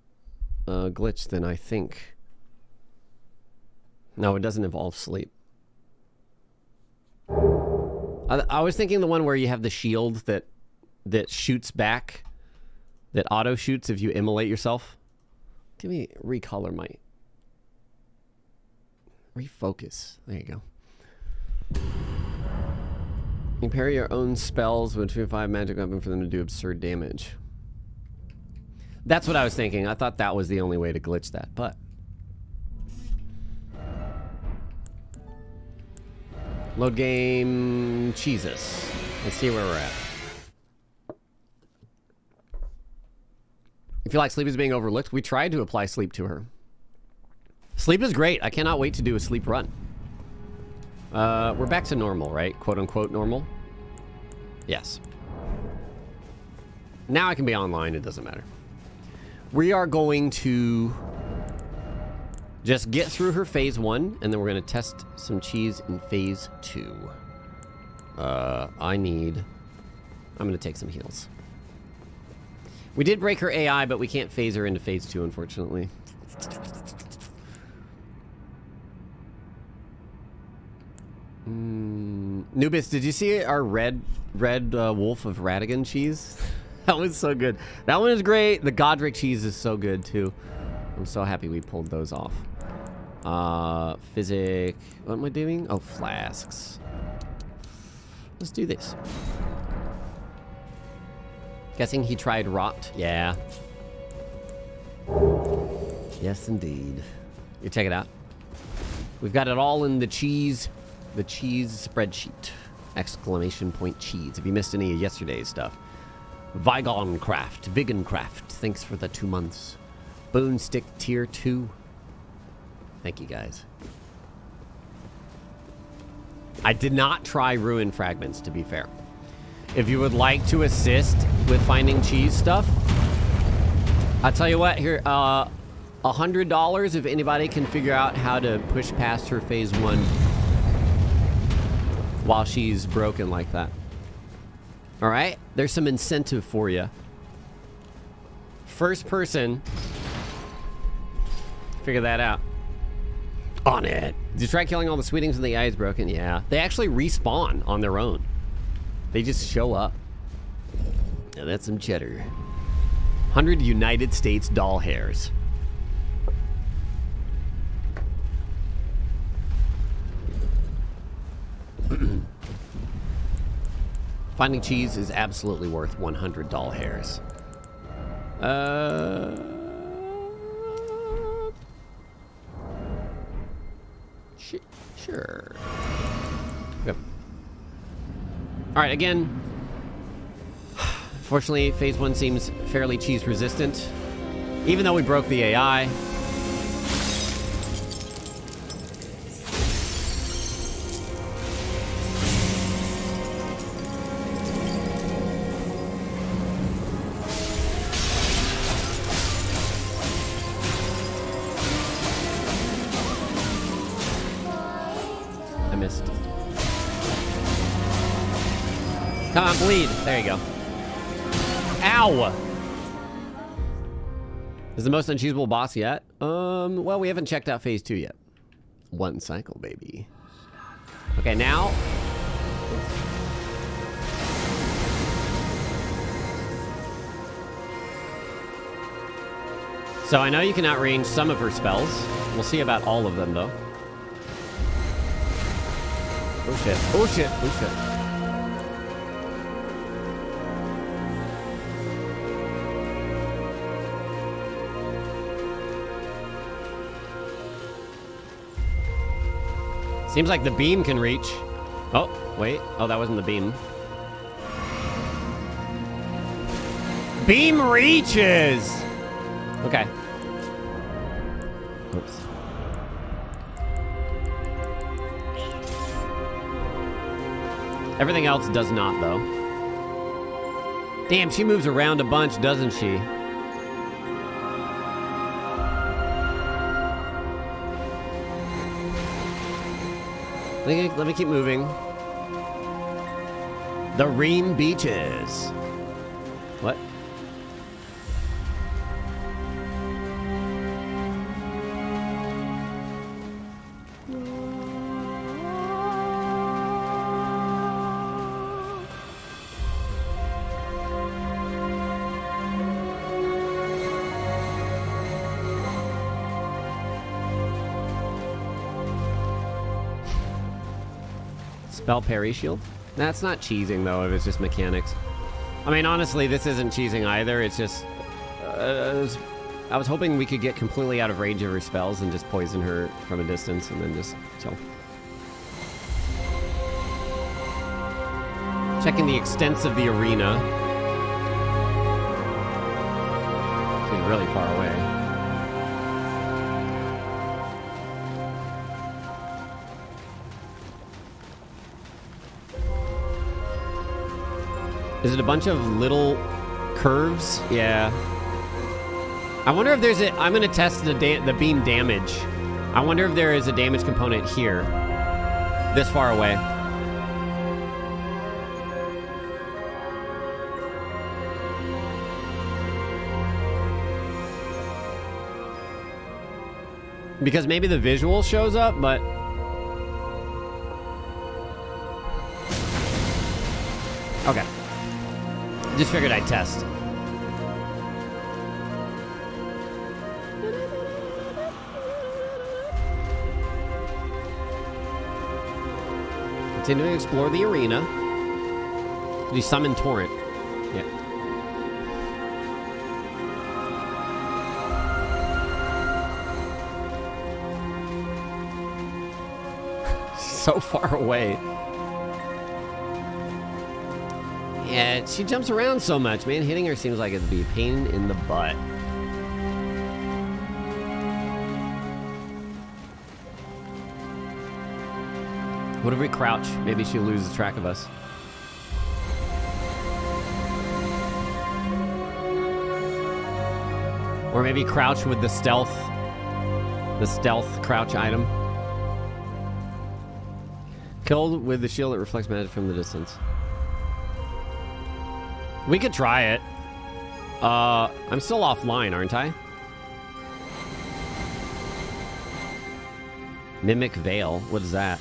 uh, glitch than I think. No, it doesn't involve sleep. I, I was thinking the one where you have the shield that that shoots back, that auto shoots if you immolate yourself. Give me recolor my refocus. There you go. You parry your own spells with 2 5 magic weapon for them to do absurd damage. That's what I was thinking. I thought that was the only way to glitch that, but Load game Jesus. Let's see where we're at. If You like sleep is being overlooked? We tried to apply sleep to her. Sleep is great. I cannot wait to do a sleep run. Uh, we're back to normal, right? Quote unquote normal. Yes. Now I can be online. It doesn't matter. We are going to just get through her phase one, and then we're going to test some cheese in phase two. Uh, I need... I'm going to take some heals. We did break her AI, but we can't phase her into phase two, unfortunately. Mm, Nubis, did you see our red red uh, wolf of Radagon cheese? That was so good. That one is great. The Godrick cheese is so good too. I'm so happy we pulled those off. Uh, Physick. What am I doing? Oh, flasks. Let's do this. Guessing he tried rot. Yeah. Yes, indeed. You check it out. We've got it all in the cheese, the cheese spreadsheet. Exclamation point cheese. If you missed any of yesterday's stuff. Vigon Craft, Vegan Craft. Thanks for the two months. Boonstick tier two. Thank you guys. I did not try ruin fragments, to be fair. If you would like to assist with finding cheese stuff, I'll tell you what, here, uh, $100 if anybody can figure out how to push past her phase one while she's broken like that. All right? There's some incentive for you. First person, figure that out. On it. Did you try killing all the sweetings when the eye is broken? Yeah. They actually respawn on their own. They just show up. Now that's some cheddar. 100 United States doll hairs. Finding cheese is absolutely worth 100 doll hairs. Uh... Sure. Yep. All right, again. Fortunately, phase one seems fairly cheese resistant. Even though we broke the AI, the most uncheesable boss yet? Um, well, we haven't checked out phase two yet. One cycle, baby. Okay, now... So I know you can outrange some of her spells. We'll see about all of them, though. Oh shit. Oh shit. Oh shit. Seems like the beam can reach. Oh, wait. Oh, that wasn't the beam. Beam reaches! Okay. Oops. Everything else does not, though. Damn, she moves around a bunch, doesn't she? Let me, let me keep moving. The Ream Beaches. Spell parry shield? That's not cheesing though, if it's just mechanics. I mean, honestly, this isn't cheesing either. It's just. Uh, I, was, I was hoping we could get completely out of range of her spells and just poison her from a distance and then just chill. Checking the extents of the arena. She's really far away. Is it a bunch of little curves? Yeah. I wonder if there's a... I'm going to test the, the beam damage. I wonder if there is a damage component here. This far away. Because maybe the visual shows up, but... Just figured I'd test. Continuing to explore the arena. Did summon Torrent? Yeah. so far away. Yeah, she jumps around so much, man. Hitting her seems like it'd be a pain in the butt. What if we crouch? Maybe she loses track of us. Or maybe crouch with the stealth, the stealth crouch item. Killed with the shield that reflects magic from the distance. We could try it. Uh, I'm still offline, aren't I? Mimic Veil. What is that?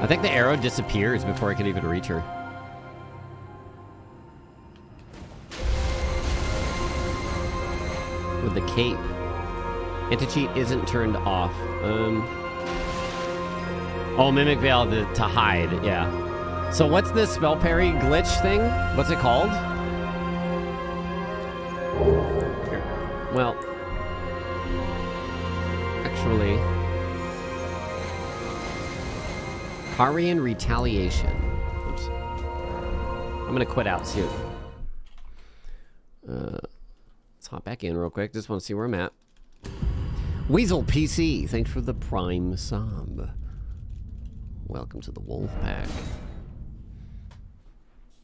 I think the arrow disappears before I can even reach her. With the cape. Anti-cheat isn't turned off. Um. Oh, Mimic Veil to, to hide, yeah. So what's this spell parry glitch thing? What's it called? Well, actually, Carian Retaliation. Oops. I'm gonna quit out soon. Uh, let's hop back in real quick. Just want to see where I'm at. Weasel PC, thanks for the prime sub. Welcome to the Wolf Pack.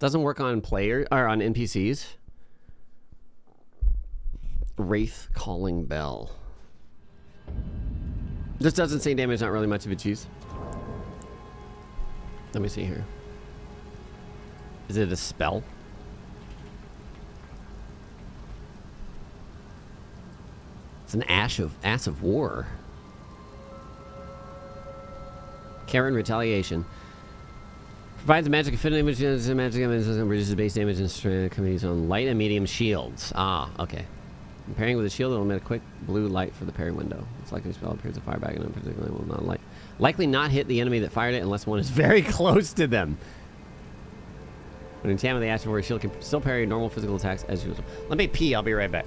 Doesn't work on player or on NPCs. Wraith calling bell. This doesn't say damage, not really much of a cheese. Let me see here. Is it a spell? It's an ash of ass of war. Carian Retaliation. Provides a magic affinity images and magic and reduces base damage and strength committees on light and medium shields. Ah, okay. Pairing with a shield, it'll emit a quick blue light for the parry window. It's likely spell appears to fire back and particularly will not light. Likely not hit the enemy that fired it unless one is very close to them. When enchantment the action where a shield can still parry normal physical attacks as usual. Let me pee, I'll be right back.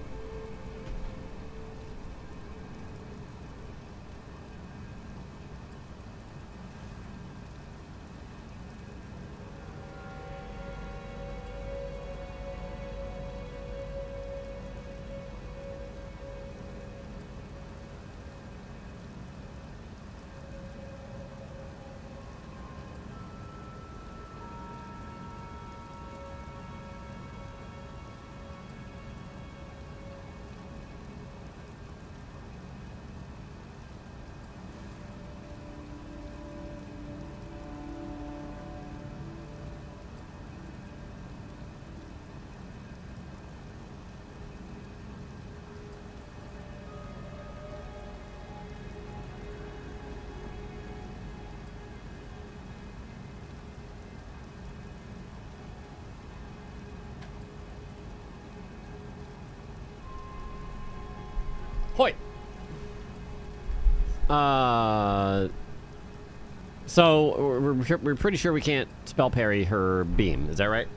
So we're, we're pretty sure we can't spell parry her beam. Is that right?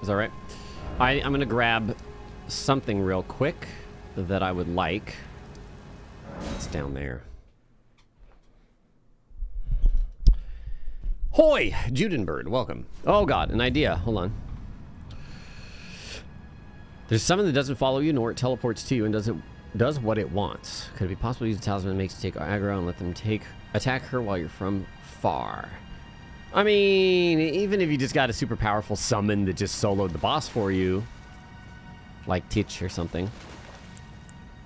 Is that right? I, I'm gonna grab something real quick that I would like. It's down there. Hoi, Judenbird, welcome. Oh god, an idea. Hold on. There's something that doesn't follow you, nor it teleports to you, and doesn't does what it wants. Could it be possible to use the talisman that makes it take aggro and let them take attack her while you're from far? I mean, even if you just got a super powerful summon that just soloed the boss for you, like Tiche or something,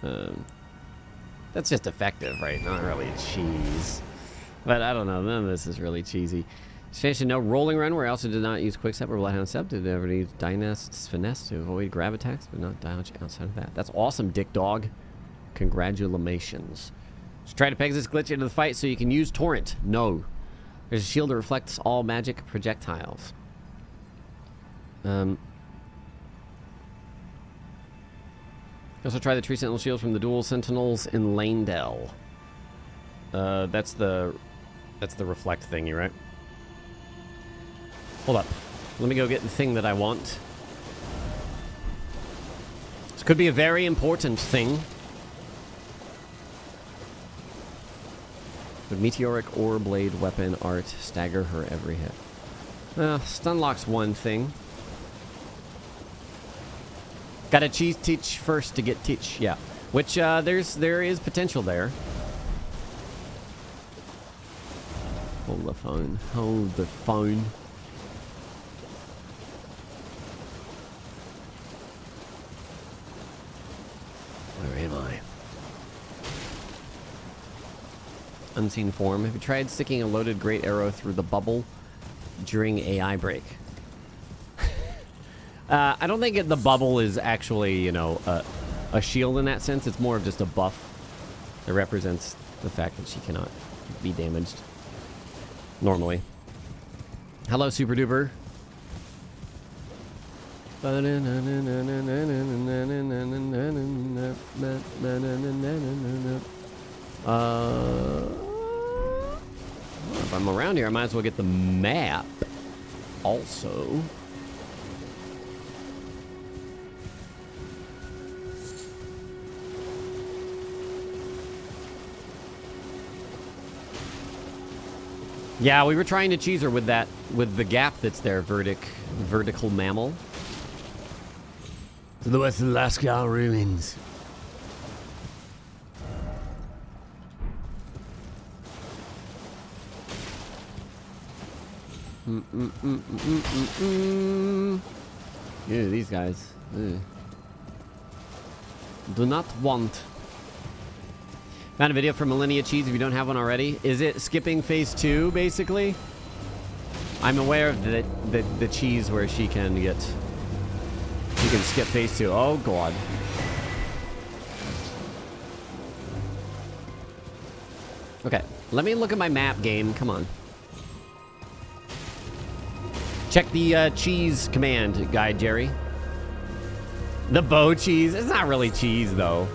um, that's just effective, right? Not really cheese. But I don't know. None of this is really cheesy. Station no rolling run where I also did not use quick step or bloodhound step. Did ever use Dynast's finesse to avoid grab attacks, but not dodge outside of that. That's awesome, Dick Dog. Congratulations. Try to peg this glitch into the fight so you can use Torrent. No. There's a shield that reflects all magic projectiles. Um. Also try the tree sentinel shield from the dual sentinels in Leyndell. Uh, that's the that's the reflect thingy, right? Hold up. Let me go get the thing that I want. This could be a very important thing. Would meteoric ore blade weapon art stagger her every hit? Well, stun lock's one thing. Gotta cheese Tiche first to get Tiche, yeah. Which uh, there's there is potential there. Hold the phone. Hold the phone. Where am I? Unseen form. Have you tried sticking a loaded great arrow through the bubble during AI break? uh, I don't think it, the bubble is actually, you know, a, a shield in that sense. It's more of just a buff that represents the fact that she cannot be damaged normally. Hello, Super Duper. Uh, if I'm around here, I might as well get the map. Also. Yeah, we were trying to cheese her with that, with the gap that's there, vertic, vertical mammal. To the west of the Laskyar ruins. Mm -mm -mm -mm -mm -mm. Yeah, these guys. Ugh. Do not want. Found a video for Malenia Cheese if you don't have one already. Is it skipping phase two, basically? I'm aware of the, the, the cheese where she can get... She can skip phase two. Oh, God. Okay, let me look at my map game. Come on. Check the uh, cheese command guide, Jerry. The bow cheese. It's not really cheese, though.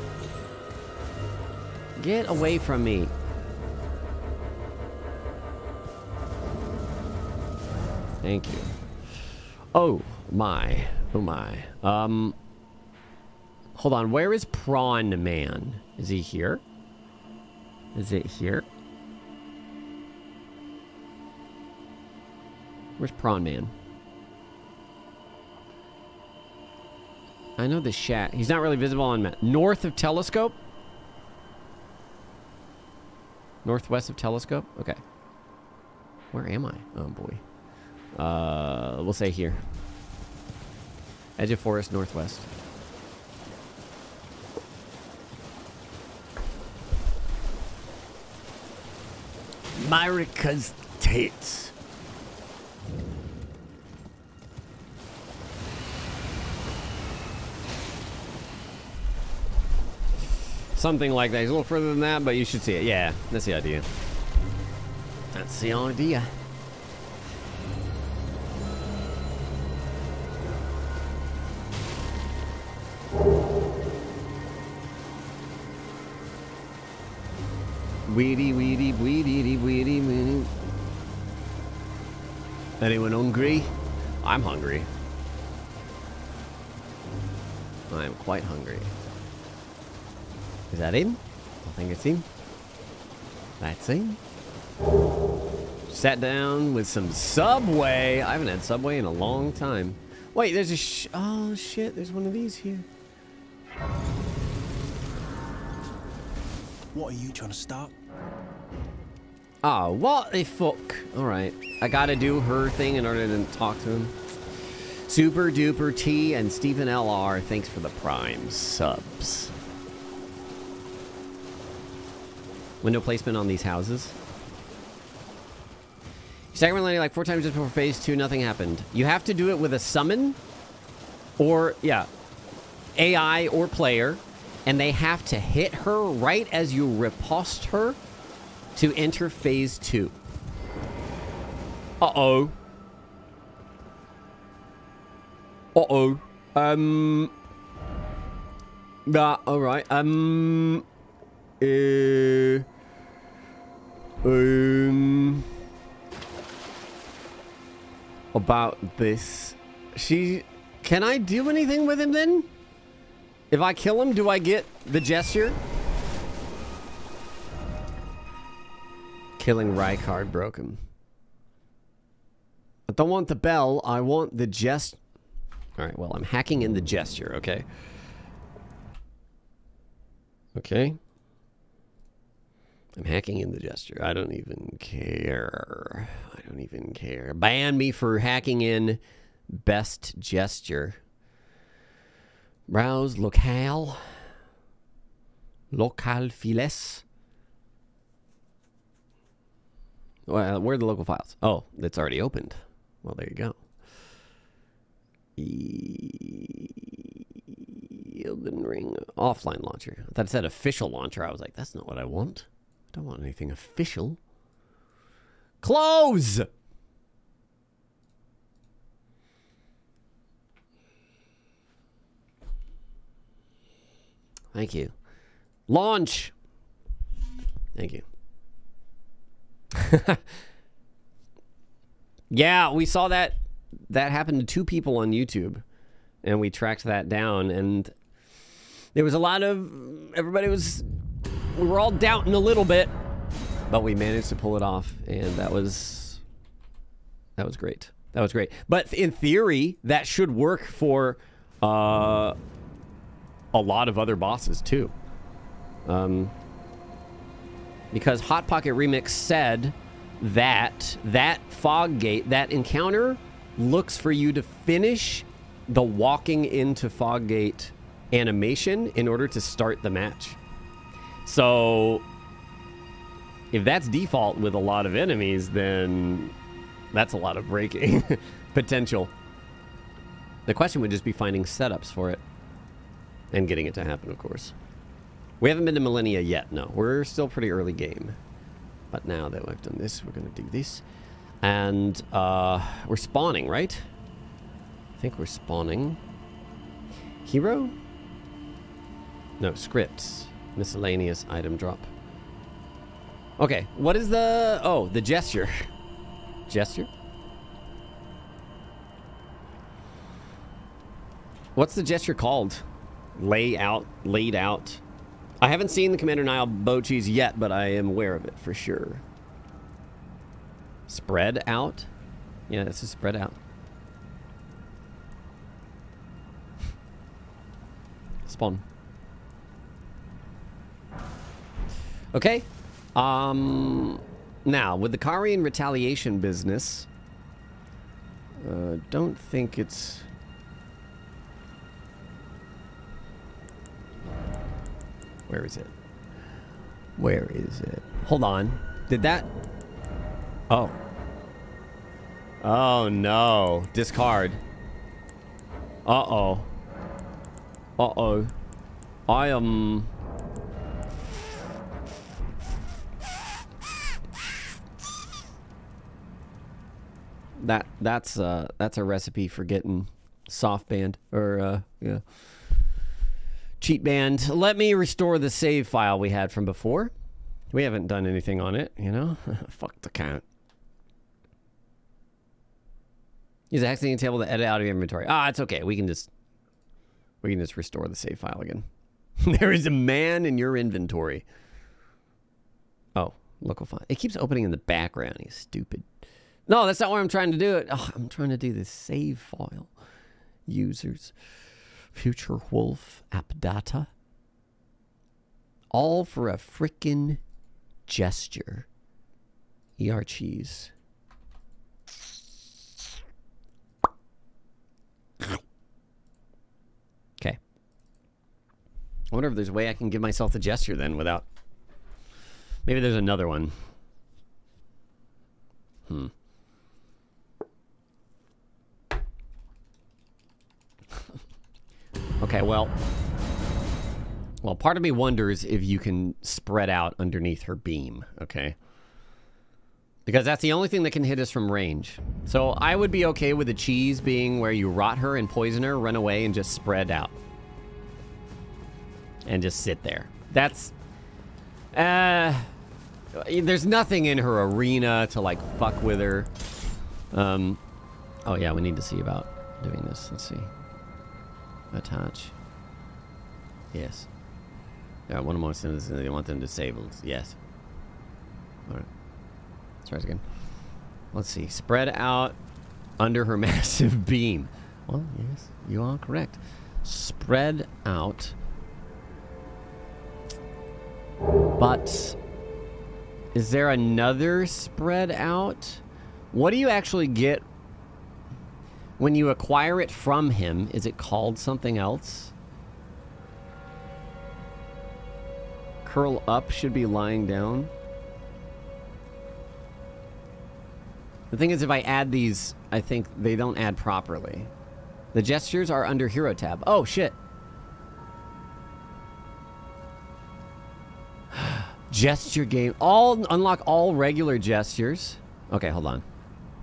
Get away from me. Thank you. Oh, my. Oh, my. Um... Hold on. Where is Prawn Man? Is he here? Is it here? Where's Prawn Man? I know the shack. He's not really visible on map. North of Telescope? Northwest of Telescope? Okay. Where am I? Oh, boy. Uh, we'll say here. Edge of Forest, Northwest. Marika's tits. Something like that. He's a little further than that, but you should see it. Yeah, that's the idea. That's the idea. Weedy, weedy, weedy, weedy, weedy. Anyone hungry? I'm hungry. I am quite hungry. Is that him? I think it's him. That's him. Sat down with some Subway. I haven't had Subway in a long time. Wait, there's a sh oh shit, there's one of these here. What are you trying to start? Oh, what the fuck? Alright. I gotta do her thing in order to talk to him. Super Duper T and Stephen LR, thanks for the prime subs. Window placement on these houses. Second landing like four times just before phase two, nothing happened. You have to do it with a summon or, yeah, AI or player, and they have to hit her right as you riposte her to enter phase two. Uh-oh. Uh-oh. Um... Yeah, alright. Um... Uh... Um... About this. She... Can I do anything with him then? If I kill him, do I get the gesture? Killing Rykard broke him. I don't want the bell. I want the gest. All right, well, I'm hacking in the gesture, okay? Okay. I'm hacking in the gesture. I don't even care. I don't even care. Ban me for hacking in best gesture. Browse locale. Local files. Well, where are the local files? Oh, it's already opened. Well, there you go. Elden Ring offline launcher. I thought it said official launcher. I was like, that's not what I want. Don't want anything official. Close! Thank you. Launch! Thank you. yeah, we saw that that happened to two people on YouTube and we tracked that down and there was a lot of everybody was we were all doubting a little bit but we managed to pull it off and that was that was great. That was great. But in theory, that should work for uh a lot of other bosses too. Um because Hot Pocket Remix said that that fog gate, that encounter looks for you to finish the walking into fog gate animation in order to start the match. So if that's default with a lot of enemies, then that's a lot of breaking potential. The question would just be finding setups for it and getting it to happen, of course. We haven't been to Malenia yet, no. We're still pretty early game. But now that we've done this, we're going to do this. And uh, we're spawning, right? I think we're spawning. Hero? No, scripts. Miscellaneous item drop. Okay, what is the... Oh, the gesture. gesture? What's the gesture called? Lay out, laid out. I haven't seen the Commander Niall boat cheese yet, but I am aware of it for sure. Spread out? Yeah, this is spread out. Spawn. Okay. Um, now, with the Carian retaliation business, uh, don't think it's... Where is it? Where is it? Hold on. Did that... Oh. Oh, no. Discard. Uh-oh. Uh-oh. I am... That that's uh that's a recipe for getting soft band or uh yeah cheat band. Let me restore the save file we had from before. We haven't done anything on it, you know. Fuck the count. Use a hexing table to edit out of your inventory. Ah, it's okay. We can just we can just restore the save file again. there is a man in your inventory. Oh, local file. It keeps opening in the background. He's stupid. No, that's not why I'm trying to do it. Oh, I'm trying to do the save file. Users. Future Wolf app data. All for a frickin' gesture. ER cheese. Okay. I wonder if there's a way I can give myself the gesture then without. Maybe there's another one. Hmm. Okay, well. Well, part of me wonders if you can spread out underneath her beam, okay? Because that's the only thing that can hit us from range. So I would be okay with the cheese being where you rot her and poison her, run away, and just spread out. And just sit there. That's... Uh... There's nothing in her arena to, like, fuck with her. Um... Oh, yeah, we need to see about doing this. Let's see. Attach. Yes. Yeah, one more sentence. And they want them disabled. Yes. Alright. Let's try again. Let's see. Spread out under her massive beam. Well, yes, you are correct. Spread out. But is there another spread out? What do you actually get when you acquire it from him? Is it called something else? Curl up should be lying down. The thing is, if I add these, I think they don't add properly. The gestures are under Hero tab. Oh, shit. Gesture game. All Unlock all regular gestures. Okay, hold on.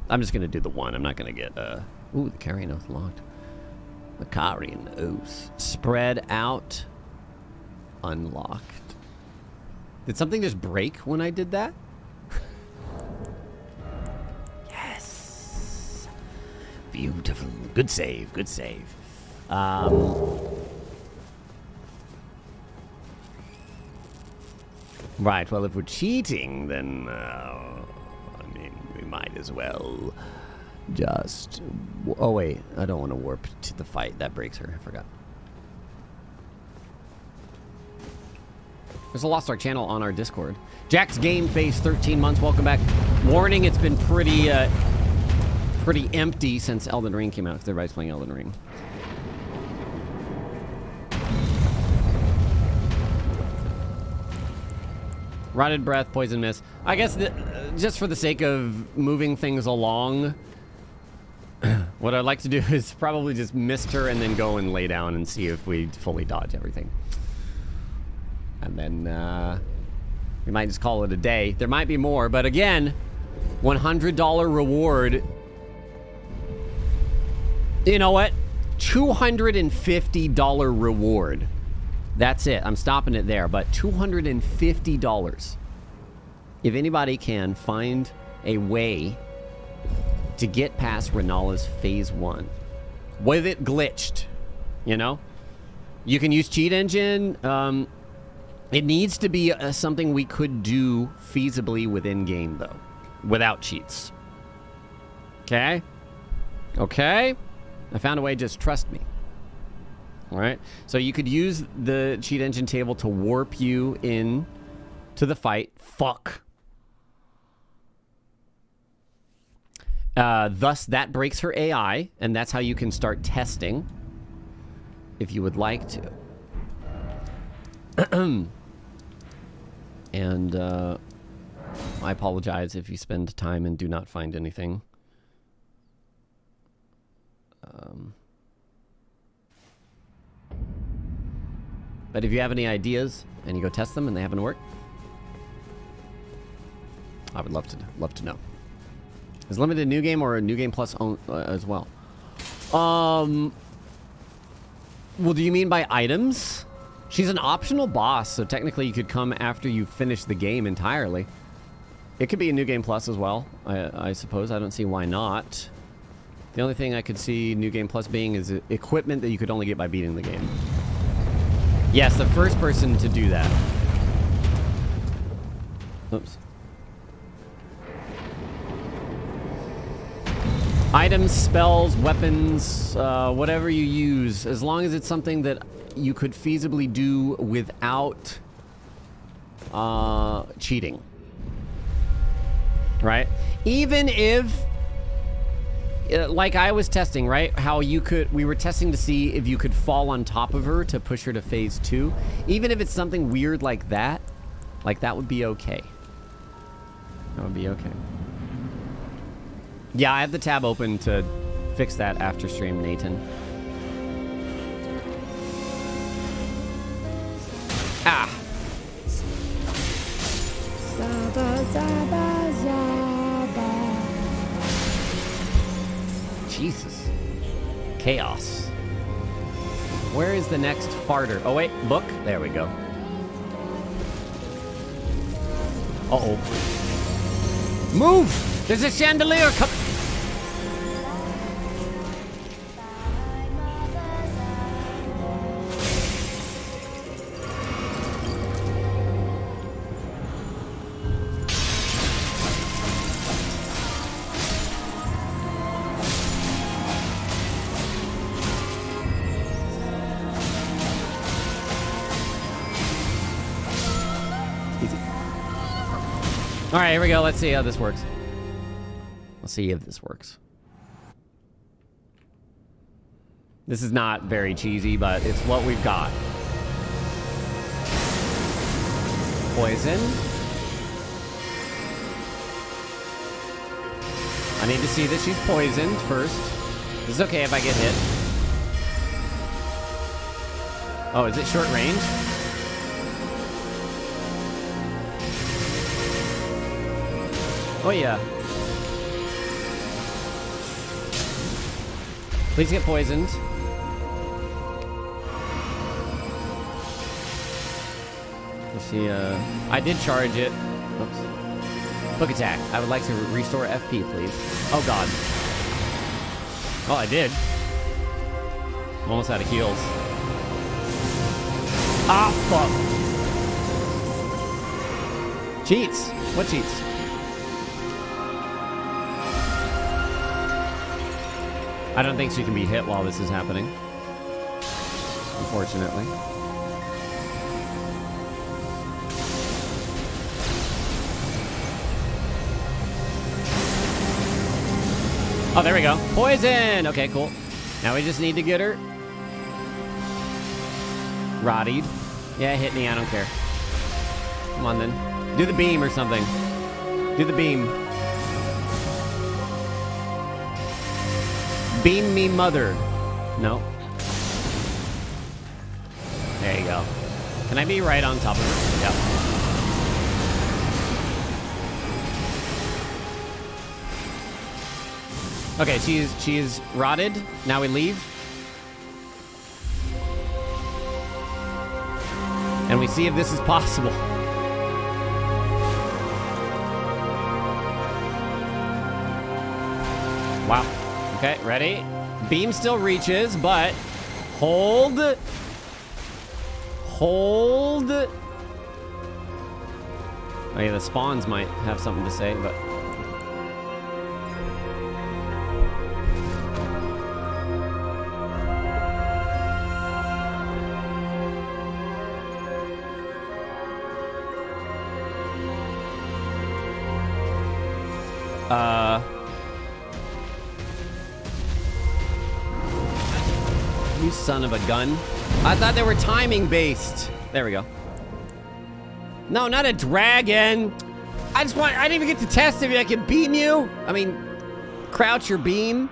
I'm just going to do the one. I'm not going to get... Uh, ooh, the Carian Oath locked. The Carian Oath. Spread out. Unlocked. Did something just break when I did that? yes. Beautiful. Good save. Good save. Um, right. Well, if we're cheating, then uh, I mean, we might as well just. Oh wait, I don't want to warp to the fight. That breaks her. I forgot. There's a Lost Ark channel on our Discord. Jack's Game Face, 13 months. Welcome back. Warning, it's been pretty, uh, pretty empty since Elden Ring came out because everybody's playing Elden Ring. Rotted Breath, Poison Mist. I guess the, just for the sake of moving things along, what I'd like to do is probably just mist her and then go and lay down and see if we fully dodge everything. And then uh, we might just call it a day. There might be more, but again, $100 reward. You know what? $250 reward. That's it. I'm stopping it there, but $250. If anybody can find a way to get past Rennala's phase one with it glitched, you know? You can use cheat engine. Um, it needs to be uh, something we could do feasibly within game, though, without cheats. Okay? Okay? I found a way, just trust me. All right? So you could use the cheat engine table to warp you in to the fight. Fuck. Uh, thus, that breaks her AI, and that's how you can start testing if you would like to. and uh, I apologize if you spend time and do not find anything. Um, but if you have any ideas and you go test them and they happen to work, I would love to love to know. Is limited new game or a new game plus own, uh, as well? Um, well, do you mean by items? She's an optional boss, so technically you could come after you finish the game entirely. It could be a New Game Plus as well, I, I suppose. I don't see why not. The only thing I could see New Game Plus being is equipment that you could only get by beating the game. Yes, the first person to do that. Oops. Items, spells, weapons, uh, whatever you use, as long as it's something that you could feasibly do without uh, cheating. Right? Even if, uh, like I was testing, right? How you could, we were testing to see if you could fall on top of her to push her to phase two. Even if it's something weird like that, like that would be okay. That would be okay. Yeah, I have the tab open to fix that after stream, Nathan. Ah. Jesus. Chaos. Where is the next farter? Oh, wait. Book? There we go. Uh-oh. Move! There's a chandelier right, here we go. Let's see how this works. Let's see if this works. This is not very cheesy, but it's what we've got. Poison. I need to see that she's poisoned first. This is okay if I get hit. Oh, is it short range? Oh yeah. Please get poisoned. Let's see, uh... I did charge it. Oops. Book attack. I would like to restore FP, please. Oh, God. Oh, I did. I'm almost out of heals. Ah, fuck. Cheats. What cheats? I don't think she can be hit while this is happening. Unfortunately. Oh, there we go. Poison! Okay, cool. Now we just need to get her. Rottied. Yeah, hit me. I don't care. Come on, then. Do the beam or something. Do the beam. Beam me mother. No. There you go. Can I be right on top of her? Yep. Okay, she's she's rotted. Now we leave. And we see if this is possible. Wow. Okay, ready? Beam still reaches, but hold. Hold. Oh yeah, the spawns might have something to say, but gun. I thought they were timing based. There we go. No, not a dragon. I just want, I didn't even get to test if I could beam you. I mean, crouch your beam.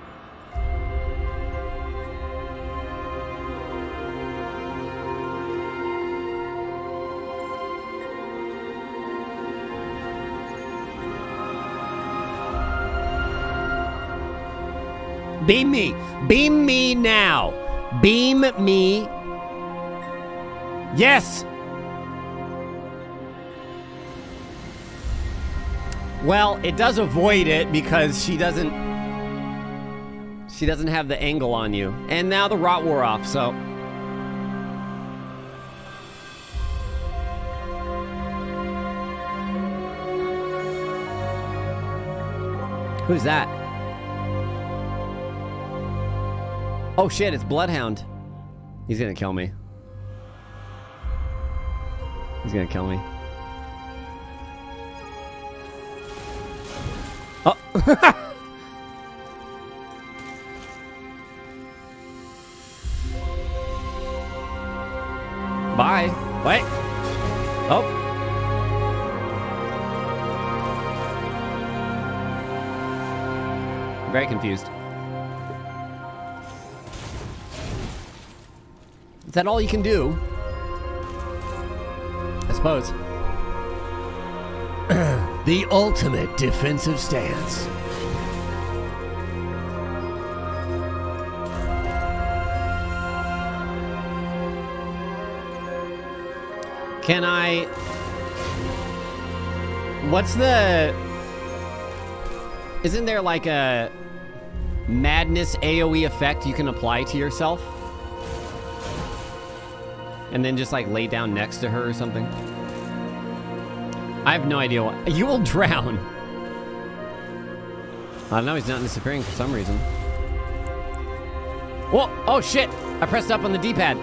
Beam me. Beam me now. Beam me. Yes. Well, it does avoid it because she doesn't she doesn't have the angle on you. And now the rot wore off, so Who's that? Oh shit, it's Bloodhound. He's gonna kill me. He's gonna kill me. Oh. Bye. Wait. Oh. Very confused. That all you can do? I suppose. the ultimate defensive stance. Can I... What's the... Isn't there like a madness AoE effect you can apply to yourself? And then just like lay down next to her or something? I have no idea what. You will drown. I know, he's not disappearing for some reason. Whoa! Oh shit! I pressed up on the D-pad.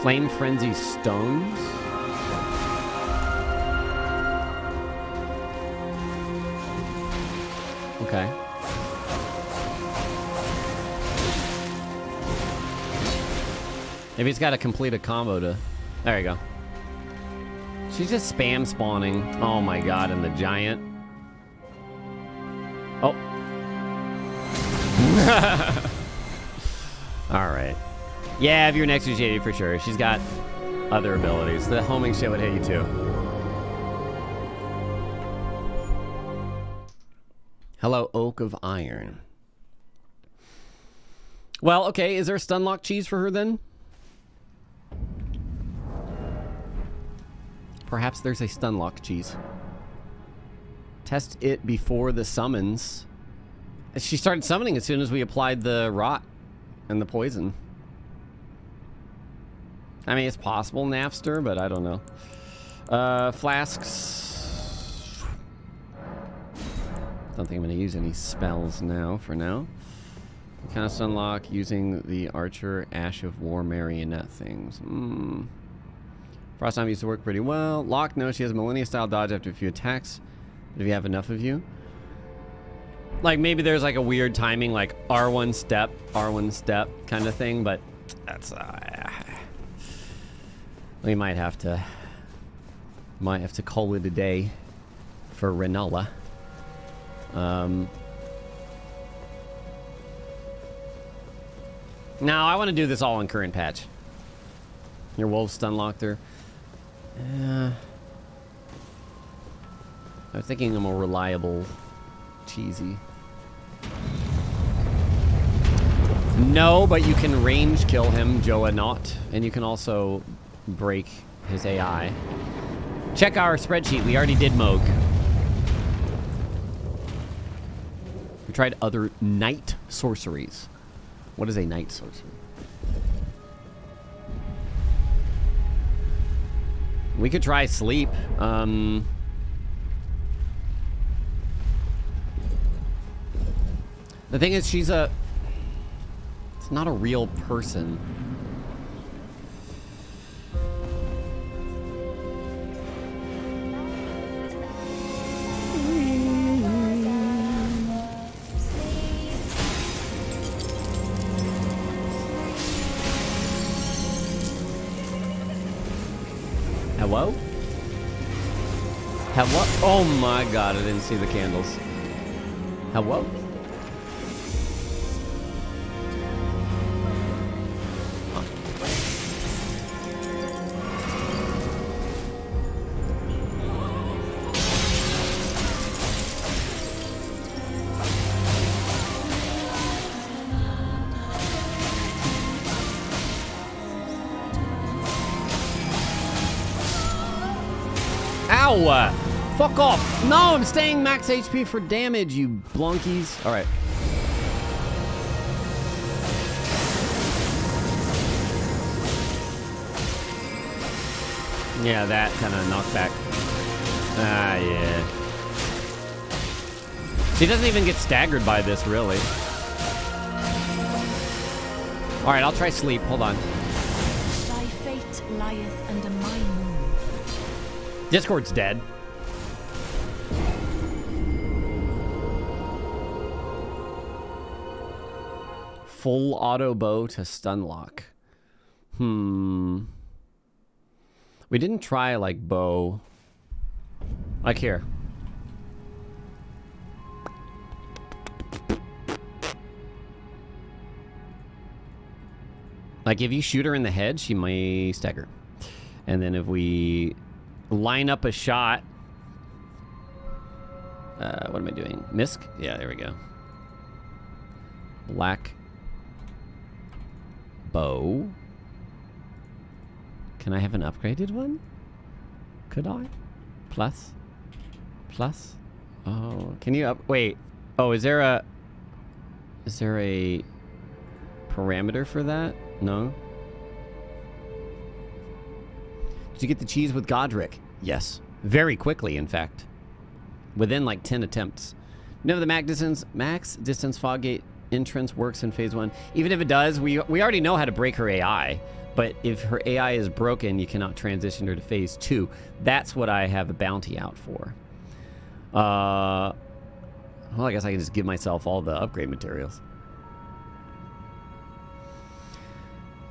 Flame Frenzy Stones? Okay. Maybe he's got to complete a combo to... There you go. She's just spam spawning. Oh my god, and the giant. Oh. Alright. Yeah, if you're next to Shady for sure. She's got other abilities. The homing shit would hit you too. Hello, Oak of Iron. Well, okay, is there stunlock cheese for her then? Perhaps there's a stunlock cheese. Test it before the summons. She started summoning as soon as we applied the rot and the poison. I mean, it's possible, Napster, but I don't know. Uh, flasks. Don't think I'm going to use any spells now, for now. Cast unlock using the Archer Ash of War marionette things. Hmm. Frost time used to work pretty well. Lock, no, she has Malenia style dodge after a few attacks. But if you have enough of you. Like maybe there's like a weird timing, like R1 step, R1 step kind of thing, but that's uh, we might have to might have to call it a day for Rennala. Um Now I want to do this all on current patch. Your wolf stun locked her. Yeah. I was thinking a more reliable, cheesy. No, but you can range kill him, Joa not. And you can also break his AI. Check our spreadsheet. We already did Mohg. We tried other night sorceries. What is a night sorcery? We could try sleep. Um, the thing is, she's a... It's not a real person. Oh my god, I didn't see the candles. Hello? Fuck off! No, I'm staying max HP for damage, you blunkies. Alright. Yeah, that kind of knockback. Ah, yeah. She doesn't even get staggered by this, really. Alright, I'll try sleep. Hold on. Thy fate lieth under my moon. Discord's dead. Full auto bow to stun lock. Hmm. We didn't try like bow. Like here. Like if you shoot her in the head, she may stagger. And then if we line up a shot. Uh, what am I doing? Misk? Yeah, there we go. Black bow. Can I have an upgraded one? Could I? Plus? Plus? Oh, can you up? Wait. Oh, is there a... Is there a parameter for that? No? Did you get the cheese with Godrick? Yes. Very quickly, in fact. Within like 10 attempts. Of the max distance, max distance fog gate entrance works in phase one. Even if it does, we, we already know how to break her AI. But if her AI is broken, you cannot transition her to phase two. That's what I have a bounty out for. Uh, well, I guess I can just give myself all the upgrade materials.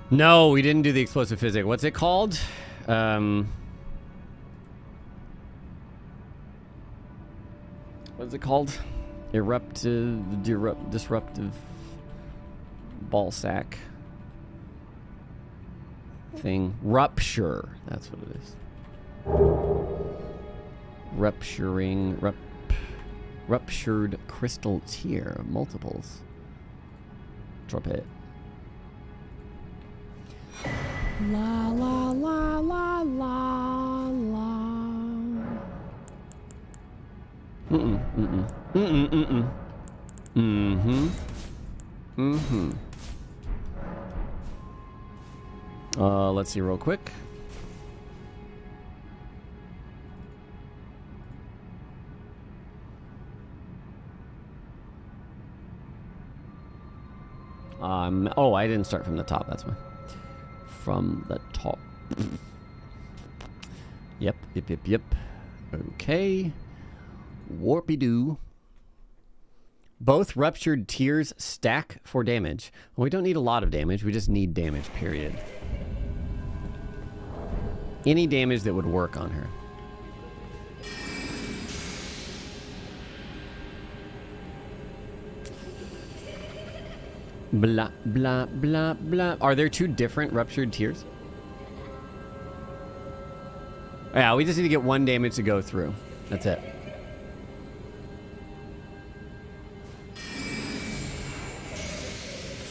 No, we didn't do the explosive Physick. What's it called? Um, what's it called? Eruptive, disruptive ball sack thing. Rupture. That's what it is. Rupturing, rup, ruptured crystal tear. Multiples. Drop it. La la la la la la. Mm-mm, mm-mm. Mm-mm, mm-mm. Mm-hmm. Mm-hmm. Uh, let's see real quick. Um, oh, I didn't start from the top, that's why. From the top. yep, yep, yep, yep. Okay. Warpy doo. Both ruptured tears stack for damage. Well, we don't need a lot of damage, we just need damage, period. Any damage that would work on her. Blah, blah, blah, blah. Are there two different ruptured tears? Yeah, we just need to get one damage to go through. That's it.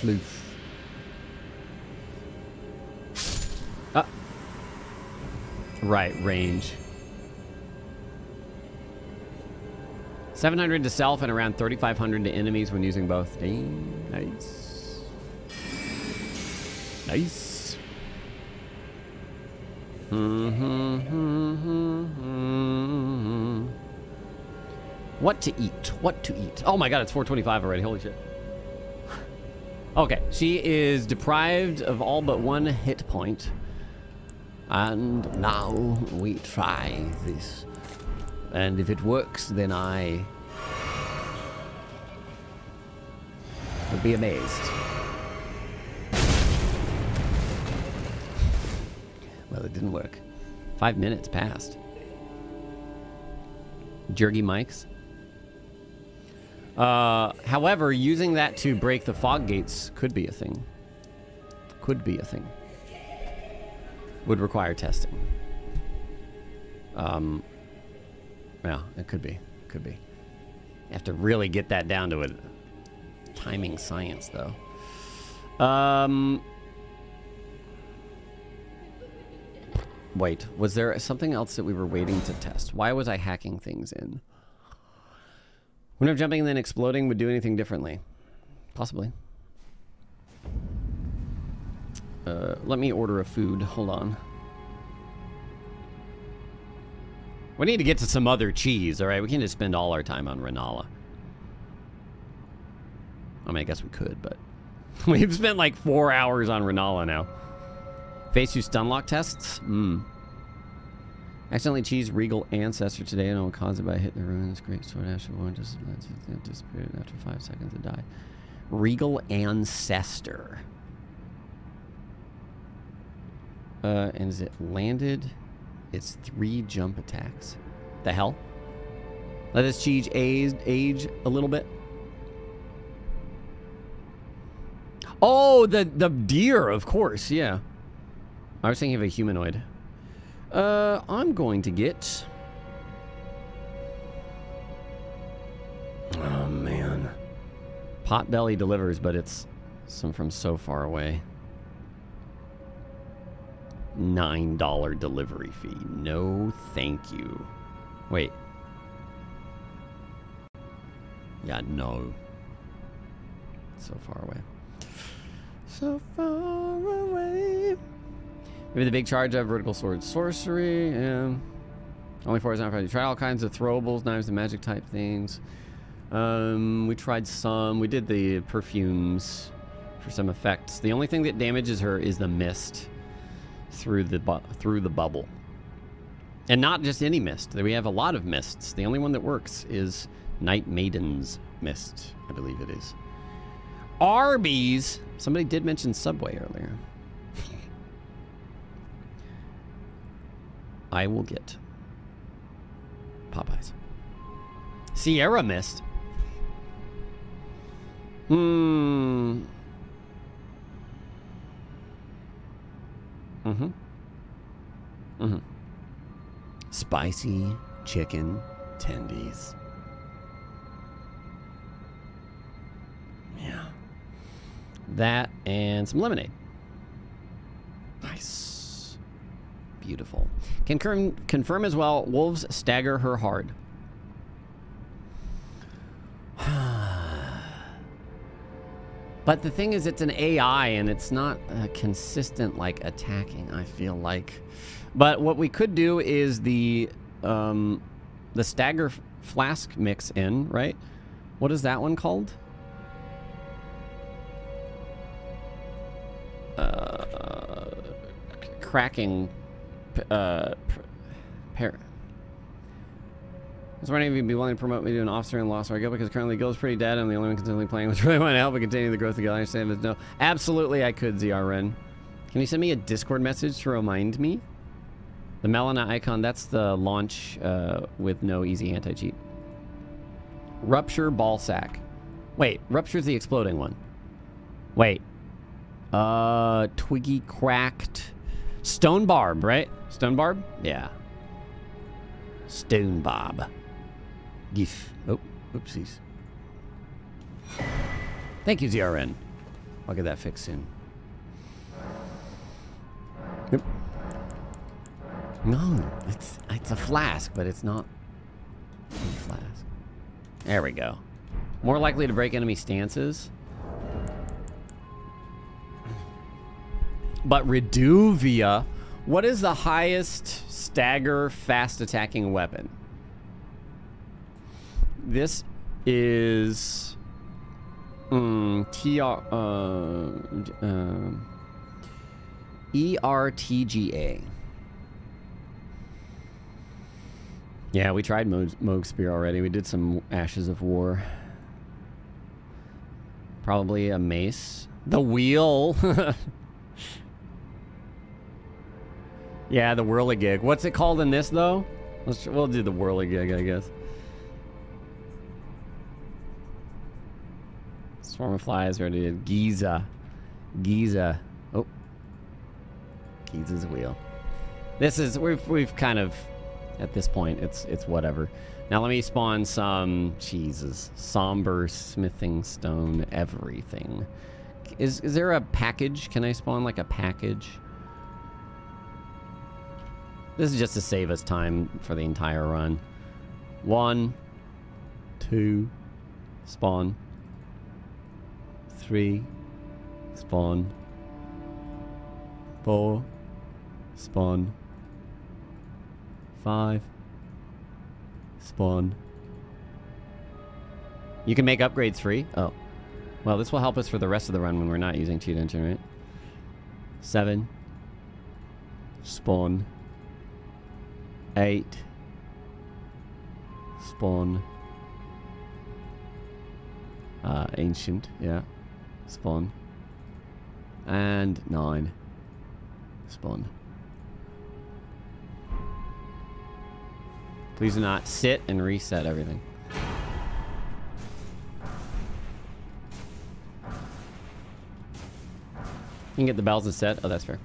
Floof. Ah. Right, range. 700 to self and around 3,500 to enemies when using both. Dang, nice. Nice. Mm-hmm. What to eat? What to eat? Oh my god, it's 425 already. Holy shit. Okay, she is deprived of all but one hit point. And now we try this. And if it works, then I would be amazed. Well, it didn't work. Five minutes passed. Jergy mics. Uh, however, using that to break the fog gates could be a thing. Could be a thing. Would require testing. Um, yeah, it could be. Could be. You have to really get that down to a timing science, though. Um, wait, was there something else that we were waiting to test? Why was I hacking things in? Whenever jumping and then exploding would do anything differently. Possibly. Uh, let me order a food. Hold on. We need to get to some other cheese, alright? We can't just spend all our time on Rennala. I mean, I guess we could, but... We've spent like four hours on Rennala now. Face you stunlock tests? Hmm. Accidentally cheese Regal Ancestor today. I don't know what caused it, but I hit the ruins. Great sword ash one just disappeared after five seconds to die. Regal Ancestor. Uh, and is it landed? It's three jump attacks. The hell? Let this cheese age, age a little bit. Oh, the the deer, of course, yeah. I was thinking of a humanoid. Uh, I'm going to get... Oh, man. Potbelly delivers, but it's some from so far away. $9 delivery fee. No, thank you. Wait. Yeah, no. So far away. So far away. Maybe the big charge of vertical sword sorcery. Yeah. Only four is not You try all kinds of throwables, knives, and magic type things. Um, we tried some. We did the perfumes for some effects. The only thing that damages her is the mist through the through the bubble. And not just any mist. We have a lot of mists. The only one that works is Night Maiden's mist, I believe it is. Arby's. Somebody did mention Subway earlier. I will get Popeyes. Sierra Mist. Hmm. Mm-hmm. Mm-hmm. Spicy chicken tendies. Yeah. That and some lemonade. Nice. Beautiful. Can confirm, as well, wolves stagger her hard. but the thing is, it's an AI and it's not consistent, like, attacking, I feel like. But what we could do is the, um, the stagger flask mix in, right? What is that one called? Uh, cracking uh, pair. I was wondering if you'd be willing to promote me to an officer in Lost Argo because currently Gil's pretty dead. I'm the only one continually playing, which really want to help and continue the growth of Gil. I understand there's no. Absolutely, I could, ZRN. Can you send me a Discord message to remind me? The Melina icon, that's the launch uh, with no easy anti cheat. Rupture ball sack. Wait, Rupture's the exploding one. Wait. Uh, Twiggy cracked. Stonebarb, right? Stonebarb? Yeah. Stonebarb. GIF. Oh, oopsies. Thank you, ZRN. I'll get that fixed soon. Yep. No, it's it's a flask, but it's not a flask. There we go. More likely to break enemy stances. But Reduvia, what is the highest stagger fast attacking weapon? This is mm, TR uh, uh, ERTGA. Yeah, we tried Mo Mohg Spear already. We did some Ashes of War. Probably a mace. The wheel. yeah, the whirligig. What's it called in this though? Let's we'll do the whirligig, I guess. Swarm of flies ready. To Giza. Giza. Oh. Giza's wheel. This is we've we've kind of at this point it's it's whatever. Now let me spawn some Jesus. Somber smithing stone everything. Is is there a package? Can I spawn like a package? This is just to save us time for the entire run. One, two, spawn. Three, spawn. Four, spawn. Five, spawn. You can make upgrades free? Oh. Well, this will help us for the rest of the run when we're not using cheat engine, right? Seven. Spawn. Eight. Spawn. Uh, ancient, yeah. Spawn. And nine. Spawn. Please do not sit and reset everything. You can get the bells instead. Oh, that's fair.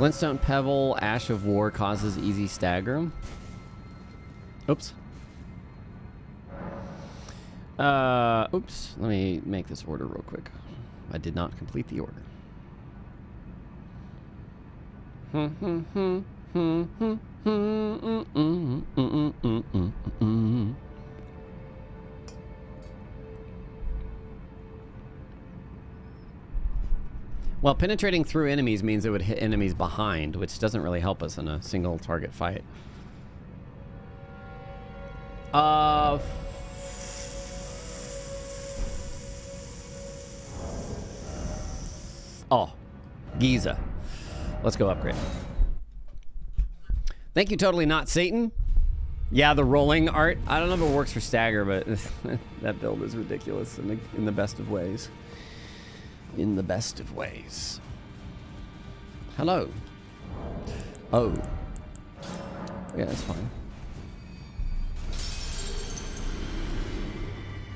Glintstone Pebble, Ash of War causes easy stagger. Oops. Uh, oops. Let me make this order real quick. I did not complete the order. Hmm, Well, penetrating through enemies means it would hit enemies behind, which doesn't really help us in a single target fight. Uh... Oh, Giza. Let's go upgrade. Thank you, totally not Satan. Yeah, the rolling art. I don't know if it works for Stagger, but that build is ridiculous in the, in the best of ways. In the best of ways. Hello. Oh. Yeah, that's fine.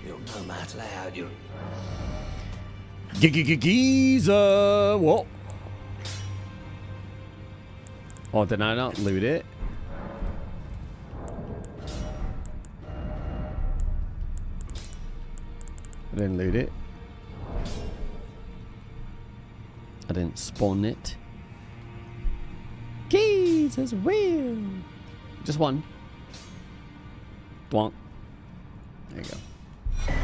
You're no matter how you. Giza. What? Oh, did I not loot it? I didn't loot it. I didn't spawn it. Keys as well. Just one. Dwonk. There you go.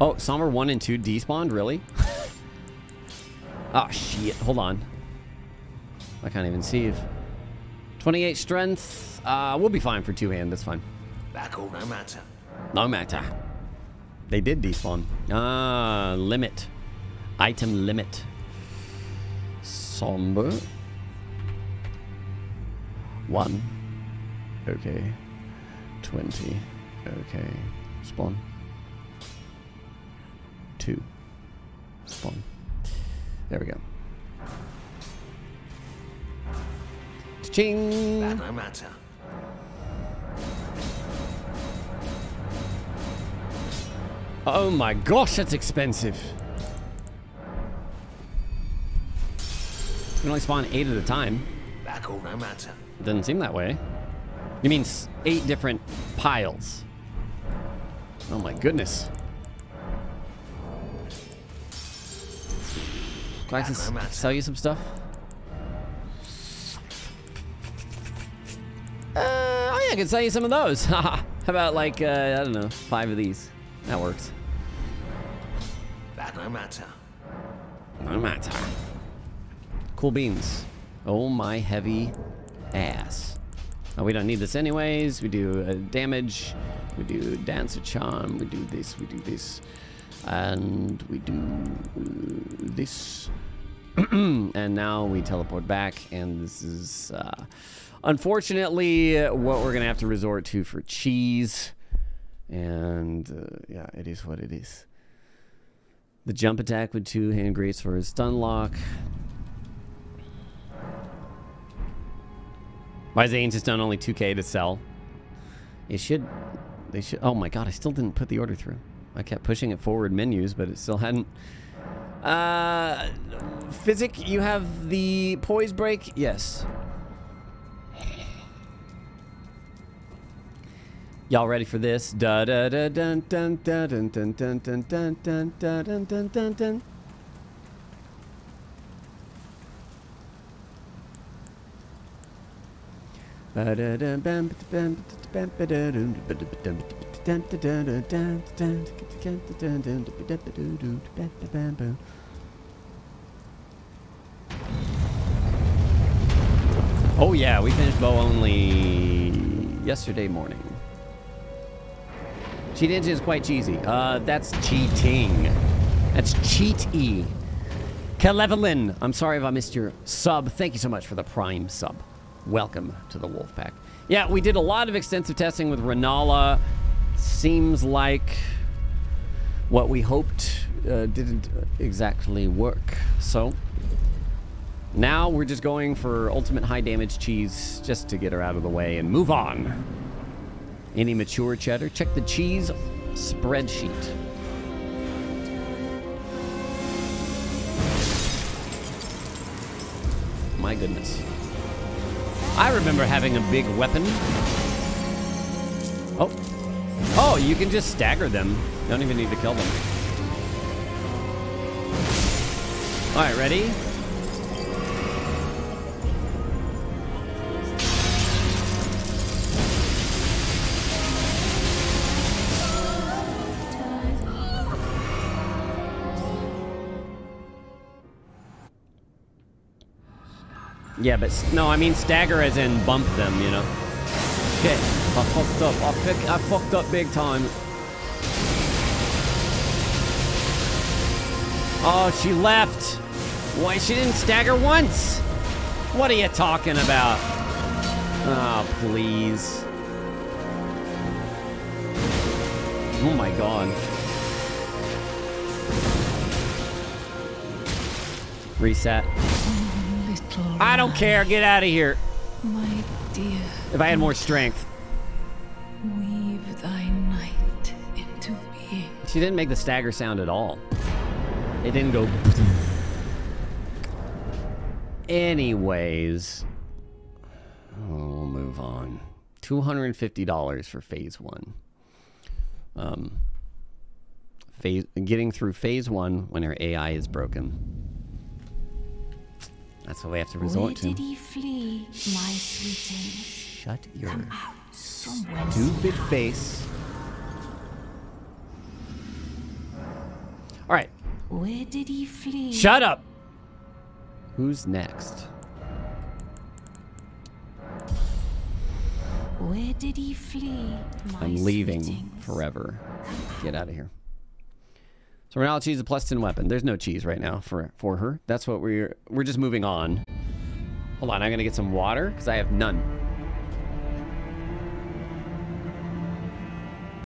Oh, Somber 1 and 2 despawned? Really? oh, shit. Hold on. I can't even see if... 28 strength. Uh, we'll be fine for two hand. That's fine. Back all no matter. No matter. They did despawn. Ah, limit. Item limit. Somber. One. Okay. 20. Okay. Spawn. Two. Spawn. There we go. Ching. Back no matter. Oh my gosh, that's expensive. Can only spawn eight at a time. Back no matter. Doesn't seem that way. It means eight different piles. Oh my goodness. Can I sell you some stuff? Uh, oh yeah, I can sell you some of those. How about like, uh, I don't know, five of these? That works. That no matter. No matter. Cool beans. Oh my heavy ass. We don't need this anyways. We do uh, damage. We do dancer charm. We do this. We do this. And we do uh, this. and now we teleport back. And this is uh, unfortunately what we're going to have to resort to for cheese. And uh, yeah, it is what it is. The jump attack with two hand greats for his stun lock. Why is the Ancient Stone only 2k to sell? It should... They should... Oh my god, I still didn't put the order through. I kept pushing it forward menus, but it still hadn't... Uh... Physick, you have the poise break? Yes. Y'all ready for this? Da da da dun dun dun dun dun dun dun dun dun dun dun dun dun Oh yeah, we finished bow only yesterday morning. Cheat engine is quite cheesy. Uh, that's cheating. That's cheat-y. Kalevelin, I'm sorry if I missed your sub. Thank you so much for the prime sub. Welcome to the Wolfpack. Yeah, we did a lot of extensive testing with Rennala. Seems like what we hoped uh, didn't exactly work. So now we're just going for ultimate high damage cheese just to get her out of the way and move on. Any mature cheddar? Check the cheese spreadsheet. My goodness. I remember having a big weapon. Oh. Oh, you can just stagger them. Don't even need to kill them. All right, ready? Yeah, but no, I mean stagger as in bump them, you know. Shit, I fucked up. I, I fucked up big time. Oh, she left. Why, she didn't stagger once? What are you talking about? Oh, please. Oh my god. Reset. I don't care. Get out of here. My dear, If I had more strength. weave thy night into being. She didn't make the stagger sound at all. It didn't go. Anyways, oh, we'll move on. Two hundred and fifty dollars for phase one. Um, phase getting through phase one when her AI is broken. That's what we have to resort Where to. did he flee, my sweeting? Shut your Come out stupid face. All right, Where did he flee? shut up. Who's next? Where did he flee, my I'm leaving sweetings? forever. Get out of here. So Rennala cheese is a plus 10 weapon. There's no cheese right now for for her. That's what we're we're just moving on. Hold on, I'm gonna get some water because I have none.